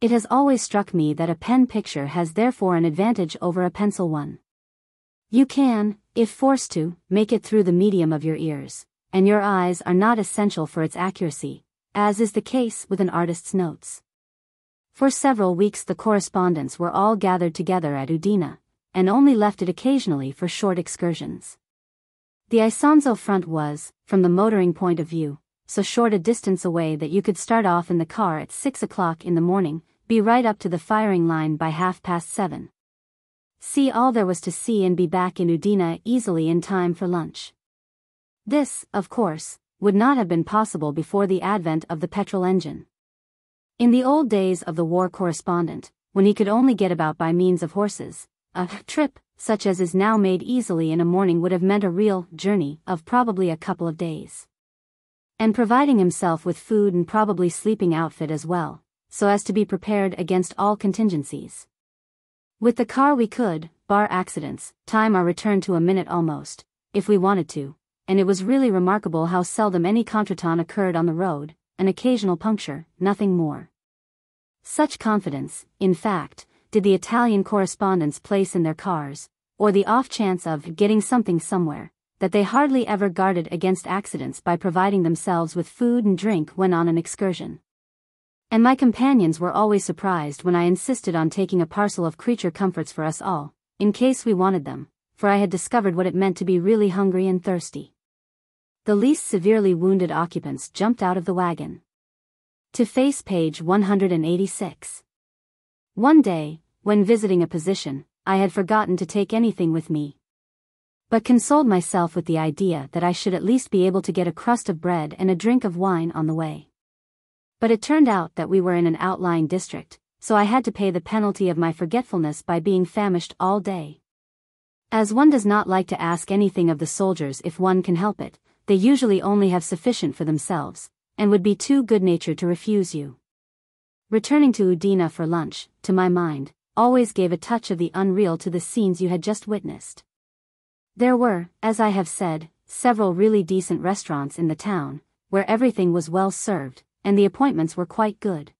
It has always struck me that a pen picture has therefore an advantage over a pencil one. You can, if forced to, make it through the medium of your ears, and your eyes are not essential for its accuracy, as is the case with an artist's notes. For several weeks the correspondents were all gathered together at Udine, and only left it occasionally for short excursions. The Isonzo front was, from the motoring point of view, so short a distance away that you could start off in the car at 6 o'clock in the morning, be right up to the firing line by half past 7. See all there was to see and be back in Udine easily in time for lunch. This, of course, would not have been possible before the advent of the petrol engine. In the old days of the war correspondent, when he could only get about by means of horses, a trip, such as is now made easily in a morning would have meant a real journey of probably a couple of days. And providing himself with food and probably sleeping outfit as well, so as to be prepared against all contingencies. With the car we could, bar accidents, time our return to a minute almost, if we wanted to, and it was really remarkable how seldom any contretemps occurred on the road, an occasional puncture, nothing more. Such confidence, in fact, did the Italian correspondents place in their cars, or the off chance of getting something somewhere, that they hardly ever guarded against accidents by providing themselves with food and drink when on an excursion. And my companions were always surprised when I insisted on taking a parcel of creature comforts for us all, in case we wanted them, for I had discovered what it meant to be really hungry and thirsty. The least severely wounded occupants jumped out of the wagon. To face page 186. One day, when visiting a position, I had forgotten to take anything with me. But consoled myself with the idea that I should at least be able to get a crust of bread and a drink of wine on the way. But it turned out that we were in an outlying district, so I had to pay the penalty of my forgetfulness by being famished all day. As one does not like to ask anything of the soldiers if one can help it, they usually only have sufficient for themselves, and would be too good natured to refuse you. Returning to Udine for lunch, to my mind, always gave a touch of the unreal to the scenes you had just witnessed. There were, as I have said, several really decent restaurants in the town, where everything was well served, and the appointments were quite good.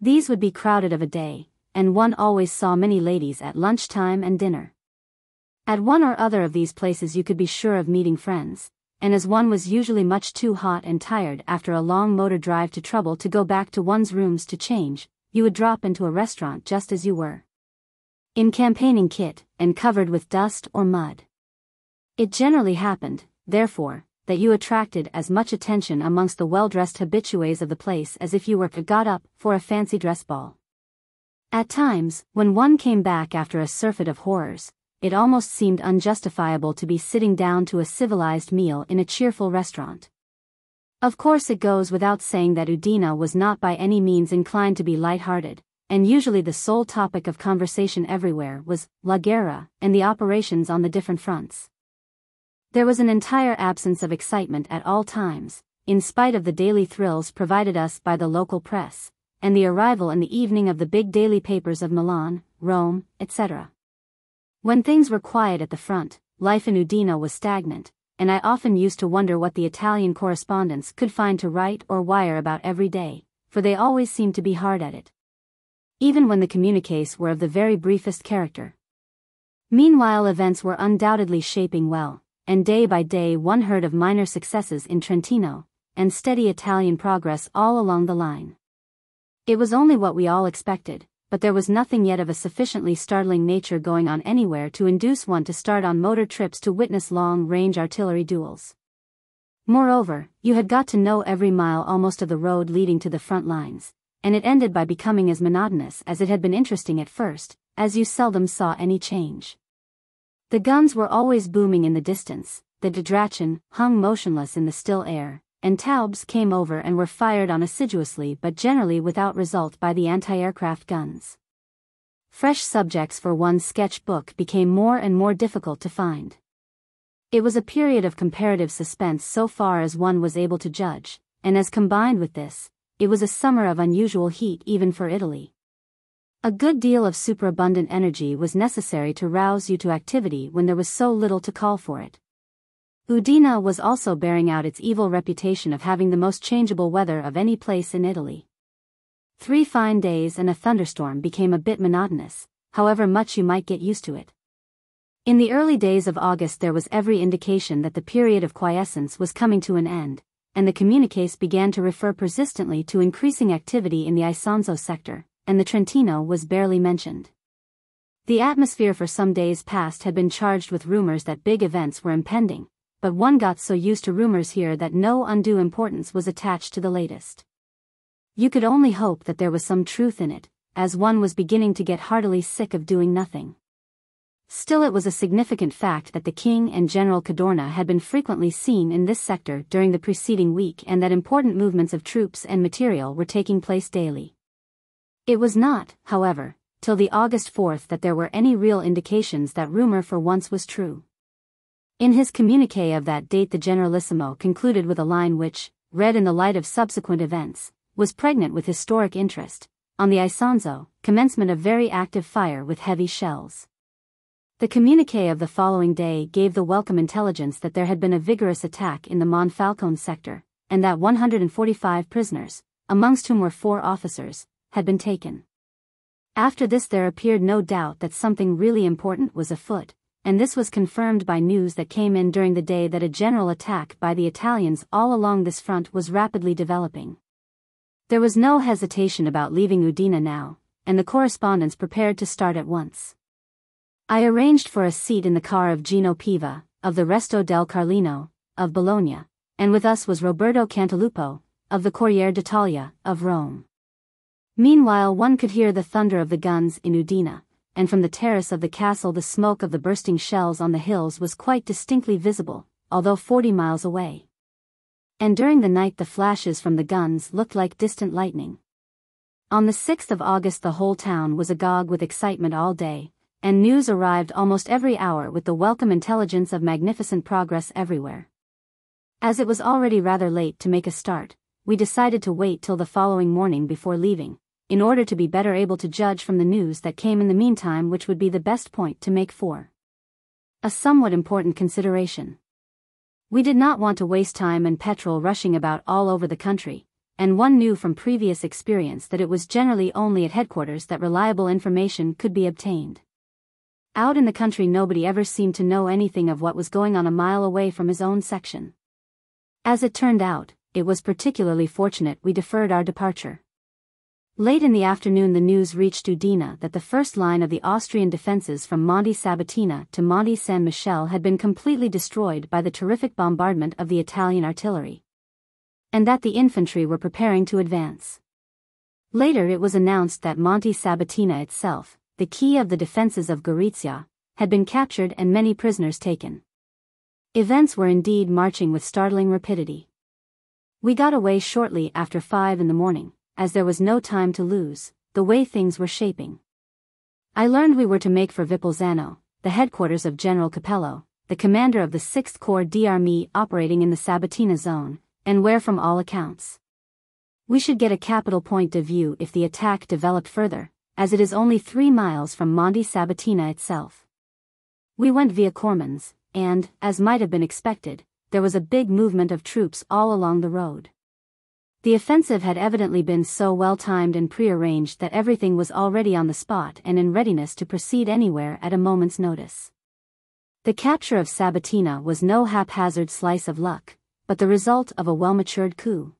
These would be crowded of a day, and one always saw many ladies at lunchtime and dinner. At one or other of these places you could be sure of meeting friends, and as one was usually much too hot and tired after a long motor drive to trouble to go back to one's rooms to change, you would drop into a restaurant just as you were. In campaigning kit, and covered with dust or mud. It generally happened, therefore, that you attracted as much attention amongst the well-dressed habitués of the place as if you were got up for a fancy dress ball. At times, when one came back after a surfeit of horrors, it almost seemed unjustifiable to be sitting down to a civilized meal in a cheerful restaurant. Of course it goes without saying that Udine was not by any means inclined to be light-hearted, and usually the sole topic of conversation everywhere was La Guerra and the operations on the different fronts. There was an entire absence of excitement at all times, in spite of the daily thrills provided us by the local press, and the arrival in the evening of the big daily papers of Milan, Rome, etc. When things were quiet at the front, life in Udine was stagnant, and I often used to wonder what the Italian correspondents could find to write or wire about every day, for they always seemed to be hard at it. Even when the communiques were of the very briefest character. Meanwhile events were undoubtedly shaping well, and day by day one heard of minor successes in Trentino, and steady Italian progress all along the line. It was only what we all expected, but there was nothing yet of a sufficiently startling nature going on anywhere to induce one to start on motor trips to witness long-range artillery duels. Moreover, you had got to know every mile almost of the road leading to the front lines, and it ended by becoming as monotonous as it had been interesting at first, as you seldom saw any change. The guns were always booming in the distance, the Drachen hung motionless in the still air, and Taubes came over and were fired on assiduously but generally without result by the anti-aircraft guns. Fresh subjects for one's sketch book became more and more difficult to find. It was a period of comparative suspense so far as one was able to judge, and as combined with this, it was a summer of unusual heat even for Italy. A good deal of superabundant energy was necessary to rouse you to activity when there was so little to call for it. Udine was also bearing out its evil reputation of having the most changeable weather of any place in Italy. Three fine days and a thunderstorm became a bit monotonous, however much you might get used to it. In the early days of August there was every indication that the period of quiescence was coming to an end, and the communiques began to refer persistently to increasing activity in the Isonzo sector, and the Trentino was barely mentioned. The atmosphere for some days past had been charged with rumors that big events were impending, but one got so used to rumors here that no undue importance was attached to the latest. You could only hope that there was some truth in it, as one was beginning to get heartily sick of doing nothing. Still it was a significant fact that the king and General Cadorna had been frequently seen in this sector during the preceding week and that important movements of troops and material were taking place daily. It was not, however, till the August 4th that there were any real indications that rumor for once was true. In his communique of that date the Generalissimo concluded with a line which, read in the light of subsequent events, was pregnant with historic interest, on the Isonzo, commencement of very active fire with heavy shells. The communique of the following day gave the welcome intelligence that there had been a vigorous attack in the Monfalcone sector, and that 145 prisoners, amongst whom were four officers, had been taken. After this there appeared no doubt that something really important was afoot, and this was confirmed by news that came in during the day that a general attack by the Italians all along this front was rapidly developing. There was no hesitation about leaving Udine now, and the correspondents prepared to start at once. I arranged for a seat in the car of Gino Piva, of the Resto del Carlino, of Bologna, and with us was Roberto Cantalupo, of the Corriere d'Italia, of Rome. Meanwhile one could hear the thunder of the guns in Udine, and from the terrace of the castle the smoke of the bursting shells on the hills was quite distinctly visible, although forty miles away. And during the night the flashes from the guns looked like distant lightning. On the 6th of August the whole town was agog with excitement all day, and news arrived almost every hour with the welcome intelligence of magnificent progress everywhere. As it was already rather late to make a start, we decided to wait till the following morning before leaving, in order to be better able to judge from the news that came in the meantime which would be the best point to make for. A somewhat important consideration. We did not want to waste time and petrol rushing about all over the country, and one knew from previous experience that it was generally only at headquarters that reliable information could be obtained. Out in the country nobody ever seemed to know anything of what was going on a mile away from his own section. As it turned out, it was particularly fortunate we deferred our departure. Late in the afternoon the news reached Udine that the first line of the Austrian defences from Monte Sabotino to Monte San Michele had been completely destroyed by the terrific bombardment of the Italian artillery. And that the infantry were preparing to advance. Later it was announced that Monte Sabotino itself, the key of the defences of Gorizia, had been captured and many prisoners taken. Events were indeed marching with startling rapidity. We got away shortly after five in the morning, as there was no time to lose, the way things were shaping. I learned we were to make for Vipulzano, the headquarters of General Capello, the commander of the 6th Corps d'Armée operating in the Sabotino zone, and where from all accounts. We should get a capital point of view if the attack developed further, as it is only three miles from Monte Sabotino itself. We went via Cormons, and, as might have been expected, there was a big movement of troops all along the road. The offensive had evidently been so well timed and prearranged that everything was already on the spot and in readiness to proceed anywhere at a moment's notice. The capture of Sabotino was no haphazard slice of luck, but the result of a well-matured coup.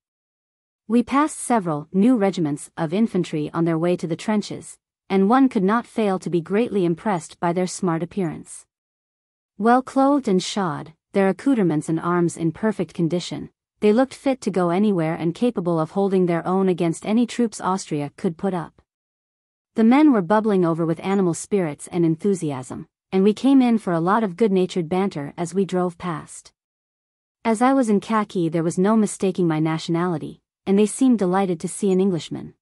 We passed several new regiments of infantry on their way to the trenches, and one could not fail to be greatly impressed by their smart appearance. Well clothed and shod, their accoutrements and arms in perfect condition, they looked fit to go anywhere and capable of holding their own against any troops Austria could put up. The men were bubbling over with animal spirits and enthusiasm, and we came in for a lot of good-natured banter as we drove past. As I was in khaki there was no mistaking my nationality, and they seemed delighted to see an Englishman.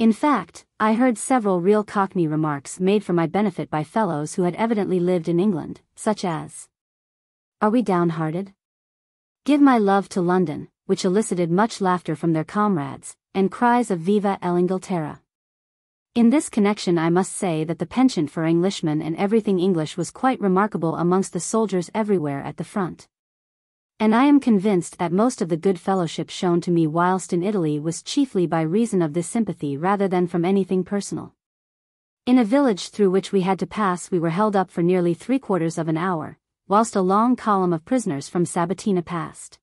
In fact, I heard several real Cockney remarks made for my benefit by fellows who had evidently lived in England, such as, Are we downhearted? Give my love to London, which elicited much laughter from their comrades, and cries of Viva el Inglaterra. In this connection I must say that the penchant for Englishmen and everything English was quite remarkable amongst the soldiers everywhere at the front. And I am convinced that most of the good fellowship shown to me whilst in Italy was chiefly by reason of this sympathy rather than from anything personal. In a village through which we had to pass we were held up for nearly three quarters of an hour, whilst a long column of prisoners from Sabotino passed.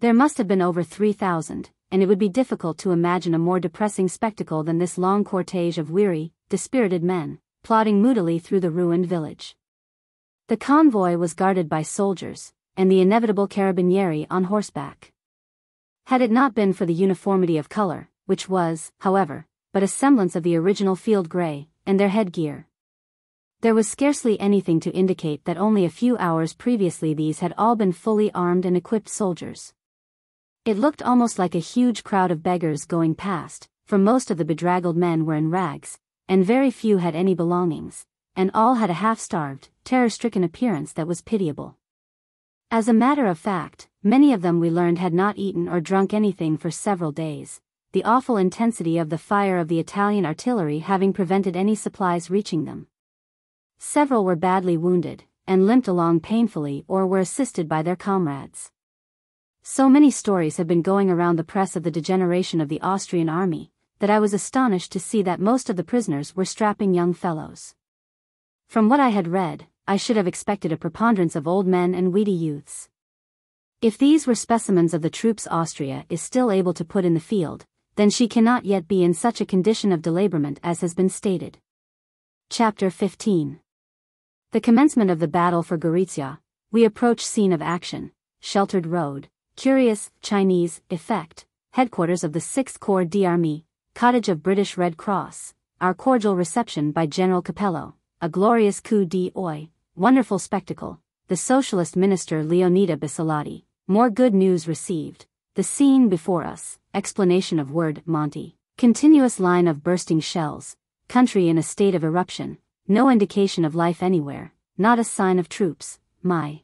There must have been over 3,000, and it would be difficult to imagine a more depressing spectacle than this long cortege of weary, dispirited men, plodding moodily through the ruined village. The convoy was guarded by soldiers, and the inevitable carabinieri on horseback. Had it not been for the uniformity of color, which was, however, but a semblance of the original field gray, and their headgear. There was scarcely anything to indicate that only a few hours previously these had all been fully armed and equipped soldiers. It looked almost like a huge crowd of beggars going past, for most of the bedraggled men were in rags, and very few had any belongings, and all had a half-starved, terror-stricken appearance that was pitiable. As a matter of fact, many of them we learned had not eaten or drunk anything for several days, the awful intensity of the fire of the Italian artillery having prevented any supplies reaching them. Several were badly wounded, and limped along painfully or were assisted by their comrades. So many stories have been going around the press of the degeneration of the Austrian army, that I was astonished to see that most of the prisoners were strapping young fellows. From what I had read, I should have expected a preponderance of old men and weedy youths. If these were specimens of the troops Austria is still able to put in the field, then she cannot yet be in such a condition of delabrement as has been stated. Chapter 15 The commencement of the battle for Gorizia, we approach scene of action, sheltered road, Curious, Chinese, effect, headquarters of the 6th Corps d'Armée, cottage of British Red Cross, our cordial reception by General Capello, a glorious coup d'oeil, wonderful spectacle, the socialist minister Leonida Bissolati, more good news received, the scene before us, explanation of word Monte, continuous line of bursting shells, country in a state of eruption, no indication of life anywhere, not a sign of troops, my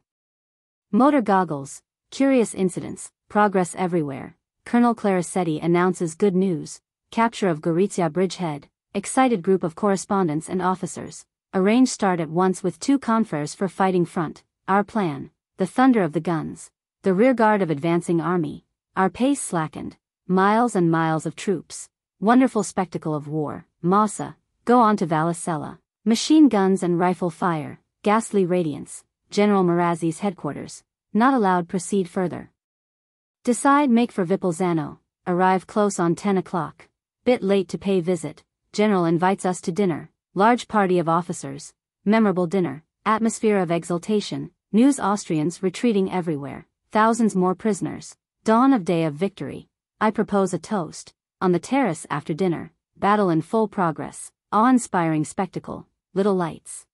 motor goggles, Curious incidents, progress everywhere. Colonel Claricetti announces good news, capture of Gorizia bridgehead, excited group of correspondents and officers. Arrange start at once with two confreres for fighting front. Our plan, the thunder of the guns, the rearguard of advancing army. Our pace slackened, miles and miles of troops. Wonderful spectacle of war. Mossa, go on to Vallicella. Machine guns and rifle fire, ghastly radiance. General Marazzi's headquarters. Not allowed proceed further. Decide make for Vipulzano, arrive close on 10 o'clock. Bit late to pay visit, General invites us to dinner, large party of officers, memorable dinner, atmosphere of exultation, news Austrians retreating everywhere, thousands more prisoners, dawn of day of victory. I propose a toast, on the terrace after dinner, battle in full progress, awe-inspiring spectacle, little lights.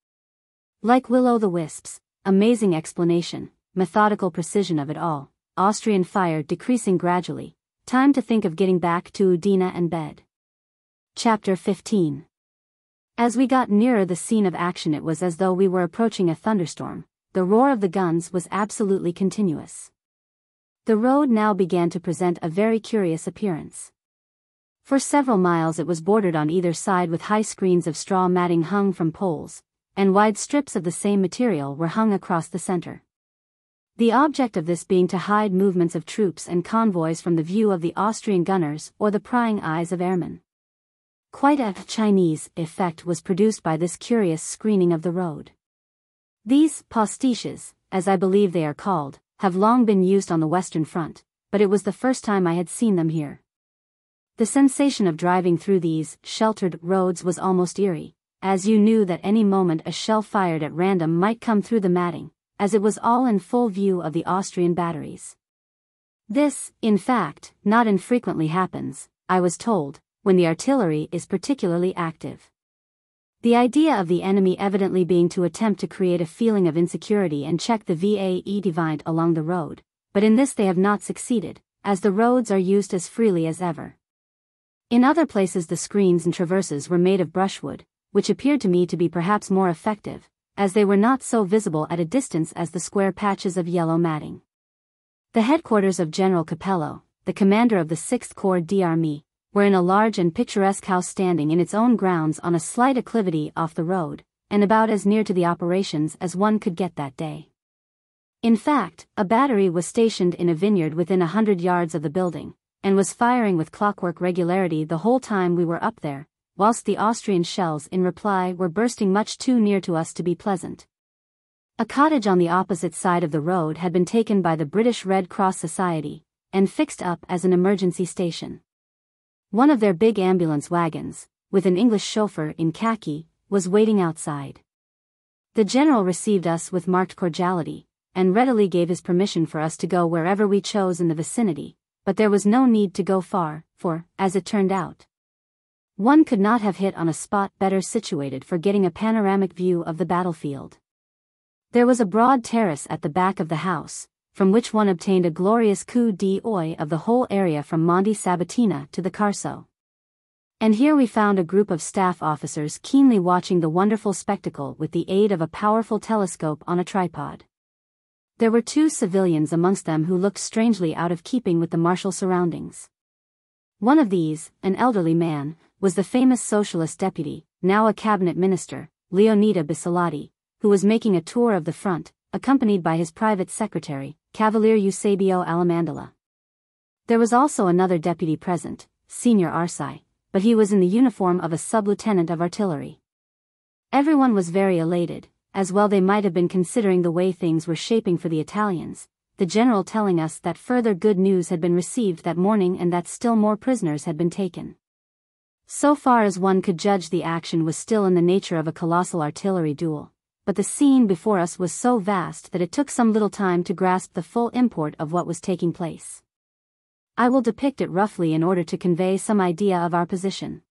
Like will-o'-the-wisps, amazing explanation, methodical precision of it all, Austrian fire decreasing gradually, time to think of getting back to Udine and bed. Chapter 15 As we got nearer the scene of action it was as though we were approaching a thunderstorm, the roar of the guns was absolutely continuous. The road now began to present a very curious appearance. For several miles it was bordered on either side with high screens of straw matting hung from poles, and wide strips of the same material were hung across the center. The object of this being to hide movements of troops and convoys from the view of the Austrian gunners or the prying eyes of airmen. Quite a Chinese effect was produced by this curious screening of the road. These postiches, as I believe they are called, have long been used on the Western Front, but it was the first time I had seen them here. The sensation of driving through these sheltered roads was almost eerie, as you knew that any moment a shell fired at random might come through the matting, as it was all in full view of the Austrian batteries. This, in fact, not infrequently happens, I was told, when the artillery is particularly active. The idea of the enemy evidently being to attempt to create a feeling of insecurity and check the va-et-vient along the road, but in this they have not succeeded, as the roads are used as freely as ever. In other places the screens and traverses were made of brushwood, which appeared to me to be perhaps more effective, as they were not so visible at a distance as the square patches of yellow matting. The headquarters of General Capello, the commander of the 6th Corps d'Armée, were in a large and picturesque house standing in its own grounds on a slight acclivity off the road, and about as near to the operations as one could get that day. In fact, a battery was stationed in a vineyard within a hundred yards of the building, and was firing with clockwork regularity the whole time we were up there, whilst the Austrian shells in reply were bursting much too near to us to be pleasant. A cottage on the opposite side of the road had been taken by the British Red Cross Society, and fixed up as an emergency station. One of their big ambulance wagons, with an English chauffeur in khaki, was waiting outside. The general received us with marked cordiality, and readily gave his permission for us to go wherever we chose in the vicinity, but there was no need to go far, for, as it turned out, one could not have hit on a spot better situated for getting a panoramic view of the battlefield. There was a broad terrace at the back of the house, from which one obtained a glorious coup d'oeil of the whole area from Monte Sabotino to the Carso. And here we found a group of staff officers keenly watching the wonderful spectacle with the aid of a powerful telescope on a tripod. There were two civilians amongst them who looked strangely out of keeping with the martial surroundings. One of these, an elderly man, was the famous socialist deputy, now a cabinet minister, Leonida Bissolati, who was making a tour of the front, accompanied by his private secretary, Cavalier Eusebio Alamandola. There was also another deputy present, Senior Arsai, but he was in the uniform of a sub-lieutenant of artillery. Everyone was very elated, as well they might have been considering the way things were shaping for the Italians, the general telling us that further good news had been received that morning and that still more prisoners had been taken. So far as one could judge the action was still in the nature of a colossal artillery duel, but the scene before us was so vast that it took some little time to grasp the full import of what was taking place. I will depict it roughly in order to convey some idea of our position.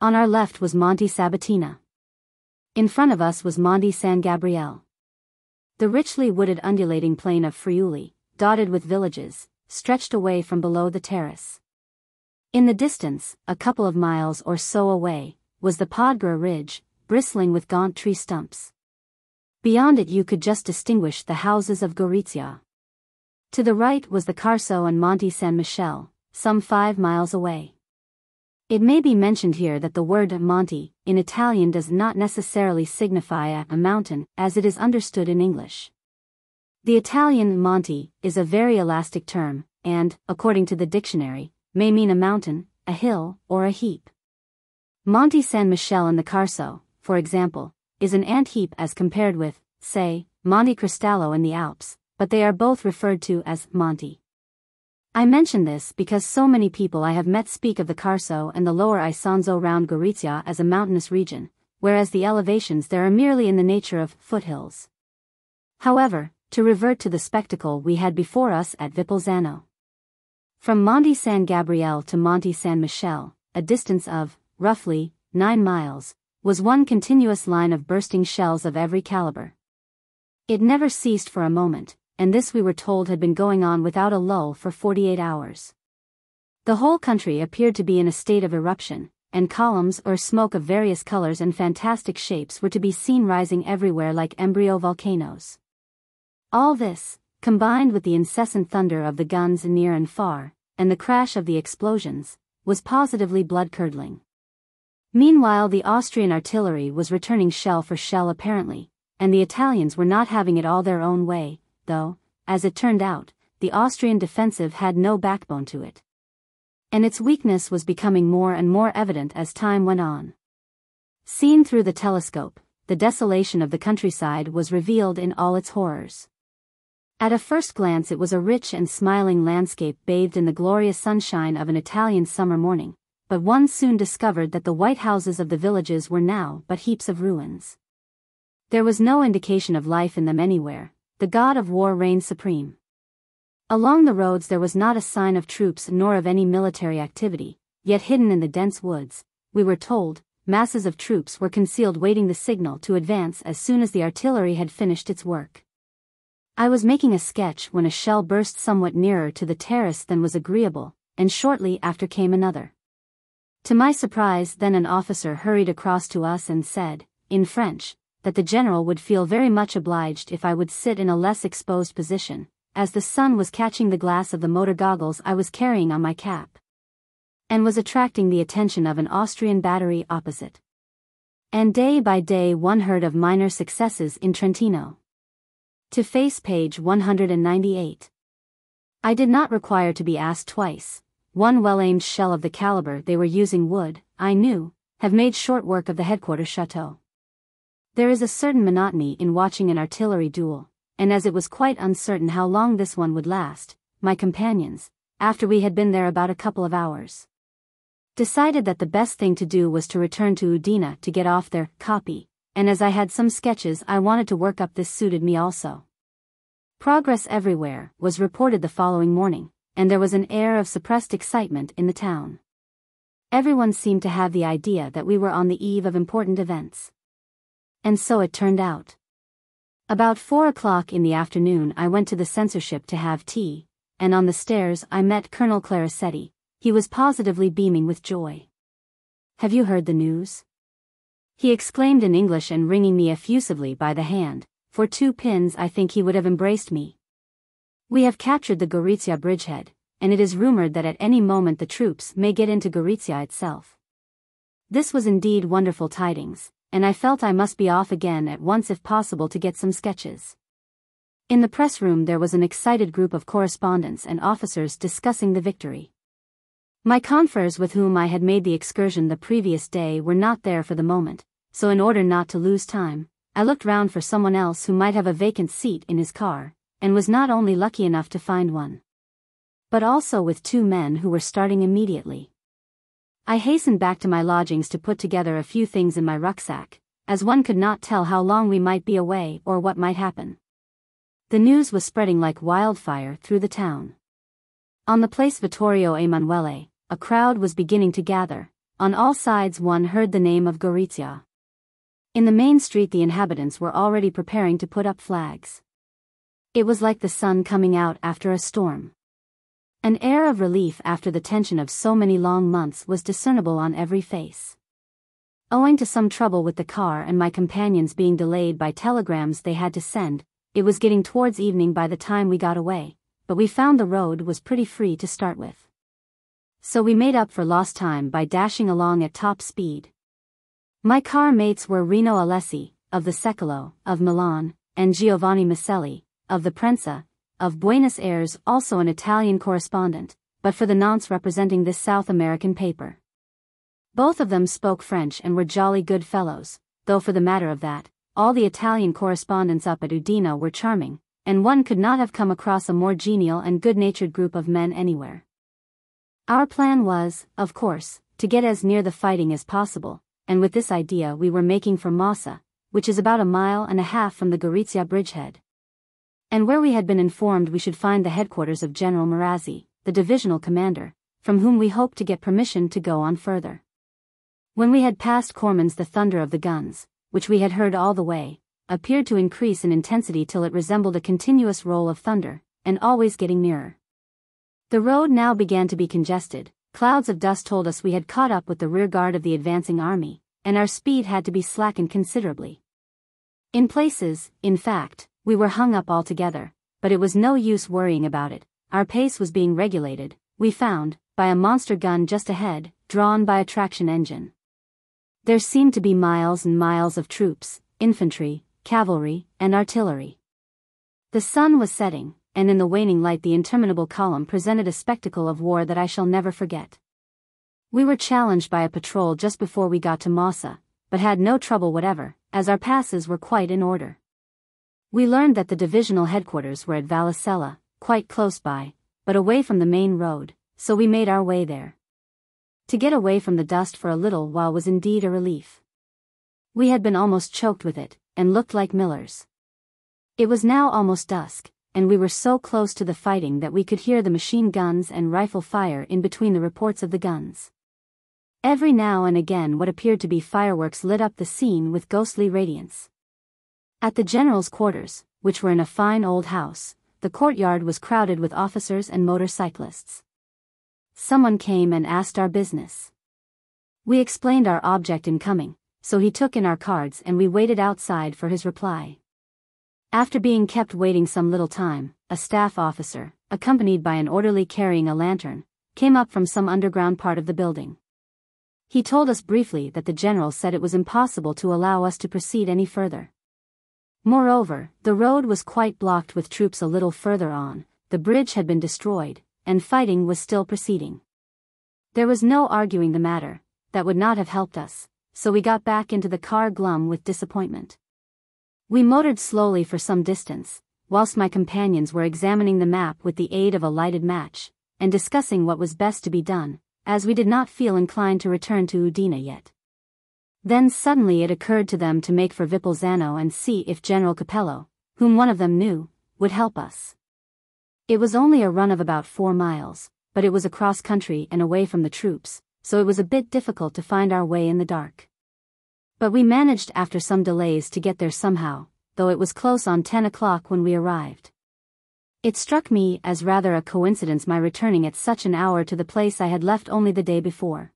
On our left was Monte Sabotino. In front of us was Monte San Gabriele. The richly wooded undulating plain of Friuli, dotted with villages, stretched away from below the terrace. In the distance, a couple of miles or so away, was the Podgora Ridge, bristling with gaunt tree stumps. Beyond it you could just distinguish the houses of Gorizia. To the right was the Carso and Monte San Michele, some five miles away. It may be mentioned here that the word Monte, in Italian does not necessarily signify a, a mountain, as it is understood in English. The Italian Monte is a very elastic term, and, according to the dictionary, may mean a mountain, a hill, or a heap. Monte San Michele in the Carso, for example, is an ant heap as compared with, say, Monte Cristallo in the Alps, but they are both referred to as Monte. I mention this because so many people I have met speak of the Carso and the lower Isonzo round Gorizia as a mountainous region, whereas the elevations there are merely in the nature of foothills. However, to revert to the spectacle we had before us at Vipulzano. From Monte San Gabriel to Monte San Michele, a distance of, roughly, 9 miles, was one continuous line of bursting shells of every caliber. It never ceased for a moment, and this we were told had been going on without a lull for 48 hours. The whole country appeared to be in a state of eruption, and columns or smoke of various colors and fantastic shapes were to be seen rising everywhere like embryo volcanoes. All this, combined with the incessant thunder of the guns near and far, and the crash of the explosions, was positively blood-curdling. Meanwhile the Austrian artillery was returning shell for shell apparently, and the Italians were not having it all their own way, though, as it turned out, the Austrian defensive had no backbone to it. And its weakness was becoming more and more evident as time went on. Seen through the telescope, the desolation of the countryside was revealed in all its horrors. At a first glance it was a rich and smiling landscape bathed in the glorious sunshine of an Italian summer morning, but one soon discovered that the white houses of the villages were now but heaps of ruins. There was no indication of life in them anywhere, the god of war reigned supreme. Along the roads there was not a sign of troops nor of any military activity, yet hidden in the dense woods, we were told, masses of troops were concealed waiting the signal to advance as soon as the artillery had finished its work. I was making a sketch when a shell burst somewhat nearer to the terrace than was agreeable, and shortly after came another. To my surprise then an officer hurried across to us and said, in French, that the general would feel very much obliged if I would sit in a less exposed position, as the sun was catching the glass of the motor goggles I was carrying on my cap. And was attracting the attention of an Austrian battery opposite. And day by day one heard of minor successes in Trentino. To face page 198. I did not require to be asked twice. One well-aimed shell of the caliber they were using would, I knew, have made short work of the headquarters chateau. There is a certain monotony in watching an artillery duel, and as it was quite uncertain how long this one would last, my companions, after we had been there about a couple of hours, decided that the best thing to do was to return to Udine to get off their copy, and as I had some sketches I wanted to work up this suited me also. Progress everywhere was reported the following morning, and there was an air of suppressed excitement in the town. Everyone seemed to have the idea that we were on the eve of important events. And so it turned out. About four o'clock in the afternoon I went to the censorship to have tea, and on the stairs I met Colonel Claricetti, he was positively beaming with joy. Have you heard the news? He exclaimed in English and wringing me effusively by the hand, for two pins I think he would have embraced me. We have captured the Gorizia bridgehead, and it is rumored that at any moment the troops may get into Gorizia itself. This was indeed wonderful tidings, and I felt I must be off again at once if possible to get some sketches. In the press room there was an excited group of correspondents and officers discussing the victory. My confreres with whom I had made the excursion the previous day were not there for the moment, so in order not to lose time, I looked round for someone else who might have a vacant seat in his car, and was not only lucky enough to find one, but also with two men who were starting immediately. I hastened back to my lodgings to put together a few things in my rucksack, as one could not tell how long we might be away or what might happen. The news was spreading like wildfire through the town. On the Place Vittorio Emanuele, a crowd was beginning to gather, on all sides one heard the name of Gorizia. In the main street the inhabitants were already preparing to put up flags. It was like the sun coming out after a storm. An air of relief after the tension of so many long months was discernible on every face. Owing to some trouble with the car and my companions being delayed by telegrams they had to send, it was getting towards evening by the time we got away, but we found the road was pretty free to start with so we made up for lost time by dashing along at top speed. My car mates were Rino Alessi, of the Secolo, of Milan, and Giovanni Maselli, of the Prensa, of Buenos Aires also an Italian correspondent, but for the nonce representing this South American paper. Both of them spoke French and were jolly good fellows, though for the matter of that, all the Italian correspondents up at Udine were charming, and one could not have come across a more genial and good-natured group of men anywhere. Our plan was, of course, to get as near the fighting as possible, and with this idea we were making for Mossa, which is about a mile and a half from the Gorizia bridgehead. And where we had been informed we should find the headquarters of General Marazzi, the divisional commander, from whom we hoped to get permission to go on further. When we had passed Cormons the thunder of the guns, which we had heard all the way, appeared to increase in intensity till it resembled a continuous roll of thunder, and always getting nearer. The road now began to be congested, clouds of dust told us we had caught up with the rear guard of the advancing army, and our speed had to be slackened considerably. In places, in fact, we were hung up altogether, but it was no use worrying about it, our pace was being regulated, we found, by a monster gun just ahead, drawn by a traction engine. There seemed to be miles and miles of troops, infantry, cavalry, and artillery. The sun was setting, and in the waning light the interminable column presented a spectacle of war that I shall never forget. We were challenged by a patrol just before we got to Mossa, but had no trouble whatever, as our passes were quite in order. We learned that the divisional headquarters were at Vallicella, quite close by, but away from the main road, so we made our way there. To get away from the dust for a little while was indeed a relief. We had been almost choked with it, and looked like millers. It was now almost dusk, and we were so close to the fighting that we could hear the machine guns and rifle fire in between the reports of the guns. Every now and again what appeared to be fireworks lit up the scene with ghostly radiance. At the general's quarters, which were in a fine old house, the courtyard was crowded with officers and motorcyclists. Someone came and asked our business. We explained our object in coming, so he took in our cards and we waited outside for his reply. After being kept waiting some little time, a staff officer, accompanied by an orderly carrying a lantern, came up from some underground part of the building. He told us briefly that the general said it was impossible to allow us to proceed any further. Moreover, the road was quite blocked with troops a little further on, the bridge had been destroyed, and fighting was still proceeding. There was no arguing the matter, that would not have helped us, so we got back into the car glum with disappointment. We motored slowly for some distance, whilst my companions were examining the map with the aid of a lighted match, and discussing what was best to be done, as we did not feel inclined to return to Udine yet. Then suddenly it occurred to them to make for Vipulzano and see if General Capello, whom one of them knew, would help us. It was only a run of about four miles, but it was across country and away from the troops, so it was a bit difficult to find our way in the dark. But we managed after some delays to get there somehow, though it was close on 10 o'clock when we arrived. It struck me as rather a coincidence my returning at such an hour to the place I had left only the day before.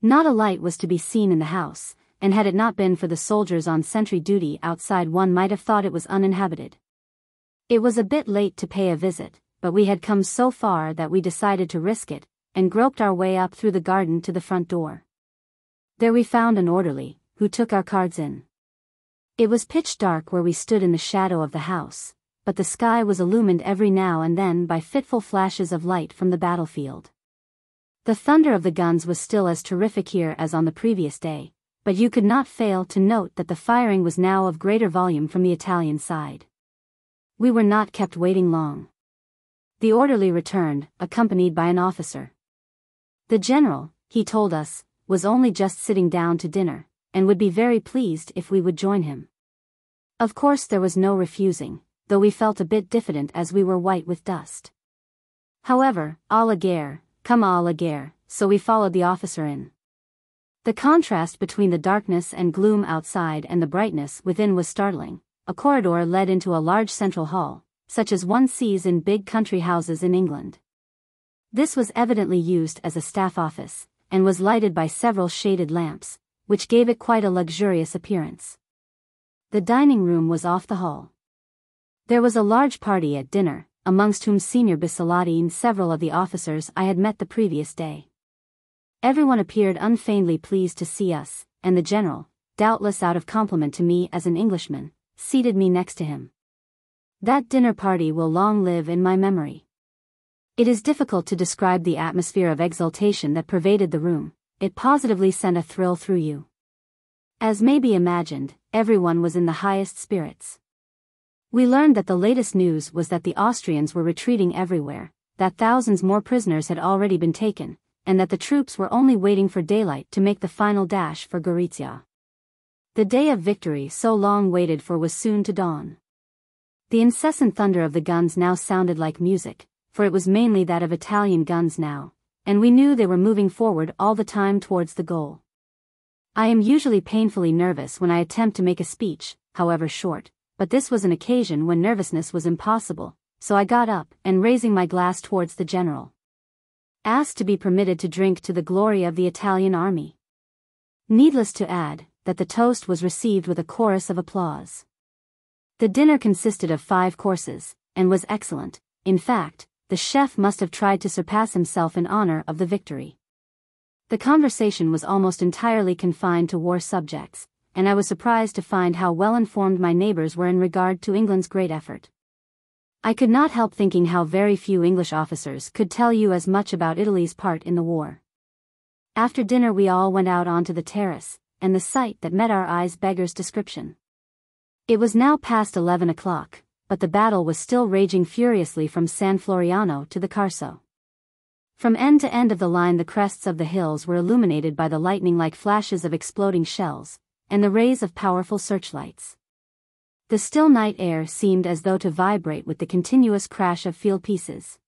Not a light was to be seen in the house, and had it not been for the soldiers on sentry duty outside one might have thought it was uninhabited. It was a bit late to pay a visit, but we had come so far that we decided to risk it, and groped our way up through the garden to the front door. There we found an orderly, who took our cards in. It was pitch dark where we stood in the shadow of the house, but the sky was illumined every now and then by fitful flashes of light from the battlefield. The thunder of the guns was still as terrific here as on the previous day, but you could not fail to note that the firing was now of greater volume from the Italian side. We were not kept waiting long. The orderly returned, accompanied by an officer. The general, he told us, was only just sitting down to dinner, and would be very pleased if we would join him. Of course there was no refusing, though we felt a bit diffident as we were white with dust. However, à la guerre, come à la guerre, so we followed the officer in. The contrast between the darkness and gloom outside and the brightness within was startling. A corridor led into a large central hall, such as one sees in big country houses in England. This was evidently used as a staff office, and was lighted by several shaded lamps, which gave it quite a luxurious appearance. The dining room was off the hall. There was a large party at dinner, amongst whom Senior Bissolati and several of the officers I had met the previous day. Everyone appeared unfeignedly pleased to see us, and the general, doubtless out of compliment to me as an Englishman, seated me next to him. That dinner party will long live in my memory. It is difficult to describe the atmosphere of exultation that pervaded the room, it positively sent a thrill through you. As may be imagined, everyone was in the highest spirits. We learned that the latest news was that the Austrians were retreating everywhere, that thousands more prisoners had already been taken, and that the troops were only waiting for daylight to make the final dash for Gorizia. The day of victory so long waited for was soon to dawn. The incessant thunder of the guns now sounded like music, for it was mainly that of Italian guns now, and we knew they were moving forward all the time towards the goal. I am usually painfully nervous when I attempt to make a speech, however short, but this was an occasion when nervousness was impossible, so I got up and raising my glass towards the general. Asked to be permitted to drink to the glory of the Italian army. Needless to add, that the toast was received with a chorus of applause. The dinner consisted of five courses, and was excellent, in fact, the chef must have tried to surpass himself in honor of the victory. The conversation was almost entirely confined to war subjects, and I was surprised to find how well informed my neighbors were in regard to England's great effort. I could not help thinking how very few English officers could tell you as much about Italy's part in the war. After dinner we all went out onto the terrace, and the sight that met our eyes beggars description. It was now past eleven o'clock, but the battle was still raging furiously from San Floriano to the Carso. From end to end of the line the crests of the hills were illuminated by the lightning-like flashes of exploding shells, and the rays of powerful searchlights. The still night air seemed as though to vibrate with the continuous crash of field pieces.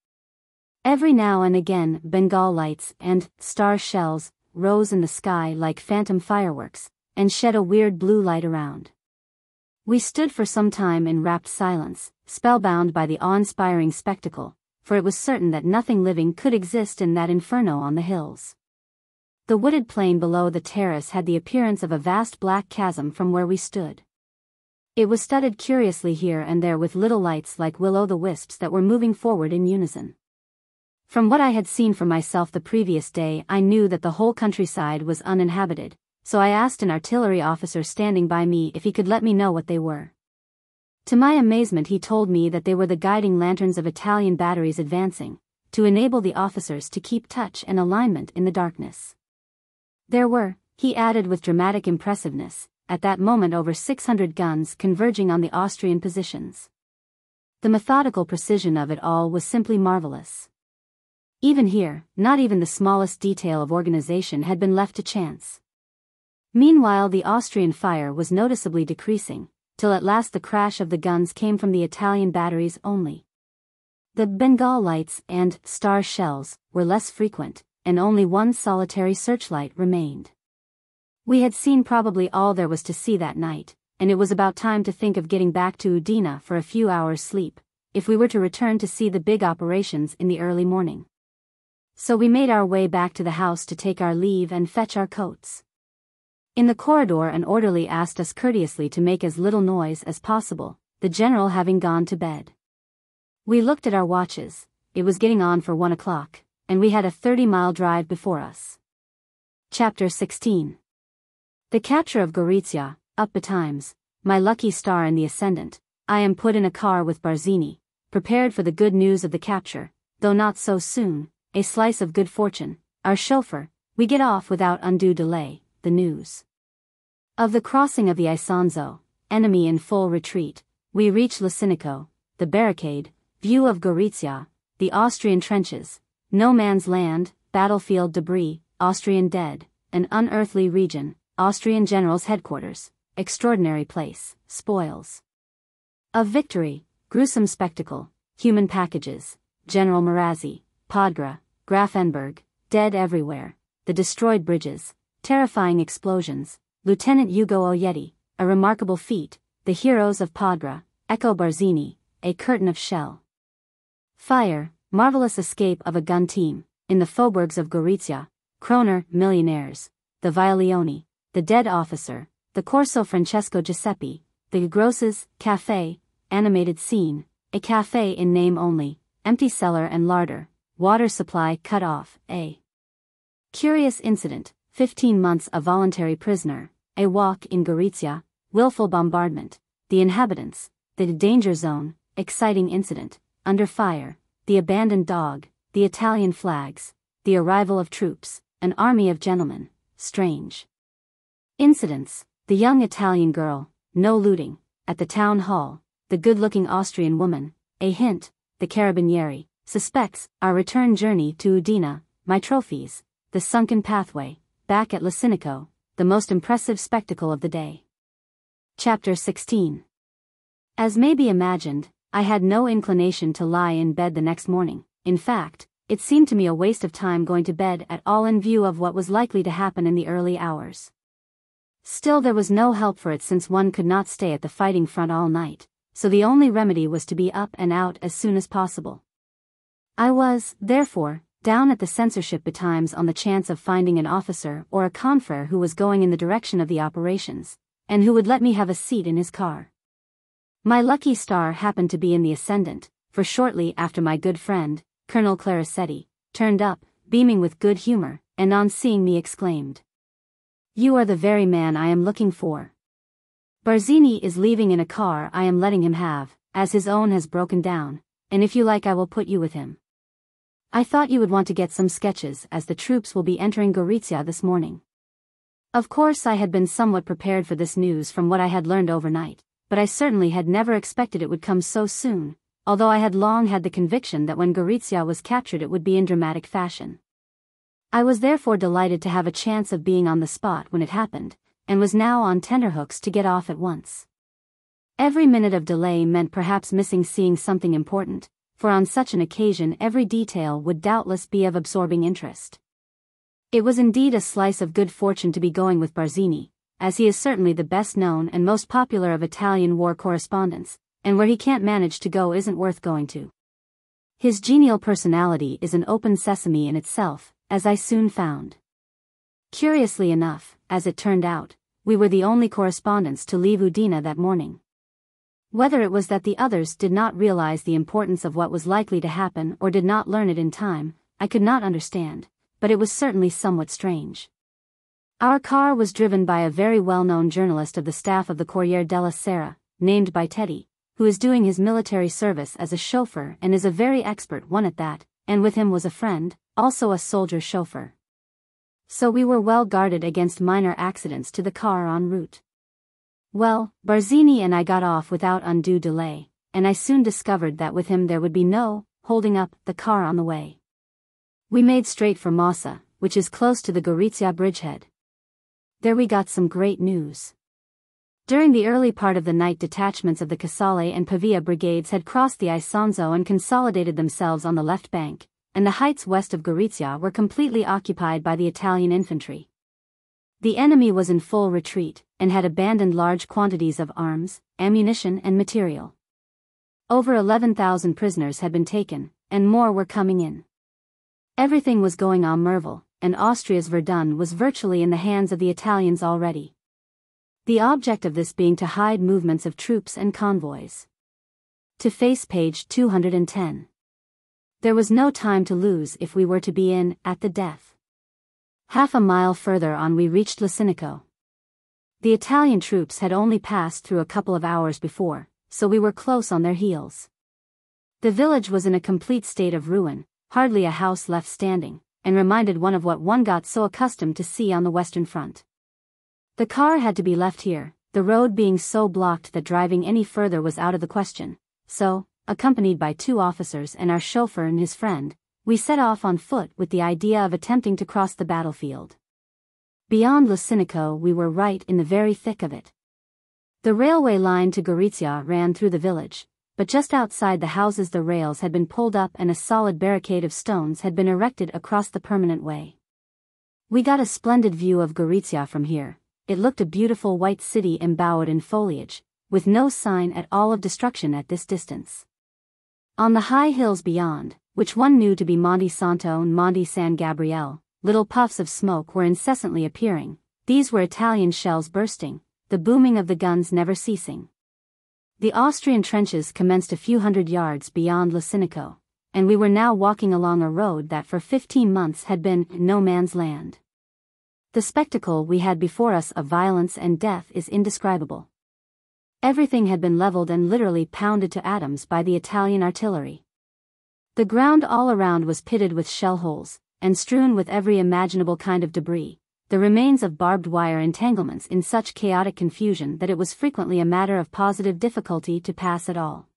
Every now and again Bengal lights and star shells rose in the sky like phantom fireworks, and shed a weird blue light around. We stood for some time in rapt silence, spellbound by the awe-inspiring spectacle, for it was certain that nothing living could exist in that inferno on the hills. The wooded plain below the terrace had the appearance of a vast black chasm from where we stood. It was studded curiously here and there with little lights like will-o'-the-wisps that were moving forward in unison. From what I had seen for myself the previous day I knew that the whole countryside was uninhabited, so I asked an artillery officer standing by me if he could let me know what they were. To my amazement he told me that they were the guiding lanterns of Italian batteries advancing, to enable the officers to keep touch and alignment in the darkness. There were, he added with dramatic impressiveness, at that moment over 600 guns converging on the Austrian positions. The methodical precision of it all was simply marvelous. Even here, not even the smallest detail of organization had been left to chance. Meanwhile the Austrian fire was noticeably decreasing, till at last the crash of the guns came from the Italian batteries only. The Bengal lights and star shells were less frequent, and only one solitary searchlight remained. We had seen probably all there was to see that night, and it was about time to think of getting back to Udine for a few hours' sleep, if we were to return to see the big operations in the early morning. So we made our way back to the house to take our leave and fetch our coats. In the corridor an orderly asked us courteously to make as little noise as possible, the general having gone to bed. We looked at our watches, it was getting on for one o'clock and we had a 30-mile drive before us. Chapter 16 The capture of Gorizia, up betimes, my lucky star in the ascendant, I am put in a car with Barzini, prepared for the good news of the capture, though not so soon, a slice of good fortune, our chauffeur, we get off without undue delay, the news. Of the crossing of the Isonzo, enemy in full retreat, we reach Lucinico, the barricade, view of Gorizia, the Austrian trenches, no man's land, battlefield debris, Austrian dead, an unearthly region, Austrian general's headquarters, extraordinary place, spoils. Of victory, gruesome spectacle, human packages, General Marazzi, Podgora, Grafenberg, dead everywhere, the destroyed bridges, terrifying explosions, Lieutenant Hugo Ojetti, a remarkable feat, the heroes of Podgora, Echo Barzini, a curtain of shell. Fire, Marvelous escape of a gun team, in the faubourgs of Gorizia, Kroner, millionaires, the Violioni, the dead officer, the Corso Francesco Giuseppe, the Grosses, cafe, animated scene, a cafe in name only, empty cellar and larder, water supply cut off, a curious incident, 15 months a voluntary prisoner, a walk in Gorizia, willful bombardment, the inhabitants, the danger zone, exciting incident, under fire, the abandoned dog, the Italian flags, the arrival of troops, an army of gentlemen, strange. Incidents, the young Italian girl, no looting, at the town hall, the good-looking Austrian woman, a hint, the carabinieri, suspects, our return journey to Udine, my trophies, the sunken pathway, back at Lucinico, the most impressive spectacle of the day. Chapter 16 As may be imagined, I had no inclination to lie in bed the next morning, in fact, it seemed to me a waste of time going to bed at all in view of what was likely to happen in the early hours. Still there was no help for it since one could not stay at the fighting front all night, so the only remedy was to be up and out as soon as possible. I was, therefore, down at the censorship betimes on the chance of finding an officer or a confrere who was going in the direction of the operations, and who would let me have a seat in his car. My lucky star happened to be in the ascendant, for shortly after my good friend, Colonel Claricetti, turned up, beaming with good humor, and on seeing me exclaimed. You are the very man I am looking for. Barzini is leaving in a car I am letting him have, as his own has broken down, and if you like I will put you with him. I thought you would want to get some sketches as the troops will be entering Gorizia this morning. Of course I had been somewhat prepared for this news from what I had learned overnight but I certainly had never expected it would come so soon, although I had long had the conviction that when Gorizia was captured it would be in dramatic fashion. I was therefore delighted to have a chance of being on the spot when it happened, and was now on tenterhooks to get off at once. Every minute of delay meant perhaps missing seeing something important, for on such an occasion every detail would doubtless be of absorbing interest. It was indeed a slice of good fortune to be going with Barzini, as he is certainly the best known and most popular of Italian war correspondents, and where he can't manage to go isn't worth going to. His genial personality is an open sesame in itself, as I soon found. Curiously enough, as it turned out, we were the only correspondents to leave Udine that morning. Whether it was that the others did not realize the importance of what was likely to happen or did not learn it in time, I could not understand, but it was certainly somewhat strange. Our car was driven by a very well-known journalist of the staff of the Corriere della Sera, named by Teddy, who is doing his military service as a chauffeur and is a very expert one at that, and with him was a friend, also a soldier chauffeur. So we were well guarded against minor accidents to the car en route. Well, Barzini and I got off without undue delay, and I soon discovered that with him there would be no holding up the car on the way. We made straight for Mossa, which is close to the Gorizia bridgehead. There we got some great news. During the early part of the night detachments of the Casale and Pavia brigades had crossed the Isonzo and consolidated themselves on the left bank, and the heights west of Gorizia were completely occupied by the Italian infantry. The enemy was in full retreat, and had abandoned large quantities of arms, ammunition and material. Over 11,000 prisoners had been taken, and more were coming in. Everything was going on Merville, and Austria's Verdun was virtually in the hands of the Italians already. The object of this being to hide movements of troops and convoys. To face page 210. There was no time to lose if we were to be in, at the death. Half a mile further on we reached Lucinico. The Italian troops had only passed through a couple of hours before, so we were close on their heels. The village was in a complete state of ruin, hardly a house left standing, and reminded one of what one got so accustomed to see on the Western Front. The car had to be left here, the road being so blocked that driving any further was out of the question, so, accompanied by two officers and our chauffeur and his friend, we set off on foot with the idea of attempting to cross the battlefield. Beyond Lucinico we were right in the very thick of it. The railway line to Gorizia ran through the village, but just outside the houses the rails had been pulled up and a solid barricade of stones had been erected across the permanent way. We got a splendid view of Gorizia from here, it looked a beautiful white city embowered in foliage, with no sign at all of destruction at this distance. On the high hills beyond, which one knew to be Monte Santo and Monte San Gabriel, little puffs of smoke were incessantly appearing, these were Italian shells bursting, the booming of the guns never ceasing. The Austrian trenches commenced a few hundred yards beyond Lucinico, and we were now walking along a road that for fifteen months had been no man's land. The spectacle we had before us of violence and death is indescribable. Everything had been leveled and literally pounded to atoms by the Italian artillery. The ground all around was pitted with shell holes, and strewn with every imaginable kind of debris, the remains of barbed wire entanglements in such chaotic confusion that it was frequently a matter of positive difficulty to pass at all.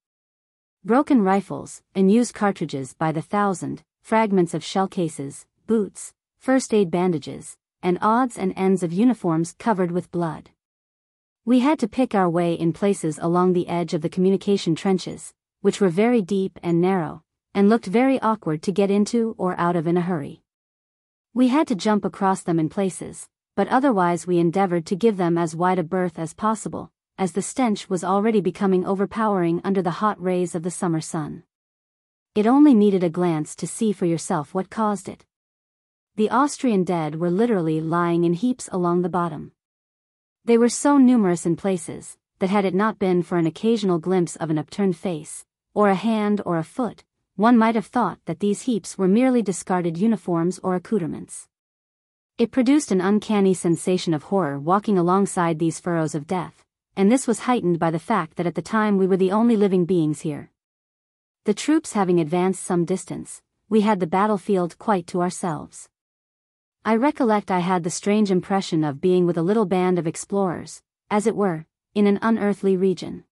Broken rifles, and used cartridges by the thousand, fragments of shell cases, boots, first aid bandages, and odds and ends of uniforms covered with blood. We had to pick our way in places along the edge of the communication trenches, which were very deep and narrow, and looked very awkward to get into or out of in a hurry. We had to jump across them in places, but otherwise we endeavored to give them as wide a berth as possible, as the stench was already becoming overpowering under the hot rays of the summer sun. It only needed a glance to see for yourself what caused it. The Austrian dead were literally lying in heaps along the bottom. They were so numerous in places, that had it not been for an occasional glimpse of an upturned face, or a hand or a foot, one might have thought that these heaps were merely discarded uniforms or accoutrements. It produced an uncanny sensation of horror walking alongside these furrows of death, and this was heightened by the fact that at the time we were the only living beings here. The troops having advanced some distance, we had the battlefield quite to ourselves. I recollect I had the strange impression of being with a little band of explorers, as it were, in an unearthly region.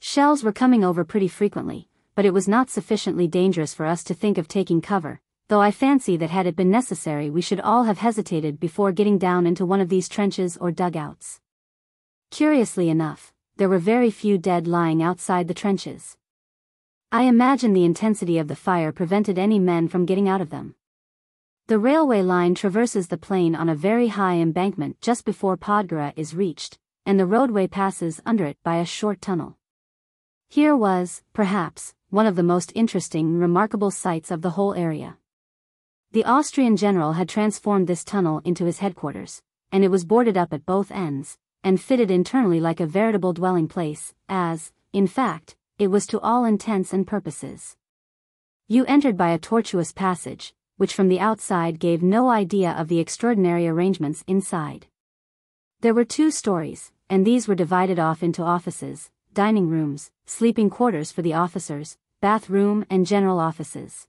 Shells were coming over pretty frequently, but it was not sufficiently dangerous for us to think of taking cover, though I fancy that had it been necessary we should all have hesitated before getting down into one of these trenches or dugouts. Curiously enough, there were very few dead lying outside the trenches. I imagine the intensity of the fire prevented any men from getting out of them. The railway line traverses the plain on a very high embankment just before Podgora is reached, and the roadway passes under it by a short tunnel. Here was, perhaps, one of the most interesting and remarkable sights of the whole area. The Austrian general had transformed this tunnel into his headquarters, and it was boarded up at both ends, and fitted internally like a veritable dwelling place, as, in fact, it was to all intents and purposes. You entered by a tortuous passage, which from the outside gave no idea of the extraordinary arrangements inside. There were two stories, and these were divided off into offices, dining rooms, sleeping quarters for the officers, bathroom and general offices.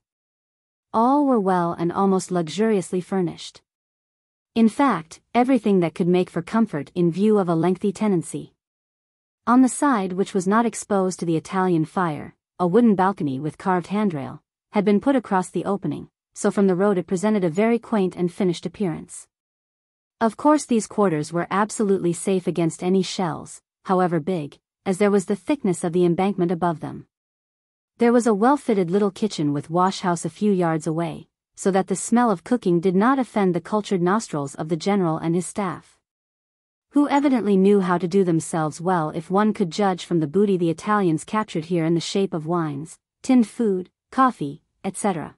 All were well and almost luxuriously furnished. In fact, everything that could make for comfort in view of a lengthy tenancy. On the side which was not exposed to the Italian fire, a wooden balcony with carved handrail, had been put across the opening, so from the road it presented a very quaint and finished appearance. Of course these quarters were absolutely safe against any shells, however big, as there was the thickness of the embankment above them. There was a well-fitted little kitchen with wash-house a few yards away, so that the smell of cooking did not offend the cultured nostrils of the general and his staff. Who evidently knew how to do themselves well if one could judge from the booty the Italians captured here in the shape of wines, tinned food, coffee, etc.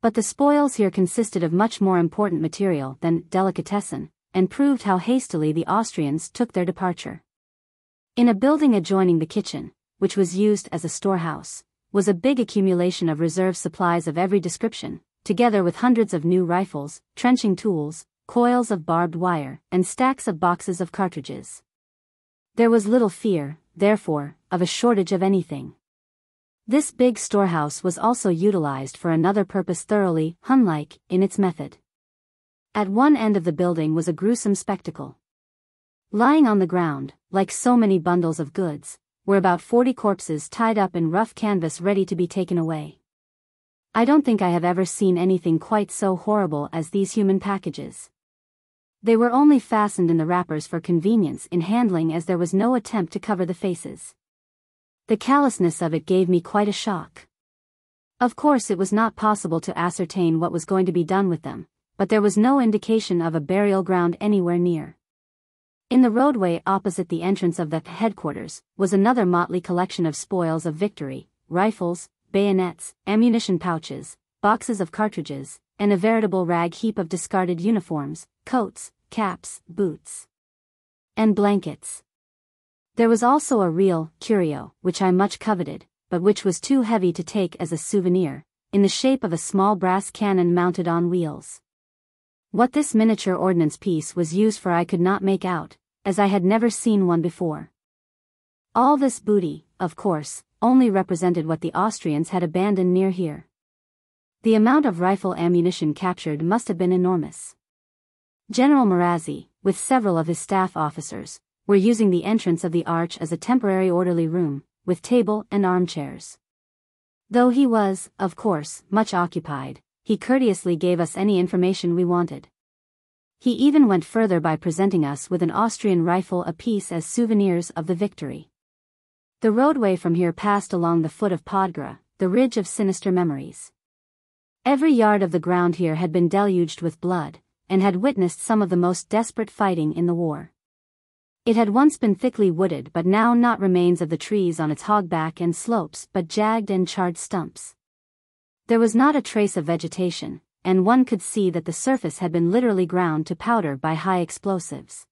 But the spoils here consisted of much more important material than delicatessen, and proved how hastily the Austrians took their departure. In a building adjoining the kitchen, which was used as a storehouse, was a big accumulation of reserve supplies of every description, together with hundreds of new rifles, trenching tools, coils of barbed wire, and stacks of boxes of cartridges. There was little fear, therefore, of a shortage of anything. This big storehouse was also utilized for another purpose thoroughly Hun-like in its method. At one end of the building was a gruesome spectacle. Lying on the ground, like so many bundles of goods, were about 40 corpses tied up in rough canvas ready to be taken away. I don't think I have ever seen anything quite so horrible as these human packages. They were only fastened in the wrappers for convenience in handling as there was no attempt to cover the faces. The callousness of it gave me quite a shock. Of course it was not possible to ascertain what was going to be done with them, but there was no indication of a burial ground anywhere near. In the roadway opposite the entrance of the headquarters was another motley collection of spoils of victory, rifles, bayonets, ammunition pouches, boxes of cartridges, and a veritable rag heap of discarded uniforms, coats, caps, boots, and blankets. There was also a real curio, which I much coveted, but which was too heavy to take as a souvenir, in the shape of a small brass cannon mounted on wheels. What this miniature ordnance piece was used for I could not make out, as I had never seen one before. All this booty, of course, only represented what the Austrians had abandoned near here. The amount of rifle ammunition captured must have been enormous. General Marazzi, with several of his staff officers, were using the entrance of the arch as a temporary orderly room, with table and armchairs. Though he was, of course, much occupied, he courteously gave us any information we wanted. He even went further by presenting us with an Austrian rifle apiece as souvenirs of the victory. The roadway from here passed along the foot of Podgora, the ridge of sinister memories. Every yard of the ground here had been deluged with blood, and had witnessed some of the most desperate fighting in the war. It had once been thickly wooded but now not remains of the trees on its hogback and slopes but jagged and charred stumps. There was not a trace of vegetation, and one could see that the surface had been literally ground to powder by high explosives.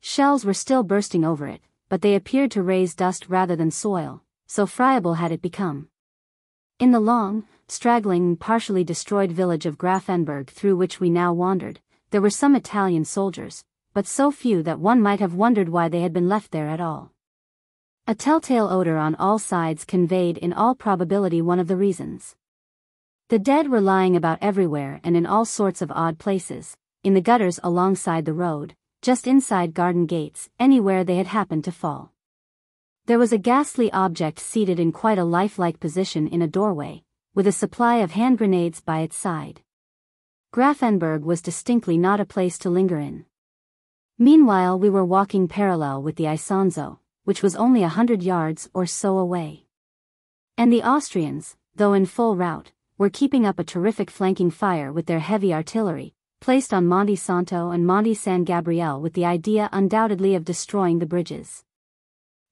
Shells were still bursting over it, but they appeared to raise dust rather than soil, so friable had it become. In the long, straggling, partially destroyed village of Grafenberg through which we now wandered, there were some Italian soldiers, but so few that one might have wondered why they had been left there at all. A telltale odor on all sides conveyed in all probability one of the reasons. The dead were lying about everywhere and in all sorts of odd places, in the gutters alongside the road, just inside garden gates, anywhere they had happened to fall. There was a ghastly object seated in quite a lifelike position in a doorway, with a supply of hand grenades by its side. Grafenberg was distinctly not a place to linger in. Meanwhile we were walking parallel with the Isonzo, which was only a hundred yards or so away. And the Austrians, though in full rout, were keeping up a terrific flanking fire with their heavy artillery, placed on Monte Santo and Monte San Gabriel with the idea undoubtedly of destroying the bridges.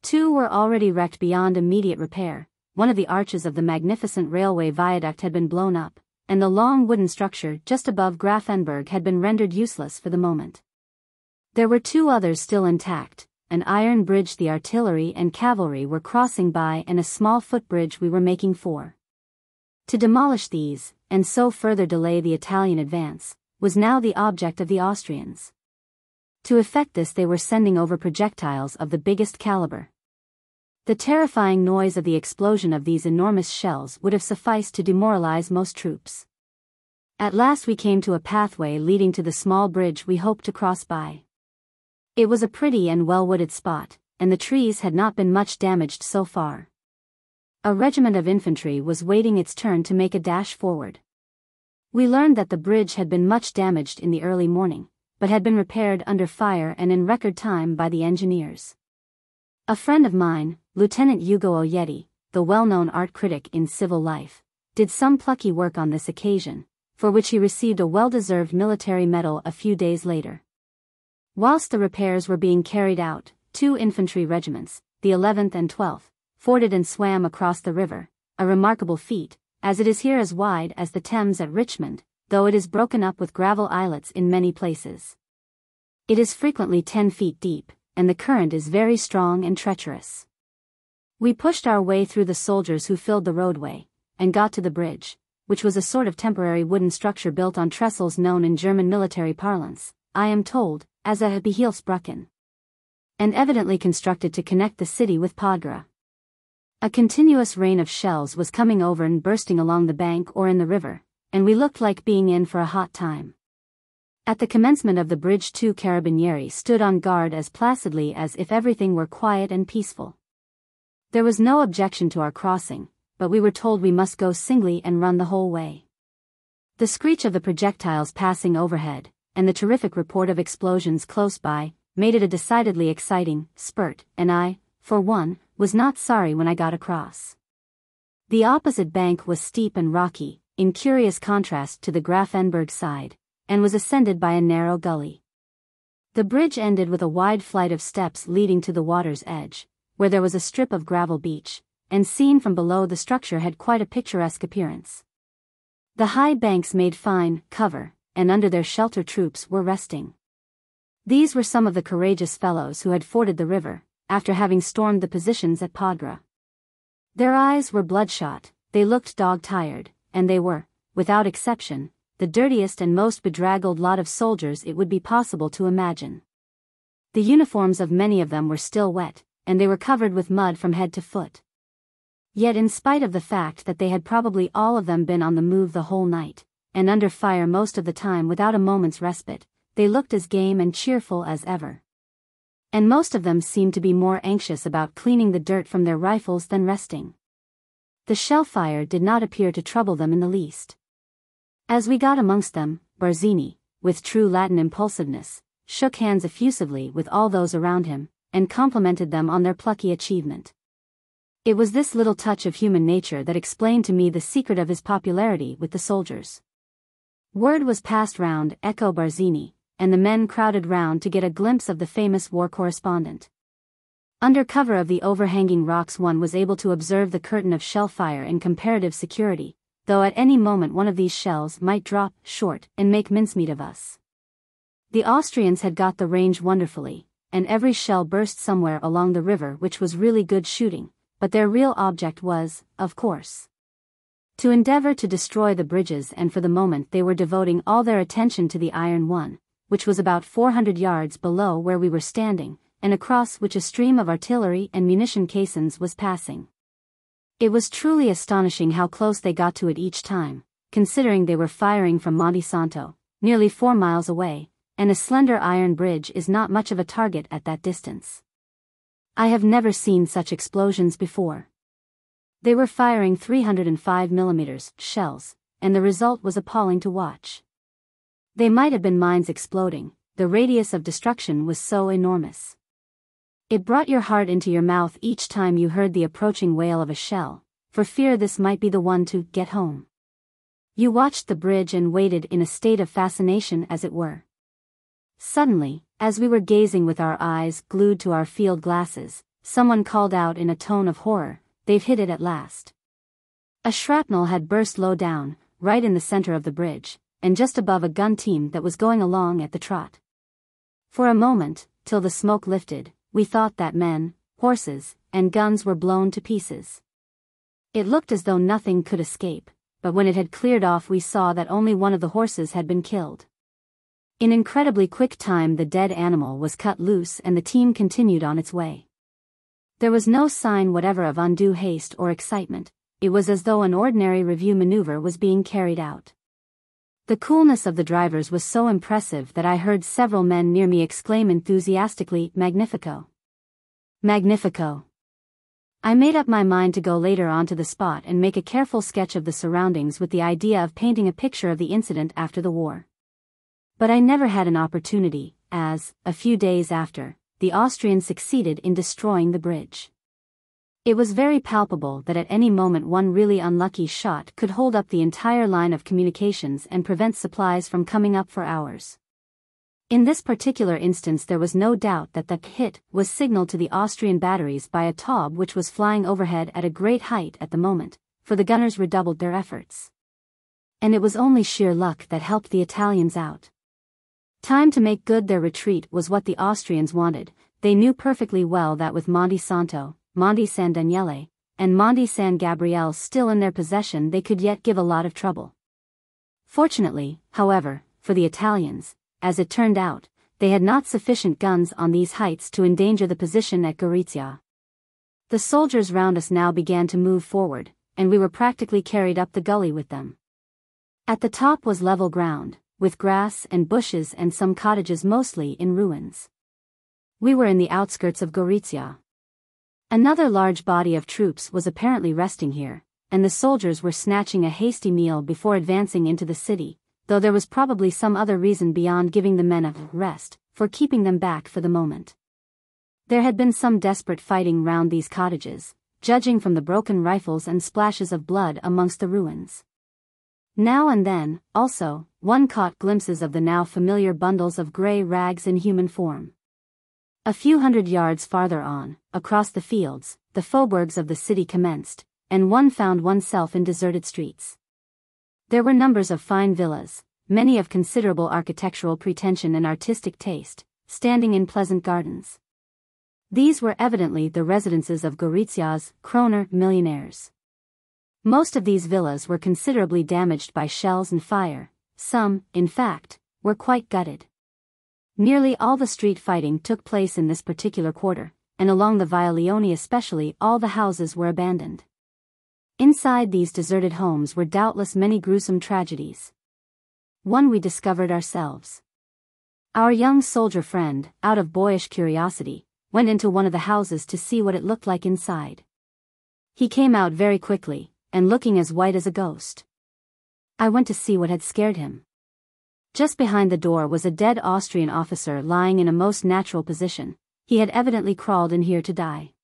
Two were already wrecked beyond immediate repair, one of the arches of the magnificent railway viaduct had been blown up, and the long wooden structure just above Grafenberg had been rendered useless for the moment. There were two others still intact, an iron bridge the artillery and cavalry were crossing by and a small footbridge we were making for. To demolish these, and so further delay the Italian advance, was now the object of the Austrians. To effect this they were sending over projectiles of the biggest caliber. The terrifying noise of the explosion of these enormous shells would have sufficed to demoralize most troops. At last we came to a pathway leading to the small bridge we hoped to cross by. It was a pretty and well-wooded spot, and the trees had not been much damaged so far. A regiment of infantry was waiting its turn to make a dash forward. We learned that the bridge had been much damaged in the early morning, but had been repaired under fire and in record time by the engineers. A friend of mine, Lieutenant Ugo Ojetti, the well-known art critic in civil life, did some plucky work on this occasion, for which he received a well-deserved military medal a few days later. Whilst the repairs were being carried out, two infantry regiments, the 11th and 12th, forded and swam across the river, a remarkable feat, as it is here as wide as the Thames at Richmond, though it is broken up with gravel islets in many places. It is frequently 10 feet deep, and the current is very strong and treacherous. We pushed our way through the soldiers who filled the roadway, and got to the bridge, which was a sort of temporary wooden structure built on trestles known in German military parlance, I am told, as a Behelfsbrücken. And evidently constructed to connect the city with Podgora. A continuous rain of shells was coming over and bursting along the bank or in the river, and we looked like being in for a hot time. At the commencement of the bridge two carabinieri stood on guard as placidly as if everything were quiet and peaceful. There was no objection to our crossing, but we were told we must go singly and run the whole way. The screech of the projectiles passing overhead, and the terrific report of explosions close by, made it a decidedly exciting spurt, and I, for one, was not sorry when I got across. The opposite bank was steep and rocky, in curious contrast to the Grafenberg side, and was ascended by a narrow gully. The bridge ended with a wide flight of steps leading to the water's edge, where there was a strip of gravel beach, and seen from below the structure had quite a picturesque appearance. The high banks made fine cover, and under their shelter troops were resting. These were some of the courageous fellows who had forded the river, after having stormed the positions at Podgora. Their eyes were bloodshot, they looked dog-tired, and they were, without exception, the dirtiest and most bedraggled lot of soldiers it would be possible to imagine. The uniforms of many of them were still wet, and they were covered with mud from head to foot. Yet in spite of the fact that they had probably all of them been on the move the whole night, and under fire most of the time without a moment's respite, they looked as game and cheerful as ever. And most of them seemed to be more anxious about cleaning the dirt from their rifles than resting. The shell fire did not appear to trouble them in the least. As we got amongst them, Barzini, with true Latin impulsiveness, shook hands effusively with all those around him, and complimented them on their plucky achievement. It was this little touch of human nature that explained to me the secret of his popularity with the soldiers. Word was passed round Echo Barzini, and the men crowded round to get a glimpse of the famous war correspondent. Under cover of the overhanging rocks one was able to observe the curtain of shell fire in comparative security, though at any moment one of these shells might drop short and make mincemeat of us. The Austrians had got the range wonderfully, and every shell burst somewhere along the river which was really good shooting, but their real object was, of course, to endeavor to destroy the bridges and for the moment they were devoting all their attention to the iron one, which was about 400 yards below where we were standing, and across which a stream of artillery and munition caissons was passing. It was truly astonishing how close they got to it each time, considering they were firing from Monte Santo, nearly four miles away, and a slender iron bridge is not much of a target at that distance. I have never seen such explosions before. They were firing 305 mm shells, and the result was appalling to watch. They might have been mines exploding, the radius of destruction was so enormous. It brought your heart into your mouth each time you heard the approaching wail of a shell, for fear this might be the one to get home. You watched the bridge and waited in a state of fascination as it were. Suddenly, as we were gazing with our eyes glued to our field glasses, someone called out in a tone of horror, They've hit it at last. A shrapnel had burst low down, right in the center of the bridge, and just above a gun team that was going along at the trot. For a moment, till the smoke lifted, we thought that men, horses, and guns were blown to pieces. It looked as though nothing could escape, but when it had cleared off we saw that only one of the horses had been killed. In incredibly quick time the dead animal was cut loose and the team continued on its way. There was no sign whatever of undue haste or excitement, it was as though an ordinary review maneuver was being carried out. The coolness of the drivers was so impressive that I heard several men near me exclaim enthusiastically, Magnifico! Magnifico! I made up my mind to go later onto the spot and make a careful sketch of the surroundings with the idea of painting a picture of the incident after the war. But I never had an opportunity, as, a few days after, the Austrians succeeded in destroying the bridge. It was very palpable that at any moment one really unlucky shot could hold up the entire line of communications and prevent supplies from coming up for hours. In this particular instance there was no doubt that the hit was signaled to the Austrian batteries by a Taube which was flying overhead at a great height at the moment, for the gunners redoubled their efforts. And it was only sheer luck that helped the Italians out. Time to make good their retreat was what the Austrians wanted, they knew perfectly well that with Monte Santo, Monte San Daniele, and Monte San Gabriele still in their possession they could yet give a lot of trouble. Fortunately, however, for the Italians, as it turned out, they had not sufficient guns on these heights to endanger the position at Gorizia. The soldiers round us now began to move forward, and we were practically carried up the gully with them. At the top was level ground, with grass and bushes and some cottages mostly in ruins. We were in the outskirts of Gorizia. Another large body of troops was apparently resting here, and the soldiers were snatching a hasty meal before advancing into the city, though there was probably some other reason beyond giving the men a rest, for keeping them back for the moment. There had been some desperate fighting round these cottages, judging from the broken rifles and splashes of blood amongst the ruins. Now and then, also, one caught glimpses of the now familiar bundles of grey rags in human form. A few hundred yards farther on, across the fields, the faubourgs of the city commenced, and one found oneself in deserted streets. There were numbers of fine villas, many of considerable architectural pretension and artistic taste, standing in pleasant gardens. These were evidently the residences of Gorizia's kroner millionaires. Most of these villas were considerably damaged by shells and fire, some, in fact, were quite gutted. Nearly all the street fighting took place in this particular quarter, and along the Via Leone especially all the houses were abandoned. Inside these deserted homes were doubtless many gruesome tragedies. One we discovered ourselves. Our young soldier friend, out of boyish curiosity, went into one of the houses to see what it looked like inside. He came out very quickly, and looking as white as a ghost. I went to see what had scared him. Just behind the door was a dead Austrian officer lying in a most natural position, he had evidently crawled in here to die.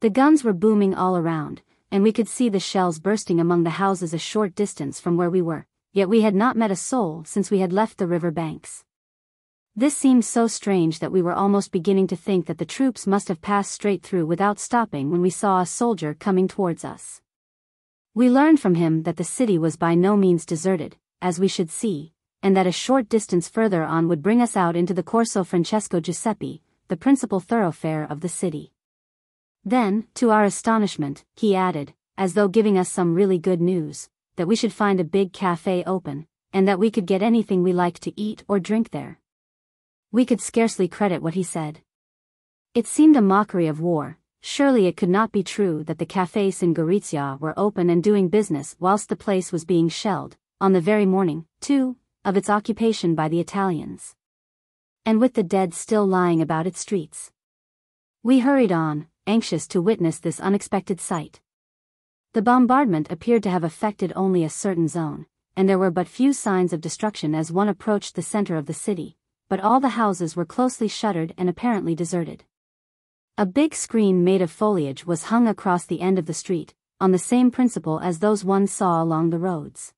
The guns were booming all around, and we could see the shells bursting among the houses a short distance from where we were, yet we had not met a soul since we had left the river banks. This seemed so strange that we were almost beginning to think that the troops must have passed straight through without stopping when we saw a soldier coming towards us. We learned from him that the city was by no means deserted, as we should see, and that a short distance further on would bring us out into the Corso Francesco Giuseppe, the principal thoroughfare of the city. Then, to our astonishment, he added, as though giving us some really good news, that we should find a big cafe open, and that we could get anything we liked to eat or drink there. We could scarcely credit what he said. It seemed a mockery of war, surely it could not be true that the cafes in Gorizia were open and doing business whilst the place was being shelled, on the very morning, too, of its occupation by the Italians. And with the dead still lying about its streets. We hurried on, anxious to witness this unexpected sight. The bombardment appeared to have affected only a certain zone, and there were but few signs of destruction as one approached the center of the city, but all the houses were closely shuttered and apparently deserted. A big screen made of foliage was hung across the end of the street, on the same principle as those one saw along the roads.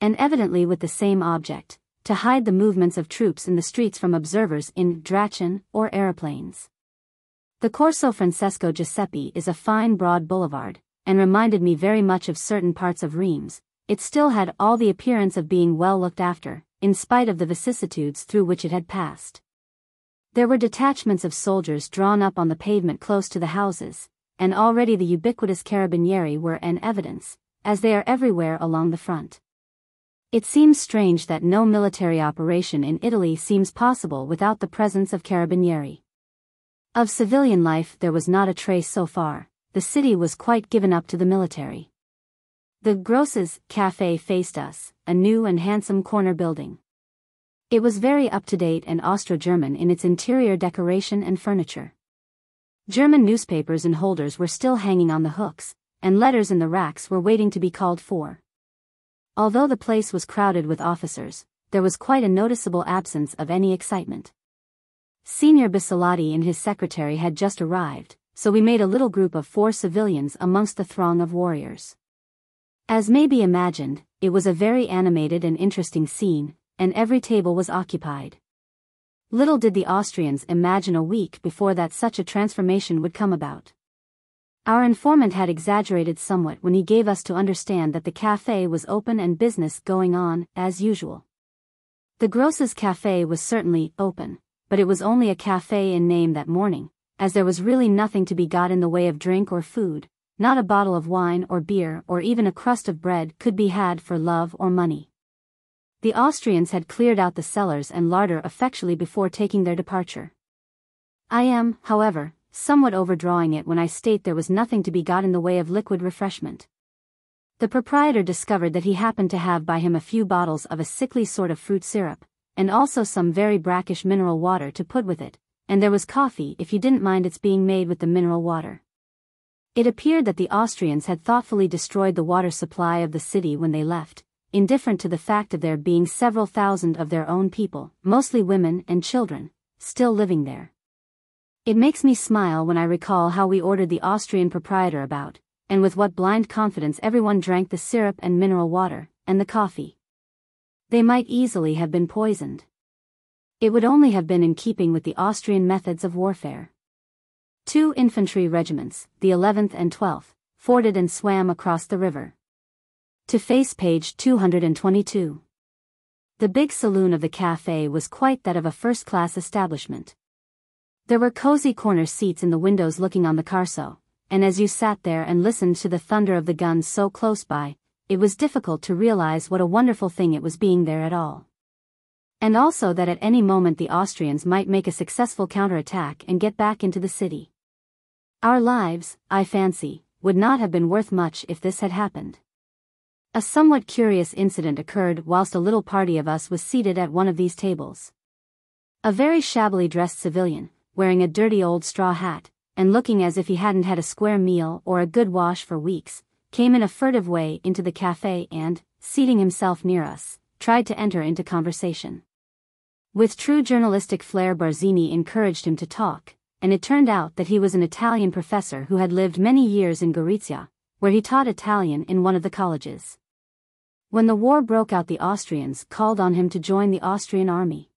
And evidently with the same object, to hide the movements of troops in the streets from observers in Drachen or aeroplanes. The Corso Francesco Giuseppe is a fine broad boulevard, and reminded me very much of certain parts of Reims, it still had all the appearance of being well looked after, in spite of the vicissitudes through which it had passed. There were detachments of soldiers drawn up on the pavement close to the houses, and already the ubiquitous carabinieri were in evidence, as they are everywhere along the front. It seems strange that no military operation in Italy seems possible without the presence of carabinieri. Of civilian life there was not a trace so far, the city was quite given up to the military. The Grosses Cafe faced us, a new and handsome corner building. It was very up-to-date and Austro-German in its interior decoration and furniture. German newspapers and holders were still hanging on the hooks, and letters in the racks were waiting to be called for. Although the place was crowded with officers, there was quite a noticeable absence of any excitement. Signor Bissolati and his secretary had just arrived, so we made a little group of four civilians amongst the throng of warriors. As may be imagined, it was a very animated and interesting scene, and every table was occupied. Little did the Austrians imagine a week before that such a transformation would come about. Our informant had exaggerated somewhat when he gave us to understand that the cafe was open and business going on, as usual. The Grosses Cafe was certainly open, but it was only a cafe in name that morning, as there was really nothing to be got in the way of drink or food, not a bottle of wine or beer or even a crust of bread could be had for love or money. The Austrians had cleared out the cellars and larder effectually before taking their departure. I am, however, somewhat overdrawing it when I state there was nothing to be got in the way of liquid refreshment. The proprietor discovered that he happened to have by him a few bottles of a sickly sort of fruit syrup, and also some very brackish mineral water to put with it, and there was coffee if you didn't mind its being made with the mineral water. It appeared that the Austrians had thoughtfully destroyed the water supply of the city when they left, indifferent to the fact of there being several thousand of their own people, mostly women and children, still living there. It makes me smile when I recall how we ordered the Austrian proprietor about, and with what blind confidence everyone drank the syrup and mineral water, and the coffee. They might easily have been poisoned. It would only have been in keeping with the Austrian methods of warfare. Two infantry regiments, the 11th and 12th, forded and swam across the river. To face page 222. The big saloon of the cafe was quite that of a first-class establishment. There were cozy corner seats in the windows looking on the Carso, and as you sat there and listened to the thunder of the guns so close by, it was difficult to realize what a wonderful thing it was being there at all. And also that at any moment the Austrians might make a successful counterattack and get back into the city. Our lives, I fancy, would not have been worth much if this had happened. A somewhat curious incident occurred whilst a little party of us was seated at one of these tables. A very shabbily dressed civilian, wearing a dirty old straw hat, and looking as if he hadn't had a square meal or a good wash for weeks, came in a furtive way into the cafe and, seating himself near us, tried to enter into conversation. With true journalistic flair Barzini encouraged him to talk, and it turned out that he was an Italian professor who had lived many years in Gorizia, where he taught Italian in one of the colleges. When the war broke out the Austrians called on him to join the Austrian army.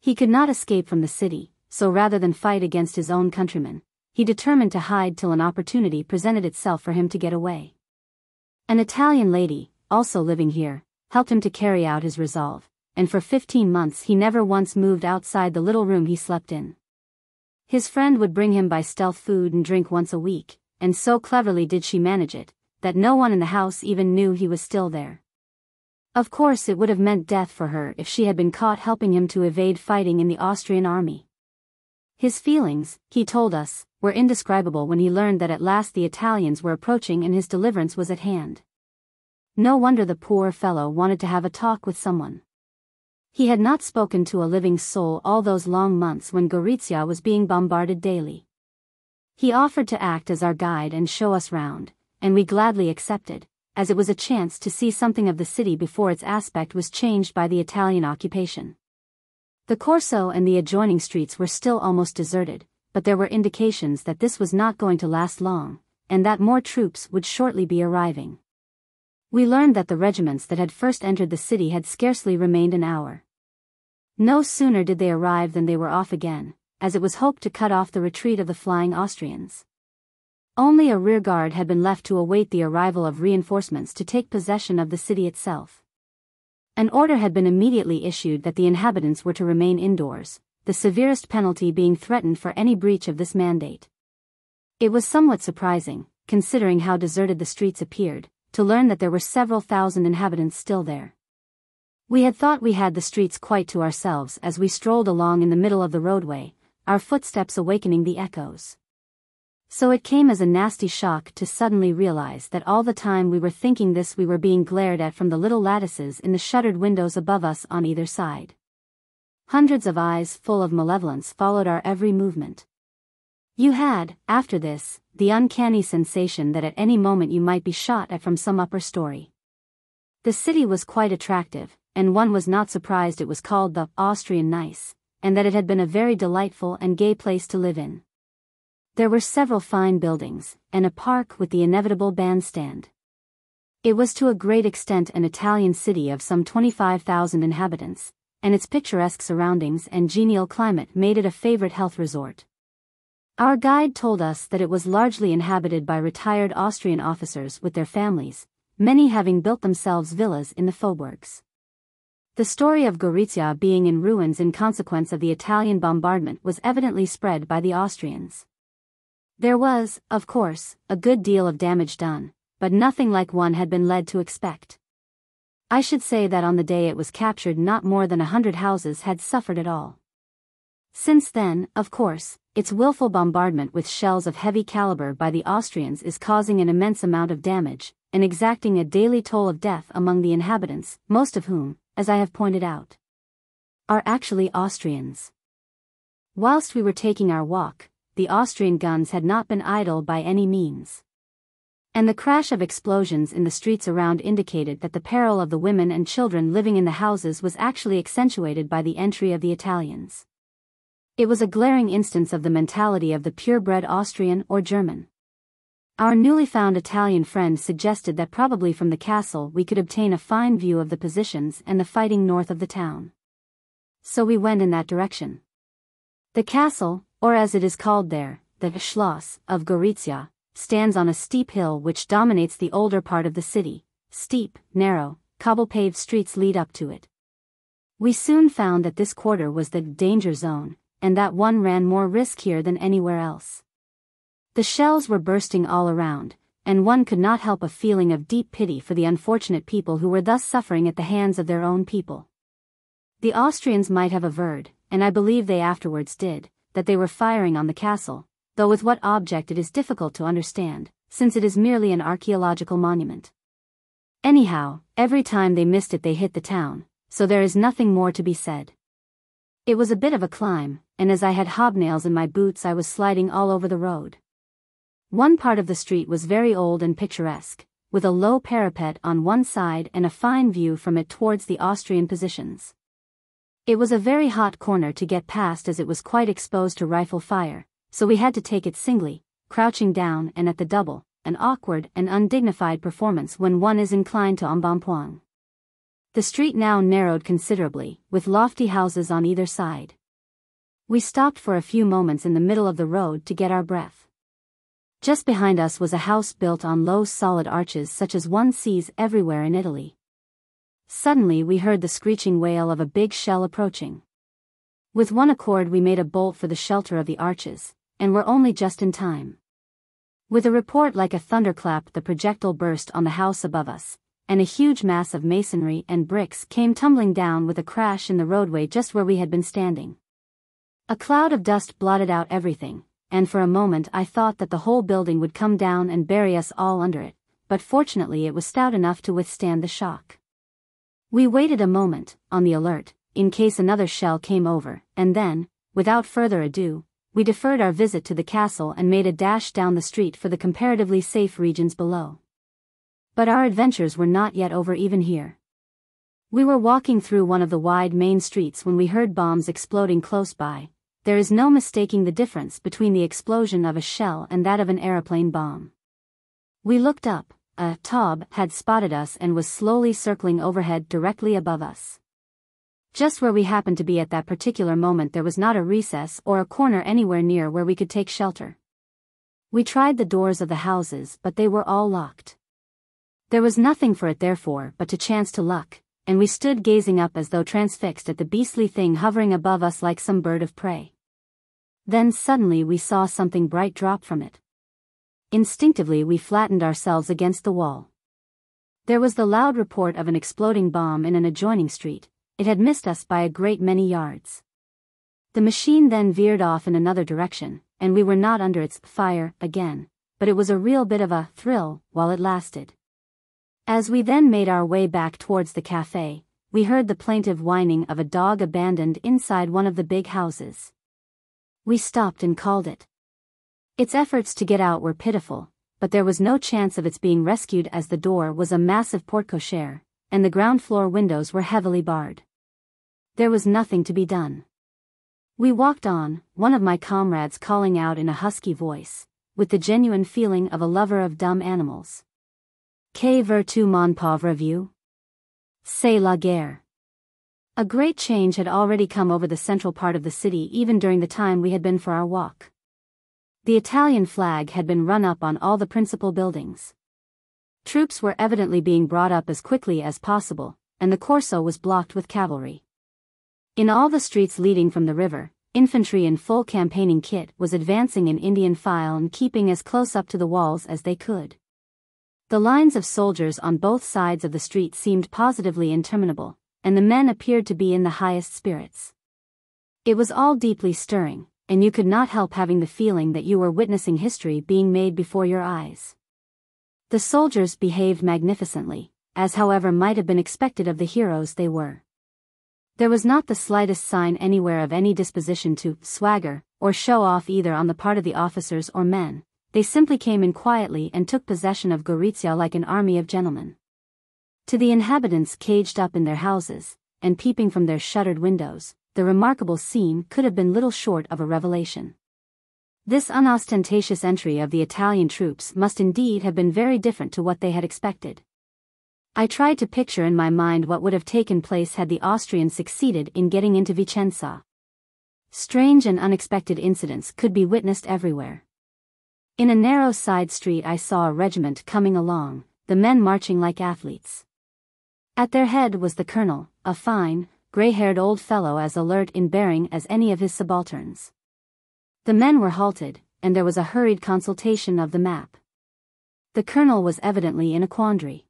He could not escape from the city, so rather than fight against his own countrymen, he determined to hide till an opportunity presented itself for him to get away. An Italian lady, also living here, helped him to carry out his resolve, and for fifteen months he never once moved outside the little room he slept in. His friend would bring him by stealth food and drink once a week, and so cleverly did she manage it, that no one in the house even knew he was still there. Of course it would have meant death for her if she had been caught helping him to evade fighting in the Austrian army. His feelings, he told us, were indescribable when he learned that at last the Italians were approaching and his deliverance was at hand. No wonder the poor fellow wanted to have a talk with someone. He had not spoken to a living soul all those long months when Gorizia was being bombarded daily. He offered to act as our guide and show us round, and we gladly accepted, as it was a chance to see something of the city before its aspect was changed by the Italian occupation. The Corso and the adjoining streets were still almost deserted, but there were indications that this was not going to last long, and that more troops would shortly be arriving. We learned that the regiments that had first entered the city had scarcely remained an hour. No sooner did they arrive than they were off again, as it was hoped to cut off the retreat of the flying Austrians. Only a rearguard had been left to await the arrival of reinforcements to take possession of the city itself. An order had been immediately issued that the inhabitants were to remain indoors, the severest penalty being threatened for any breach of this mandate. It was somewhat surprising, considering how deserted the streets appeared, to learn that there were several thousand inhabitants still there. We had thought we had the streets quite to ourselves as we strolled along in the middle of the roadway, our footsteps awakening the echoes. So it came as a nasty shock to suddenly realize that all the time we were thinking this we were being glared at from the little lattices in the shuttered windows above us on either side. Hundreds of eyes full of malevolence followed our every movement. You had, after this, the uncanny sensation that at any moment you might be shot at from some upper story. The city was quite attractive, and one was not surprised it was called the Austrian Nice, and that it had been a very delightful and gay place to live in. There were several fine buildings, and a park with the inevitable bandstand. It was to a great extent an Italian city of some 25,000 inhabitants, and its picturesque surroundings and genial climate made it a favorite health resort. Our guide told us that it was largely inhabited by retired Austrian officers with their families, many having built themselves villas in the faubourgs. The story of Gorizia being in ruins in consequence of the Italian bombardment was evidently spread by the Austrians. There was, of course, a good deal of damage done, but nothing like one had been led to expect. I should say that on the day it was captured not more than a hundred houses had suffered at all. Since then, of course, its willful bombardment with shells of heavy caliber by the Austrians is causing an immense amount of damage, and exacting a daily toll of death among the inhabitants, most of whom, as I have pointed out, are actually Austrians. Whilst we were taking our walk, the Austrian guns had not been idle by any means. And the crash of explosions in the streets around indicated that the peril of the women and children living in the houses was actually accentuated by the entry of the Italians. It was a glaring instance of the mentality of the purebred Austrian or German. Our newly found Italian friend suggested that probably from the castle we could obtain a fine view of the positions and the fighting north of the town. So we went in that direction. The castle, or as it is called there, the Schloss of Gorizia, stands on a steep hill which dominates the older part of the city. Steep, narrow, cobble-paved streets lead up to it. We soon found that this quarter was the danger zone, and that one ran more risk here than anywhere else. The shells were bursting all around, and one could not help a feeling of deep pity for the unfortunate people who were thus suffering at the hands of their own people. The Austrians might have averred, and I believe they afterwards did, that they were firing on the castle, though with what object it is difficult to understand, since it is merely an archaeological monument. Anyhow, every time they missed it they hit the town, so there is nothing more to be said. It was a bit of a climb, and as I had hobnails in my boots I was sliding all over the road. One part of the street was very old and picturesque, with a low parapet on one side and a fine view from it towards the Austrian positions. It was a very hot corner to get past as it was quite exposed to rifle fire, so we had to take it singly, crouching down and at the double, an awkward and undignified performance when one is inclined to embonpoint. The street now narrowed considerably, with lofty houses on either side. We stopped for a few moments in the middle of the road to get our breath. Just behind us was a house built on low solid arches such as one sees everywhere in Italy. Suddenly we heard the screeching wail of a big shell approaching. With one accord we made a bolt for the shelter of the arches, and were only just in time. With a report like a thunderclap the projectile burst on the house above us, and a huge mass of masonry and bricks came tumbling down with a crash in the roadway just where we had been standing. A cloud of dust blotted out everything, and for a moment I thought that the whole building would come down and bury us all under it, but fortunately it was stout enough to withstand the shock. We waited a moment, on the alert, in case another shell came over, and then, without further ado, we deferred our visit to the castle and made a dash down the street for the comparatively safe regions below. But our adventures were not yet over even here. We were walking through one of the wide main streets when we heard bombs exploding close by. There is no mistaking the difference between the explosion of a shell and that of an aeroplane bomb. We looked up, a Taube had spotted us and was slowly circling overhead directly above us. Just where we happened to be at that particular moment there was not a recess or a corner anywhere near where we could take shelter. We tried the doors of the houses but they were all locked. There was nothing for it therefore but to chance to luck, and we stood gazing up as though transfixed at the beastly thing hovering above us like some bird of prey. Then suddenly we saw something bright drop from it. Instinctively we flattened ourselves against the wall. There was the loud report of an exploding bomb in an adjoining street, it had missed us by a great many yards. The machine then veered off in another direction, and we were not under its fire again, but it was a real bit of a thrill while it lasted. As we then made our way back towards the cafe, we heard the plaintive whining of a dog abandoned inside one of the big houses. We stopped and called it. Its efforts to get out were pitiful, but there was no chance of its being rescued as the door was a massive porte-cochere, and the ground floor windows were heavily barred. There was nothing to be done. We walked on, one of my comrades calling out in a husky voice, with the genuine feeling of a lover of dumb animals. Que veux-tu mon pauvre vieux? C'est la guerre. A great change had already come over the central part of the city even during the time we had been for our walk. The Italian flag had been run up on all the principal buildings. Troops were evidently being brought up as quickly as possible, and the Corso was blocked with cavalry. In all the streets leading from the river, infantry in full campaigning kit was advancing in Indian file and keeping as close up to the walls as they could. The lines of soldiers on both sides of the street seemed positively interminable, and the men appeared to be in the highest spirits. It was all deeply stirring, and you could not help having the feeling that you were witnessing history being made before your eyes. The soldiers behaved magnificently, as however might have been expected of the heroes they were. There was not the slightest sign anywhere of any disposition to swagger or show off either on the part of the officers or men, they simply came in quietly and took possession of Gorizia like an army of gentlemen. To the inhabitants caged up in their houses, and peeping from their shuttered windows, the remarkable scene could have been little short of a revelation. This unostentatious entry of the Italian troops must indeed have been very different to what they had expected. I tried to picture in my mind what would have taken place had the Austrians succeeded in getting into Vicenza. Strange and unexpected incidents could be witnessed everywhere. In a narrow side street I saw a regiment coming along, the men marching like athletes. At their head was the colonel, a fine, grey-haired old fellow as alert in bearing as any of his subalterns. The men were halted, and there was a hurried consultation of the map. The colonel was evidently in a quandary.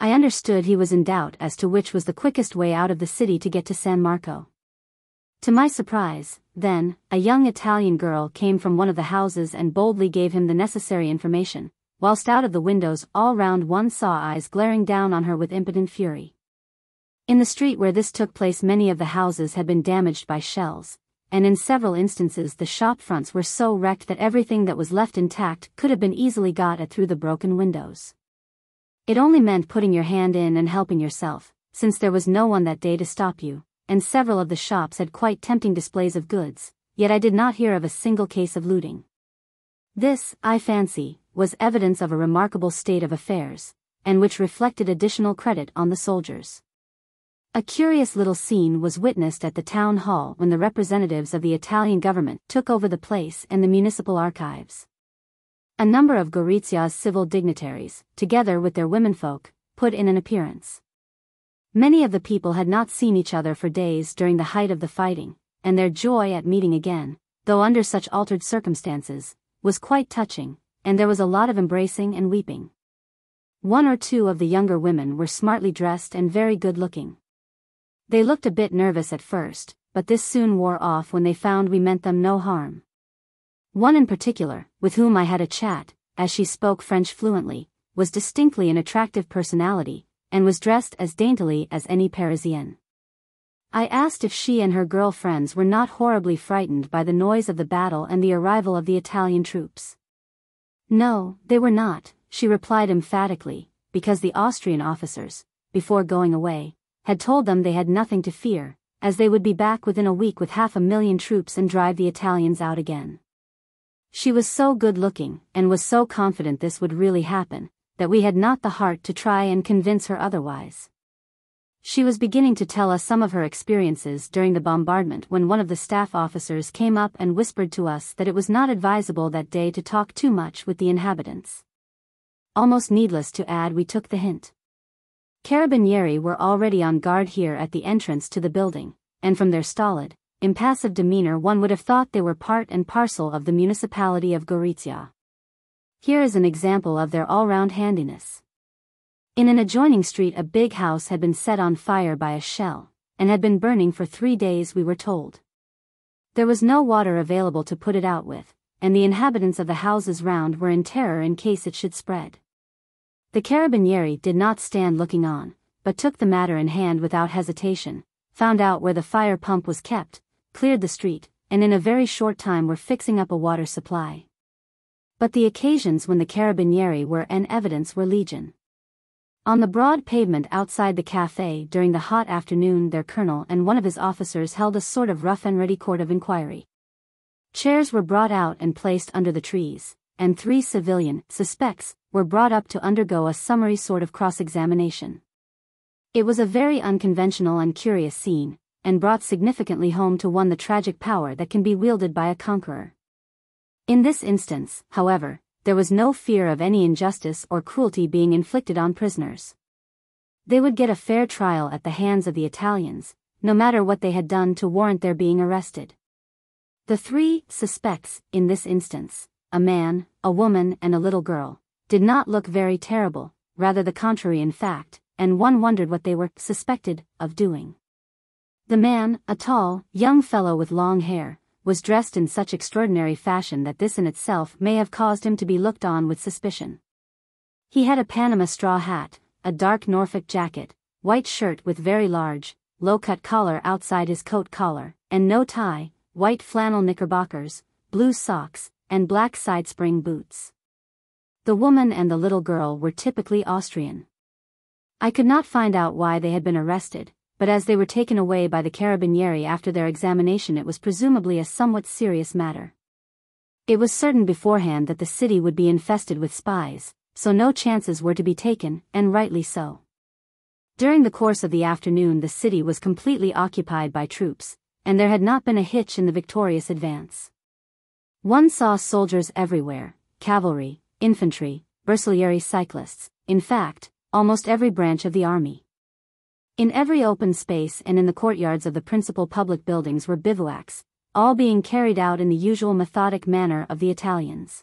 I understood he was in doubt as to which was the quickest way out of the city to get to San Marco. To my surprise, then, a young Italian girl came from one of the houses and boldly gave him the necessary information, whilst out of the windows all round one saw eyes glaring down on her with impotent fury. In the street where this took place many of the houses had been damaged by shells, and in several instances the shop fronts were so wrecked that everything that was left intact could have been easily got at through the broken windows. It only meant putting your hand in and helping yourself, since there was no one that day to stop you, and several of the shops had quite tempting displays of goods, yet I did not hear of a single case of looting. This, I fancy, was evidence of a remarkable state of affairs, and which reflected additional credit on the soldiers. A curious little scene was witnessed at the town hall when the representatives of the Italian government took over the place and the municipal archives. A number of Gorizia's civil dignitaries, together with their womenfolk, put in an appearance. Many of the people had not seen each other for days during the height of the fighting, and their joy at meeting again, though under such altered circumstances, was quite touching, and there was a lot of embracing and weeping. One or two of the younger women were smartly dressed and very good looking. They looked a bit nervous at first, but this soon wore off when they found we meant them no harm. One in particular, with whom I had a chat, as she spoke French fluently, was distinctly an attractive personality, and was dressed as daintily as any Parisienne. I asked if she and her girl friends were not horribly frightened by the noise of the battle and the arrival of the Italian troops. No, they were not, she replied emphatically, because the Austrian officers, before going away, had told them they had nothing to fear, as they would be back within a week with half a million troops and drive the Italians out again. She was so good looking, and was so confident this would really happen, that we had not the heart to try and convince her otherwise. She was beginning to tell us some of her experiences during the bombardment when one of the staff officers came up and whispered to us that it was not advisable that day to talk too much with the inhabitants. Almost needless to add we took the hint. Carabinieri were already on guard here at the entrance to the building, and from their stolid, impassive demeanor one would have thought they were part and parcel of the municipality of Gorizia. Here is an example of their all-round handiness. In an adjoining street a big house had been set on fire by a shell, and had been burning for three days we were told. There was no water available to put it out with, and the inhabitants of the houses round were in terror in case it should spread. The carabinieri did not stand looking on, but took the matter in hand without hesitation, found out where the fire pump was kept, cleared the street, and in a very short time were fixing up a water supply. But the occasions when the carabinieri were in evidence were legion. On the broad pavement outside the cafe during the hot afternoon their colonel and one of his officers held a sort of rough and ready court of inquiry. Chairs were brought out and placed under the trees, and three civilian suspects were brought up to undergo a summary sort of cross-examination. It was a very unconventional and curious scene, and brought significantly home to one the tragic power that can be wielded by a conqueror. In this instance, however, there was no fear of any injustice or cruelty being inflicted on prisoners. They would get a fair trial at the hands of the Italians, no matter what they had done to warrant their being arrested. The three suspects, in this instance, a man, a woman and a little girl, did not look very terrible, rather the contrary in fact, and one wondered what they were suspected of doing. The man, a tall, young fellow with long hair, was dressed in such extraordinary fashion that this in itself may have caused him to be looked on with suspicion. He had a Panama straw hat, a dark Norfolk jacket, white shirt with very large, low-cut collar outside his coat collar, and no tie, white flannel knickerbockers, blue socks, and black side-spring boots. The woman and the little girl were typically Austrian. I could not find out why they had been arrested, but as they were taken away by the carabinieri after their examination it was presumably a somewhat serious matter. It was certain beforehand that the city would be infested with spies, so no chances were to be taken, and rightly so. During the course of the afternoon the city was completely occupied by troops, and there had not been a hitch in the victorious advance. One saw soldiers everywhere, cavalry, infantry, Bersaglieri cyclists, in fact, almost every branch of the army. In every open space and in the courtyards of the principal public buildings were bivouacs, all being carried out in the usual methodic manner of the Italians.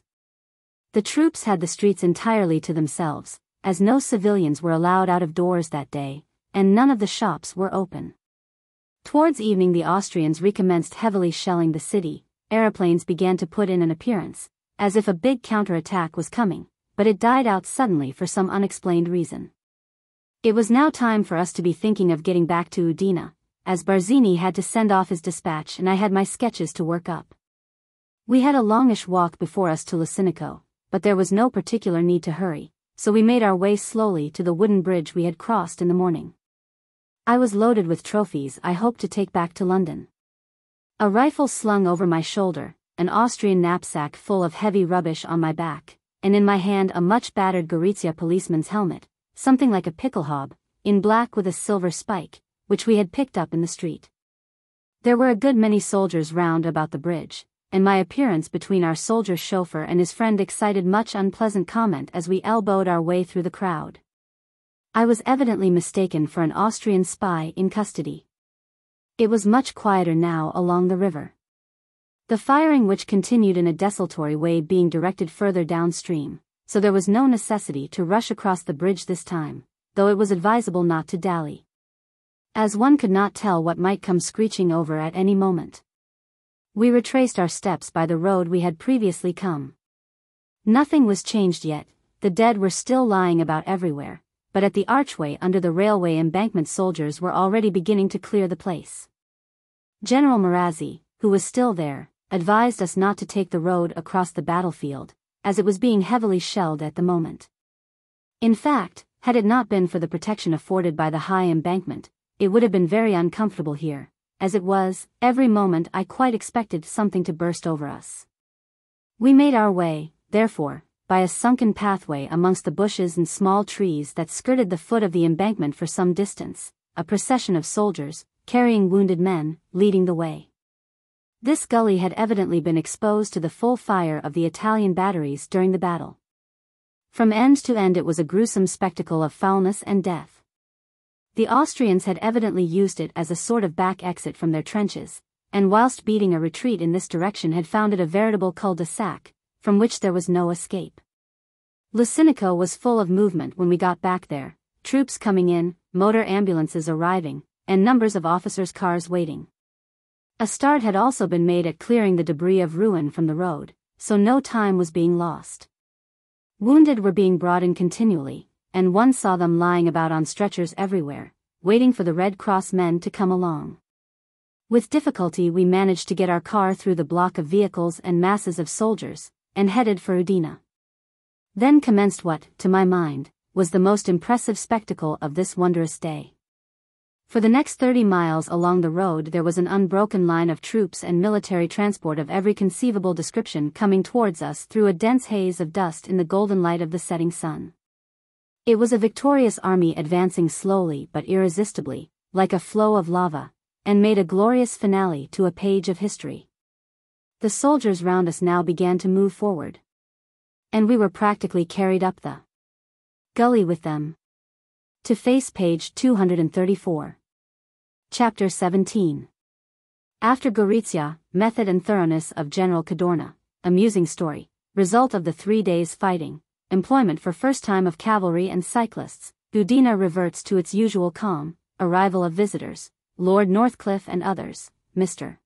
The troops had the streets entirely to themselves, as no civilians were allowed out of doors that day, and none of the shops were open. Towards evening the Austrians recommenced heavily shelling the city, aeroplanes began to put in an appearance, as if a big counterattack was coming, but it died out suddenly for some unexplained reason. It was now time for us to be thinking of getting back to Udine, as Barzini had to send off his dispatch and I had my sketches to work up. We had a longish walk before us to Lucinico, but there was no particular need to hurry, so we made our way slowly to the wooden bridge we had crossed in the morning. I was loaded with trophies I hoped to take back to London. A rifle slung over my shoulder, an Austrian knapsack full of heavy rubbish on my back, and in my hand a much battered Gorizia policeman's helmet, something like a pickelhaube, in black with a silver spike, which we had picked up in the street. There were a good many soldiers round about the bridge, and my appearance between our soldier chauffeur and his friend excited much unpleasant comment as we elbowed our way through the crowd. I was evidently mistaken for an Austrian spy in custody. It was much quieter now along the river. The firing which continued in a desultory way being directed further downstream, so there was no necessity to rush across the bridge this time, though it was advisable not to dally. As one could not tell what might come screeching over at any moment. We retraced our steps by the road we had previously come. Nothing was changed yet, the dead were still lying about everywhere, but at the archway under the railway embankment soldiers were already beginning to clear the place. General Marazzi, who was still there, advised us not to take the road across the battlefield, as it was being heavily shelled at the moment. In fact, had it not been for the protection afforded by the high embankment, it would have been very uncomfortable here. As it was, every moment I quite expected something to burst over us. We made our way, therefore, by a sunken pathway amongst the bushes and small trees that skirted the foot of the embankment for some distance, a procession of soldiers, carrying wounded men, leading the way. This gully had evidently been exposed to the full fire of the Italian batteries during the battle. From end to end it was a gruesome spectacle of foulness and death. The Austrians had evidently used it as a sort of back exit from their trenches, and whilst beating a retreat in this direction had found it a veritable cul-de-sac, from which there was no escape. Lucinico was full of movement when we got back there, troops coming in, motor ambulances arriving, and numbers of officers' cars waiting. A start had also been made at clearing the debris of ruin from the road, so no time was being lost. Wounded were being brought in continually, and one saw them lying about on stretchers everywhere, waiting for the Red Cross men to come along. With difficulty we managed to get our car through the block of vehicles and masses of soldiers, and headed for Udine. Then commenced what, to my mind, was the most impressive spectacle of this wondrous day. For the next 30 miles along the road there was an unbroken line of troops and military transport of every conceivable description coming towards us through a dense haze of dust in the golden light of the setting sun. It was a victorious army advancing slowly but irresistibly, like a flow of lava, and made a glorious finale to a page of history. The soldiers round us now began to move forward and we were practically carried up the gully with them. To face page 234. Chapter 17. After Gorizia, Method and Thoroughness of General Cadorna, Amusing Story, Result of the Three Days Fighting, Employment for First Time of Cavalry and Cyclists, Udine reverts to its usual calm, Arrival of Visitors, Lord Northcliffe and others, Mr.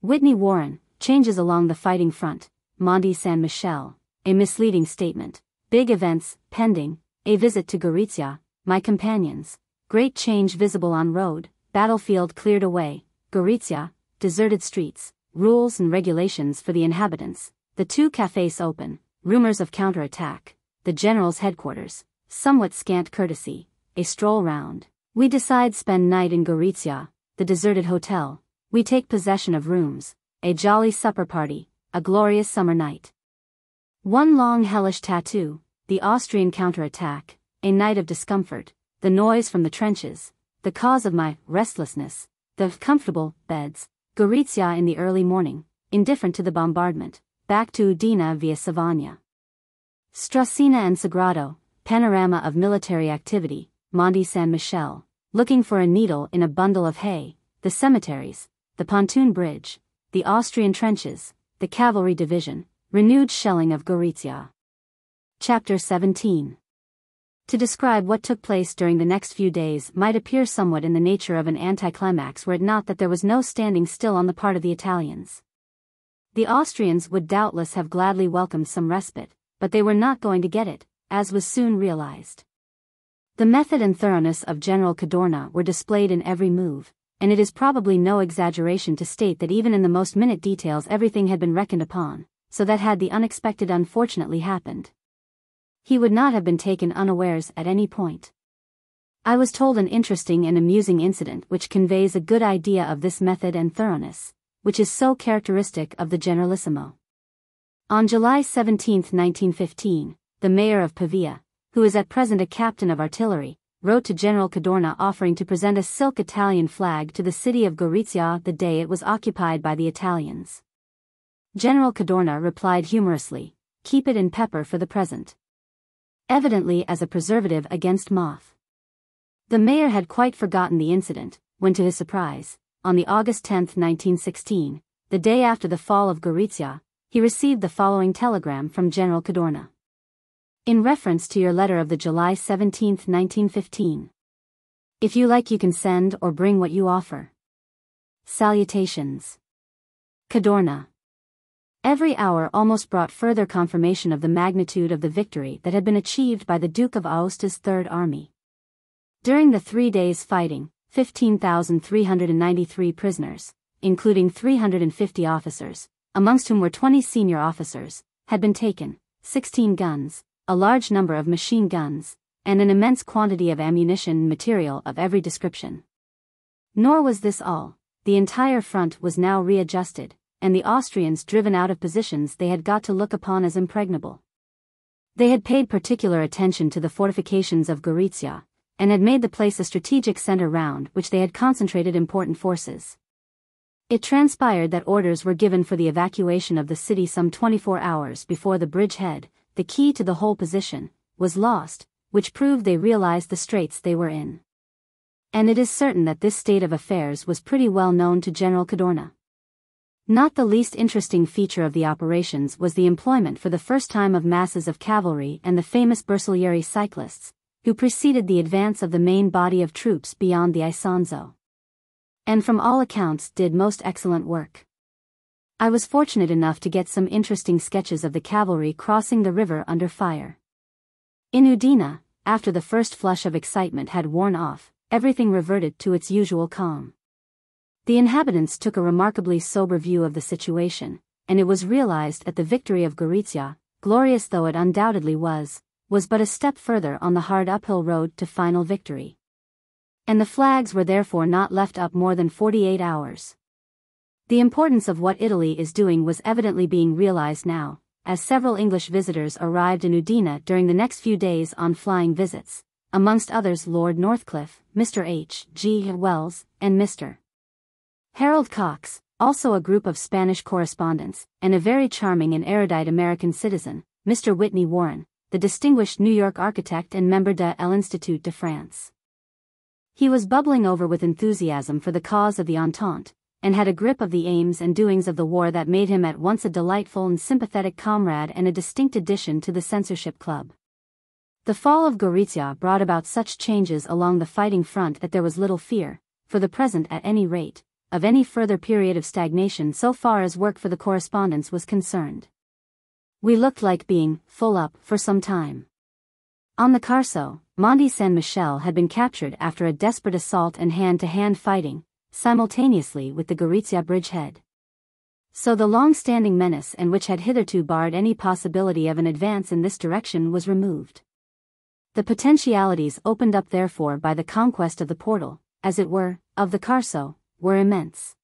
Whitney Warren, Changes along the Fighting Front, Monte San Michel, a misleading statement. Big events, pending, a visit to Gorizia, my companions, great change visible on road, battlefield cleared away, Gorizia, deserted streets, rules and regulations for the inhabitants, the two cafes open, rumors of counterattack, the general's headquarters, somewhat scant courtesy, a stroll round. We decide spend night in Gorizia, the deserted hotel, we take possession of rooms, a jolly supper party, a glorious summer night. One long hellish tattoo, the Austrian counterattack, a night of discomfort, the noise from the trenches, the cause of my restlessness, the comfortable beds, Gorizia in the early morning, indifferent to the bombardment, back to Udine via Savogna. Stracina and Sagrado, panorama of military activity, Monte San Michel, looking for a needle in a bundle of hay, the cemeteries, the pontoon bridge, the Austrian trenches, the cavalry division, Renewed shelling of Gorizia. Chapter 17. To describe what took place during the next few days might appear somewhat in the nature of an anticlimax were it not that there was no standing still on the part of the Italians. The Austrians would doubtless have gladly welcomed some respite, but they were not going to get it, as was soon realized. The method and thoroughness of General Cadorna were displayed in every move, and it is probably no exaggeration to state that even in the most minute details everything had been reckoned upon, so that had the unexpected unfortunately happened, he would not have been taken unawares at any point. I was told an interesting and amusing incident which conveys a good idea of this method and thoroughness, which is so characteristic of the Generalissimo. On July 17, 1915, the mayor of Pavia, who is at present a captain of artillery, wrote to General Cadorna offering to present a silk Italian flag to the city of Gorizia the day it was occupied by the Italians. General Cadorna replied humorously, keep it in pepper for the present. Evidently as a preservative against moth. The mayor had quite forgotten the incident, when to his surprise, on the August 10, 1916, the day after the fall of Gorizia, he received the following telegram from General Cadorna. In reference to your letter of the July 17, 1915. If you like you can send or bring what you offer. Salutations. Cadorna. Every hour almost brought further confirmation of the magnitude of the victory that had been achieved by the Duke of Aosta's Third Army. During the three days fighting, 15,393 prisoners, including 350 officers, amongst whom were 20 senior officers, had been taken, 16 guns, a large number of machine guns, and an immense quantity of ammunition and material of every description. Nor was this all, the entire front was now readjusted, and the Austrians driven out of positions they had got to look upon as impregnable. They had paid particular attention to the fortifications of Gorizia, and had made the place a strategic center round which they had concentrated important forces. It transpired that orders were given for the evacuation of the city some 24 hours before the bridgehead, the key to the whole position, was lost, which proved they realized the straits they were in. And it is certain that this state of affairs was pretty well known to General Cadorna. Not the least interesting feature of the operations was the employment for the first time of masses of cavalry and the famous Bersaglieri cyclists, who preceded the advance of the main body of troops beyond the Isonzo. And from all accounts did most excellent work. I was fortunate enough to get some interesting sketches of the cavalry crossing the river under fire. In Udine, after the first flush of excitement had worn off, everything reverted to its usual calm. The inhabitants took a remarkably sober view of the situation, and it was realized that the victory of Gorizia, glorious though it undoubtedly was, was but a step further on the hard uphill road to final victory. And the flags were therefore not left up more than 48 hours. The importance of what Italy is doing was evidently being realized now, as several English visitors arrived in Udine during the next few days on flying visits, amongst others Lord Northcliffe, Mr. H. G. Wells, and Mr. Harold Cox, also a group of Spanish correspondents, and a very charming and erudite American citizen, Mr. Whitney Warren, the distinguished New York architect and member de l'Institut de France. He was bubbling over with enthusiasm for the cause of the Entente, and had a grip of the aims and doings of the war that made him at once a delightful and sympathetic comrade and a distinct addition to the censorship club. The fall of Gorizia brought about such changes along the fighting front that there was little fear, for the present at any rate, of any further period of stagnation so far as work for the correspondence was concerned. We looked like being full up for some time. On the Carso, Mont San Michel had been captured after a desperate assault and hand-to-hand fighting, simultaneously with the Gorizia bridgehead. So the long-standing menace and which had hitherto barred any possibility of an advance in this direction was removed. The potentialities opened up therefore by the conquest of the portal, as it were, of the Carso, were immense.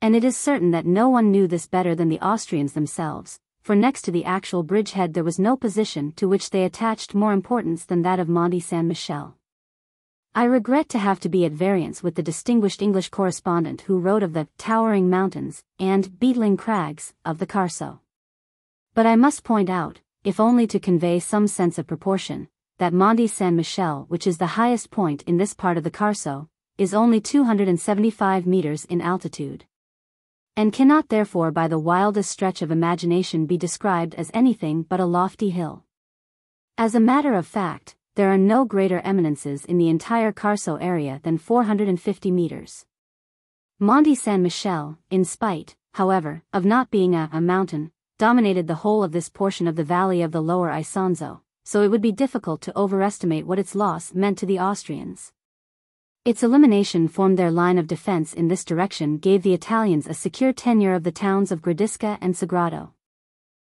And it is certain that no one knew this better than the Austrians themselves, for next to the actual bridgehead there was no position to which they attached more importance than that of Monte San Michel. I regret to have to be at variance with the distinguished English correspondent who wrote of the towering mountains and beetling crags of the Carso. But I must point out, if only to convey some sense of proportion, that Monte San Michel, which is the highest point in this part of the Carso, is only 275 meters in altitude. And cannot therefore by the wildest stretch of imagination be described as anything but a lofty hill. As a matter of fact, there are no greater eminences in the entire Carso area than 450 meters. Monte San Michel, in spite, however, of not being a, a mountain, dominated the whole of this portion of the valley of the lower Isonzo, so it would be difficult to overestimate what its loss meant to the Austrians. Its elimination formed their line of defense in this direction gave the Italians a secure tenure of the towns of Gradisca and Sagrado.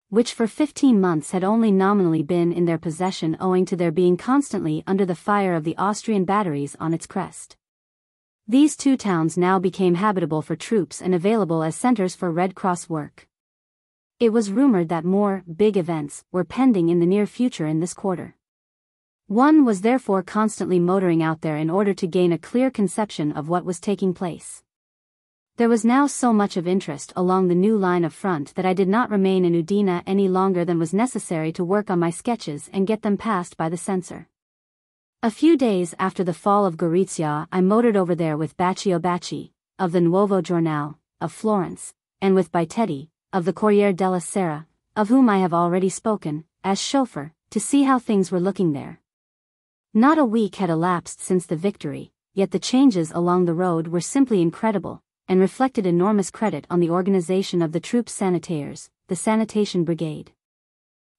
Which for 15 months had only nominally been in their possession owing to their being constantly under the fire of the Austrian batteries on its crest. These two towns now became habitable for troops and available as centers for Red Cross work. It was rumored that more big events were pending in the near future in this quarter. One was therefore constantly motoring out there in order to gain a clear conception of what was taking place. There was now so much of interest along the new line of front that I did not remain in Udine any longer than was necessary to work on my sketches and get them passed by the censor. A few days after the fall of Gorizia I motored over there with Baccio Bacci, of the Nuovo Giornale, of Florence, and with Baitetti, of the Corriere della Sera, of whom I have already spoken, as chauffeur, to see how things were looking there. Not a week had elapsed since the victory, yet the changes along the road were simply incredible, and reflected enormous credit on the organization of the troops sanitaires, the sanitation brigade.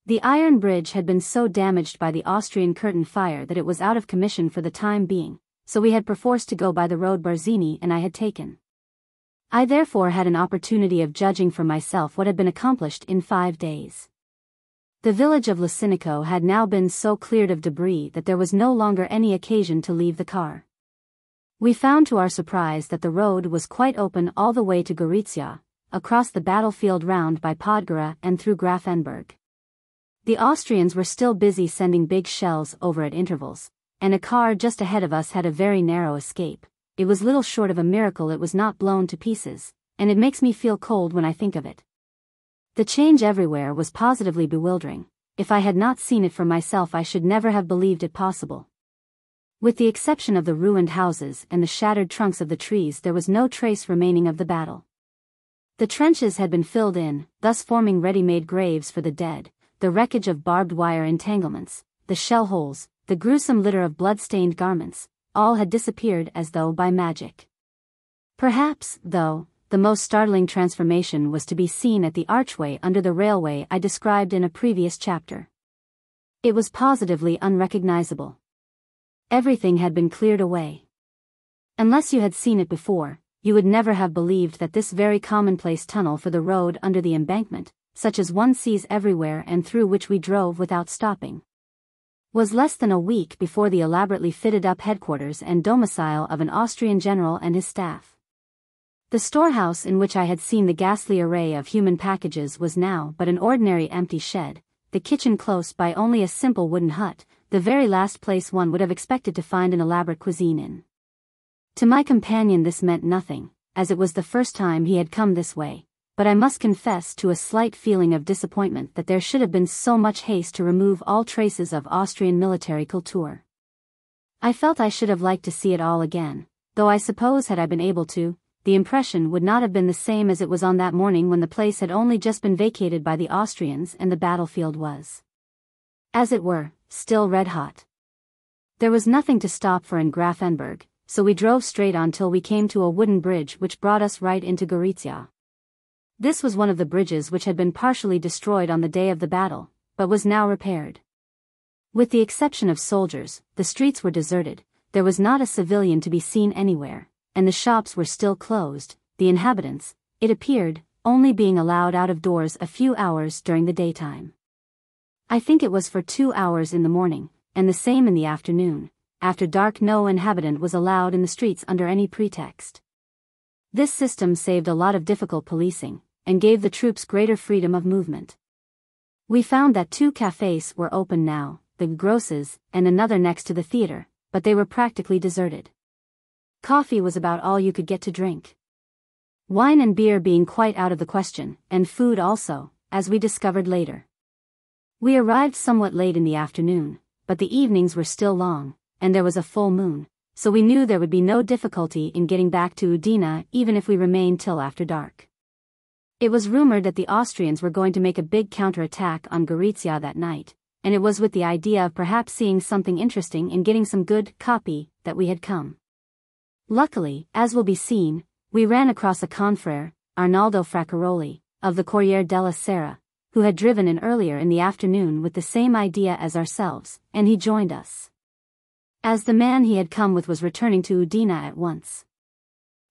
The iron bridge had been so damaged by the Austrian curtain fire that it was out of commission for the time being, so we had perforce to go by the road Barzini and I had taken. I therefore had an opportunity of judging for myself what had been accomplished in five days. The village of Lucinico had now been so cleared of debris that there was no longer any occasion to leave the car. We found to our surprise that the road was quite open all the way to Gorizia, across the battlefield round by Podgora and through Grafenberg. The Austrians were still busy sending big shells over at intervals, and a car just ahead of us had a very narrow escape. It was little short of a miracle it was not blown to pieces, and it makes me feel cold when I think of it. The change everywhere was positively bewildering. If I had not seen it for myself, I should never have believed it possible. With the exception of the ruined houses and the shattered trunks of the trees, there was no trace remaining of the battle. The trenches had been filled in, thus forming ready made graves for the dead, the wreckage of barbed wire entanglements, the shell holes, the gruesome litter of blood-stained garments, all had disappeared as though by magic. Perhaps, though, the most startling transformation was to be seen at the archway under the railway I described in a previous chapter. It was positively unrecognizable. Everything had been cleared away. Unless you had seen it before, you would never have believed that this very commonplace tunnel for the road under the embankment, such as one sees everywhere and through which we drove without stopping, was less than a week before the elaborately fitted up headquarters and domicile of an Austrian general and his staff. The storehouse in which I had seen the ghastly array of human packages was now but an ordinary empty shed, the kitchen close by only a simple wooden hut, the very last place one would have expected to find an elaborate cuisine in. To my companion this meant nothing, as it was the first time he had come this way, but I must confess to a slight feeling of disappointment that there should have been so much haste to remove all traces of Austrian military culture. I felt I should have liked to see it all again, though I suppose had I been able to, the impression would not have been the same as it was on that morning when the place had only just been vacated by the Austrians and the battlefield was. As it were, still red hot. There was nothing to stop for in Grafenberg, so we drove straight on till we came to a wooden bridge which brought us right into Gorizia. This was one of the bridges which had been partially destroyed on the day of the battle, but was now repaired. With the exception of soldiers, the streets were deserted, there was not a civilian to be seen anywhere, and the shops were still closed, the inhabitants, it appeared, only being allowed out of doors a few hours during the daytime. I think it was for two hours in the morning, and the same in the afternoon. After dark, no inhabitant was allowed in the streets under any pretext. This system saved a lot of difficult policing, and gave the troops greater freedom of movement. We found that two cafes were open now, the Grosses, and another next to the theater, but they were practically deserted. Coffee was about all you could get to drink. Wine and beer being quite out of the question, and food also, as we discovered later. We arrived somewhat late in the afternoon, but the evenings were still long, and there was a full moon, so we knew there would be no difficulty in getting back to Udine even if we remained till after dark. It was rumored that the Austrians were going to make a big counterattack on Gorizia that night, and it was with the idea of perhaps seeing something interesting and getting some good copy that we had come. Luckily, as will be seen, we ran across a confrere, Arnaldo Fraccaroli, of the Corriere della Sera, who had driven in earlier in the afternoon with the same idea as ourselves, and he joined us. As the man he had come with was returning to Udine at once.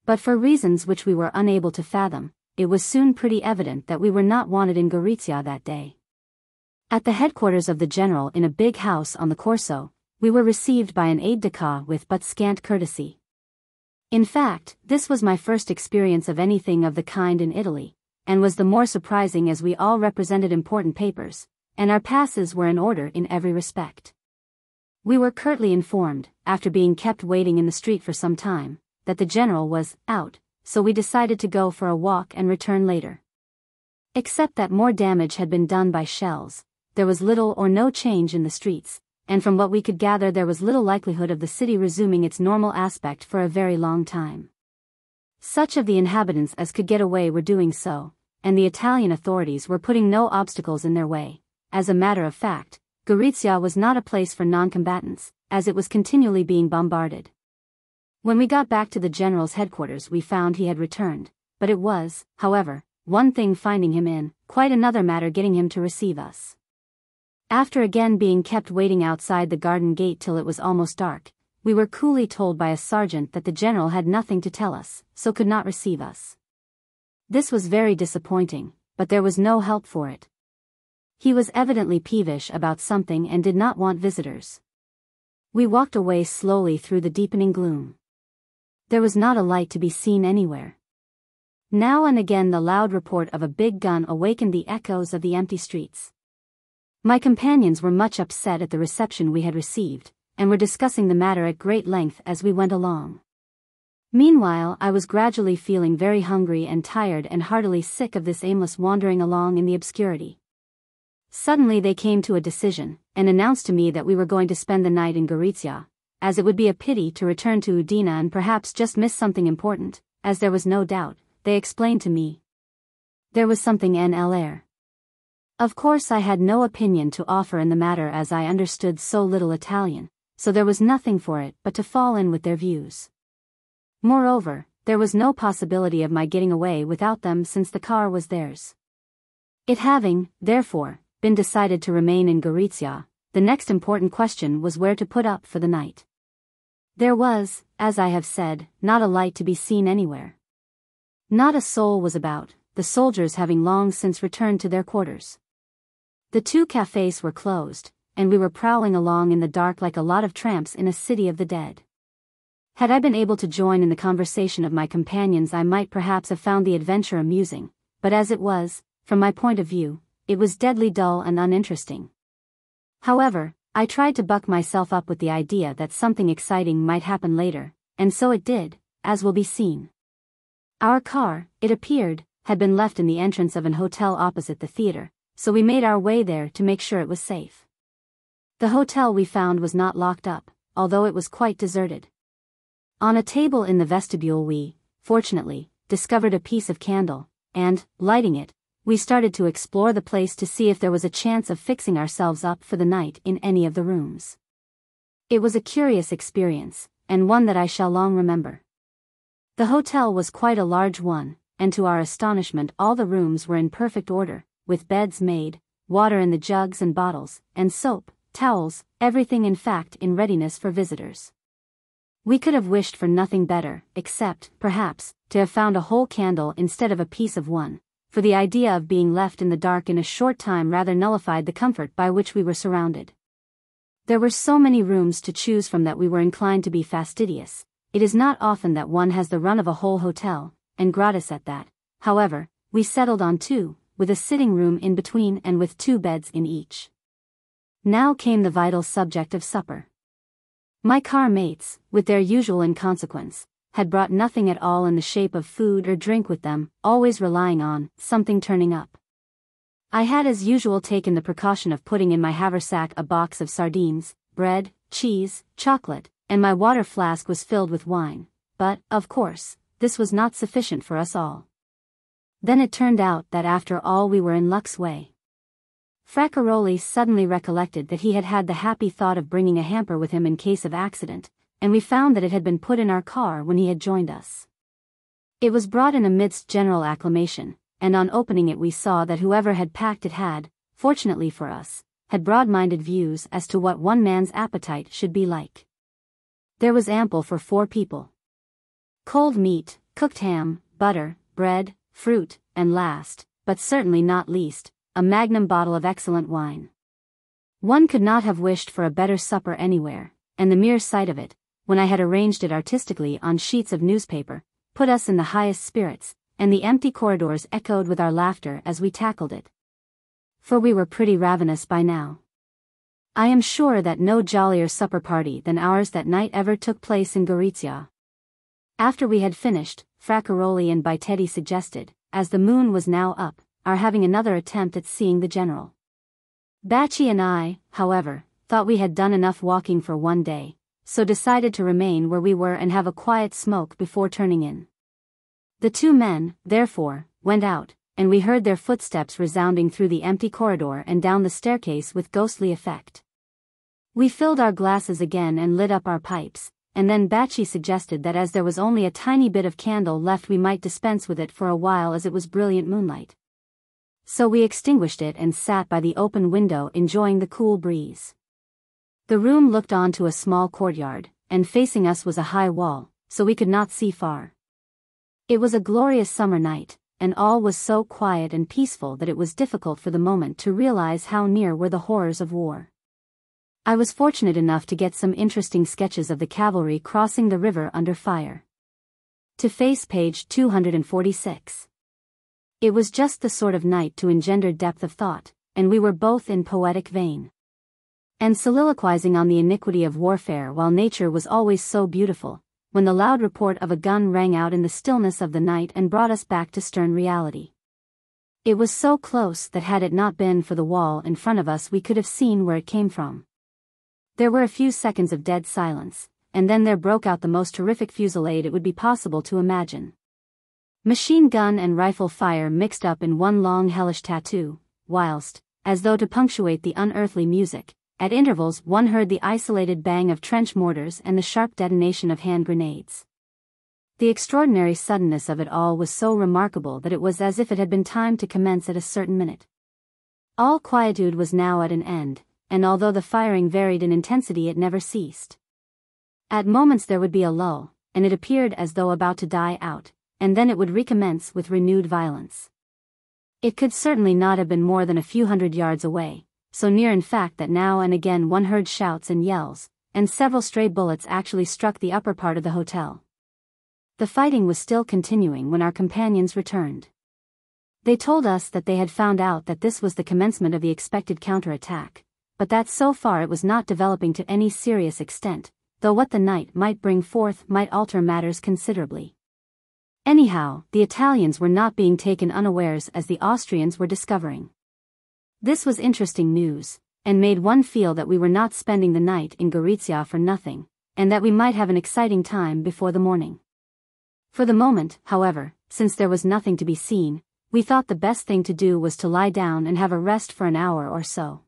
But for reasons which we were unable to fathom, it was soon pretty evident that we were not wanted in Gorizia that day. At the headquarters of the general in a big house on the Corso, we were received by an aide-de-camp with but scant courtesy. In fact, this was my first experience of anything of the kind in Italy, and was the more surprising as we all represented important papers, and our passes were in order in every respect. We were curtly informed, after being kept waiting in the street for some time, that the general was out, so we decided to go for a walk and return later. Except that more damage had been done by shells, there was little or no change in the streets, and from what we could gather there was little likelihood of the city resuming its normal aspect for a very long time. Such of the inhabitants as could get away were doing so, and the Italian authorities were putting no obstacles in their way. As a matter of fact, Gorizia was not a place for non-combatants, as it was continually being bombarded. When we got back to the general's headquarters we found he had returned, but it was, however, one thing finding him in, quite another matter getting him to receive us. After again being kept waiting outside the garden gate till it was almost dark, we were coolly told by a sergeant that the general had nothing to tell us, so could not receive us. This was very disappointing, but there was no help for it. He was evidently peevish about something and did not want visitors. We walked away slowly through the deepening gloom. There was not a light to be seen anywhere. Now and again the loud report of a big gun awakened the echoes of the empty streets. My companions were much upset at the reception we had received, and were discussing the matter at great length as we went along. Meanwhile, I was gradually feeling very hungry and tired and heartily sick of this aimless wandering along in the obscurity. Suddenly they came to a decision, and announced to me that we were going to spend the night in Gorizia, as it would be a pity to return to Udine and perhaps just miss something important, as there was no doubt, they explained to me. There was something en l'air. Of course I had no opinion to offer in the matter as I understood so little Italian, so there was nothing for it but to fall in with their views. Moreover, there was no possibility of my getting away without them since the car was theirs. It having, therefore, been decided to remain in Gorizia, the next important question was where to put up for the night. There was, as I have said, not a light to be seen anywhere. Not a soul was about, the soldiers having long since returned to their quarters. The two cafes were closed, and we were prowling along in the dark like a lot of tramps in a city of the dead. Had I been able to join in the conversation of my companions I might perhaps have found the adventure amusing, but as it was, from my point of view, it was deadly dull and uninteresting. However, I tried to buck myself up with the idea that something exciting might happen later, and so it did, as will be seen. Our car, it appeared, had been left in the entrance of an hotel opposite the theater, so we made our way there to make sure it was safe. The hotel we found was not locked up, although it was quite deserted. On a table in the vestibule we, fortunately, discovered a piece of candle, and, lighting it, we started to explore the place to see if there was a chance of fixing ourselves up for the night in any of the rooms. It was a curious experience, and one that I shall long remember. The hotel was quite a large one, and to our astonishment all the rooms were in perfect order, with beds made, water in the jugs and bottles, and soap, towels, everything in fact in readiness for visitors. We could have wished for nothing better, except, perhaps, to have found a whole candle instead of a piece of one, for the idea of being left in the dark in a short time rather nullified the comfort by which we were surrounded. There were so many rooms to choose from that we were inclined to be fastidious. It is not often that one has the run of a whole hotel, and gratis at that. However, we settled on two, with a sitting room in between and with two beds in each. Now came the vital subject of supper. My car mates, with their usual inconsequence, had brought nothing at all in the shape of food or drink with them, always relying on something turning up. I had as usual taken the precaution of putting in my haversack a box of sardines, bread, cheese, chocolate, and my water flask was filled with wine, but, of course, this was not sufficient for us all. Then it turned out that after all we were in luck's way. Fraccaroli suddenly recollected that he had had the happy thought of bringing a hamper with him in case of accident, and we found that it had been put in our car when he had joined us. It was brought in amidst general acclamation, and on opening it we saw that whoever had packed it had, fortunately for us, had broad-minded views as to what one man's appetite should be like. There was ample for four people. Cold meat, cooked ham, butter, bread, fruit, and last, but certainly not least, a magnum bottle of excellent wine. One could not have wished for a better supper anywhere, and the mere sight of it, when I had arranged it artistically on sheets of newspaper, put us in the highest spirits, and the empty corridors echoed with our laughter as we tackled it. For we were pretty ravenous by now. I am sure that no jollier supper party than ours that night ever took place in Gorizia. After we had finished, Fraccaroli and Bitetti suggested, as the moon was now up, are having another attempt at seeing the general. Bacci and I, however, thought we had done enough walking for one day, so decided to remain where we were and have a quiet smoke before turning in. The two men, therefore, went out, and we heard their footsteps resounding through the empty corridor and down the staircase with ghostly effect. We filled our glasses again and lit up our pipes, and then Bacci suggested that as there was only a tiny bit of candle left we might dispense with it for a while as it was brilliant moonlight so we extinguished it and sat by the open window enjoying the cool breeze. The room looked onto a small courtyard, and facing us was a high wall, so we could not see far. It was a glorious summer night, and all was so quiet and peaceful that it was difficult for the moment to realize how near were the horrors of war. I was fortunate enough to get some interesting sketches of the cavalry crossing the river under fire. To face page 246. It was just the sort of night to engender depth of thought, and we were both in poetic vein. and soliloquizing on the iniquity of warfare while nature was always so beautiful, when the loud report of a gun rang out in the stillness of the night and brought us back to stern reality. It was so close that had it not been for the wall in front of us we could have seen where it came from. There were a few seconds of dead silence, and then there broke out the most terrific fusillade it would be possible to imagine. Machine gun and rifle fire mixed up in one long hellish tattoo, whilst, as though to punctuate the unearthly music, at intervals one heard the isolated bang of trench mortars and the sharp detonation of hand grenades. The extraordinary suddenness of it all was so remarkable that it was as if it had been timed to commence at a certain minute. All quietude was now at an end, and although the firing varied in intensity it never ceased. At moments there would be a lull, and it appeared as though about to die out, and then it would recommence with renewed violence. It could certainly not have been more than a few hundred yards away, so near in fact that now and again one heard shouts and yells, and several stray bullets actually struck the upper part of the hotel. The fighting was still continuing when our companions returned. They told us that they had found out that this was the commencement of the expected counterattack, but that so far it was not developing to any serious extent, though what the night might bring forth might alter matters considerably. Anyhow, the Italians were not being taken unawares as the Austrians were discovering. This was interesting news, and made one feel that we were not spending the night in Gorizia for nothing, and that we might have an exciting time before the morning. For the moment, however, since there was nothing to be seen, we thought the best thing to do was to lie down and have a rest for an hour or so.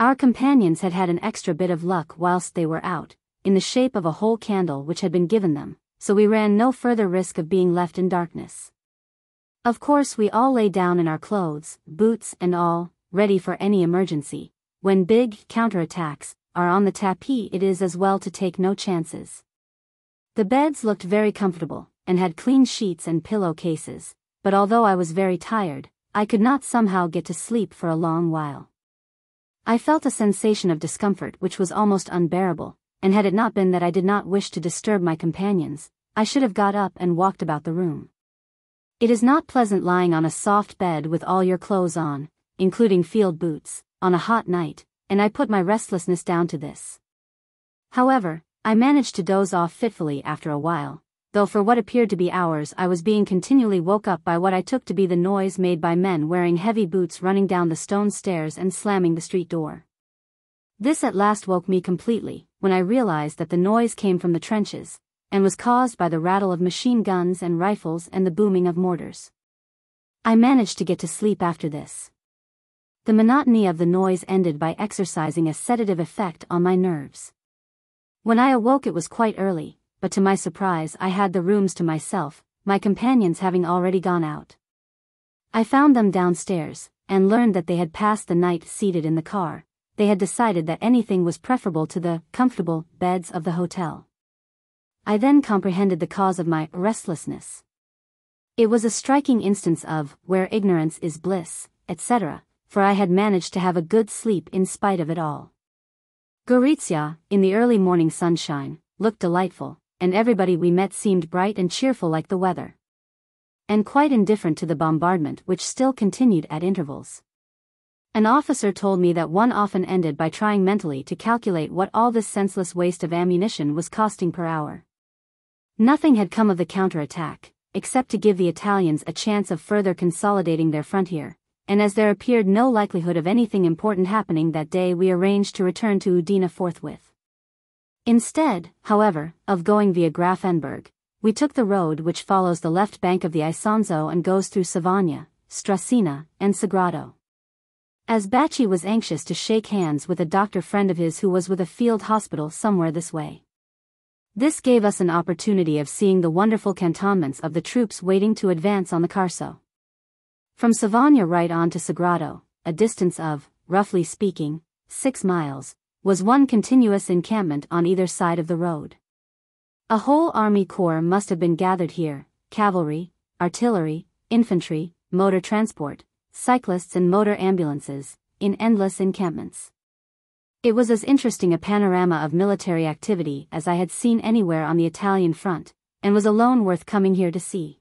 Our companions had had an extra bit of luck whilst they were out, in the shape of a whole candle which had been given them, so we ran no further risk of being left in darkness. Of course we all lay down in our clothes, boots and all, ready for any emergency. When big counterattacks are on the tapis it is as well to take no chances. The beds looked very comfortable, and had clean sheets and pillow cases, but although I was very tired, I could not somehow get to sleep for a long while. I felt a sensation of discomfort which was almost unbearable, and had it not been that I did not wish to disturb my companions, I should have got up and walked about the room. It is not pleasant lying on a soft bed with all your clothes on, including field boots, on a hot night, and I put my restlessness down to this. However, I managed to doze off fitfully after a while, though for what appeared to be hours I was being continually woke up by what I took to be the noise made by men wearing heavy boots running down the stone stairs and slamming the street door. This at last woke me completely, when I realized that the noise came from the trenches, and was caused by the rattle of machine guns and rifles and the booming of mortars. I managed to get to sleep after this. The monotony of the noise ended by exercising a sedative effect on my nerves. When I awoke it was quite early, but to my surprise I had the rooms to myself, my companions having already gone out. I found them downstairs, and learned that they had passed the night seated in the car, they had decided that anything was preferable to the comfortable beds of the hotel. I then comprehended the cause of my restlessness. It was a striking instance of where ignorance is bliss, etc., for I had managed to have a good sleep in spite of it all. Gorizia, in the early morning sunshine, looked delightful, and everybody we met seemed bright and cheerful like the weather. And quite indifferent to the bombardment which still continued at intervals. An officer told me that one often ended by trying mentally to calculate what all this senseless waste of ammunition was costing per hour. Nothing had come of the counterattack, except to give the Italians a chance of further consolidating their frontier, and as there appeared no likelihood of anything important happening that day we arranged to return to Udine forthwith. Instead, however, of going via Grafenberg, we took the road which follows the left bank of the Isonzo and goes through Savogna, Sdraussina, and Sagrado. As Bacci was anxious to shake hands with a doctor friend of his who was with a field hospital somewhere this way. This gave us an opportunity of seeing the wonderful cantonments of the troops waiting to advance on the Carso. From Savogna right on to Sagrado, a distance of, roughly speaking, six miles, was one continuous encampment on either side of the road. A whole army corps must have been gathered here, cavalry, artillery, infantry, motor transport, cyclists and motor ambulances, in endless encampments. It was as interesting a panorama of military activity as I had seen anywhere on the Italian front, and was alone worth coming here to see.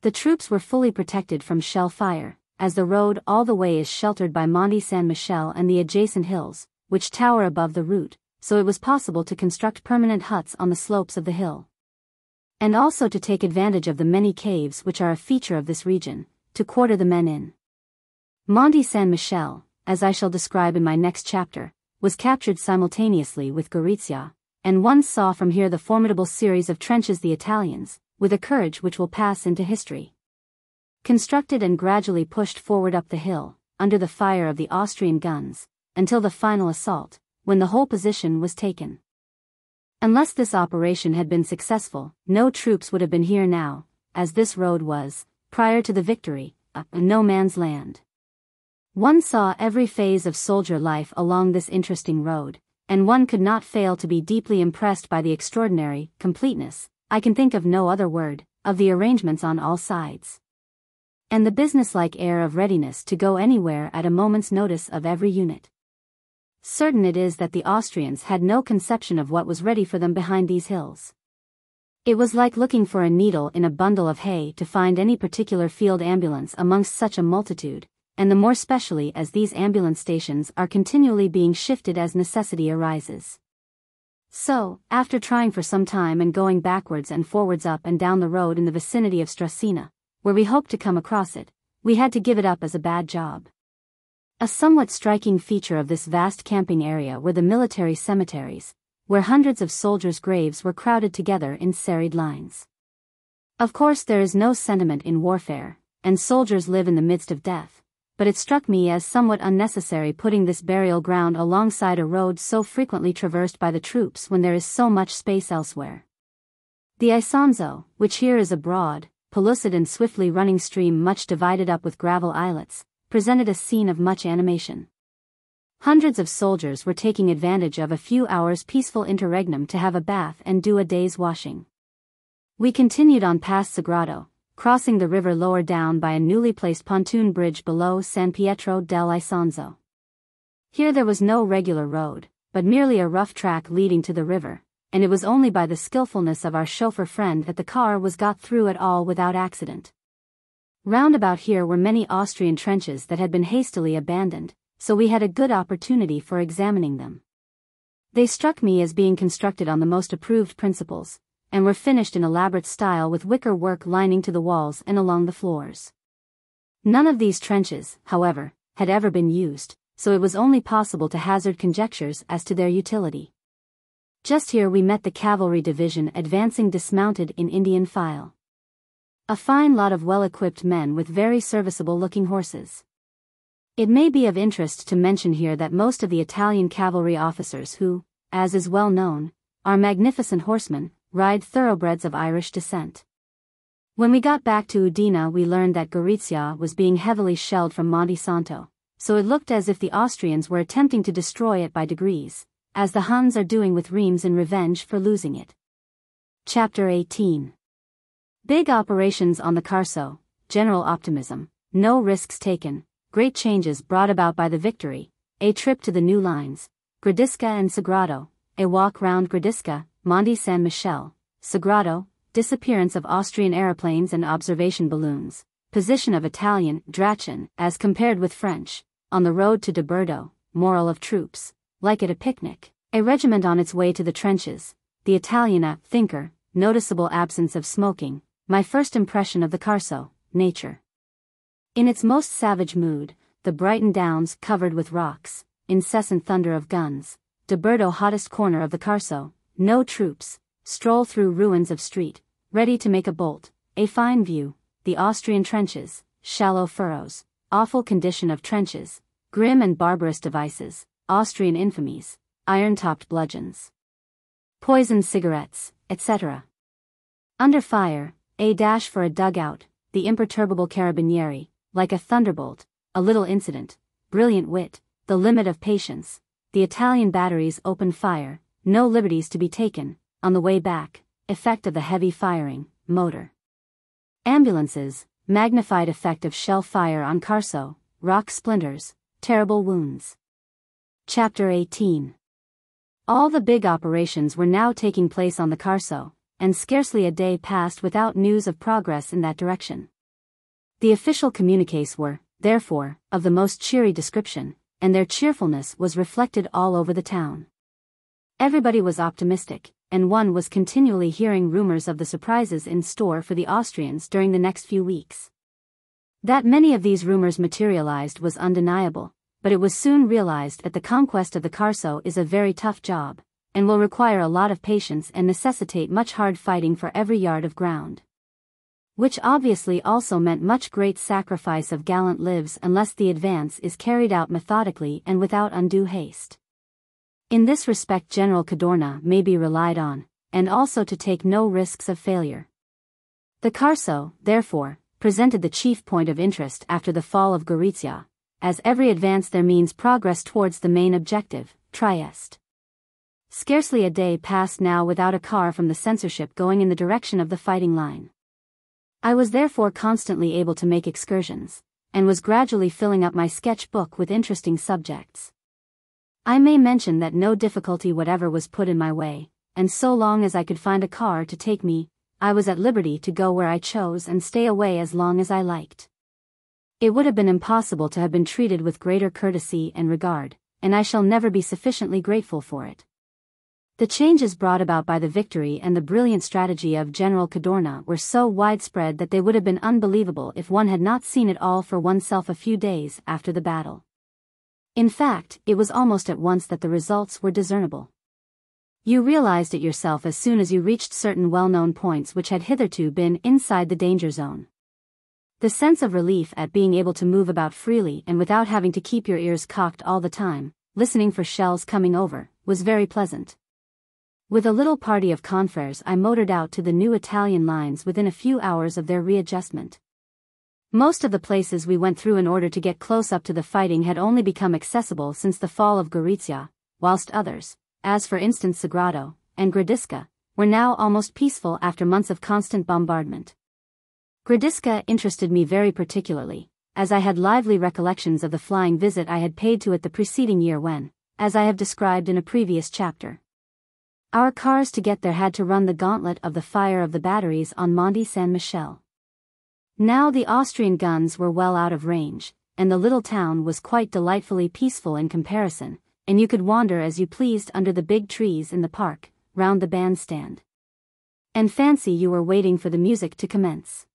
The troops were fully protected from shell fire, as the road all the way is sheltered by Monte San Michele and the adjacent hills, which tower above the route, so it was possible to construct permanent huts on the slopes of the hill. And also to take advantage of the many caves which are a feature of this region, to quarter the men in. Monte San Michel, as I shall describe in my next chapter, was captured simultaneously with Gorizia, and one saw from here the formidable series of trenches the Italians, with a courage which will pass into history. Constructed and gradually pushed forward up the hill, under the fire of the Austrian guns, until the final assault, when the whole position was taken. Unless this operation had been successful, no troops would have been here now, as this road was, prior to the victory, a no man's land. One saw every phase of soldier life along this interesting road, and one could not fail to be deeply impressed by the extraordinary completeness, I can think of no other word, of the arrangements on all sides and the businesslike air of readiness to go anywhere at a moment's notice of every unit. Certain it is that the Austrians had no conception of what was ready for them behind these hills. It was like looking for a needle in a bundle of hay to find any particular field ambulance amongst such a multitude, and the more specially as these ambulance stations are continually being shifted as necessity arises. So, after trying for some time and going backwards and forwards up and down the road in the vicinity of Sdraussina, where we hoped to come across it, we had to give it up as a bad job. A somewhat striking feature of this vast camping area were the military cemeteries, where hundreds of soldiers' graves were crowded together in serried lines. Of course there is no sentiment in warfare, and soldiers live in the midst of death, but it struck me as somewhat unnecessary putting this burial ground alongside a road so frequently traversed by the troops when there is so much space elsewhere. The Isonzo, which here is a broad, pellucid and swiftly running stream much divided up with gravel islets, presented a scene of much animation. Hundreds of soldiers were taking advantage of a few hours' peaceful interregnum to have a bath and do a day's washing. We continued on past Sagrado, crossing the river lower down by a newly placed pontoon bridge below San Pietro del Isonzo. Here there was no regular road, but merely a rough track leading to the river, and it was only by the skillfulness of our chauffeur friend that the car was got through at all without accident. Round about here were many Austrian trenches that had been hastily abandoned, so we had a good opportunity for examining them. They struck me as being constructed on the most approved principles, and were finished in elaborate style with wicker work lining to the walls and along the floors. None of these trenches, however, had ever been used, so it was only possible to hazard conjectures as to their utility. Just here we met the cavalry division advancing dismounted in Indian file. A fine lot of well-equipped men with very serviceable-looking horses. It may be of interest to mention here that most of the Italian cavalry officers who, as is well known, are magnificent horsemen, ride thoroughbreds of Irish descent. When we got back to Udine we learned that Gorizia was being heavily shelled from Monte Santo, so it looked as if the Austrians were attempting to destroy it by degrees, as the Huns are doing with Reims in revenge for losing it. Chapter 18 Big operations on the Carso, general optimism, no risks taken, great changes brought about by the victory, a trip to the new lines, Gradisca and Sagrado, a walk round Gradisca, Monte San Michel, Sagrado, disappearance of Austrian aeroplanes and observation balloons, position of Italian Drachen as compared with French, on the road to Doberdo, moral of troops, like at a picnic, a regiment on its way to the trenches, the Italiana thinker, noticeable absence of smoking, my first impression of the Carso, nature. In its most savage mood, the Brighton Downs covered with rocks, incessant thunder of guns, Doberdo hottest corner of the Carso, no troops, stroll through ruins of street, ready to make a bolt, a fine view, the Austrian trenches, shallow furrows, awful condition of trenches, grim and barbarous devices, Austrian infamies, iron-topped bludgeons, poisoned cigarettes, etc. Under fire, a dash for a dugout, the imperturbable carabinieri, like a thunderbolt, a little incident, brilliant wit, the limit of patience, the Italian batteries open fire, no liberties to be taken, on the way back, effect of the heavy firing, motor. Ambulances, magnified effect of shell fire on Carso, rock splinters, terrible wounds. Chapter 18 All the big operations were now taking place on the Carso, and scarcely a day passed without news of progress in that direction. The official communiques were, therefore, of the most cheery description, and their cheerfulness was reflected all over the town. Everybody was optimistic, and one was continually hearing rumors of the surprises in store for the Austrians during the next few weeks. That many of these rumors materialized was undeniable, but it was soon realized that the conquest of the Carso is a very tough job, and will require a lot of patience and necessitate much hard fighting for every yard of ground. Which obviously also meant much great sacrifice of gallant lives unless the advance is carried out methodically and without undue haste. In this respect General Cadorna may be relied on, and also to take no risks of failure. The Carso, therefore, presented the chief point of interest after the fall of Gorizia, as every advance there means progress towards the main objective, Trieste. Scarcely a day passed now without a car from the censorship going in the direction of the fighting line. I was therefore constantly able to make excursions, and was gradually filling up my sketch book with interesting subjects. I may mention that no difficulty whatever was put in my way, and so long as I could find a car to take me, I was at liberty to go where I chose and stay away as long as I liked. It would have been impossible to have been treated with greater courtesy and regard, and I shall never be sufficiently grateful for it. The changes brought about by the victory and the brilliant strategy of General Cadorna were so widespread that they would have been unbelievable if one had not seen it all for oneself a few days after the battle. In fact, it was almost at once that the results were discernible. You realized it yourself as soon as you reached certain well-known points which had hitherto been inside the danger zone. The sense of relief at being able to move about freely and without having to keep your ears cocked all the time, listening for shells coming over, was very pleasant. With a little party of confreres I motored out to the new Italian lines within a few hours of their readjustment. Most of the places we went through in order to get close up to the fighting had only become accessible since the fall of Gorizia, whilst others, as for instance Sagrado, and Gradisca, were now almost peaceful after months of constant bombardment. Gradisca interested me very particularly, as I had lively recollections of the flying visit I had paid to it the preceding year when, as I have described in a previous chapter. Our cars to get there had to run the gauntlet of the fire of the batteries on Monte San Michel. Now the Austrian guns were well out of range, and the little town was quite delightfully peaceful in comparison, and you could wander as you pleased under the big trees in the park, round the bandstand. And fancy you were waiting for the music to commence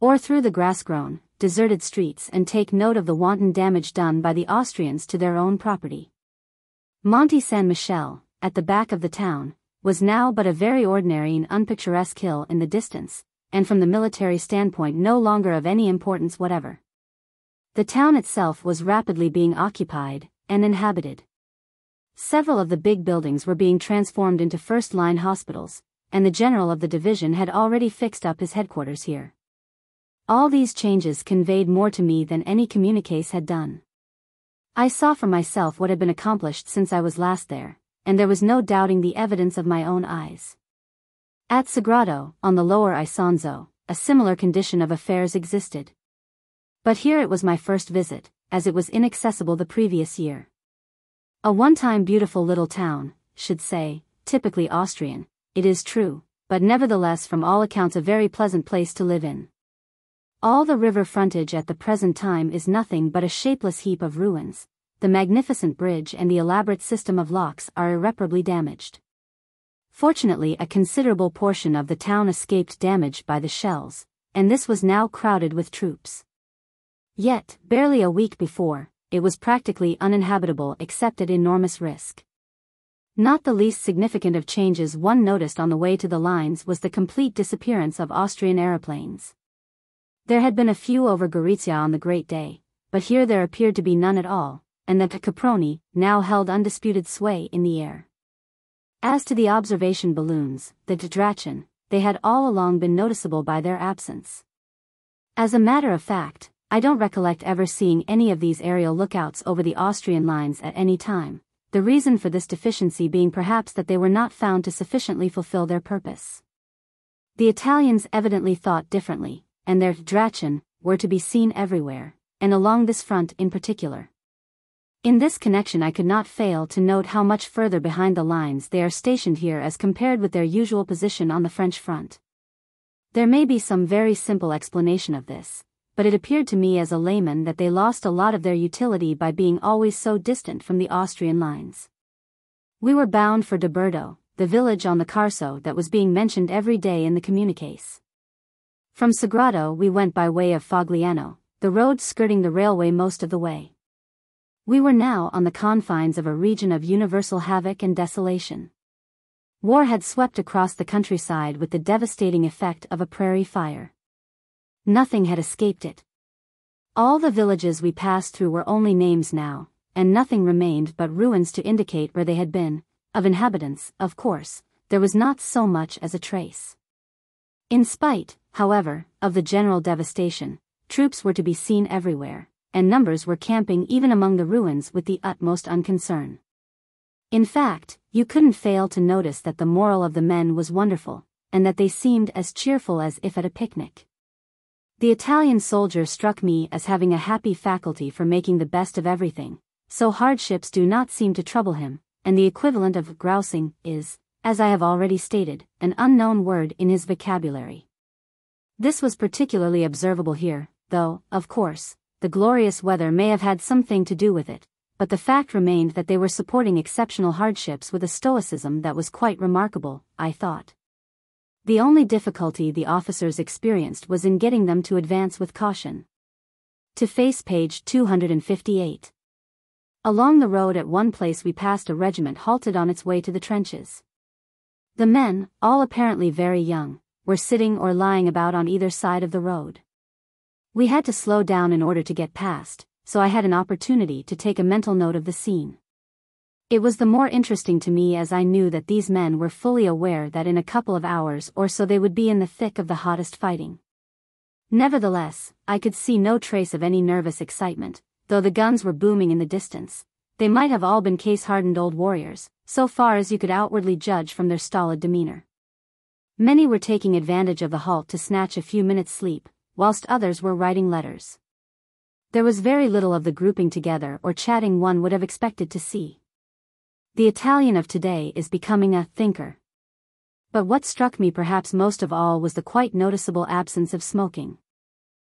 or through the grass-grown, deserted streets and take note of the wanton damage done by the Austrians to their own property. Monte San Michele, at the back of the town, was now but a very ordinary and unpicturesque hill in the distance, and from the military standpoint no longer of any importance whatever. The town itself was rapidly being occupied and inhabited. Several of the big buildings were being transformed into first-line hospitals, and the general of the division had already fixed up his headquarters here. All these changes conveyed more to me than any communiques had done. I saw for myself what had been accomplished since I was last there, and there was no doubting the evidence of my own eyes. At Sagrado, on the lower Isonzo, a similar condition of affairs existed. But here it was my first visit, as it was inaccessible the previous year. A one-time beautiful little town, should say, typically Austrian, it is true, but nevertheless from all accounts a very pleasant place to live in. All the river frontage at the present time is nothing but a shapeless heap of ruins. The magnificent bridge and the elaborate system of locks are irreparably damaged. Fortunately a considerable portion of the town escaped damage by the shells, and this was now crowded with troops. Yet, barely a week before, it was practically uninhabitable except at enormous risk. Not the least significant of changes one noticed on the way to the lines was the complete disappearance of Austrian aeroplanes. There had been a few over Gorizia on the great day, but here there appeared to be none at all, and that the Caproni now held undisputed sway in the air. As to the observation balloons, the Drachen, they had all along been noticeable by their absence. As a matter of fact, I don't recollect ever seeing any of these aerial lookouts over the Austrian lines at any time, the reason for this deficiency being perhaps that they were not found to sufficiently fulfill their purpose. The Italians evidently thought differently, and their Drachen, were to be seen everywhere, and along this front in particular. In this connection I could not fail to note how much further behind the lines they are stationed here as compared with their usual position on the French front. There may be some very simple explanation of this, but it appeared to me as a layman that they lost a lot of their utility by being always so distant from the Austrian lines. We were bound for Doberdo, the village on the Carso that was being mentioned every day in the communiques. From Sagrado we went by way of Fogliano, the road skirting the railway most of the way. We were now on the confines of a region of universal havoc and desolation. War had swept across the countryside with the devastating effect of a prairie fire. Nothing had escaped it. All the villages we passed through were only names now, and nothing remained but ruins to indicate where they had been. Of inhabitants, of course, there was not so much as a trace. In spite, however, of the general devastation, troops were to be seen everywhere, and numbers were camping even among the ruins with the utmost unconcern. In fact, you couldn't fail to notice that the moral of the men was wonderful, and that they seemed as cheerful as if at a picnic. The Italian soldier struck me as having a happy faculty for making the best of everything, so hardships do not seem to trouble him, and the equivalent of grousing is, as I have already stated, an unknown word in his vocabulary. This was particularly observable here, though, of course, the glorious weather may have had something to do with it, but the fact remained that they were supporting exceptional hardships with a stoicism that was quite remarkable, I thought. The only difficulty the officers experienced was in getting them to advance with caution. To face page 258. Along the road at one place we passed a regiment halted on its way to the trenches. The men, all apparently very young, were sitting or lying about on either side of the road. We had to slow down in order to get past, so I had an opportunity to take a mental note of the scene. It was the more interesting to me as I knew that these men were fully aware that in a couple of hours or so they would be in the thick of the hottest fighting. Nevertheless, I could see no trace of any nervous excitement, though the guns were booming in the distance. They might have all been case-hardened old warriors, so far as you could outwardly judge from their stolid demeanor. Many were taking advantage of the halt to snatch a few minutes' sleep, whilst others were writing letters. There was very little of the grouping together or chatting one would have expected to see. The Italian of today is becoming a thinker. But what struck me perhaps most of all was the quite noticeable absence of smoking.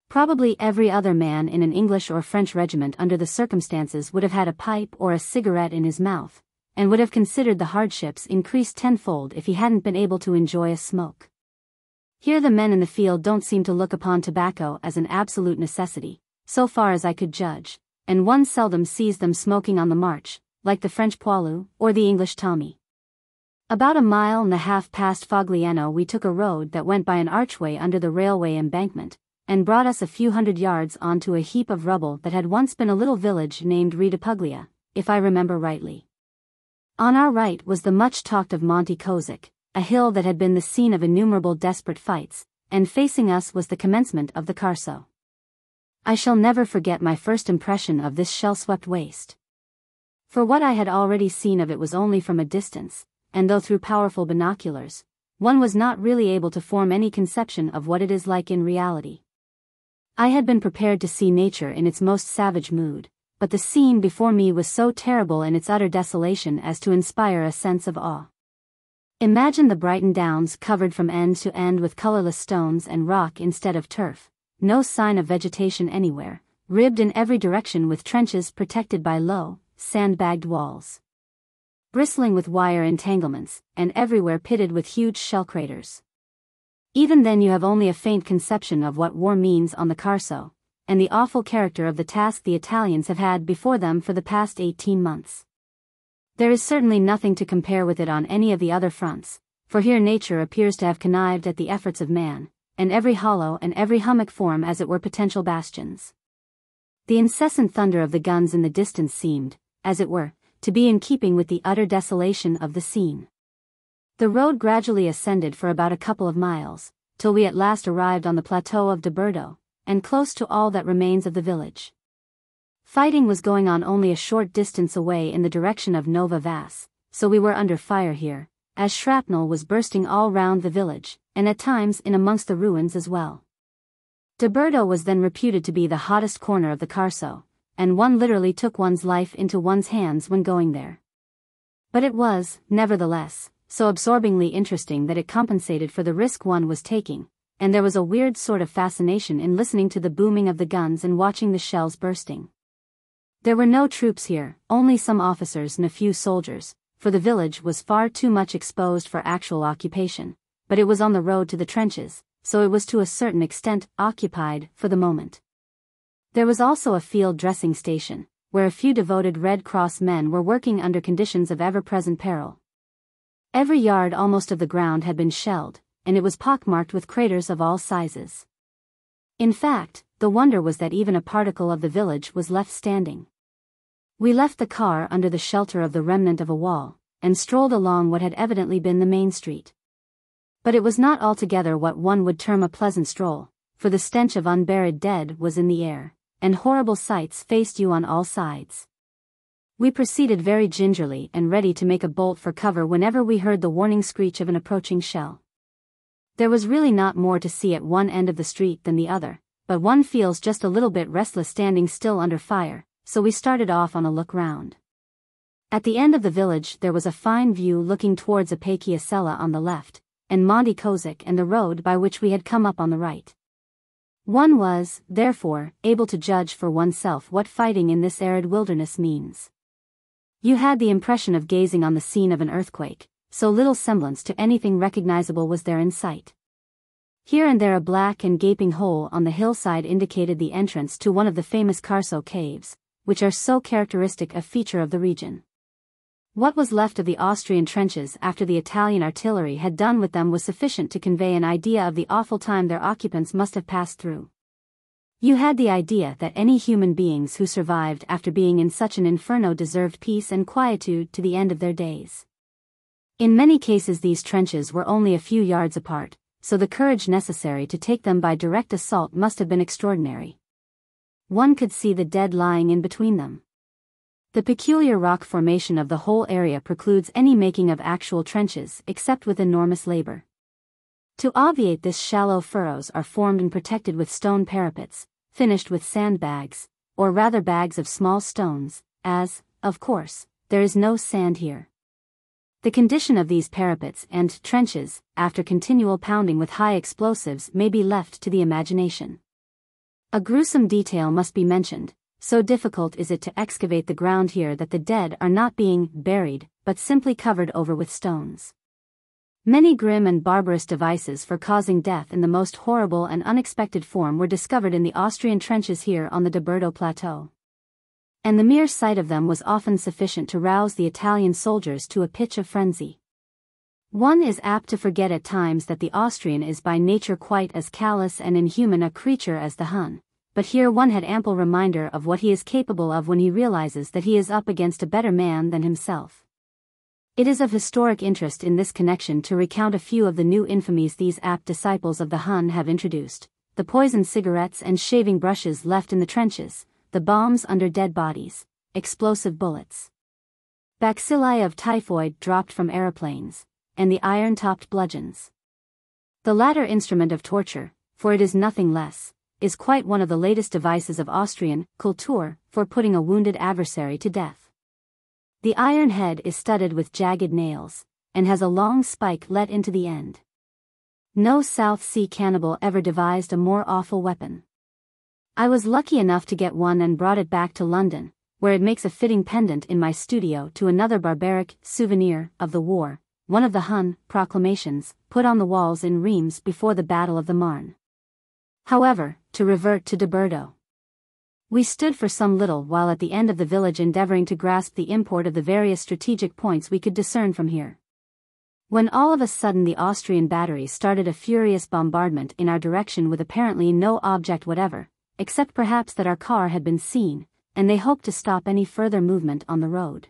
Probably every other man in an English or French regiment under the circumstances would have had a pipe or a cigarette in his mouth, and would have considered the hardships increased tenfold if he hadn't been able to enjoy a smoke. Here the men in the field don't seem to look upon tobacco as an absolute necessity, so far as I could judge, and one seldom sees them smoking on the march, like the French poilu, or the English Tommy. About a mile and a half past Fogliano we took a road that went by an archway under the railway embankment, and brought us a few hundred yards onto a heap of rubble that had once been a little village named Reticuglia, if I remember rightly. On our right was the much talked of Monte Kozik, a hill that had been the scene of innumerable desperate fights, and facing us was the commencement of the Carso. I shall never forget my first impression of this shell-swept waste. For what I had already seen of it was only from a distance, and though through powerful binoculars, one was not really able to form any conception of what it is like in reality. I had been prepared to see nature in its most savage mood, but the scene before me was so terrible in its utter desolation as to inspire a sense of awe. Imagine the Brighton Downs covered from end to end with colorless stones and rock instead of turf, no sign of vegetation anywhere, ribbed in every direction with trenches protected by low, sandbagged walls. Bristling with wire entanglements, and everywhere pitted with huge shell craters. Even then you have only a faint conception of what war means on the Carso, and the awful character of the task the Italians have had before them for the past 18 months. There is certainly nothing to compare with it on any of the other fronts, for here nature appears to have connived at the efforts of man, and every hollow and every hummock form as it were potential bastions. The incessant thunder of the guns in the distance seemed, as it were, to be in keeping with the utter desolation of the scene. The road gradually ascended for about a couple of miles, till we at last arrived on the plateau of Doberdo, and close to all that remains of the village. Fighting was going on only a short distance away in the direction of Nova Vas, so we were under fire here, as shrapnel was bursting all round the village, and at times in amongst the ruins as well. Doberdo was then reputed to be the hottest corner of the Carso, and one literally took one's life into one's hands when going there. But it was, nevertheless, so absorbingly interesting that it compensated for the risk one was taking, and there was a weird sort of fascination in listening to the booming of the guns and watching the shells bursting. There were no troops here, only some officers and a few soldiers, for the village was far too much exposed for actual occupation, but it was on the road to the trenches, so it was to a certain extent occupied for the moment. There was also a field dressing station, where a few devoted Red Cross men were working under conditions of ever-present peril. Every yard almost of the ground had been shelled, and it was pockmarked with craters of all sizes. In fact, the wonder was that even a particle of the village was left standing. We left the car under the shelter of the remnant of a wall, and strolled along what had evidently been the main street. But it was not altogether what one would term a pleasant stroll, for the stench of unburied dead was in the air, and horrible sights faced you on all sides. We proceeded very gingerly and ready to make a bolt for cover whenever we heard the warning screech of an approaching shell. There was really not more to see at one end of the street than the other, but one feels just a little bit restless standing still under fire, so we started off on a look round. At the end of the village there was a fine view looking towards Opacchiasella on the left, and Monte Kozik and the road by which we had come up on the right. One was, therefore, able to judge for oneself what fighting in this arid wilderness means. You had the impression of gazing on the scene of an earthquake, so little semblance to anything recognizable was there in sight. Here and there a black and gaping hole on the hillside indicated the entrance to one of the famous Carso caves, which are so characteristic a feature of the region. What was left of the Austrian trenches after the Italian artillery had done with them was sufficient to convey an idea of the awful time their occupants must have passed through. You had the idea that any human beings who survived after being in such an inferno deserved peace and quietude to the end of their days. In many cases these trenches were only a few yards apart, so the courage necessary to take them by direct assault must have been extraordinary. One could see the dead lying in between them. The peculiar rock formation of the whole area precludes any making of actual trenches except with enormous labor. To obviate this shallow furrows are formed and protected with stone parapets, finished with sandbags, or rather bags of small stones, as, of course, there is no sand here. The condition of these parapets and trenches, after continual pounding with high explosives, may be left to the imagination. A gruesome detail must be mentioned, so difficult is it to excavate the ground here that the dead are not being buried, but simply covered over with stones. Many grim and barbarous devices for causing death in the most horrible and unexpected form were discovered in the Austrian trenches here on the Doberdo Plateau and the mere sight of them was often sufficient to rouse the Italian soldiers to a pitch of frenzy. One is apt to forget at times that the Austrian is by nature quite as callous and inhuman a creature as the Hun, but here one had ample reminder of what he is capable of when he realizes that he is up against a better man than himself. It is of historic interest in this connection to recount a few of the new infamies these apt disciples of the Hun have introduced, the poisoned cigarettes and shaving brushes left in the trenches, the bombs under dead bodies, explosive bullets. Bacilli of typhoid dropped from aeroplanes, and the iron-topped bludgeons. The latter instrument of torture, for it is nothing less, is quite one of the latest devices of Austrian Kultur for putting a wounded adversary to death. The iron head is studded with jagged nails, and has a long spike let into the end. No South Sea cannibal ever devised a more awful weapon. I was lucky enough to get one and brought it back to London, where it makes a fitting pendant in my studio to another barbaric souvenir of the war, one of the Hun proclamations put on the walls in Reims before the Battle of the Marne. However, to revert to Doberdo. We stood for some little while at the end of the village endeavoring to grasp the import of the various strategic points we could discern from here. When all of a sudden the Austrian batteries started a furious bombardment in our direction with apparently no object whatever, except perhaps that our car had been seen, and they hoped to stop any further movement on the road.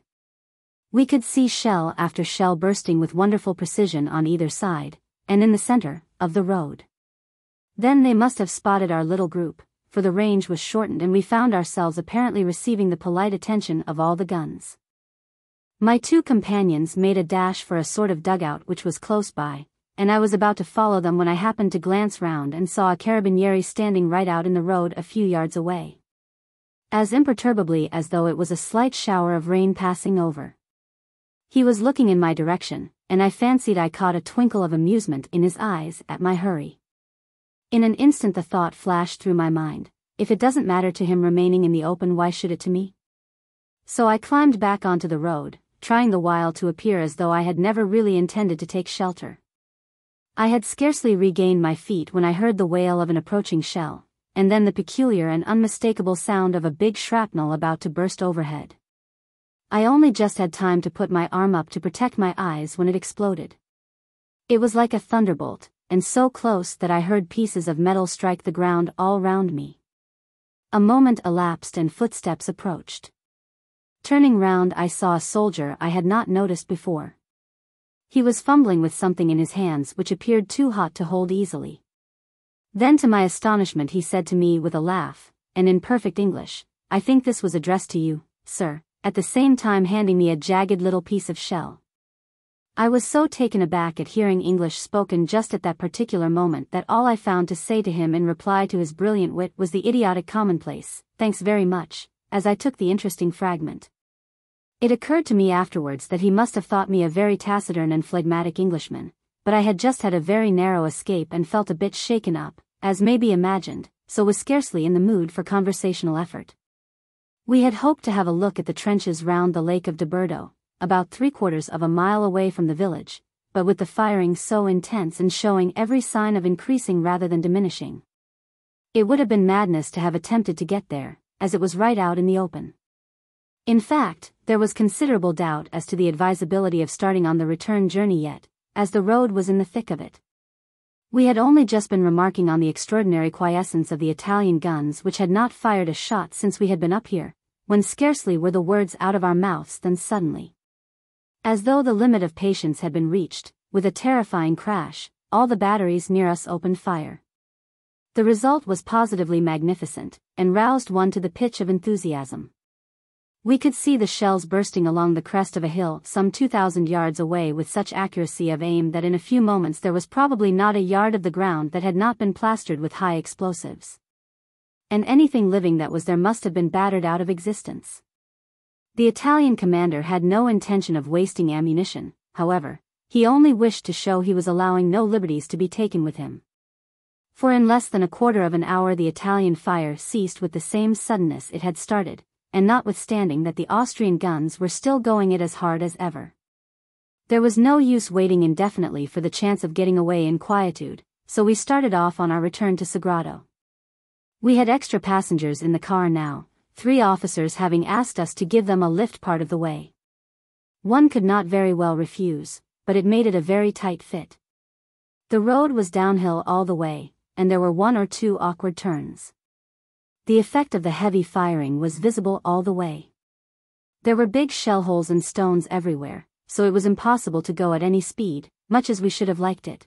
We could see shell after shell bursting with wonderful precision on either side, and in the center, of the road. Then they must have spotted our little group, for the range was shortened and we found ourselves apparently receiving the polite attention of all the guns. My two companions made a dash for a sort of dugout which was close by, and I was about to follow them when I happened to glance round and saw a carabinieri standing right out in the road a few yards away. As imperturbably as though it was a slight shower of rain passing over. He was looking in my direction, and I fancied I caught a twinkle of amusement in his eyes at my hurry. In an instant the thought flashed through my mind, if it doesn't matter to him remaining in the open why should it to me? So I climbed back onto the road, trying the while to appear as though I had never really intended to take shelter. I had scarcely regained my feet when I heard the wail of an approaching shell, and then the peculiar and unmistakable sound of a big shrapnel about to burst overhead. I only just had time to put my arm up to protect my eyes when it exploded. It was like a thunderbolt, and so close that I heard pieces of metal strike the ground all round me. A moment elapsed and footsteps approached. Turning round I saw a soldier I had not noticed before. He was fumbling with something in his hands which appeared too hot to hold easily. Then to my astonishment he said to me with a laugh, and in perfect English, I think this was addressed to you, sir, at the same time handing me a jagged little piece of shell. I was so taken aback at hearing English spoken just at that particular moment that all I found to say to him in reply to his brilliant wit was the idiotic commonplace, thanks very much, as I took the interesting fragment. It occurred to me afterwards that he must have thought me a very taciturn and phlegmatic Englishman, but I had just had a very narrow escape and felt a bit shaken up, as may be imagined, so was scarcely in the mood for conversational effort. We had hoped to have a look at the trenches round the lake of Doberdo, about three quarters of a mile away from the village, but with the firing so intense and showing every sign of increasing rather than diminishing. It would have been madness to have attempted to get there, as it was right out in the open. In fact, there was considerable doubt as to the advisability of starting on the return journey yet, as the road was in the thick of it. We had only just been remarking on the extraordinary quiescence of the Italian guns which had not fired a shot since we had been up here, when scarcely were the words out of our mouths than suddenly, as though the limit of patience had been reached, with a terrifying crash, all the batteries near us opened fire. The result was positively magnificent, and roused one to the pitch of enthusiasm. We could see the shells bursting along the crest of a hill some 2,000 yards away with such accuracy of aim that in a few moments there was probably not a yard of the ground that had not been plastered with high explosives. And anything living that was there must have been battered out of existence. The Italian commander had no intention of wasting ammunition, however, he only wished to show he was allowing no liberties to be taken with him. For in less than a quarter of an hour the Italian fire ceased with the same suddenness it had started, and notwithstanding that the Austrian guns were still going it as hard as ever. There was no use waiting indefinitely for the chance of getting away in quietude, so we started off on our return to Sagrado. We had extra passengers in the car now, three officers having asked us to give them a lift part of the way. One could not very well refuse, but it made it a very tight fit. The road was downhill all the way, and there were one or two awkward turns. The effect of the heavy firing was visible all the way. There were big shell holes and stones everywhere, so it was impossible to go at any speed, much as we should have liked it.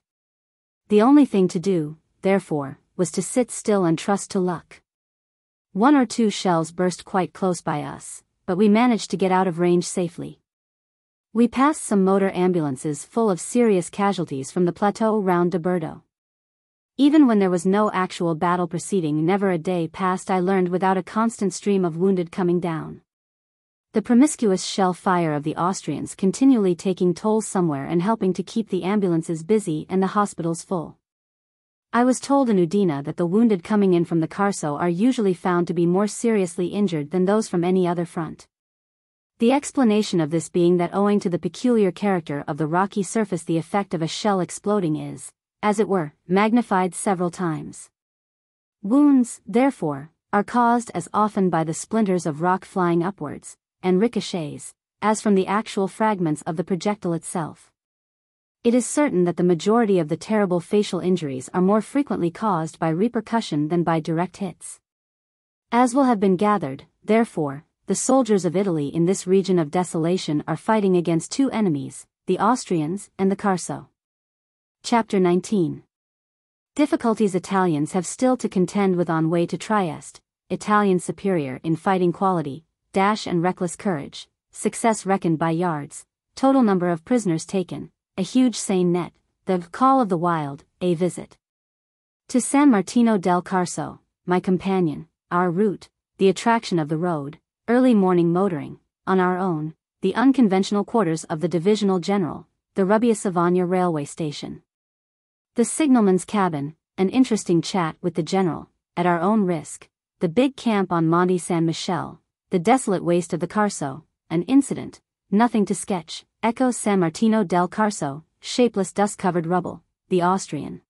The only thing to do, therefore, was to sit still and trust to luck. One or two shells burst quite close by us, but we managed to get out of range safely. We passed some motor ambulances full of serious casualties from the plateau round Doberdo. Even when there was no actual battle proceeding never a day passed I learned without a constant stream of wounded coming down. The promiscuous shell fire of the Austrians continually taking toll somewhere and helping to keep the ambulances busy and the hospitals full. I was told in Udine that the wounded coming in from the Carso are usually found to be more seriously injured than those from any other front. The explanation of this being that owing to the peculiar character of the rocky surface the effect of a shell exploding is, as it were, magnified several times. Wounds, therefore, are caused as often by the splinters of rock flying upwards, and ricochets, as from the actual fragments of the projectile itself. It is certain that the majority of the terrible facial injuries are more frequently caused by repercussion than by direct hits. As will have been gathered, therefore, the soldiers of Italy in this region of desolation are fighting against two enemies, the Austrians and the Carso. Chapter 19 Difficulties Italians have still to contend with on way to Trieste, Italian superior in fighting quality, dash and reckless courage, success reckoned by yards, total number of prisoners taken, a huge seine net, the call of the wild, a visit. To San Martino del Carso, my companion, our route, the attraction of the road, early morning motoring, on our own, the unconventional quarters of the divisional general, the Rubbia Savogna railway station. The signalman's cabin, an interesting chat with the general, at our own risk, the big camp on Monte San Michele, the desolate waste of the Carso, an incident, nothing to sketch, Echo San Martino del Carso, shapeless dust-covered rubble, the Austrian.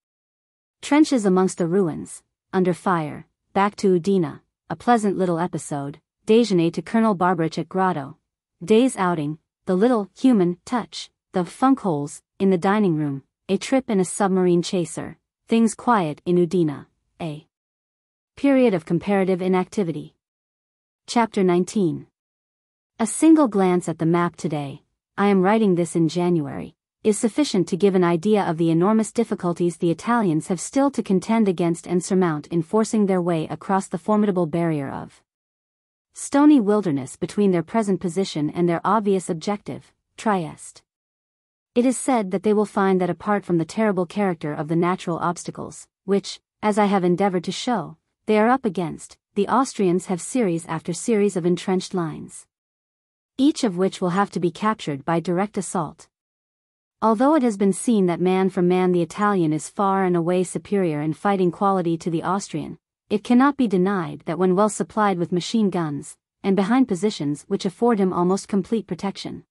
Trenches amongst the ruins, under fire, back to Udine, a pleasant little episode, déjeuner to Colonel Barberich at Grotto, Day's outing, the little, human, touch, the funk holes, in the dining room, a trip in a submarine chaser, things quiet in Udine, a period of comparative inactivity. Chapter 19 A single glance at the map today, I am writing this in January, is sufficient to give an idea of the enormous difficulties the Italians have still to contend against and surmount in forcing their way across the formidable barrier of stony wilderness between their present position and their obvious objective, Trieste. It is said that they will find that apart from the terrible character of the natural obstacles, which, as I have endeavored to show, they are up against, the Austrians have series after series of entrenched lines. Each of which will have to be captured by direct assault. Although it has been seen that man for man the Italian is far and away superior in fighting quality to the Austrian, it cannot be denied that when well supplied with machine guns, and behind positions which afford him almost complete protection,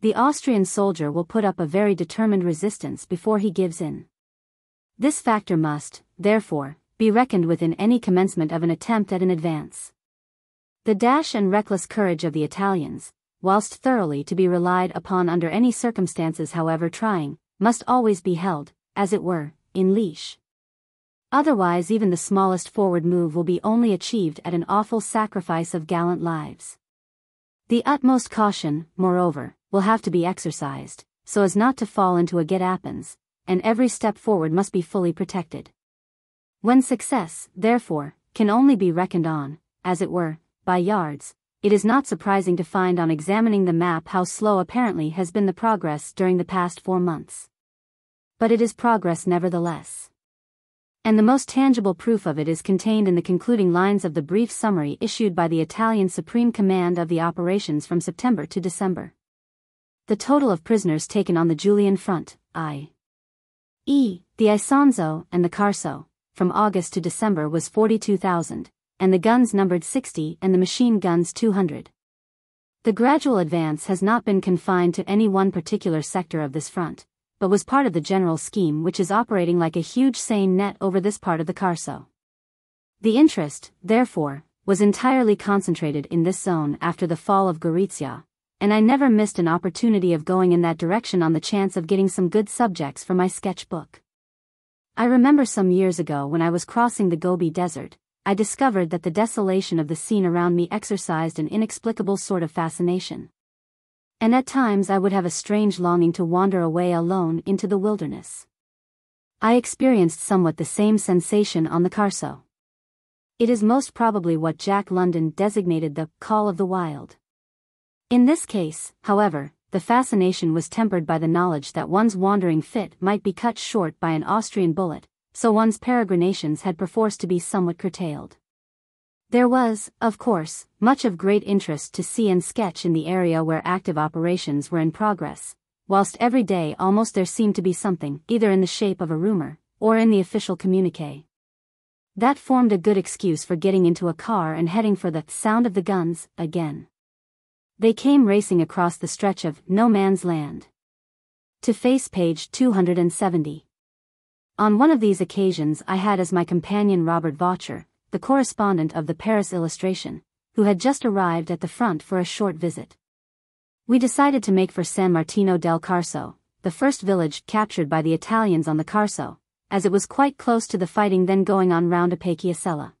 the Austrian soldier will put up a very determined resistance before he gives in. This factor must, therefore, be reckoned with in any commencement of an attempt at an advance. The dash and reckless courage of the Italians, whilst thoroughly to be relied upon under any circumstances however trying, must always be held, as it were, in leash. Otherwise even the smallest forward move will be only achieved at an awful sacrifice of gallant lives. The utmost caution, moreover, will have to be exercised, so as not to fall into a guet-apens, and every step forward must be fully protected. When success, therefore, can only be reckoned on, as it were, by yards, it is not surprising to find on examining the map how slow apparently has been the progress during the past four months. But it is progress nevertheless. And the most tangible proof of it is contained in the concluding lines of the brief summary issued by the Italian Supreme Command of the operations from September to December. The total of prisoners taken on the Julian front, i. e., the Isonzo and the Carso, from August to December was 42,000, and the guns numbered 60 and the machine guns 200. The gradual advance has not been confined to any one particular sector of this front, but was part of the general scheme which is operating like a huge seine net over this part of the Carso. The interest, therefore, was entirely concentrated in this zone after the fall of Gorizia, and I never missed an opportunity of going in that direction on the chance of getting some good subjects for my sketchbook. I remember some years ago when I was crossing the Gobi Desert, I discovered that the desolation of the scene around me exercised an inexplicable sort of fascination. And at times I would have a strange longing to wander away alone into the wilderness. I experienced somewhat the same sensation on the Carso. It is most probably what Jack London designated the call of the wild. In this case, however, the fascination was tempered by the knowledge that one's wandering fit might be cut short by an Austrian bullet, so one's peregrinations had perforce to be somewhat curtailed. There was, of course, much of great interest to see and sketch in the area where active operations were in progress, whilst every day almost there seemed to be something, either in the shape of a rumor, or in the official communique. That formed a good excuse for getting into a car and heading for the sound of the guns, again. They came racing across the stretch of no man's land. To face page 270. On one of these occasions I had as my companion Robert Vaucher, the correspondent of the Paris Illustration, who had just arrived at the front for a short visit. We decided to make for San Martino del Carso, the first village captured by the Italians on the Carso, as it was quite close to the fighting then going on round Oppacchiasella.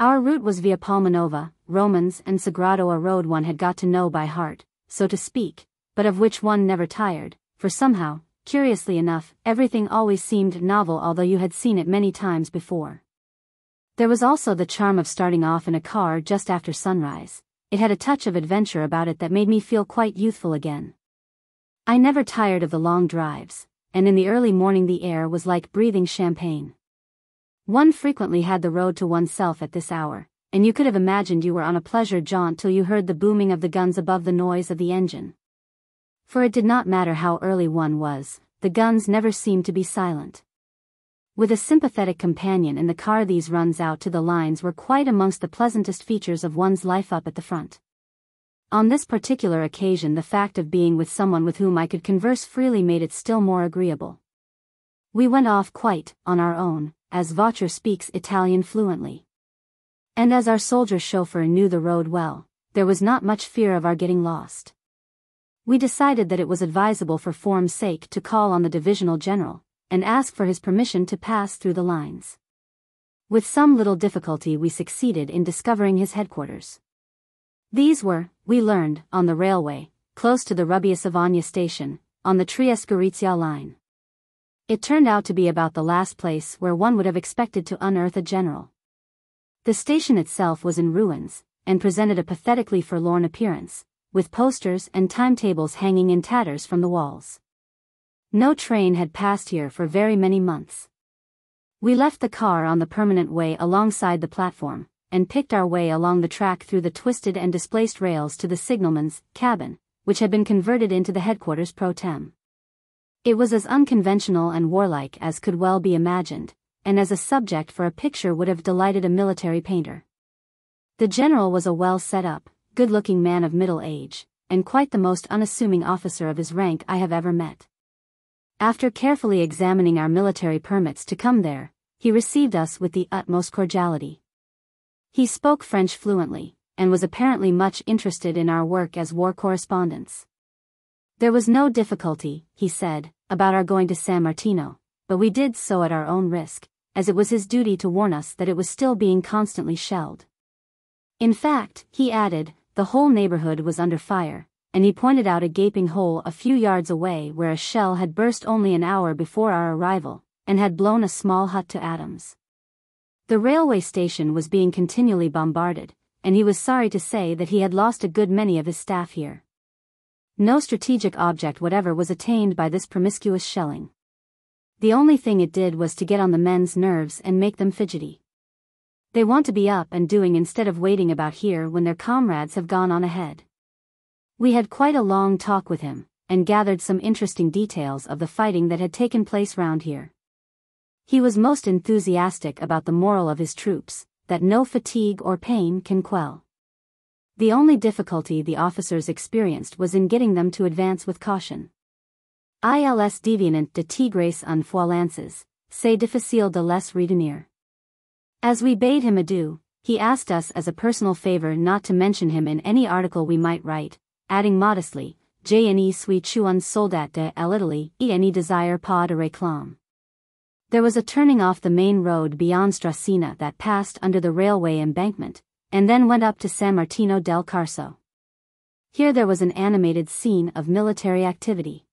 Our route was via Palmanova, Romans and Sagrado a road one had got to know by heart, so to speak, but of which one never tired, for somehow, Curiously enough, everything always seemed novel although you had seen it many times before. There was also the charm of starting off in a car just after sunrise. It had a touch of adventure about it that made me feel quite youthful again. I never tired of the long drives, and in the early morning the air was like breathing champagne. One frequently had the road to oneself at this hour, and you could have imagined you were on a pleasure jaunt till you heard the booming of the guns above the noise of the engine. For it did not matter how early one was, the guns never seemed to be silent. With a sympathetic companion in the car these runs out to the lines were quite amongst the pleasantest features of one's life up at the front. On this particular occasion the fact of being with someone with whom I could converse freely made it still more agreeable. We went off quite, on our own, as Vaucher speaks Italian fluently. And as our soldier chauffeur knew the road well, there was not much fear of our getting lost. We decided that it was advisable for form's sake to call on the divisional general, and ask for his permission to pass through the lines. With some little difficulty we succeeded in discovering his headquarters. These were, we learned, on the railway, close to the Rubbia station, on the Trieste-Gorizia line. It turned out to be about the last place where one would have expected to unearth a general. The station itself was in ruins, and presented a pathetically forlorn appearance, with posters and timetables hanging in tatters from the walls. No train had passed here for very many months. We left the car on the permanent way alongside the platform, and picked our way along the track through the twisted and displaced rails to the signalman's cabin, which had been converted into the headquarters pro tem. It was as unconventional and warlike as could well be imagined, and as a subject for a picture would have delighted a military painter. The general was a well set up, good looking man of middle age, and quite the most unassuming officer of his rank I have ever met. After carefully examining our military permits to come there, he received us with the utmost cordiality. He spoke French fluently, and was apparently much interested in our work as war correspondents. There was no difficulty, he said, about our going to San Martino, but we did so at our own risk, as it was his duty to warn us that it was still being constantly shelled. In fact, he added, the whole neighborhood was under fire, and he pointed out a gaping hole a few yards away where a shell had burst only an hour before our arrival, and had blown a small hut to atoms. The railway station was being continually bombarded, and he was sorry to say that he had lost a good many of his staff here. No strategic object whatever was attained by this promiscuous shelling. The only thing it did was to get on the men's nerves and make them fidgety. They want to be up and doing instead of waiting about here when their comrades have gone on ahead. We had quite a long talk with him, and gathered some interesting details of the fighting that had taken place round here. He was most enthusiastic about the moral of his troops, that no fatigue or pain can quell. The only difficulty the officers experienced was in getting them to advance with caution. Ils deviennent de tigres en lances, c'est difficile de les retenir. As we bade him adieu, he asked us as a personal favor not to mention him in any article we might write, adding modestly, Je ne suis un soldat de l'Italie et ne desire pas de réclame. There was a turning off the main road beyond Stracina that passed under the railway embankment, and then went up to San Martino del Carso. Here there was an animated scene of military activity.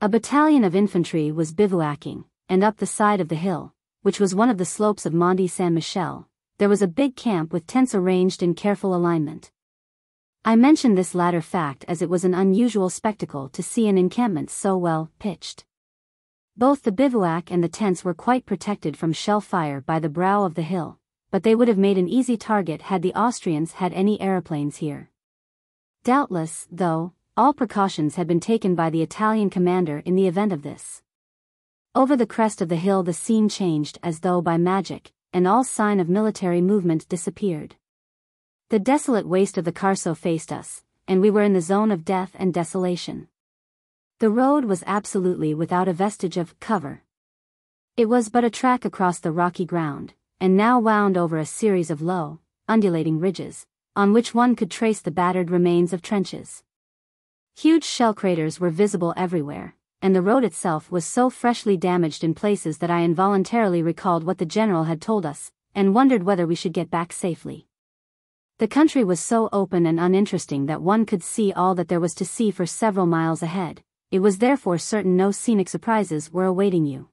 A battalion of infantry was bivouacking, and up the side of the hill, which was one of the slopes of Monte San Michele, there was a big camp with tents arranged in careful alignment. I mention this latter fact as it was an unusual spectacle to see an encampment so well pitched. Both the bivouac and the tents were quite protected from shell fire by the brow of the hill, but they would have made an easy target had the Austrians had any aeroplanes here. Doubtless, though, all precautions had been taken by the Italian commander in the event of this. Over the crest of the hill the scene changed as though by magic, and all sign of military movement disappeared. The desolate waste of the Carso faced us, and we were in the zone of death and desolation. The road was absolutely without a vestige of cover. It was but a track across the rocky ground, and now wound over a series of low, undulating ridges, on which one could trace the battered remains of trenches. Huge shell craters were visible everywhere, and the road itself was so freshly damaged in places that I involuntarily recalled what the general had told us, and wondered whether we should get back safely. The country was so open and uninteresting that one could see all that there was to see for several miles ahead, it was therefore certain no scenic surprises were awaiting you.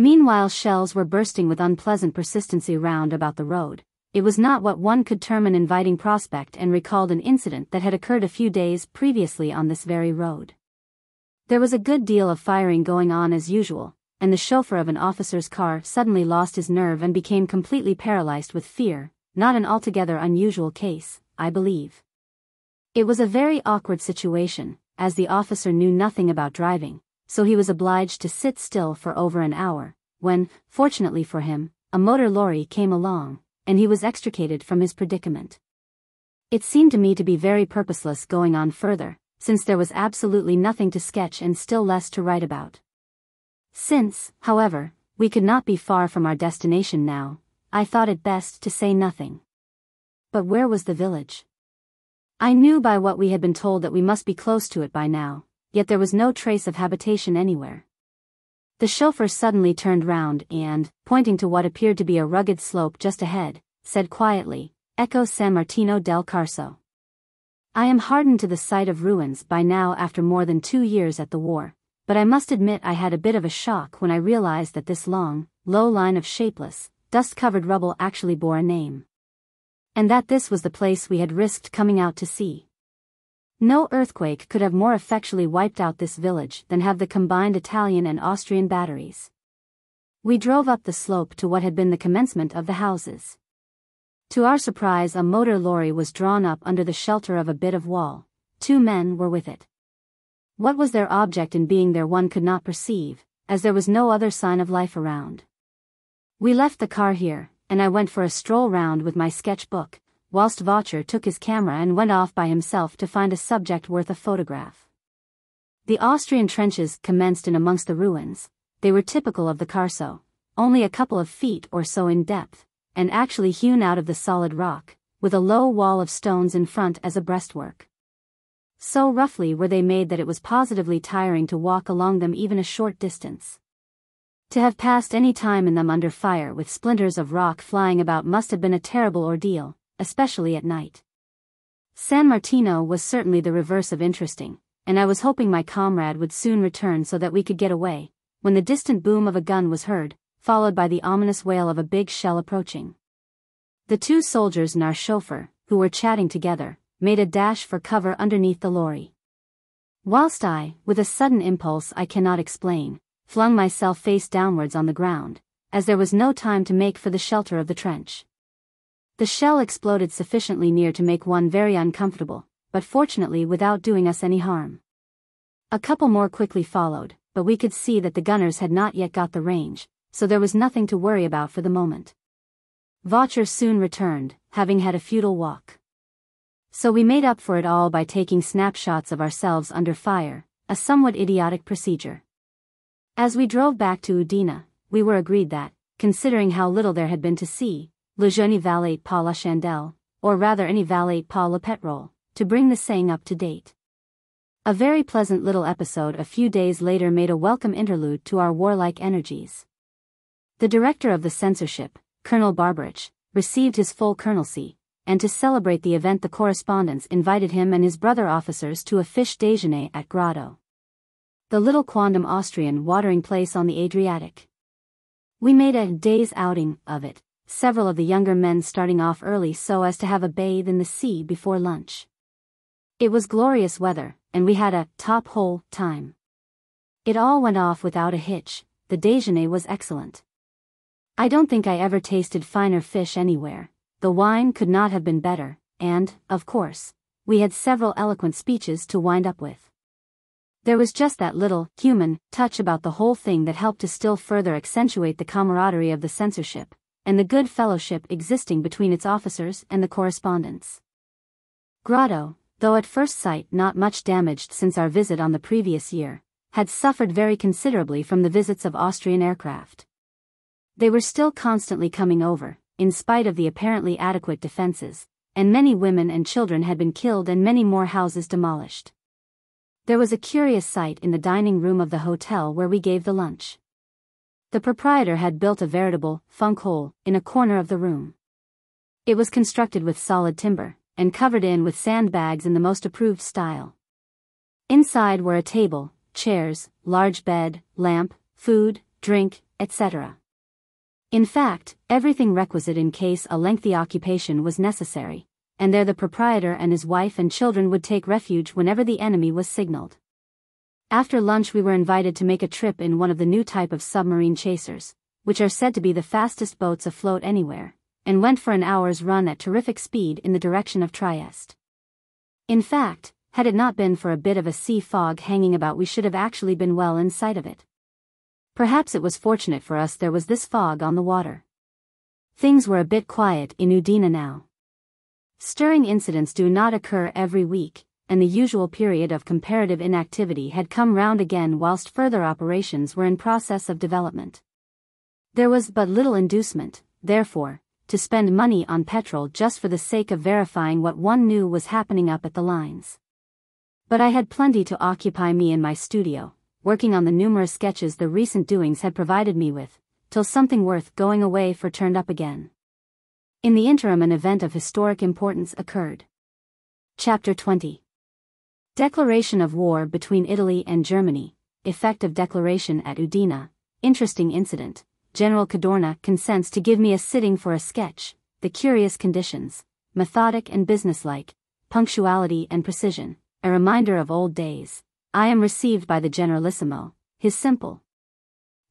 Meanwhile shells were bursting with unpleasant persistency round about the road. It was not what one could term an inviting prospect and recalled an incident that had occurred a few days previously on this very road. There was a good deal of firing going on as usual, and the chauffeur of an officer's car suddenly lost his nerve and became completely paralyzed with fear, not an altogether unusual case, I believe. It was a very awkward situation, as the officer knew nothing about driving, so he was obliged to sit still for over an hour, when, fortunately for him, a motor lorry came along, and he was extricated from his predicament. It seemed to me to be very purposeless going on further, since there was absolutely nothing to sketch and still less to write about. Since, however, we could not be far from our destination now, I thought it best to say nothing. But where was the village? I knew by what we had been told that we must be close to it by now, yet there was no trace of habitation anywhere. The chauffeur suddenly turned round and, pointing to what appeared to be a rugged slope just ahead, said quietly, Ecco San Martino del Carso. I am hardened to the sight of ruins by now after more than two years at the war, but I must admit I had a bit of a shock when I realized that this long, low line of shapeless, dust-covered rubble actually bore a name and that this was the place we had risked coming out to see. No earthquake could have more effectually wiped out this village than have the combined Italian and Austrian batteries. We drove up the slope to what had been the commencement of the houses. To our surprise a motor lorry was drawn up under the shelter of a bit of wall. Two men were with it. What was their object in being there one could not perceive, as there was no other sign of life around. We left the car here, and I went for a stroll round with my sketchbook, whilst Vaucher took his camera and went off by himself to find a subject worth a photograph. The Austrian trenches commenced in amongst the ruins, they were typical of the Carso, only a couple of feet or so in depth, and actually hewn out of the solid rock, with a low wall of stones in front as a breastwork. So roughly were they made that it was positively tiring to walk along them even a short distance. To have passed any time in them under fire with splinters of rock flying about must have been a terrible ordeal, especially at night. San Martino was certainly the reverse of interesting, and I was hoping my comrade would soon return so that we could get away, when the distant boom of a gun was heard, followed by the ominous wail of a big shell approaching. The two soldiers and our chauffeur, who were chatting together, made a dash for cover underneath the lorry. Whilst I, with a sudden impulse I cannot explain, flung myself face downwards on the ground, as there was no time to make for the shelter of the trench. The shell exploded sufficiently near to make one very uncomfortable, but fortunately without doing us any harm. A couple more quickly followed, but we could see that the gunners had not yet got the range, so there was nothing to worry about for the moment. Vaucher soon returned, having had a futile walk. So we made up for it all by taking snapshots of ourselves under fire, a somewhat idiotic procedure. As we drove back to Udine, we were agreed that, considering how little there had been to see, le jeune valait pas la chandelle, or rather any valait pas le pétrole, to bring the saying up to date. A very pleasant little episode a few days later made a welcome interlude to our warlike energies. The director of the censorship, Colonel Barbarich, received his full colonelcy, and to celebrate the event the correspondents invited him and his brother officers to a fish déjeuner at Grado. the little quondam Austrian watering place on the Adriatic. We made a day's outing of it, several of the younger men starting off early so as to have a bathe in the sea before lunch. It was glorious weather, and we had a top hole time. It all went off without a hitch, the déjeuner was excellent. I don't think I ever tasted finer fish anywhere, the wine could not have been better, and, of course, we had several eloquent speeches to wind up with. There was just that little, human, touch about the whole thing that helped to still further accentuate the camaraderie of the censorship, and the good fellowship existing between its officers and the correspondents. Grado, though at first sight not much damaged since our visit on the previous year, had suffered very considerably from the visits of Austrian aircraft. They were still constantly coming over, in spite of the apparently adequate defenses, and many women and children had been killed and many more houses demolished. There was a curious sight in the dining room of the hotel where we gave the lunch. The proprietor had built a veritable funk hole in a corner of the room. It was constructed with solid timber, and covered in with sandbags in the most approved style. Inside were a table, chairs, large bed, lamp, food, drink, etc. In fact, everything requisite in case a lengthy occupation was necessary and there the proprietor and his wife and children would take refuge whenever the enemy was signaled. After lunch we were invited to make a trip in one of the new type of submarine chasers, which are said to be the fastest boats afloat anywhere, and went for an hour's run at terrific speed in the direction of Trieste. In fact, had it not been for a bit of a sea fog hanging about we should have actually been well in sight of it. Perhaps it was fortunate for us there was this fog on the water. Things were a bit quiet in Udine now. Stirring incidents do not occur every week, and the usual period of comparative inactivity had come round again whilst further operations were in process of development. There was but little inducement, therefore, to spend money on petrol just for the sake of verifying what one knew was happening up at the lines. But I had plenty to occupy me in my studio, working on the numerous sketches the recent doings had provided me with, till something worth going away for turned up again. In the interim, an event of historic importance occurred. Chapter 20 Declaration of war between Italy and Germany, effect of declaration at Udine, interesting incident. General Cadorna consents to give me a sitting for a sketch, the curious conditions, methodic and businesslike, punctuality and precision, a reminder of old days. I am received by the Generalissimo, his simple,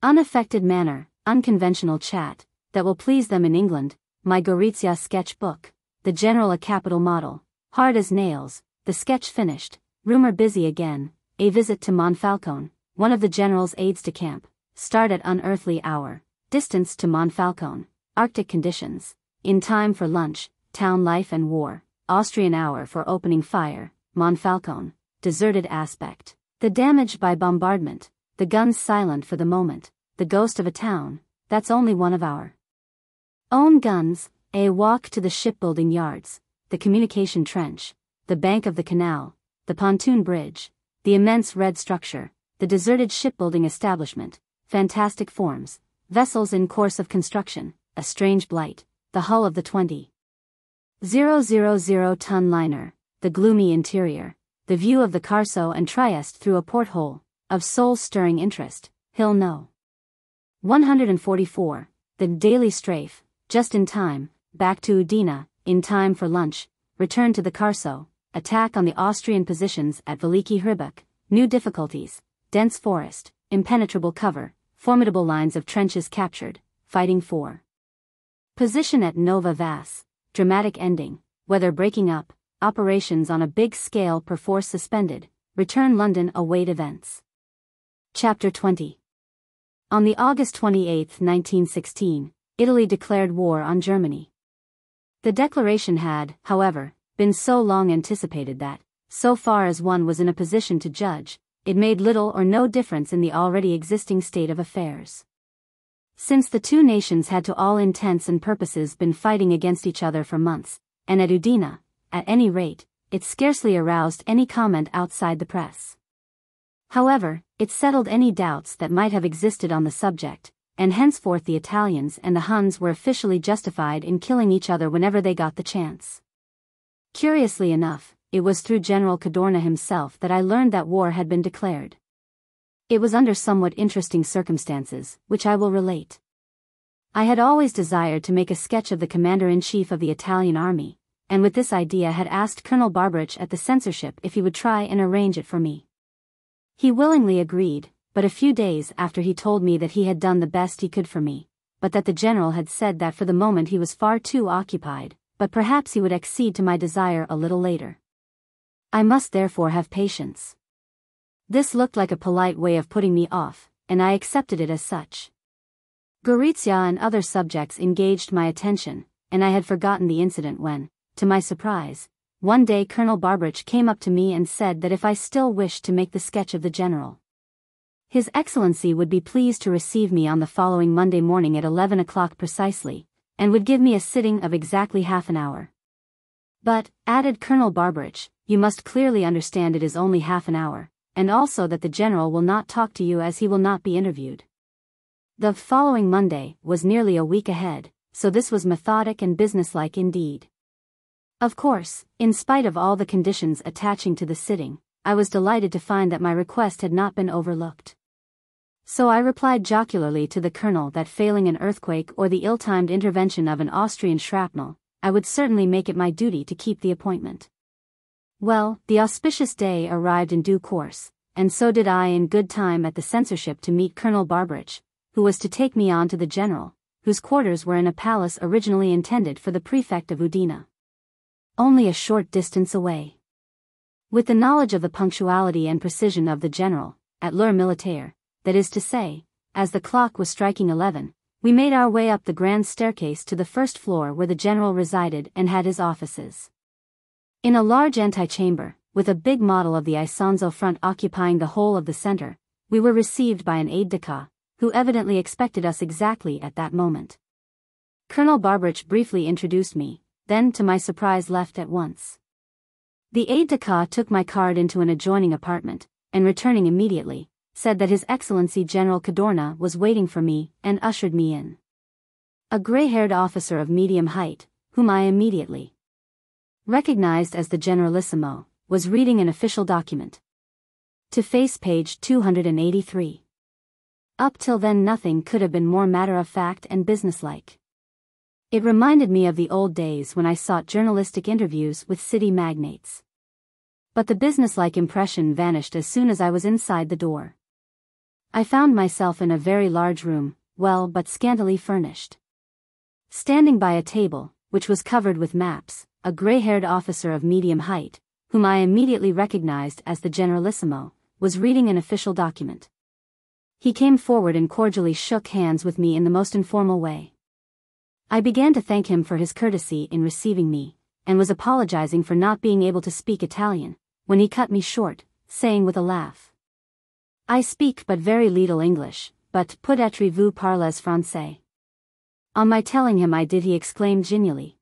unaffected manner, unconventional chat, that will please them in England, my Gorizia sketch book, the General a capital model, hard as nails, the sketch finished, rumor busy again, a visit to Monfalcone, one of the General's aides de camp, start at unearthly hour, distance to Monfalcone, Arctic conditions, in time for lunch, town life and war, Austrian hour for opening fire, Monfalcone, deserted aspect, the damage by bombardment, the guns silent for the moment, the ghost of a town, that's only one of our own guns, a walk to the shipbuilding yards, the communication trench, the bank of the canal, the pontoon bridge, the immense red structure, the deserted shipbuilding establishment, fantastic forms, vessels in course of construction, a strange blight, the hull of the 20. 000 ton liner, the gloomy interior, the view of the Carso and Trieste through a porthole, of soul-stirring interest, Hill No. 144, the daily strafe, just in time, back to Udine, in time for lunch, return to the Carso, attack on the Austrian positions at Veliki Hrbek, new difficulties, dense forest, impenetrable cover, formidable lines of trenches captured, fighting for position at Nova Vas, dramatic ending, weather breaking up, operations on a big scale perforce suspended, return London await events. Chapter 20 On the August 28, 1916, Italy declared war on Germany. The declaration had, however, been so long anticipated that, so far as one was in a position to judge, it made little or no difference in the already existing state of affairs. Since the two nations had to all intents and purposes been fighting against each other for months, and at Udine, at any rate, it scarcely aroused any comment outside the press. However, it settled any doubts that might have existed on the subject, and henceforth the Italians and the Huns were officially justified in killing each other whenever they got the chance. Curiously enough, it was through General Cadorna himself that I learned that war had been declared. It was under somewhat interesting circumstances, which I will relate. I had always desired to make a sketch of the commander-in-chief of the Italian army, and with this idea had asked Colonel Barbarich at the censorship if he would try and arrange it for me. He willingly agreed, but a few days after he told me that he had done the best he could for me, but that the general had said that for the moment he was far too occupied, but perhaps he would accede to my desire a little later. I must therefore have patience. This looked like a polite way of putting me off, and I accepted it as such. Gorizia and other subjects engaged my attention, and I had forgotten the incident when, to my surprise, one day Colonel Barbarich came up to me and said that if I still wished to make the sketch of the general, His Excellency would be pleased to receive me on the following Monday morning at 11 o'clock precisely, and would give me a sitting of exactly half an hour. But, added Colonel Barbarich, you must clearly understand it is only half an hour, and also that the general will not talk to you as he will not be interviewed. The following Monday was nearly a week ahead, so this was methodic and businesslike indeed. Of course, in spite of all the conditions attaching to the sitting, I was delighted to find that my request had not been overlooked. So I replied jocularly to the colonel that failing an earthquake or the ill-timed intervention of an Austrian shrapnel, I would certainly make it my duty to keep the appointment. Well, the auspicious day arrived in due course, and so did I in good time at the censorship to meet Colonel Barbarich, who was to take me on to the general, whose quarters were in a palace originally intended for the prefect of Udine only a short distance away. With the knowledge of the punctuality and precision of the general, at l'heure militaire, that is to say, as the clock was striking eleven, we made our way up the grand staircase to the first floor where the general resided and had his offices. In a large antechamber, with a big model of the Isonzo front occupying the whole of the center, we were received by an aide-de-camp, who evidently expected us exactly at that moment. Colonel Barbarich briefly introduced me, then to my surprise left at once. The aide-de-camp took my card into an adjoining apartment, and returning immediately, said that His Excellency General Cadorna was waiting for me and ushered me in. A gray-haired officer of medium height, whom I immediately recognized as the Generalissimo, was reading an official document. To face page 283. Up till then nothing could have been more matter-of-fact and businesslike. It reminded me of the old days when I sought journalistic interviews with city magnates. But the businesslike impression vanished as soon as I was inside the door. I found myself in a very large room, well but scantily furnished. Standing by a table, which was covered with maps, a gray-haired officer of medium height, whom I immediately recognized as the Generalissimo, was reading an official document. He came forward and cordially shook hands with me in the most informal way. I began to thank him for his courtesy in receiving me, and was apologizing for not being able to speak Italian, when he cut me short, saying with a laugh. I speak but very little English, but peut-être vous parlez français. On my telling him I did he exclaimed genially.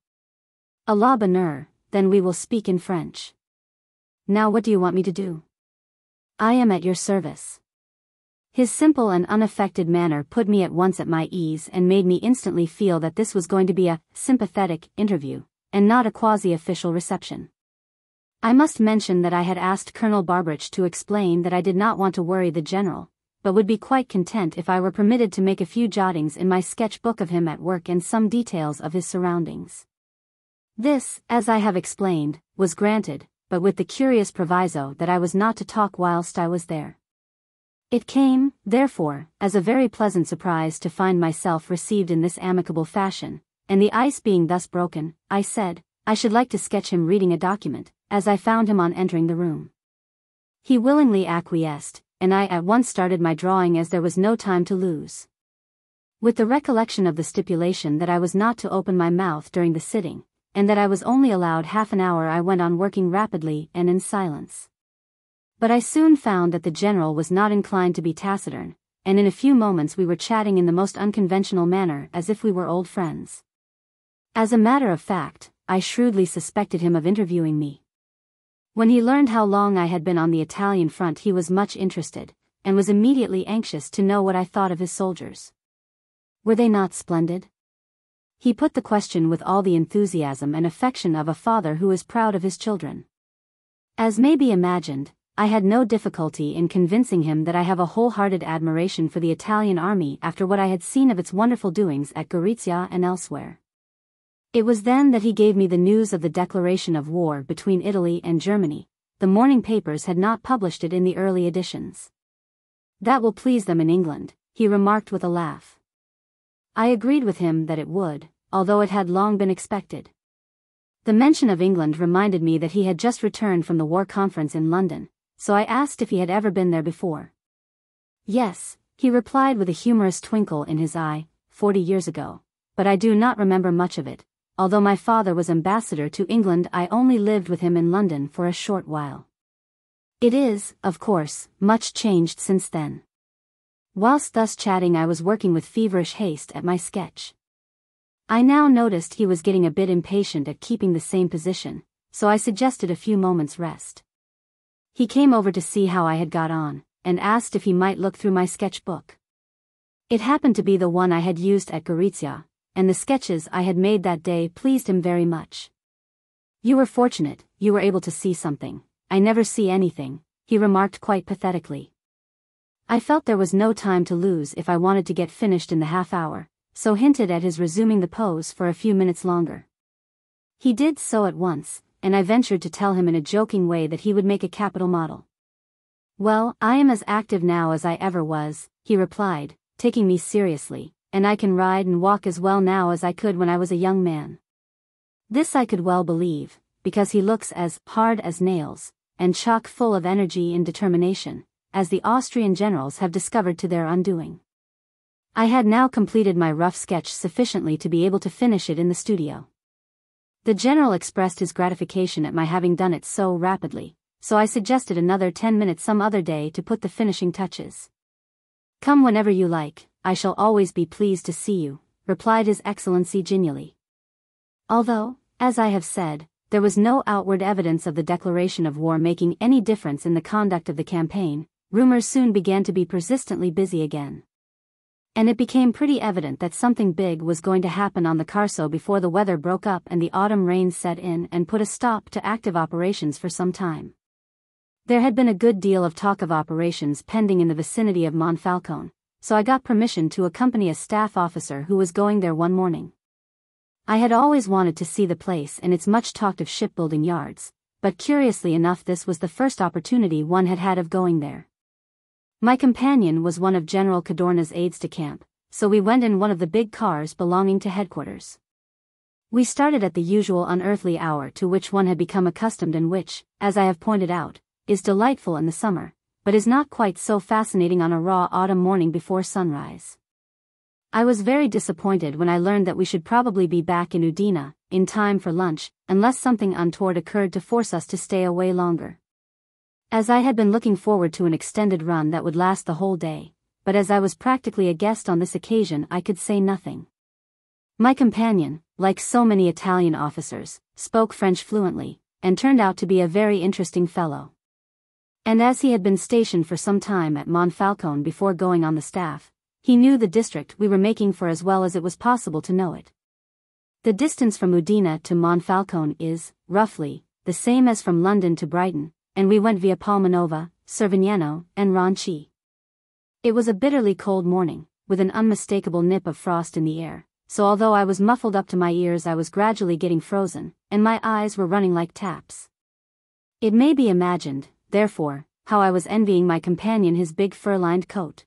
A la bonheur, then we will speak in French. Now what do you want me to do? I am at your service. His simple and unaffected manner put me at once at my ease and made me instantly feel that this was going to be a sympathetic interview, and not a quasi-official reception. I must mention that I had asked Colonel Barbarich to explain that I did not want to worry the general, but would be quite content if I were permitted to make a few jottings in my sketchbook of him at work and some details of his surroundings. This, as I have explained, was granted, but with the curious proviso that I was not to talk whilst I was there. It came, therefore, as a very pleasant surprise to find myself received in this amicable fashion, and the ice being thus broken, I said, I should like to sketch him reading a document, as I found him on entering the room. He willingly acquiesced, and I at once started my drawing as there was no time to lose. With the recollection of the stipulation that I was not to open my mouth during the sitting, and that I was only allowed half an hour I went on working rapidly and in silence. But I soon found that the general was not inclined to be taciturn, and in a few moments we were chatting in the most unconventional manner as if we were old friends. As a matter of fact, I shrewdly suspected him of interviewing me. When he learned how long I had been on the Italian front he was much interested, and was immediately anxious to know what I thought of his soldiers. Were they not splendid? He put the question with all the enthusiasm and affection of a father who is proud of his children. As may be imagined, I had no difficulty in convincing him that I have a wholehearted admiration for the Italian army after what I had seen of its wonderful doings at Gorizia and elsewhere. It was then that he gave me the news of the declaration of war between Italy and Germany. The morning papers had not published it in the early editions. That will please them in England, he remarked with a laugh. I agreed with him that it would, although it had long been expected. The mention of England reminded me that he had just returned from the war conference in London, so I asked if he had ever been there before. Yes, he replied with a humorous twinkle in his eye, forty years ago, but I do not remember much of it, although my father was ambassador to England I only lived with him in London for a short while. It is, of course, much changed since then. Whilst thus chatting I was working with feverish haste at my sketch. I now noticed he was getting a bit impatient at keeping the same position, so I suggested a few moments rest. He came over to see how I had got on, and asked if he might look through my sketchbook. It happened to be the one I had used at Gorizia, and the sketches I had made that day pleased him very much. You were fortunate, you were able to see something, I never see anything, he remarked quite pathetically. I felt there was no time to lose if I wanted to get finished in the half hour, so hinted at his resuming the pose for a few minutes longer. He did so at once, and I ventured to tell him in a joking way that he would make a capital model. Well, I am as active now as I ever was, he replied, taking me seriously, and I can ride and walk as well now as I could when I was a young man. This I could well believe, because he looks as hard as nails, and chock full of energy and determination, as the Austrian generals have discovered to their undoing. I had now completed my rough sketch sufficiently to be able to finish it in the studio. The general expressed his gratification at my having done it so rapidly, so I suggested another ten minutes some other day to put the finishing touches. Come whenever you like, I shall always be pleased to see you, replied His Excellency genially. Although, as I have said, there was no outward evidence of the declaration of war making any difference in the conduct of the campaign, rumors soon began to be persistently busy again. And it became pretty evident that something big was going to happen on the Carso before the weather broke up and the autumn rains set in and put a stop to active operations for some time. There had been a good deal of talk of operations pending in the vicinity of Monfalcone, so I got permission to accompany a staff officer who was going there one morning. I had always wanted to see the place and its much talked of shipbuilding yards, but curiously enough this was the first opportunity one had had of going there. My companion was one of General Cadorna's aides de camp, so we went in one of the big cars belonging to headquarters. We started at the usual unearthly hour to which one had become accustomed and which, as I have pointed out, is delightful in the summer, but is not quite so fascinating on a raw autumn morning before sunrise. I was very disappointed when I learned that we should probably be back in Udine, in time for lunch, unless something untoward occurred to force us to stay away longer. As I had been looking forward to an extended run that would last the whole day, but as I was practically a guest on this occasion I could say nothing. My companion, like so many Italian officers, spoke French fluently, and turned out to be a very interesting fellow. And as he had been stationed for some time at Monfalcone before going on the staff, he knew the district we were making for as well as it was possible to know it. The distance from Udine to Monfalcone is, roughly, the same as from London to Brighton, and we went via Palmanova, Cervignano, and Ronchi. It was a bitterly cold morning, with an unmistakable nip of frost in the air, so although I was muffled up to my ears I was gradually getting frozen, and my eyes were running like taps. It may be imagined, therefore, how I was envying my companion his big fur-lined coat.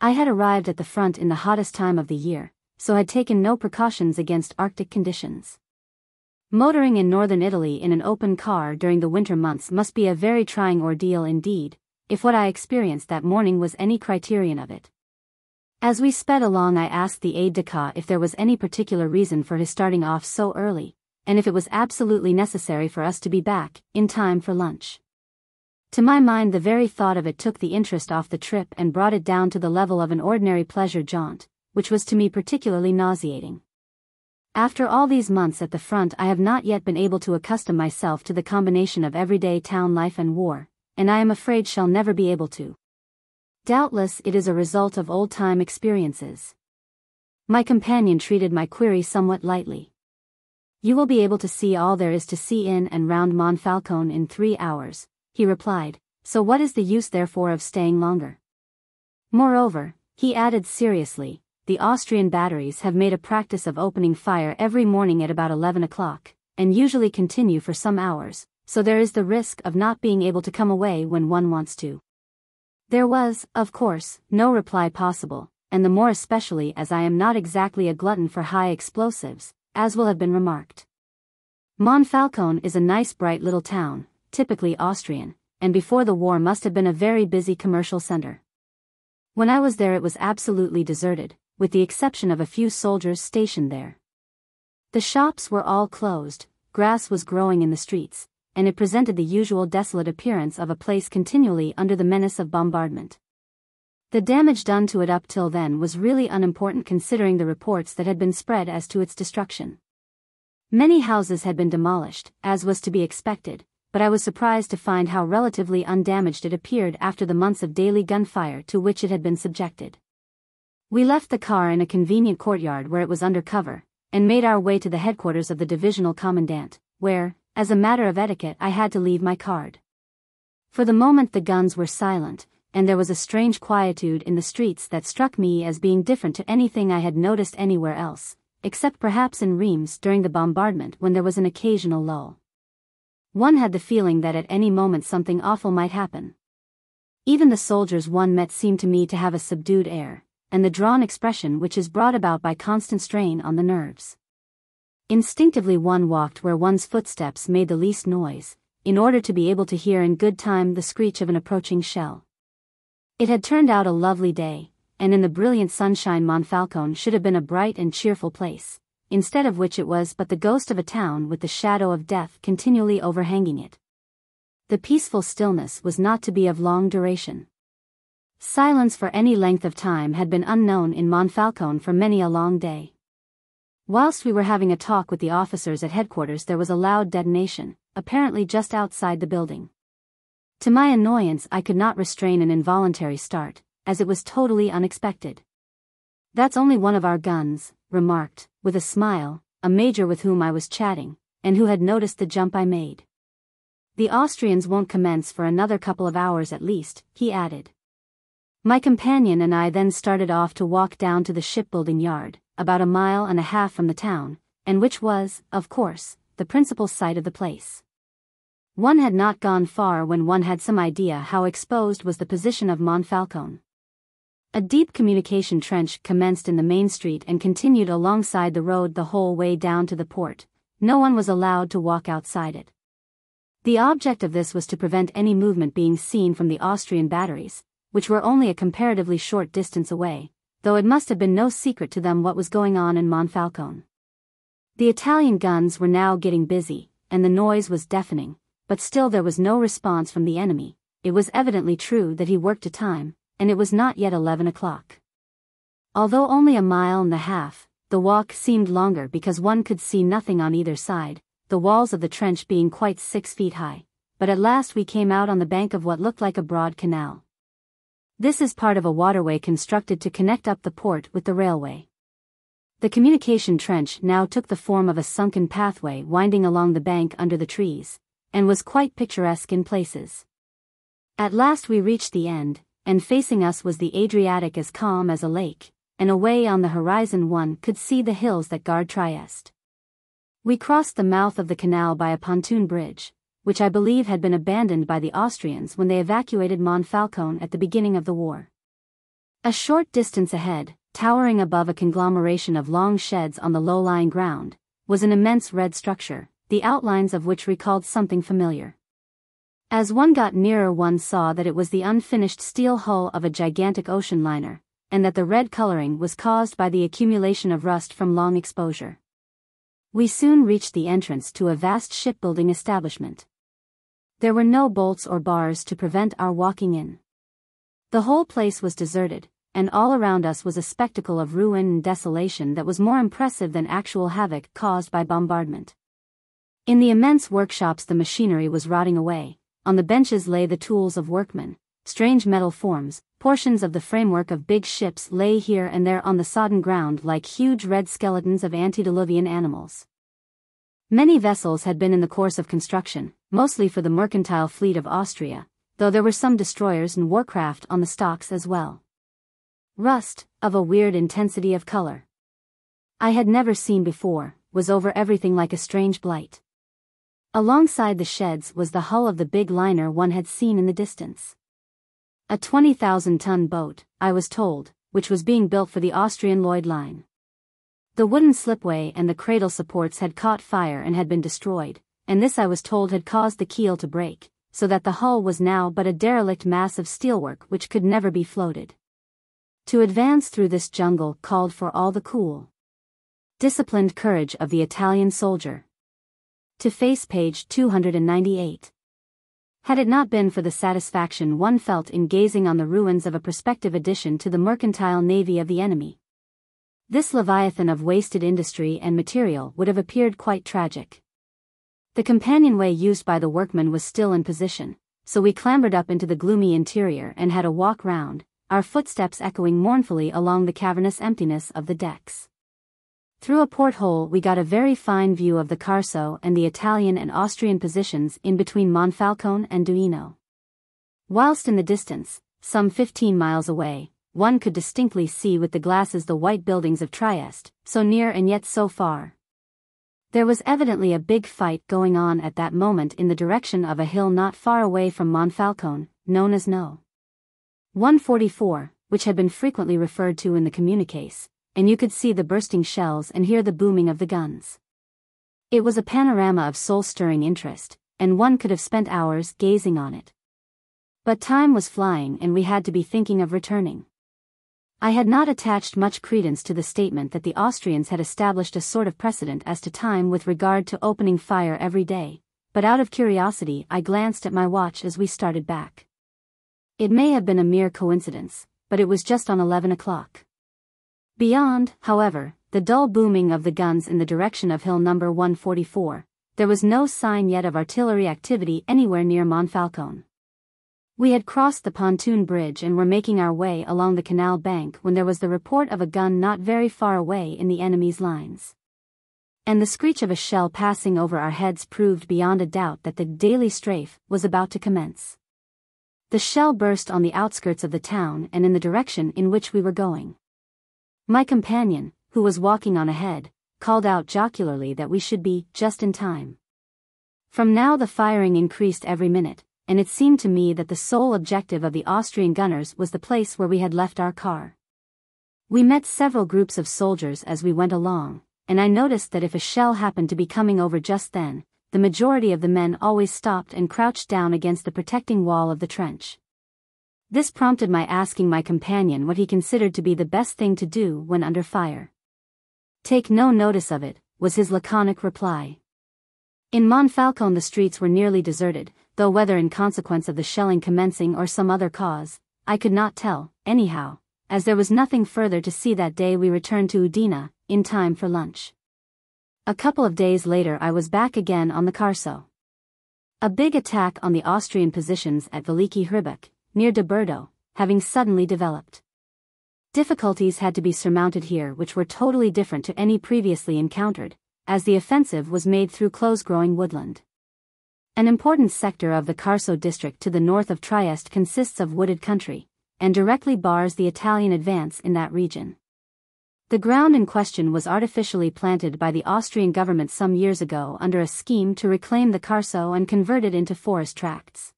I had arrived at the front in the hottest time of the year, so had taken no precautions against Arctic conditions. Motoring in northern Italy in an open car during the winter months must be a very trying ordeal indeed, if what I experienced that morning was any criterion of it. As we sped along I asked the aide-de-camp if there was any particular reason for his starting off so early, and if it was absolutely necessary for us to be back, in time for lunch. To my mind the very thought of it took the interest off the trip and brought it down to the level of an ordinary pleasure jaunt, which was to me particularly nauseating. After all these months at the front I have not yet been able to accustom myself to the combination of everyday town life and war, and I am afraid shall never be able to. Doubtless it is a result of old-time experiences. My companion treated my query somewhat lightly. You will be able to see all there is to see in and round Monfalcone in three hours, he replied, so what is the use therefore of staying longer? Moreover, he added seriously, the Austrian batteries have made a practice of opening fire every morning at about 11 o'clock, and usually continue for some hours, so there is the risk of not being able to come away when one wants to. There was, of course, no reply possible, and the more especially as I am not exactly a glutton for high explosives, as will have been remarked. Monfalcone is a nice bright little town, typically Austrian, and before the war must have been a very busy commercial center. When I was there it was absolutely deserted, with the exception of a few soldiers stationed there. The shops were all closed, grass was growing in the streets, and it presented the usual desolate appearance of a place continually under the menace of bombardment. The damage done to it up till then was really unimportant considering the reports that had been spread as to its destruction. Many houses had been demolished, as was to be expected, but I was surprised to find how relatively undamaged it appeared after the months of daily gunfire to which it had been subjected. We left the car in a convenient courtyard where it was under cover, and made our way to the headquarters of the divisional commandant, where, as a matter of etiquette, I had to leave my card. For the moment the guns were silent, and there was a strange quietude in the streets that struck me as being different to anything I had noticed anywhere else, except perhaps in Reims during the bombardment when there was an occasional lull. One had the feeling that at any moment something awful might happen. Even the soldiers one met seemed to me to have a subdued air, and the drawn expression which is brought about by constant strain on the nerves. Instinctively one walked where one's footsteps made the least noise, in order to be able to hear in good time the screech of an approaching shell. It had turned out a lovely day, and in the brilliant sunshine Monfalcone should have been a bright and cheerful place, instead of which it was but the ghost of a town with the shadow of death continually overhanging it. The peaceful stillness was not to be of long duration. Silence for any length of time had been unknown in Monfalcone for many a long day. Whilst we were having a talk with the officers at headquarters there was a loud detonation, apparently just outside the building. To my annoyance I could not restrain an involuntary start, as it was totally unexpected. That's only one of our guns, remarked, with a smile, a major with whom I was chatting, and who had noticed the jump I made. The Austrians won't commence for another couple of hours at least, he added. My companion and I then started off to walk down to the shipbuilding yard, about a mile and a half from the town, and which was, of course, the principal site of the place. One had not gone far when one had some idea how exposed was the position of Monfalcone. A deep communication trench commenced in the main street and continued alongside the road the whole way down to the port. No one was allowed to walk outside it. The object of this was to prevent any movement being seen from the Austrian batteries, which were only a comparatively short distance away, though it must have been no secret to them what was going on in Monfalcone. The Italian guns were now getting busy, and the noise was deafening, but still there was no response from the enemy. It was evidently true that he worked to time, and it was not yet eleven o'clock. Although only a mile and a half, the walk seemed longer because one could see nothing on either side, the walls of the trench being quite six feet high, but at last we came out on the bank of what looked like a broad canal. This is part of a waterway constructed to connect up the port with the railway. The communication trench now took the form of a sunken pathway winding along the bank under the trees, and was quite picturesque in places. At last we reached the end, and facing us was the Adriatic as calm as a lake, and away on the horizon one could see the hills that guard Trieste. We crossed the mouth of the canal by a pontoon bridge, which I believe had been abandoned by the Austrians when they evacuated Monfalcone at the beginning of the war. A short distance ahead, towering above a conglomeration of long sheds on the low-lying ground, was an immense red structure, the outlines of which recalled something familiar. As one got nearer one saw that it was the unfinished steel hull of a gigantic ocean liner, and that the red coloring was caused by the accumulation of rust from long exposure. We soon reached the entrance to a vast shipbuilding establishment. There were no bolts or bars to prevent our walking in. The whole place was deserted, and all around us was a spectacle of ruin and desolation that was more impressive than actual havoc caused by bombardment. In the immense workshops the machinery was rotting away, on the benches lay the tools of workmen, strange metal forms, portions of the framework of big ships lay here and there on the sodden ground like huge red skeletons of antediluvian animals. Many vessels had been in the course of construction, mostly for the mercantile fleet of Austria, though there were some destroyers and warcraft on the stocks as well. Rust, of a weird intensity of color. I had never seen before, was over everything like a strange blight. Alongside the sheds was the hull of the big liner one had seen in the distance. A 20,000-ton boat, I was told, which was being built for the Austrian Lloyd Line. The wooden slipway and the cradle supports had caught fire and had been destroyed, and this I was told had caused the keel to break, so that the hull was now but a derelict mass of steelwork which could never be floated. To advance through this jungle called for all the cool, disciplined courage of the Italian soldier, to face page 298. Had it not been for the satisfaction one felt in gazing on the ruins of a prospective addition to the mercantile navy of the enemy, this leviathan of wasted industry and material would have appeared quite tragic. The companionway used by the workmen was still in position, so we clambered up into the gloomy interior and had a walk round, our footsteps echoing mournfully along the cavernous emptiness of the decks. Through a porthole we got a very fine view of the Carso and the Italian and Austrian positions in between Monfalcone and Duino. Whilst in the distance, some 15 miles away, one could distinctly see with the glasses the white buildings of Trieste, so near and yet so far. There was evidently a big fight going on at that moment in the direction of a hill not far away from Monfalcone, known as No. 144, which had been frequently referred to in the communiques, and you could see the bursting shells and hear the booming of the guns. It was a panorama of soul-stirring interest, and one could have spent hours gazing on it. But time was flying and we had to be thinking of returning. I had not attached much credence to the statement that the Austrians had established a sort of precedent as to time with regard to opening fire every day, but out of curiosity I glanced at my watch as we started back. It may have been a mere coincidence, but it was just on 11 o'clock. Beyond, however, the dull booming of the guns in the direction of hill number 144, there was no sign yet of artillery activity anywhere near Monfalcone. We had crossed the pontoon bridge and were making our way along the canal bank when there was the report of a gun not very far away in the enemy's lines. And the screech of a shell passing over our heads proved beyond a doubt that the daily strafe was about to commence. The shell burst on the outskirts of the town and in the direction in which we were going. My companion, who was walking on ahead, called out jocularly that we should be just in time. From now the firing increased every minute, and it seemed to me that the sole objective of the Austrian gunners was the place where we had left our car. We met several groups of soldiers as we went along, and I noticed that if a shell happened to be coming over just then, the majority of the men always stopped and crouched down against the protecting wall of the trench. This prompted my asking my companion what he considered to be the best thing to do when under fire. Take no notice of it, was his laconic reply. In Monfalcone the streets were nearly deserted, though whether in consequence of the shelling commencing or some other cause, I could not tell, anyhow, as there was nothing further to see that day we returned to Udine, in time for lunch. A couple of days later I was back again on the Carso. A big attack on the Austrian positions at Veliki Hrbek, near Dobrdo, having suddenly developed. Difficulties had to be surmounted here which were totally different to any previously encountered, as the offensive was made through close-growing woodland. An important sector of the Carso district to the north of Trieste consists of wooded country, and directly bars the Italian advance in that region. The ground in question was artificially planted by the Austrian government some years ago under a scheme to reclaim the Carso and convert it into forest tracts.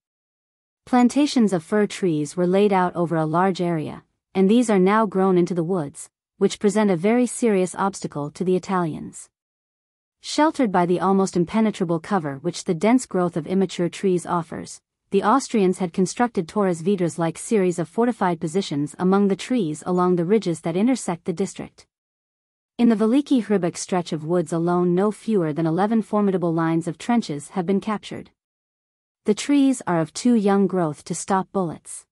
Plantations of fir trees were laid out over a large area, and these are now grown into the woods, which present a very serious obstacle to the Italians. Sheltered by the almost impenetrable cover which the dense growth of immature trees offers, the Austrians had constructed Torres Vedras-like series of fortified positions among the trees along the ridges that intersect the district. In the Veliki Hrbek stretch of woods alone no fewer than 11 formidable lines of trenches have been captured. The trees are of too young growth to stop bullets.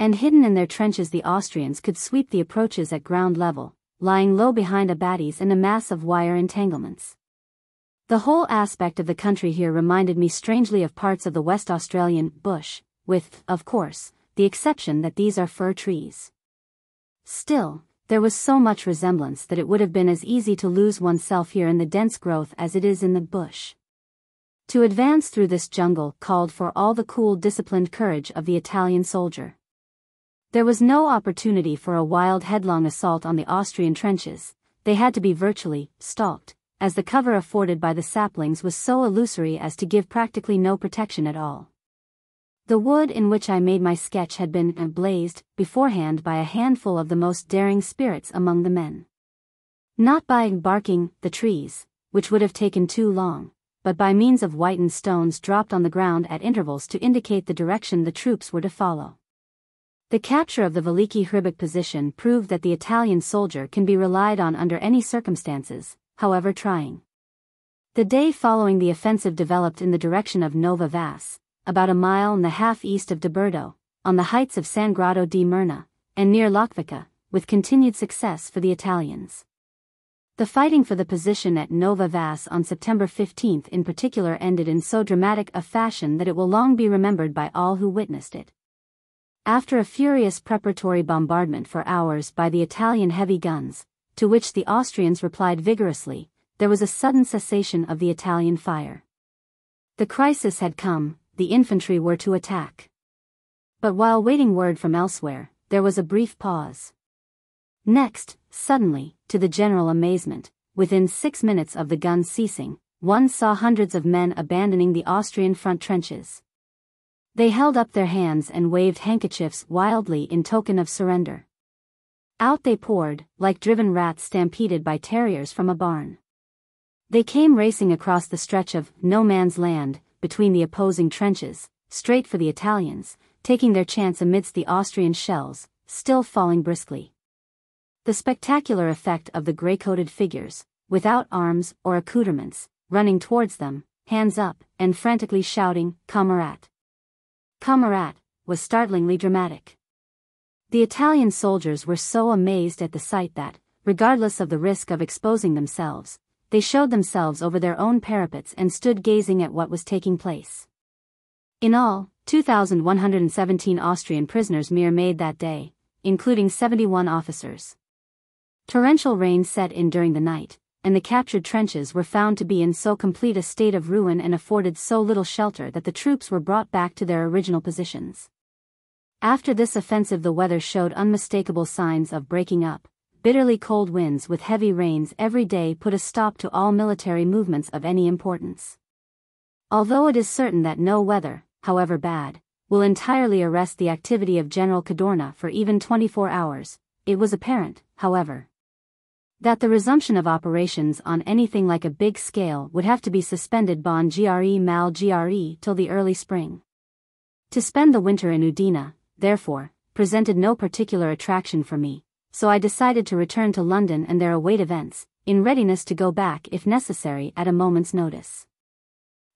And hidden in their trenches the Austrians could sweep the approaches at ground level, lying low behind abatis and a mass of wire entanglements. The whole aspect of the country here reminded me strangely of parts of the West Australian bush, with, of course, the exception that these are fir trees. Still, there was so much resemblance that it would have been as easy to lose oneself here in the dense growth as it is in the bush. To advance through this jungle called for all the cool disciplined courage of the Italian soldier. There was no opportunity for a wild headlong assault on the Austrian trenches, they had to be virtually stalked, as the cover afforded by the saplings was so illusory as to give practically no protection at all. The wood in which I made my sketch had been blazed beforehand by a handful of the most daring spirits among the men. Not by barking the trees, which would have taken too long, but by means of whitened stones dropped on the ground at intervals to indicate the direction the troops were to follow. The capture of the Veliki Hrbek position proved that the Italian soldier can be relied on under any circumstances, however trying. The day following the offensive developed in the direction of Nova Vas, about a mile and a half east of Dobrdo, on the heights of San Grado di Mirna, and near Lokvica, with continued success for the Italians. The fighting for the position at Nova Vas on September 15 in particular ended in so dramatic a fashion that it will long be remembered by all who witnessed it. After a furious preparatory bombardment for hours by the Italian heavy guns, to which the Austrians replied vigorously, there was a sudden cessation of the Italian fire. The crisis had come, the infantry were to attack. But while waiting word from elsewhere, there was a brief pause. Next, suddenly, to the general amazement, within six minutes of the guns ceasing, one saw hundreds of men abandoning the Austrian front trenches. They held up their hands and waved handkerchiefs wildly in token of surrender. Out they poured, like driven rats stampeded by terriers from a barn. They came racing across the stretch of no man's land, between the opposing trenches, straight for the Italians, taking their chance amidst the Austrian shells, still falling briskly. The spectacular effect of the gray-coated figures, without arms or accoutrements, running towards them, hands up, and frantically shouting, Camerate. Camerate, was startlingly dramatic. The Italian soldiers were so amazed at the sight that, regardless of the risk of exposing themselves, they showed themselves over their own parapets and stood gazing at what was taking place. In all, 2,117 Austrian prisoners Mir made that day, including 71 officers. Torrential rain set in during the night, and the captured trenches were found to be in so complete a state of ruin and afforded so little shelter that the troops were brought back to their original positions. After this offensive the weather showed unmistakable signs of breaking up, bitterly cold winds with heavy rains every day put a stop to all military movements of any importance. Although it is certain that no weather, however bad, will entirely arrest the activity of General Cadorna for even 24 hours, it was apparent, however, that the resumption of operations on anything like a big scale would have to be suspended bon gre mal gre till the early spring. To spend the winter in Udine, therefore, presented no particular attraction for me, so I decided to return to London and there await events, in readiness to go back if necessary at a moment's notice.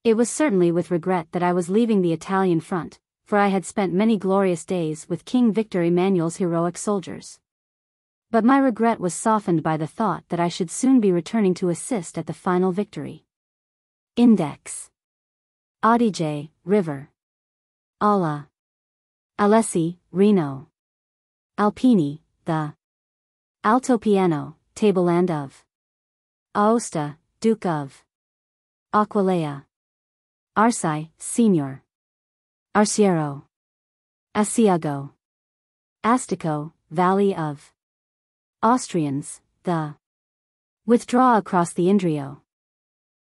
It was certainly with regret that I was leaving the Italian front, for I had spent many glorious days with King Victor Emmanuel's heroic soldiers. But my regret was softened by the thought that I should soon be returning to assist at the final victory. Index Adige, River Ala Alessi, Reno Alpini, the Alto Altopiano, Tableland of. Aosta, Duke of. Aquileia. Arsai, Senior. Arsiero. Asiago. Astico, Valley of. Austrians, the. Withdraw across the Judrio.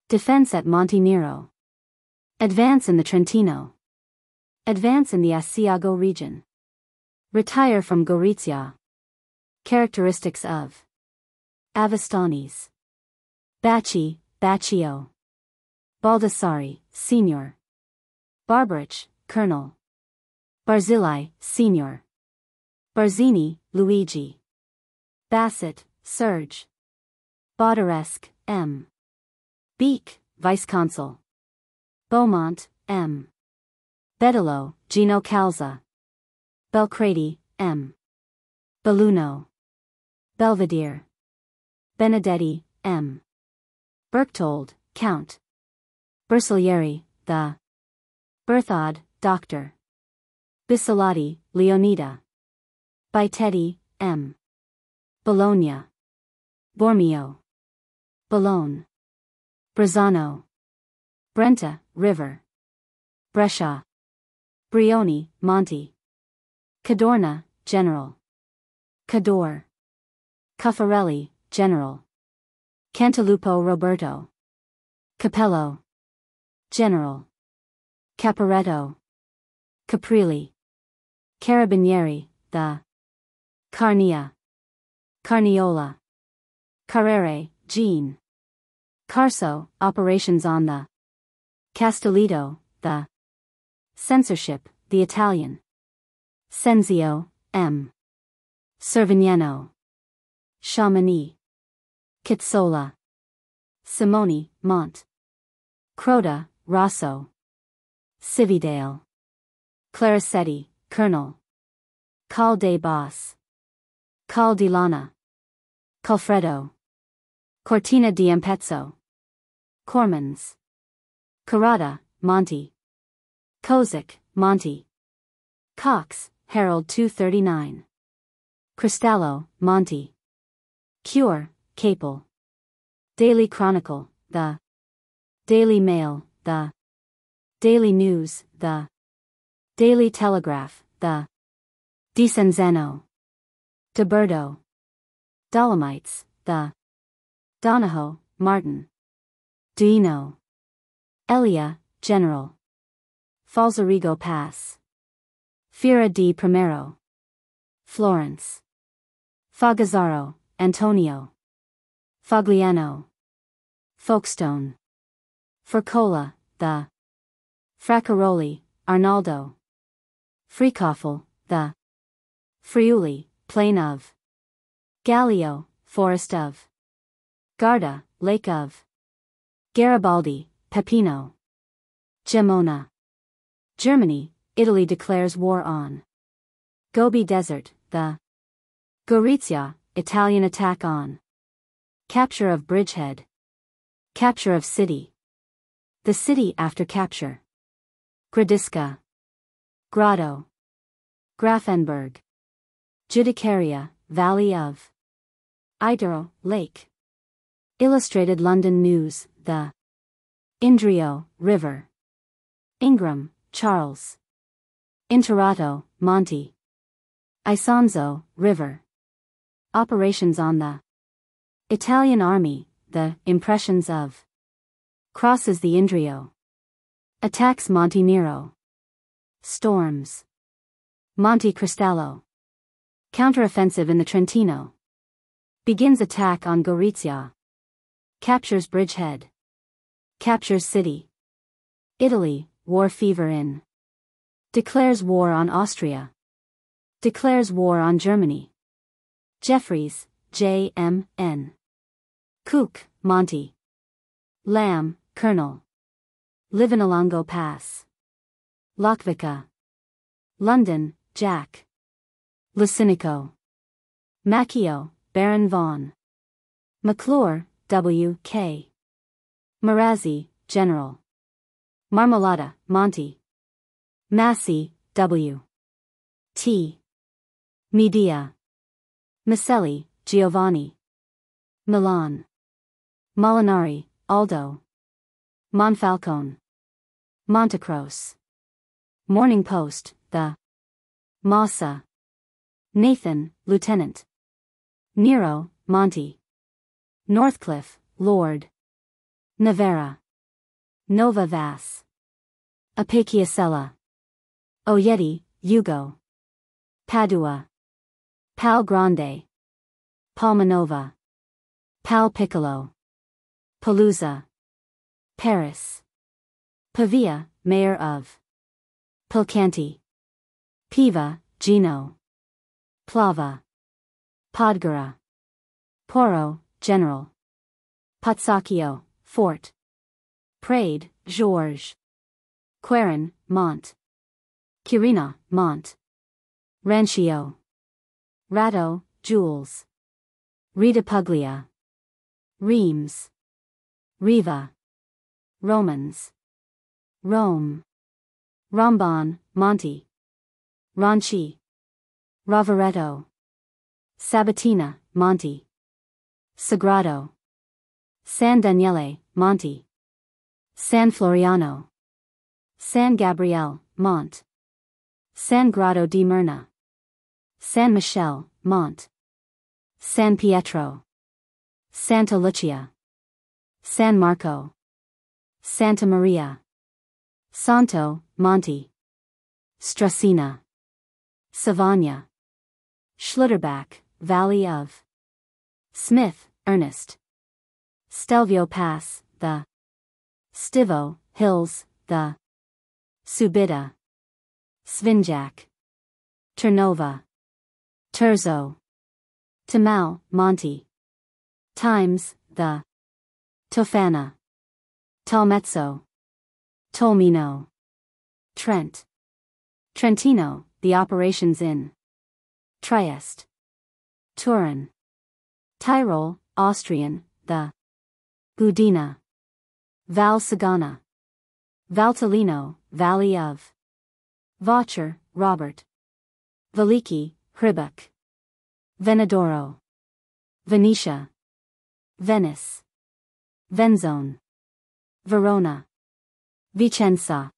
Defense at Monte Nero. Advance in the Trentino. Advance in the Asiago region. Retire from Gorizia. Characteristics of Avistanes Bacci, Baccio Baldassari, Senior Barbarich, Colonel Barzilai, Senior Barzini, Luigi Bassett, Serge Bauderesque, M. Beek, Vice Consul Beaumont, M. Bedolo, Gino Calza Belcredi, M. Belluno Belvedere. Benedetti, M. Berchtold, Count. Bersaglieri, the. Berthod, Doctor. Bissolati, Leonida. Bitetti, M. Bologna. Bormio. Boulogne. Brazzano. Brenta, River. Brescia. Brioni, Monte. Cadorna, General. Cadore. Caffarelli, General. Cantalupo Roberto. Capello. General. Caporetto. Caprilli. Carabinieri, the. Carnia. Carniola. Carrere, Jean. Carso, operations on the. Castelletto, the. Censorship, the Italian. Senzio, M. Cervignano. Chamonix. Chizzola. Simoni, Mont. Croda, Rosso. Cividale. Claricetti, Colonel. Col dei Bos. Lana. Calfredo. Cortina di Ampezzo. Cormons. Corada, Monte. Kozik, Monte. Cox, Harold 239. Cristallo, Monte. Cure, Capel. Daily Chronicle, the. Daily Mail, the. Daily News, the. Daily Telegraph, the. Desenzano. DeBerto. Dolomites, the. Donahoe, Martin. Duino. Elia, General. Falzarego Pass. Fiera di Primiero. Florence. Fogazzaro, Antonio. Fogliano. Folkestone. Forcola, the. Fracaroli, Arnaldo. Freikofel, the. Friuli, plain of. Gallio, forest of. Garda, lake of. Garibaldi, Peppino. Gemona. Germany, Italy declares war on. Gobi Desert, the. Gorizia, Italian attack on. Capture of Bridgehead. Capture of city. The city after capture. Gradisca. Grotto. Grafenberg. Judicaria, Valley of. Idaro, Lake. Illustrated London News, The. Judrio, River. Ingram, Charles. Interrotto, Monte. Isonzo, River. Operations on the Italian Army, the Impressions of crosses the Judrio. Attacks Monte Nero. Storms. Monte Cristallo. Counteroffensive in the Trentino. Begins attack on Gorizia. Captures Bridgehead. Captures city. Italy, war fever in. Declares war on Austria. Declares war on Germany. Jeffries, J. M. N. Cook, Monty. Lamb, Colonel. Livinallongo Pass. Lokvica. London, Jack. Lucinico. Macchio, Baron von. McClure, W. K. Marazzi, General. Marmolada, Monty. Massey, W. T. Medea. Maselli, Giovanni. Milan. Molinari, Aldo. Monfalcone. Montecros. Morning Post, The. Mossa. Nathan, Lieutenant. Nero, Monty. Northcliffe, Lord. Novara. Nova Vas. Apaciacella. Ojetti, Ugo. Padua. Pal Grande. Palmanova. Pal Piccolo. Paluzza. Paris. Pavia, Mayor of. Pilcante. Piva, Gino. Plava. Podgora. Porro, General. Pozzacchio, Fort. Prade, Georges. Quarin, Mont. Quirina, Mont. Rancio. Ratto, Jules. Redipuglia. Reims. Riva. Romans. Rome. Rombon, Monte. Ronchi. Rovereto. Sabotino, Monte. Sagrado. San Daniele, Monte. San Floriano. San Gabriel, Mont. San Grado di Myrna. San Michele, Mont. San Pietro. Santa Lucia. San Marco. Santa Maria. Santo, Monte. Stracina. Savogna. Schluderbach, Valley of. Smith, Ernest. Stelvio Pass, the. Stivo, Hills, the. Subida. Svinjak. Ternova. Terzo. Tamal, Monte. Times, the. Tofana. Tolmezzo. Tolmino. Trent. Trentino, the operations in. Trieste. Turin. Tyrol, Austrian, the. Gudina. Val Sugana. Valtellina, Valley of. Vacher, Robert. Veliki, Hribak. Venedoro. Venetia. Venice. Venzone. Verona. Vicenza.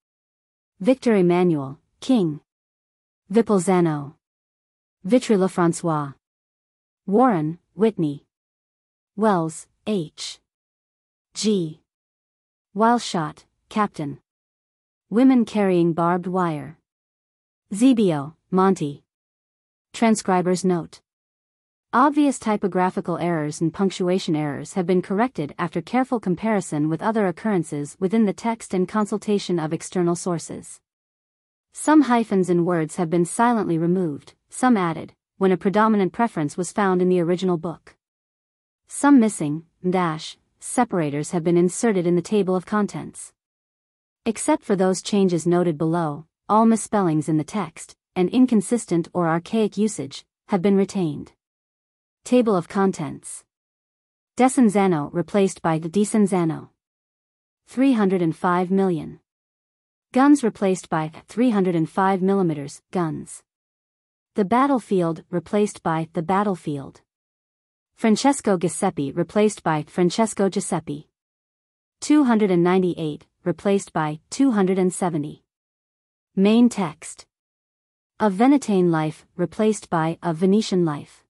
Victor Emmanuel, King. Vipulzano. Vitry Lefrancois. Warren, Whitney. Wells, H. G. Wildshot, Captain. Women carrying barbed wire. Zebio, Monty. Transcriber's note. Obvious typographical errors and punctuation errors have been corrected after careful comparison with other occurrences within the text and consultation of external sources. Some hyphens in words have been silently removed, some added, when a predominant preference was found in the original book. Some missing, dash, separators have been inserted in the table of contents. Except for those changes noted below, all misspellings in the text, and inconsistent or archaic usage, have been retained. Table of Contents Desenzano replaced by the Desenzano. 305 million. Guns replaced by 305 mm guns. The battlefield replaced by the battlefield. Francesco Giuseppe replaced by Francesco Giuseppe. 298 replaced by 270. Main text. A Venetane life replaced by a Venetian life.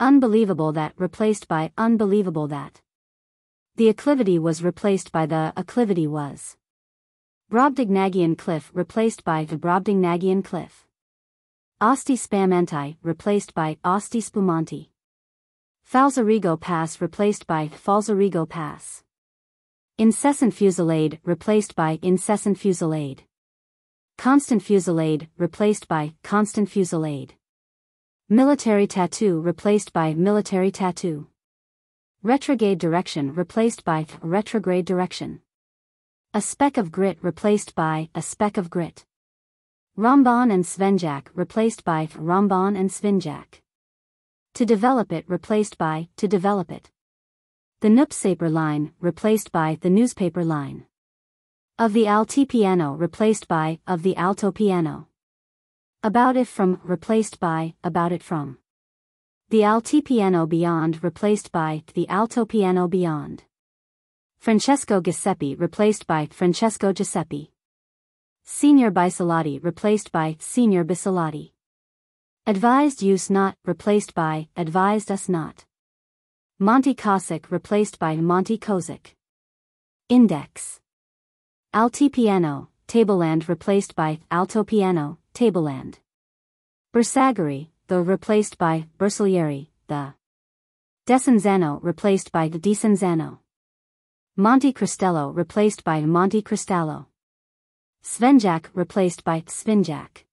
Unbelievable that replaced by unbelievable that. The acclivity was replaced by the acclivity was. Brobdingnagian cliff replaced by the Brobdingnagian cliff. Asti Spamanti replaced by Asti Spumanti. Falzarigo Pass replaced by Falzarigo Pass. Incessant fusillade replaced by incessant fusillade. Constant fusillade replaced by constant fusillade. Military tattoo replaced by military tattoo. Retrograde direction replaced by retrograde direction. A speck of grit replaced by a speck of grit. Ramban and Svenjak replaced by Ramban and Svenjak. To develop it replaced by to develop it. The newspaper line replaced by the newspaper line. Of the alti piano replaced by of the alto piano. About it from replaced by about it from. The alti piano beyond replaced by the alto piano beyond. Francesco Giuseppe replaced by Francesco Giuseppe. Senior Bisolati replaced by Senior Bisolati. Advised use not replaced by advised us not. Monty Cossack replaced by Monty Kozik. Index. Alti piano, tableland replaced by alto piano, tableland. Bersagari, the replaced by Bersaglieri, the Desenzano replaced by the Desenzano. Monte Cristello replaced by Monte Cristallo. Svenjak replaced by Svenjak.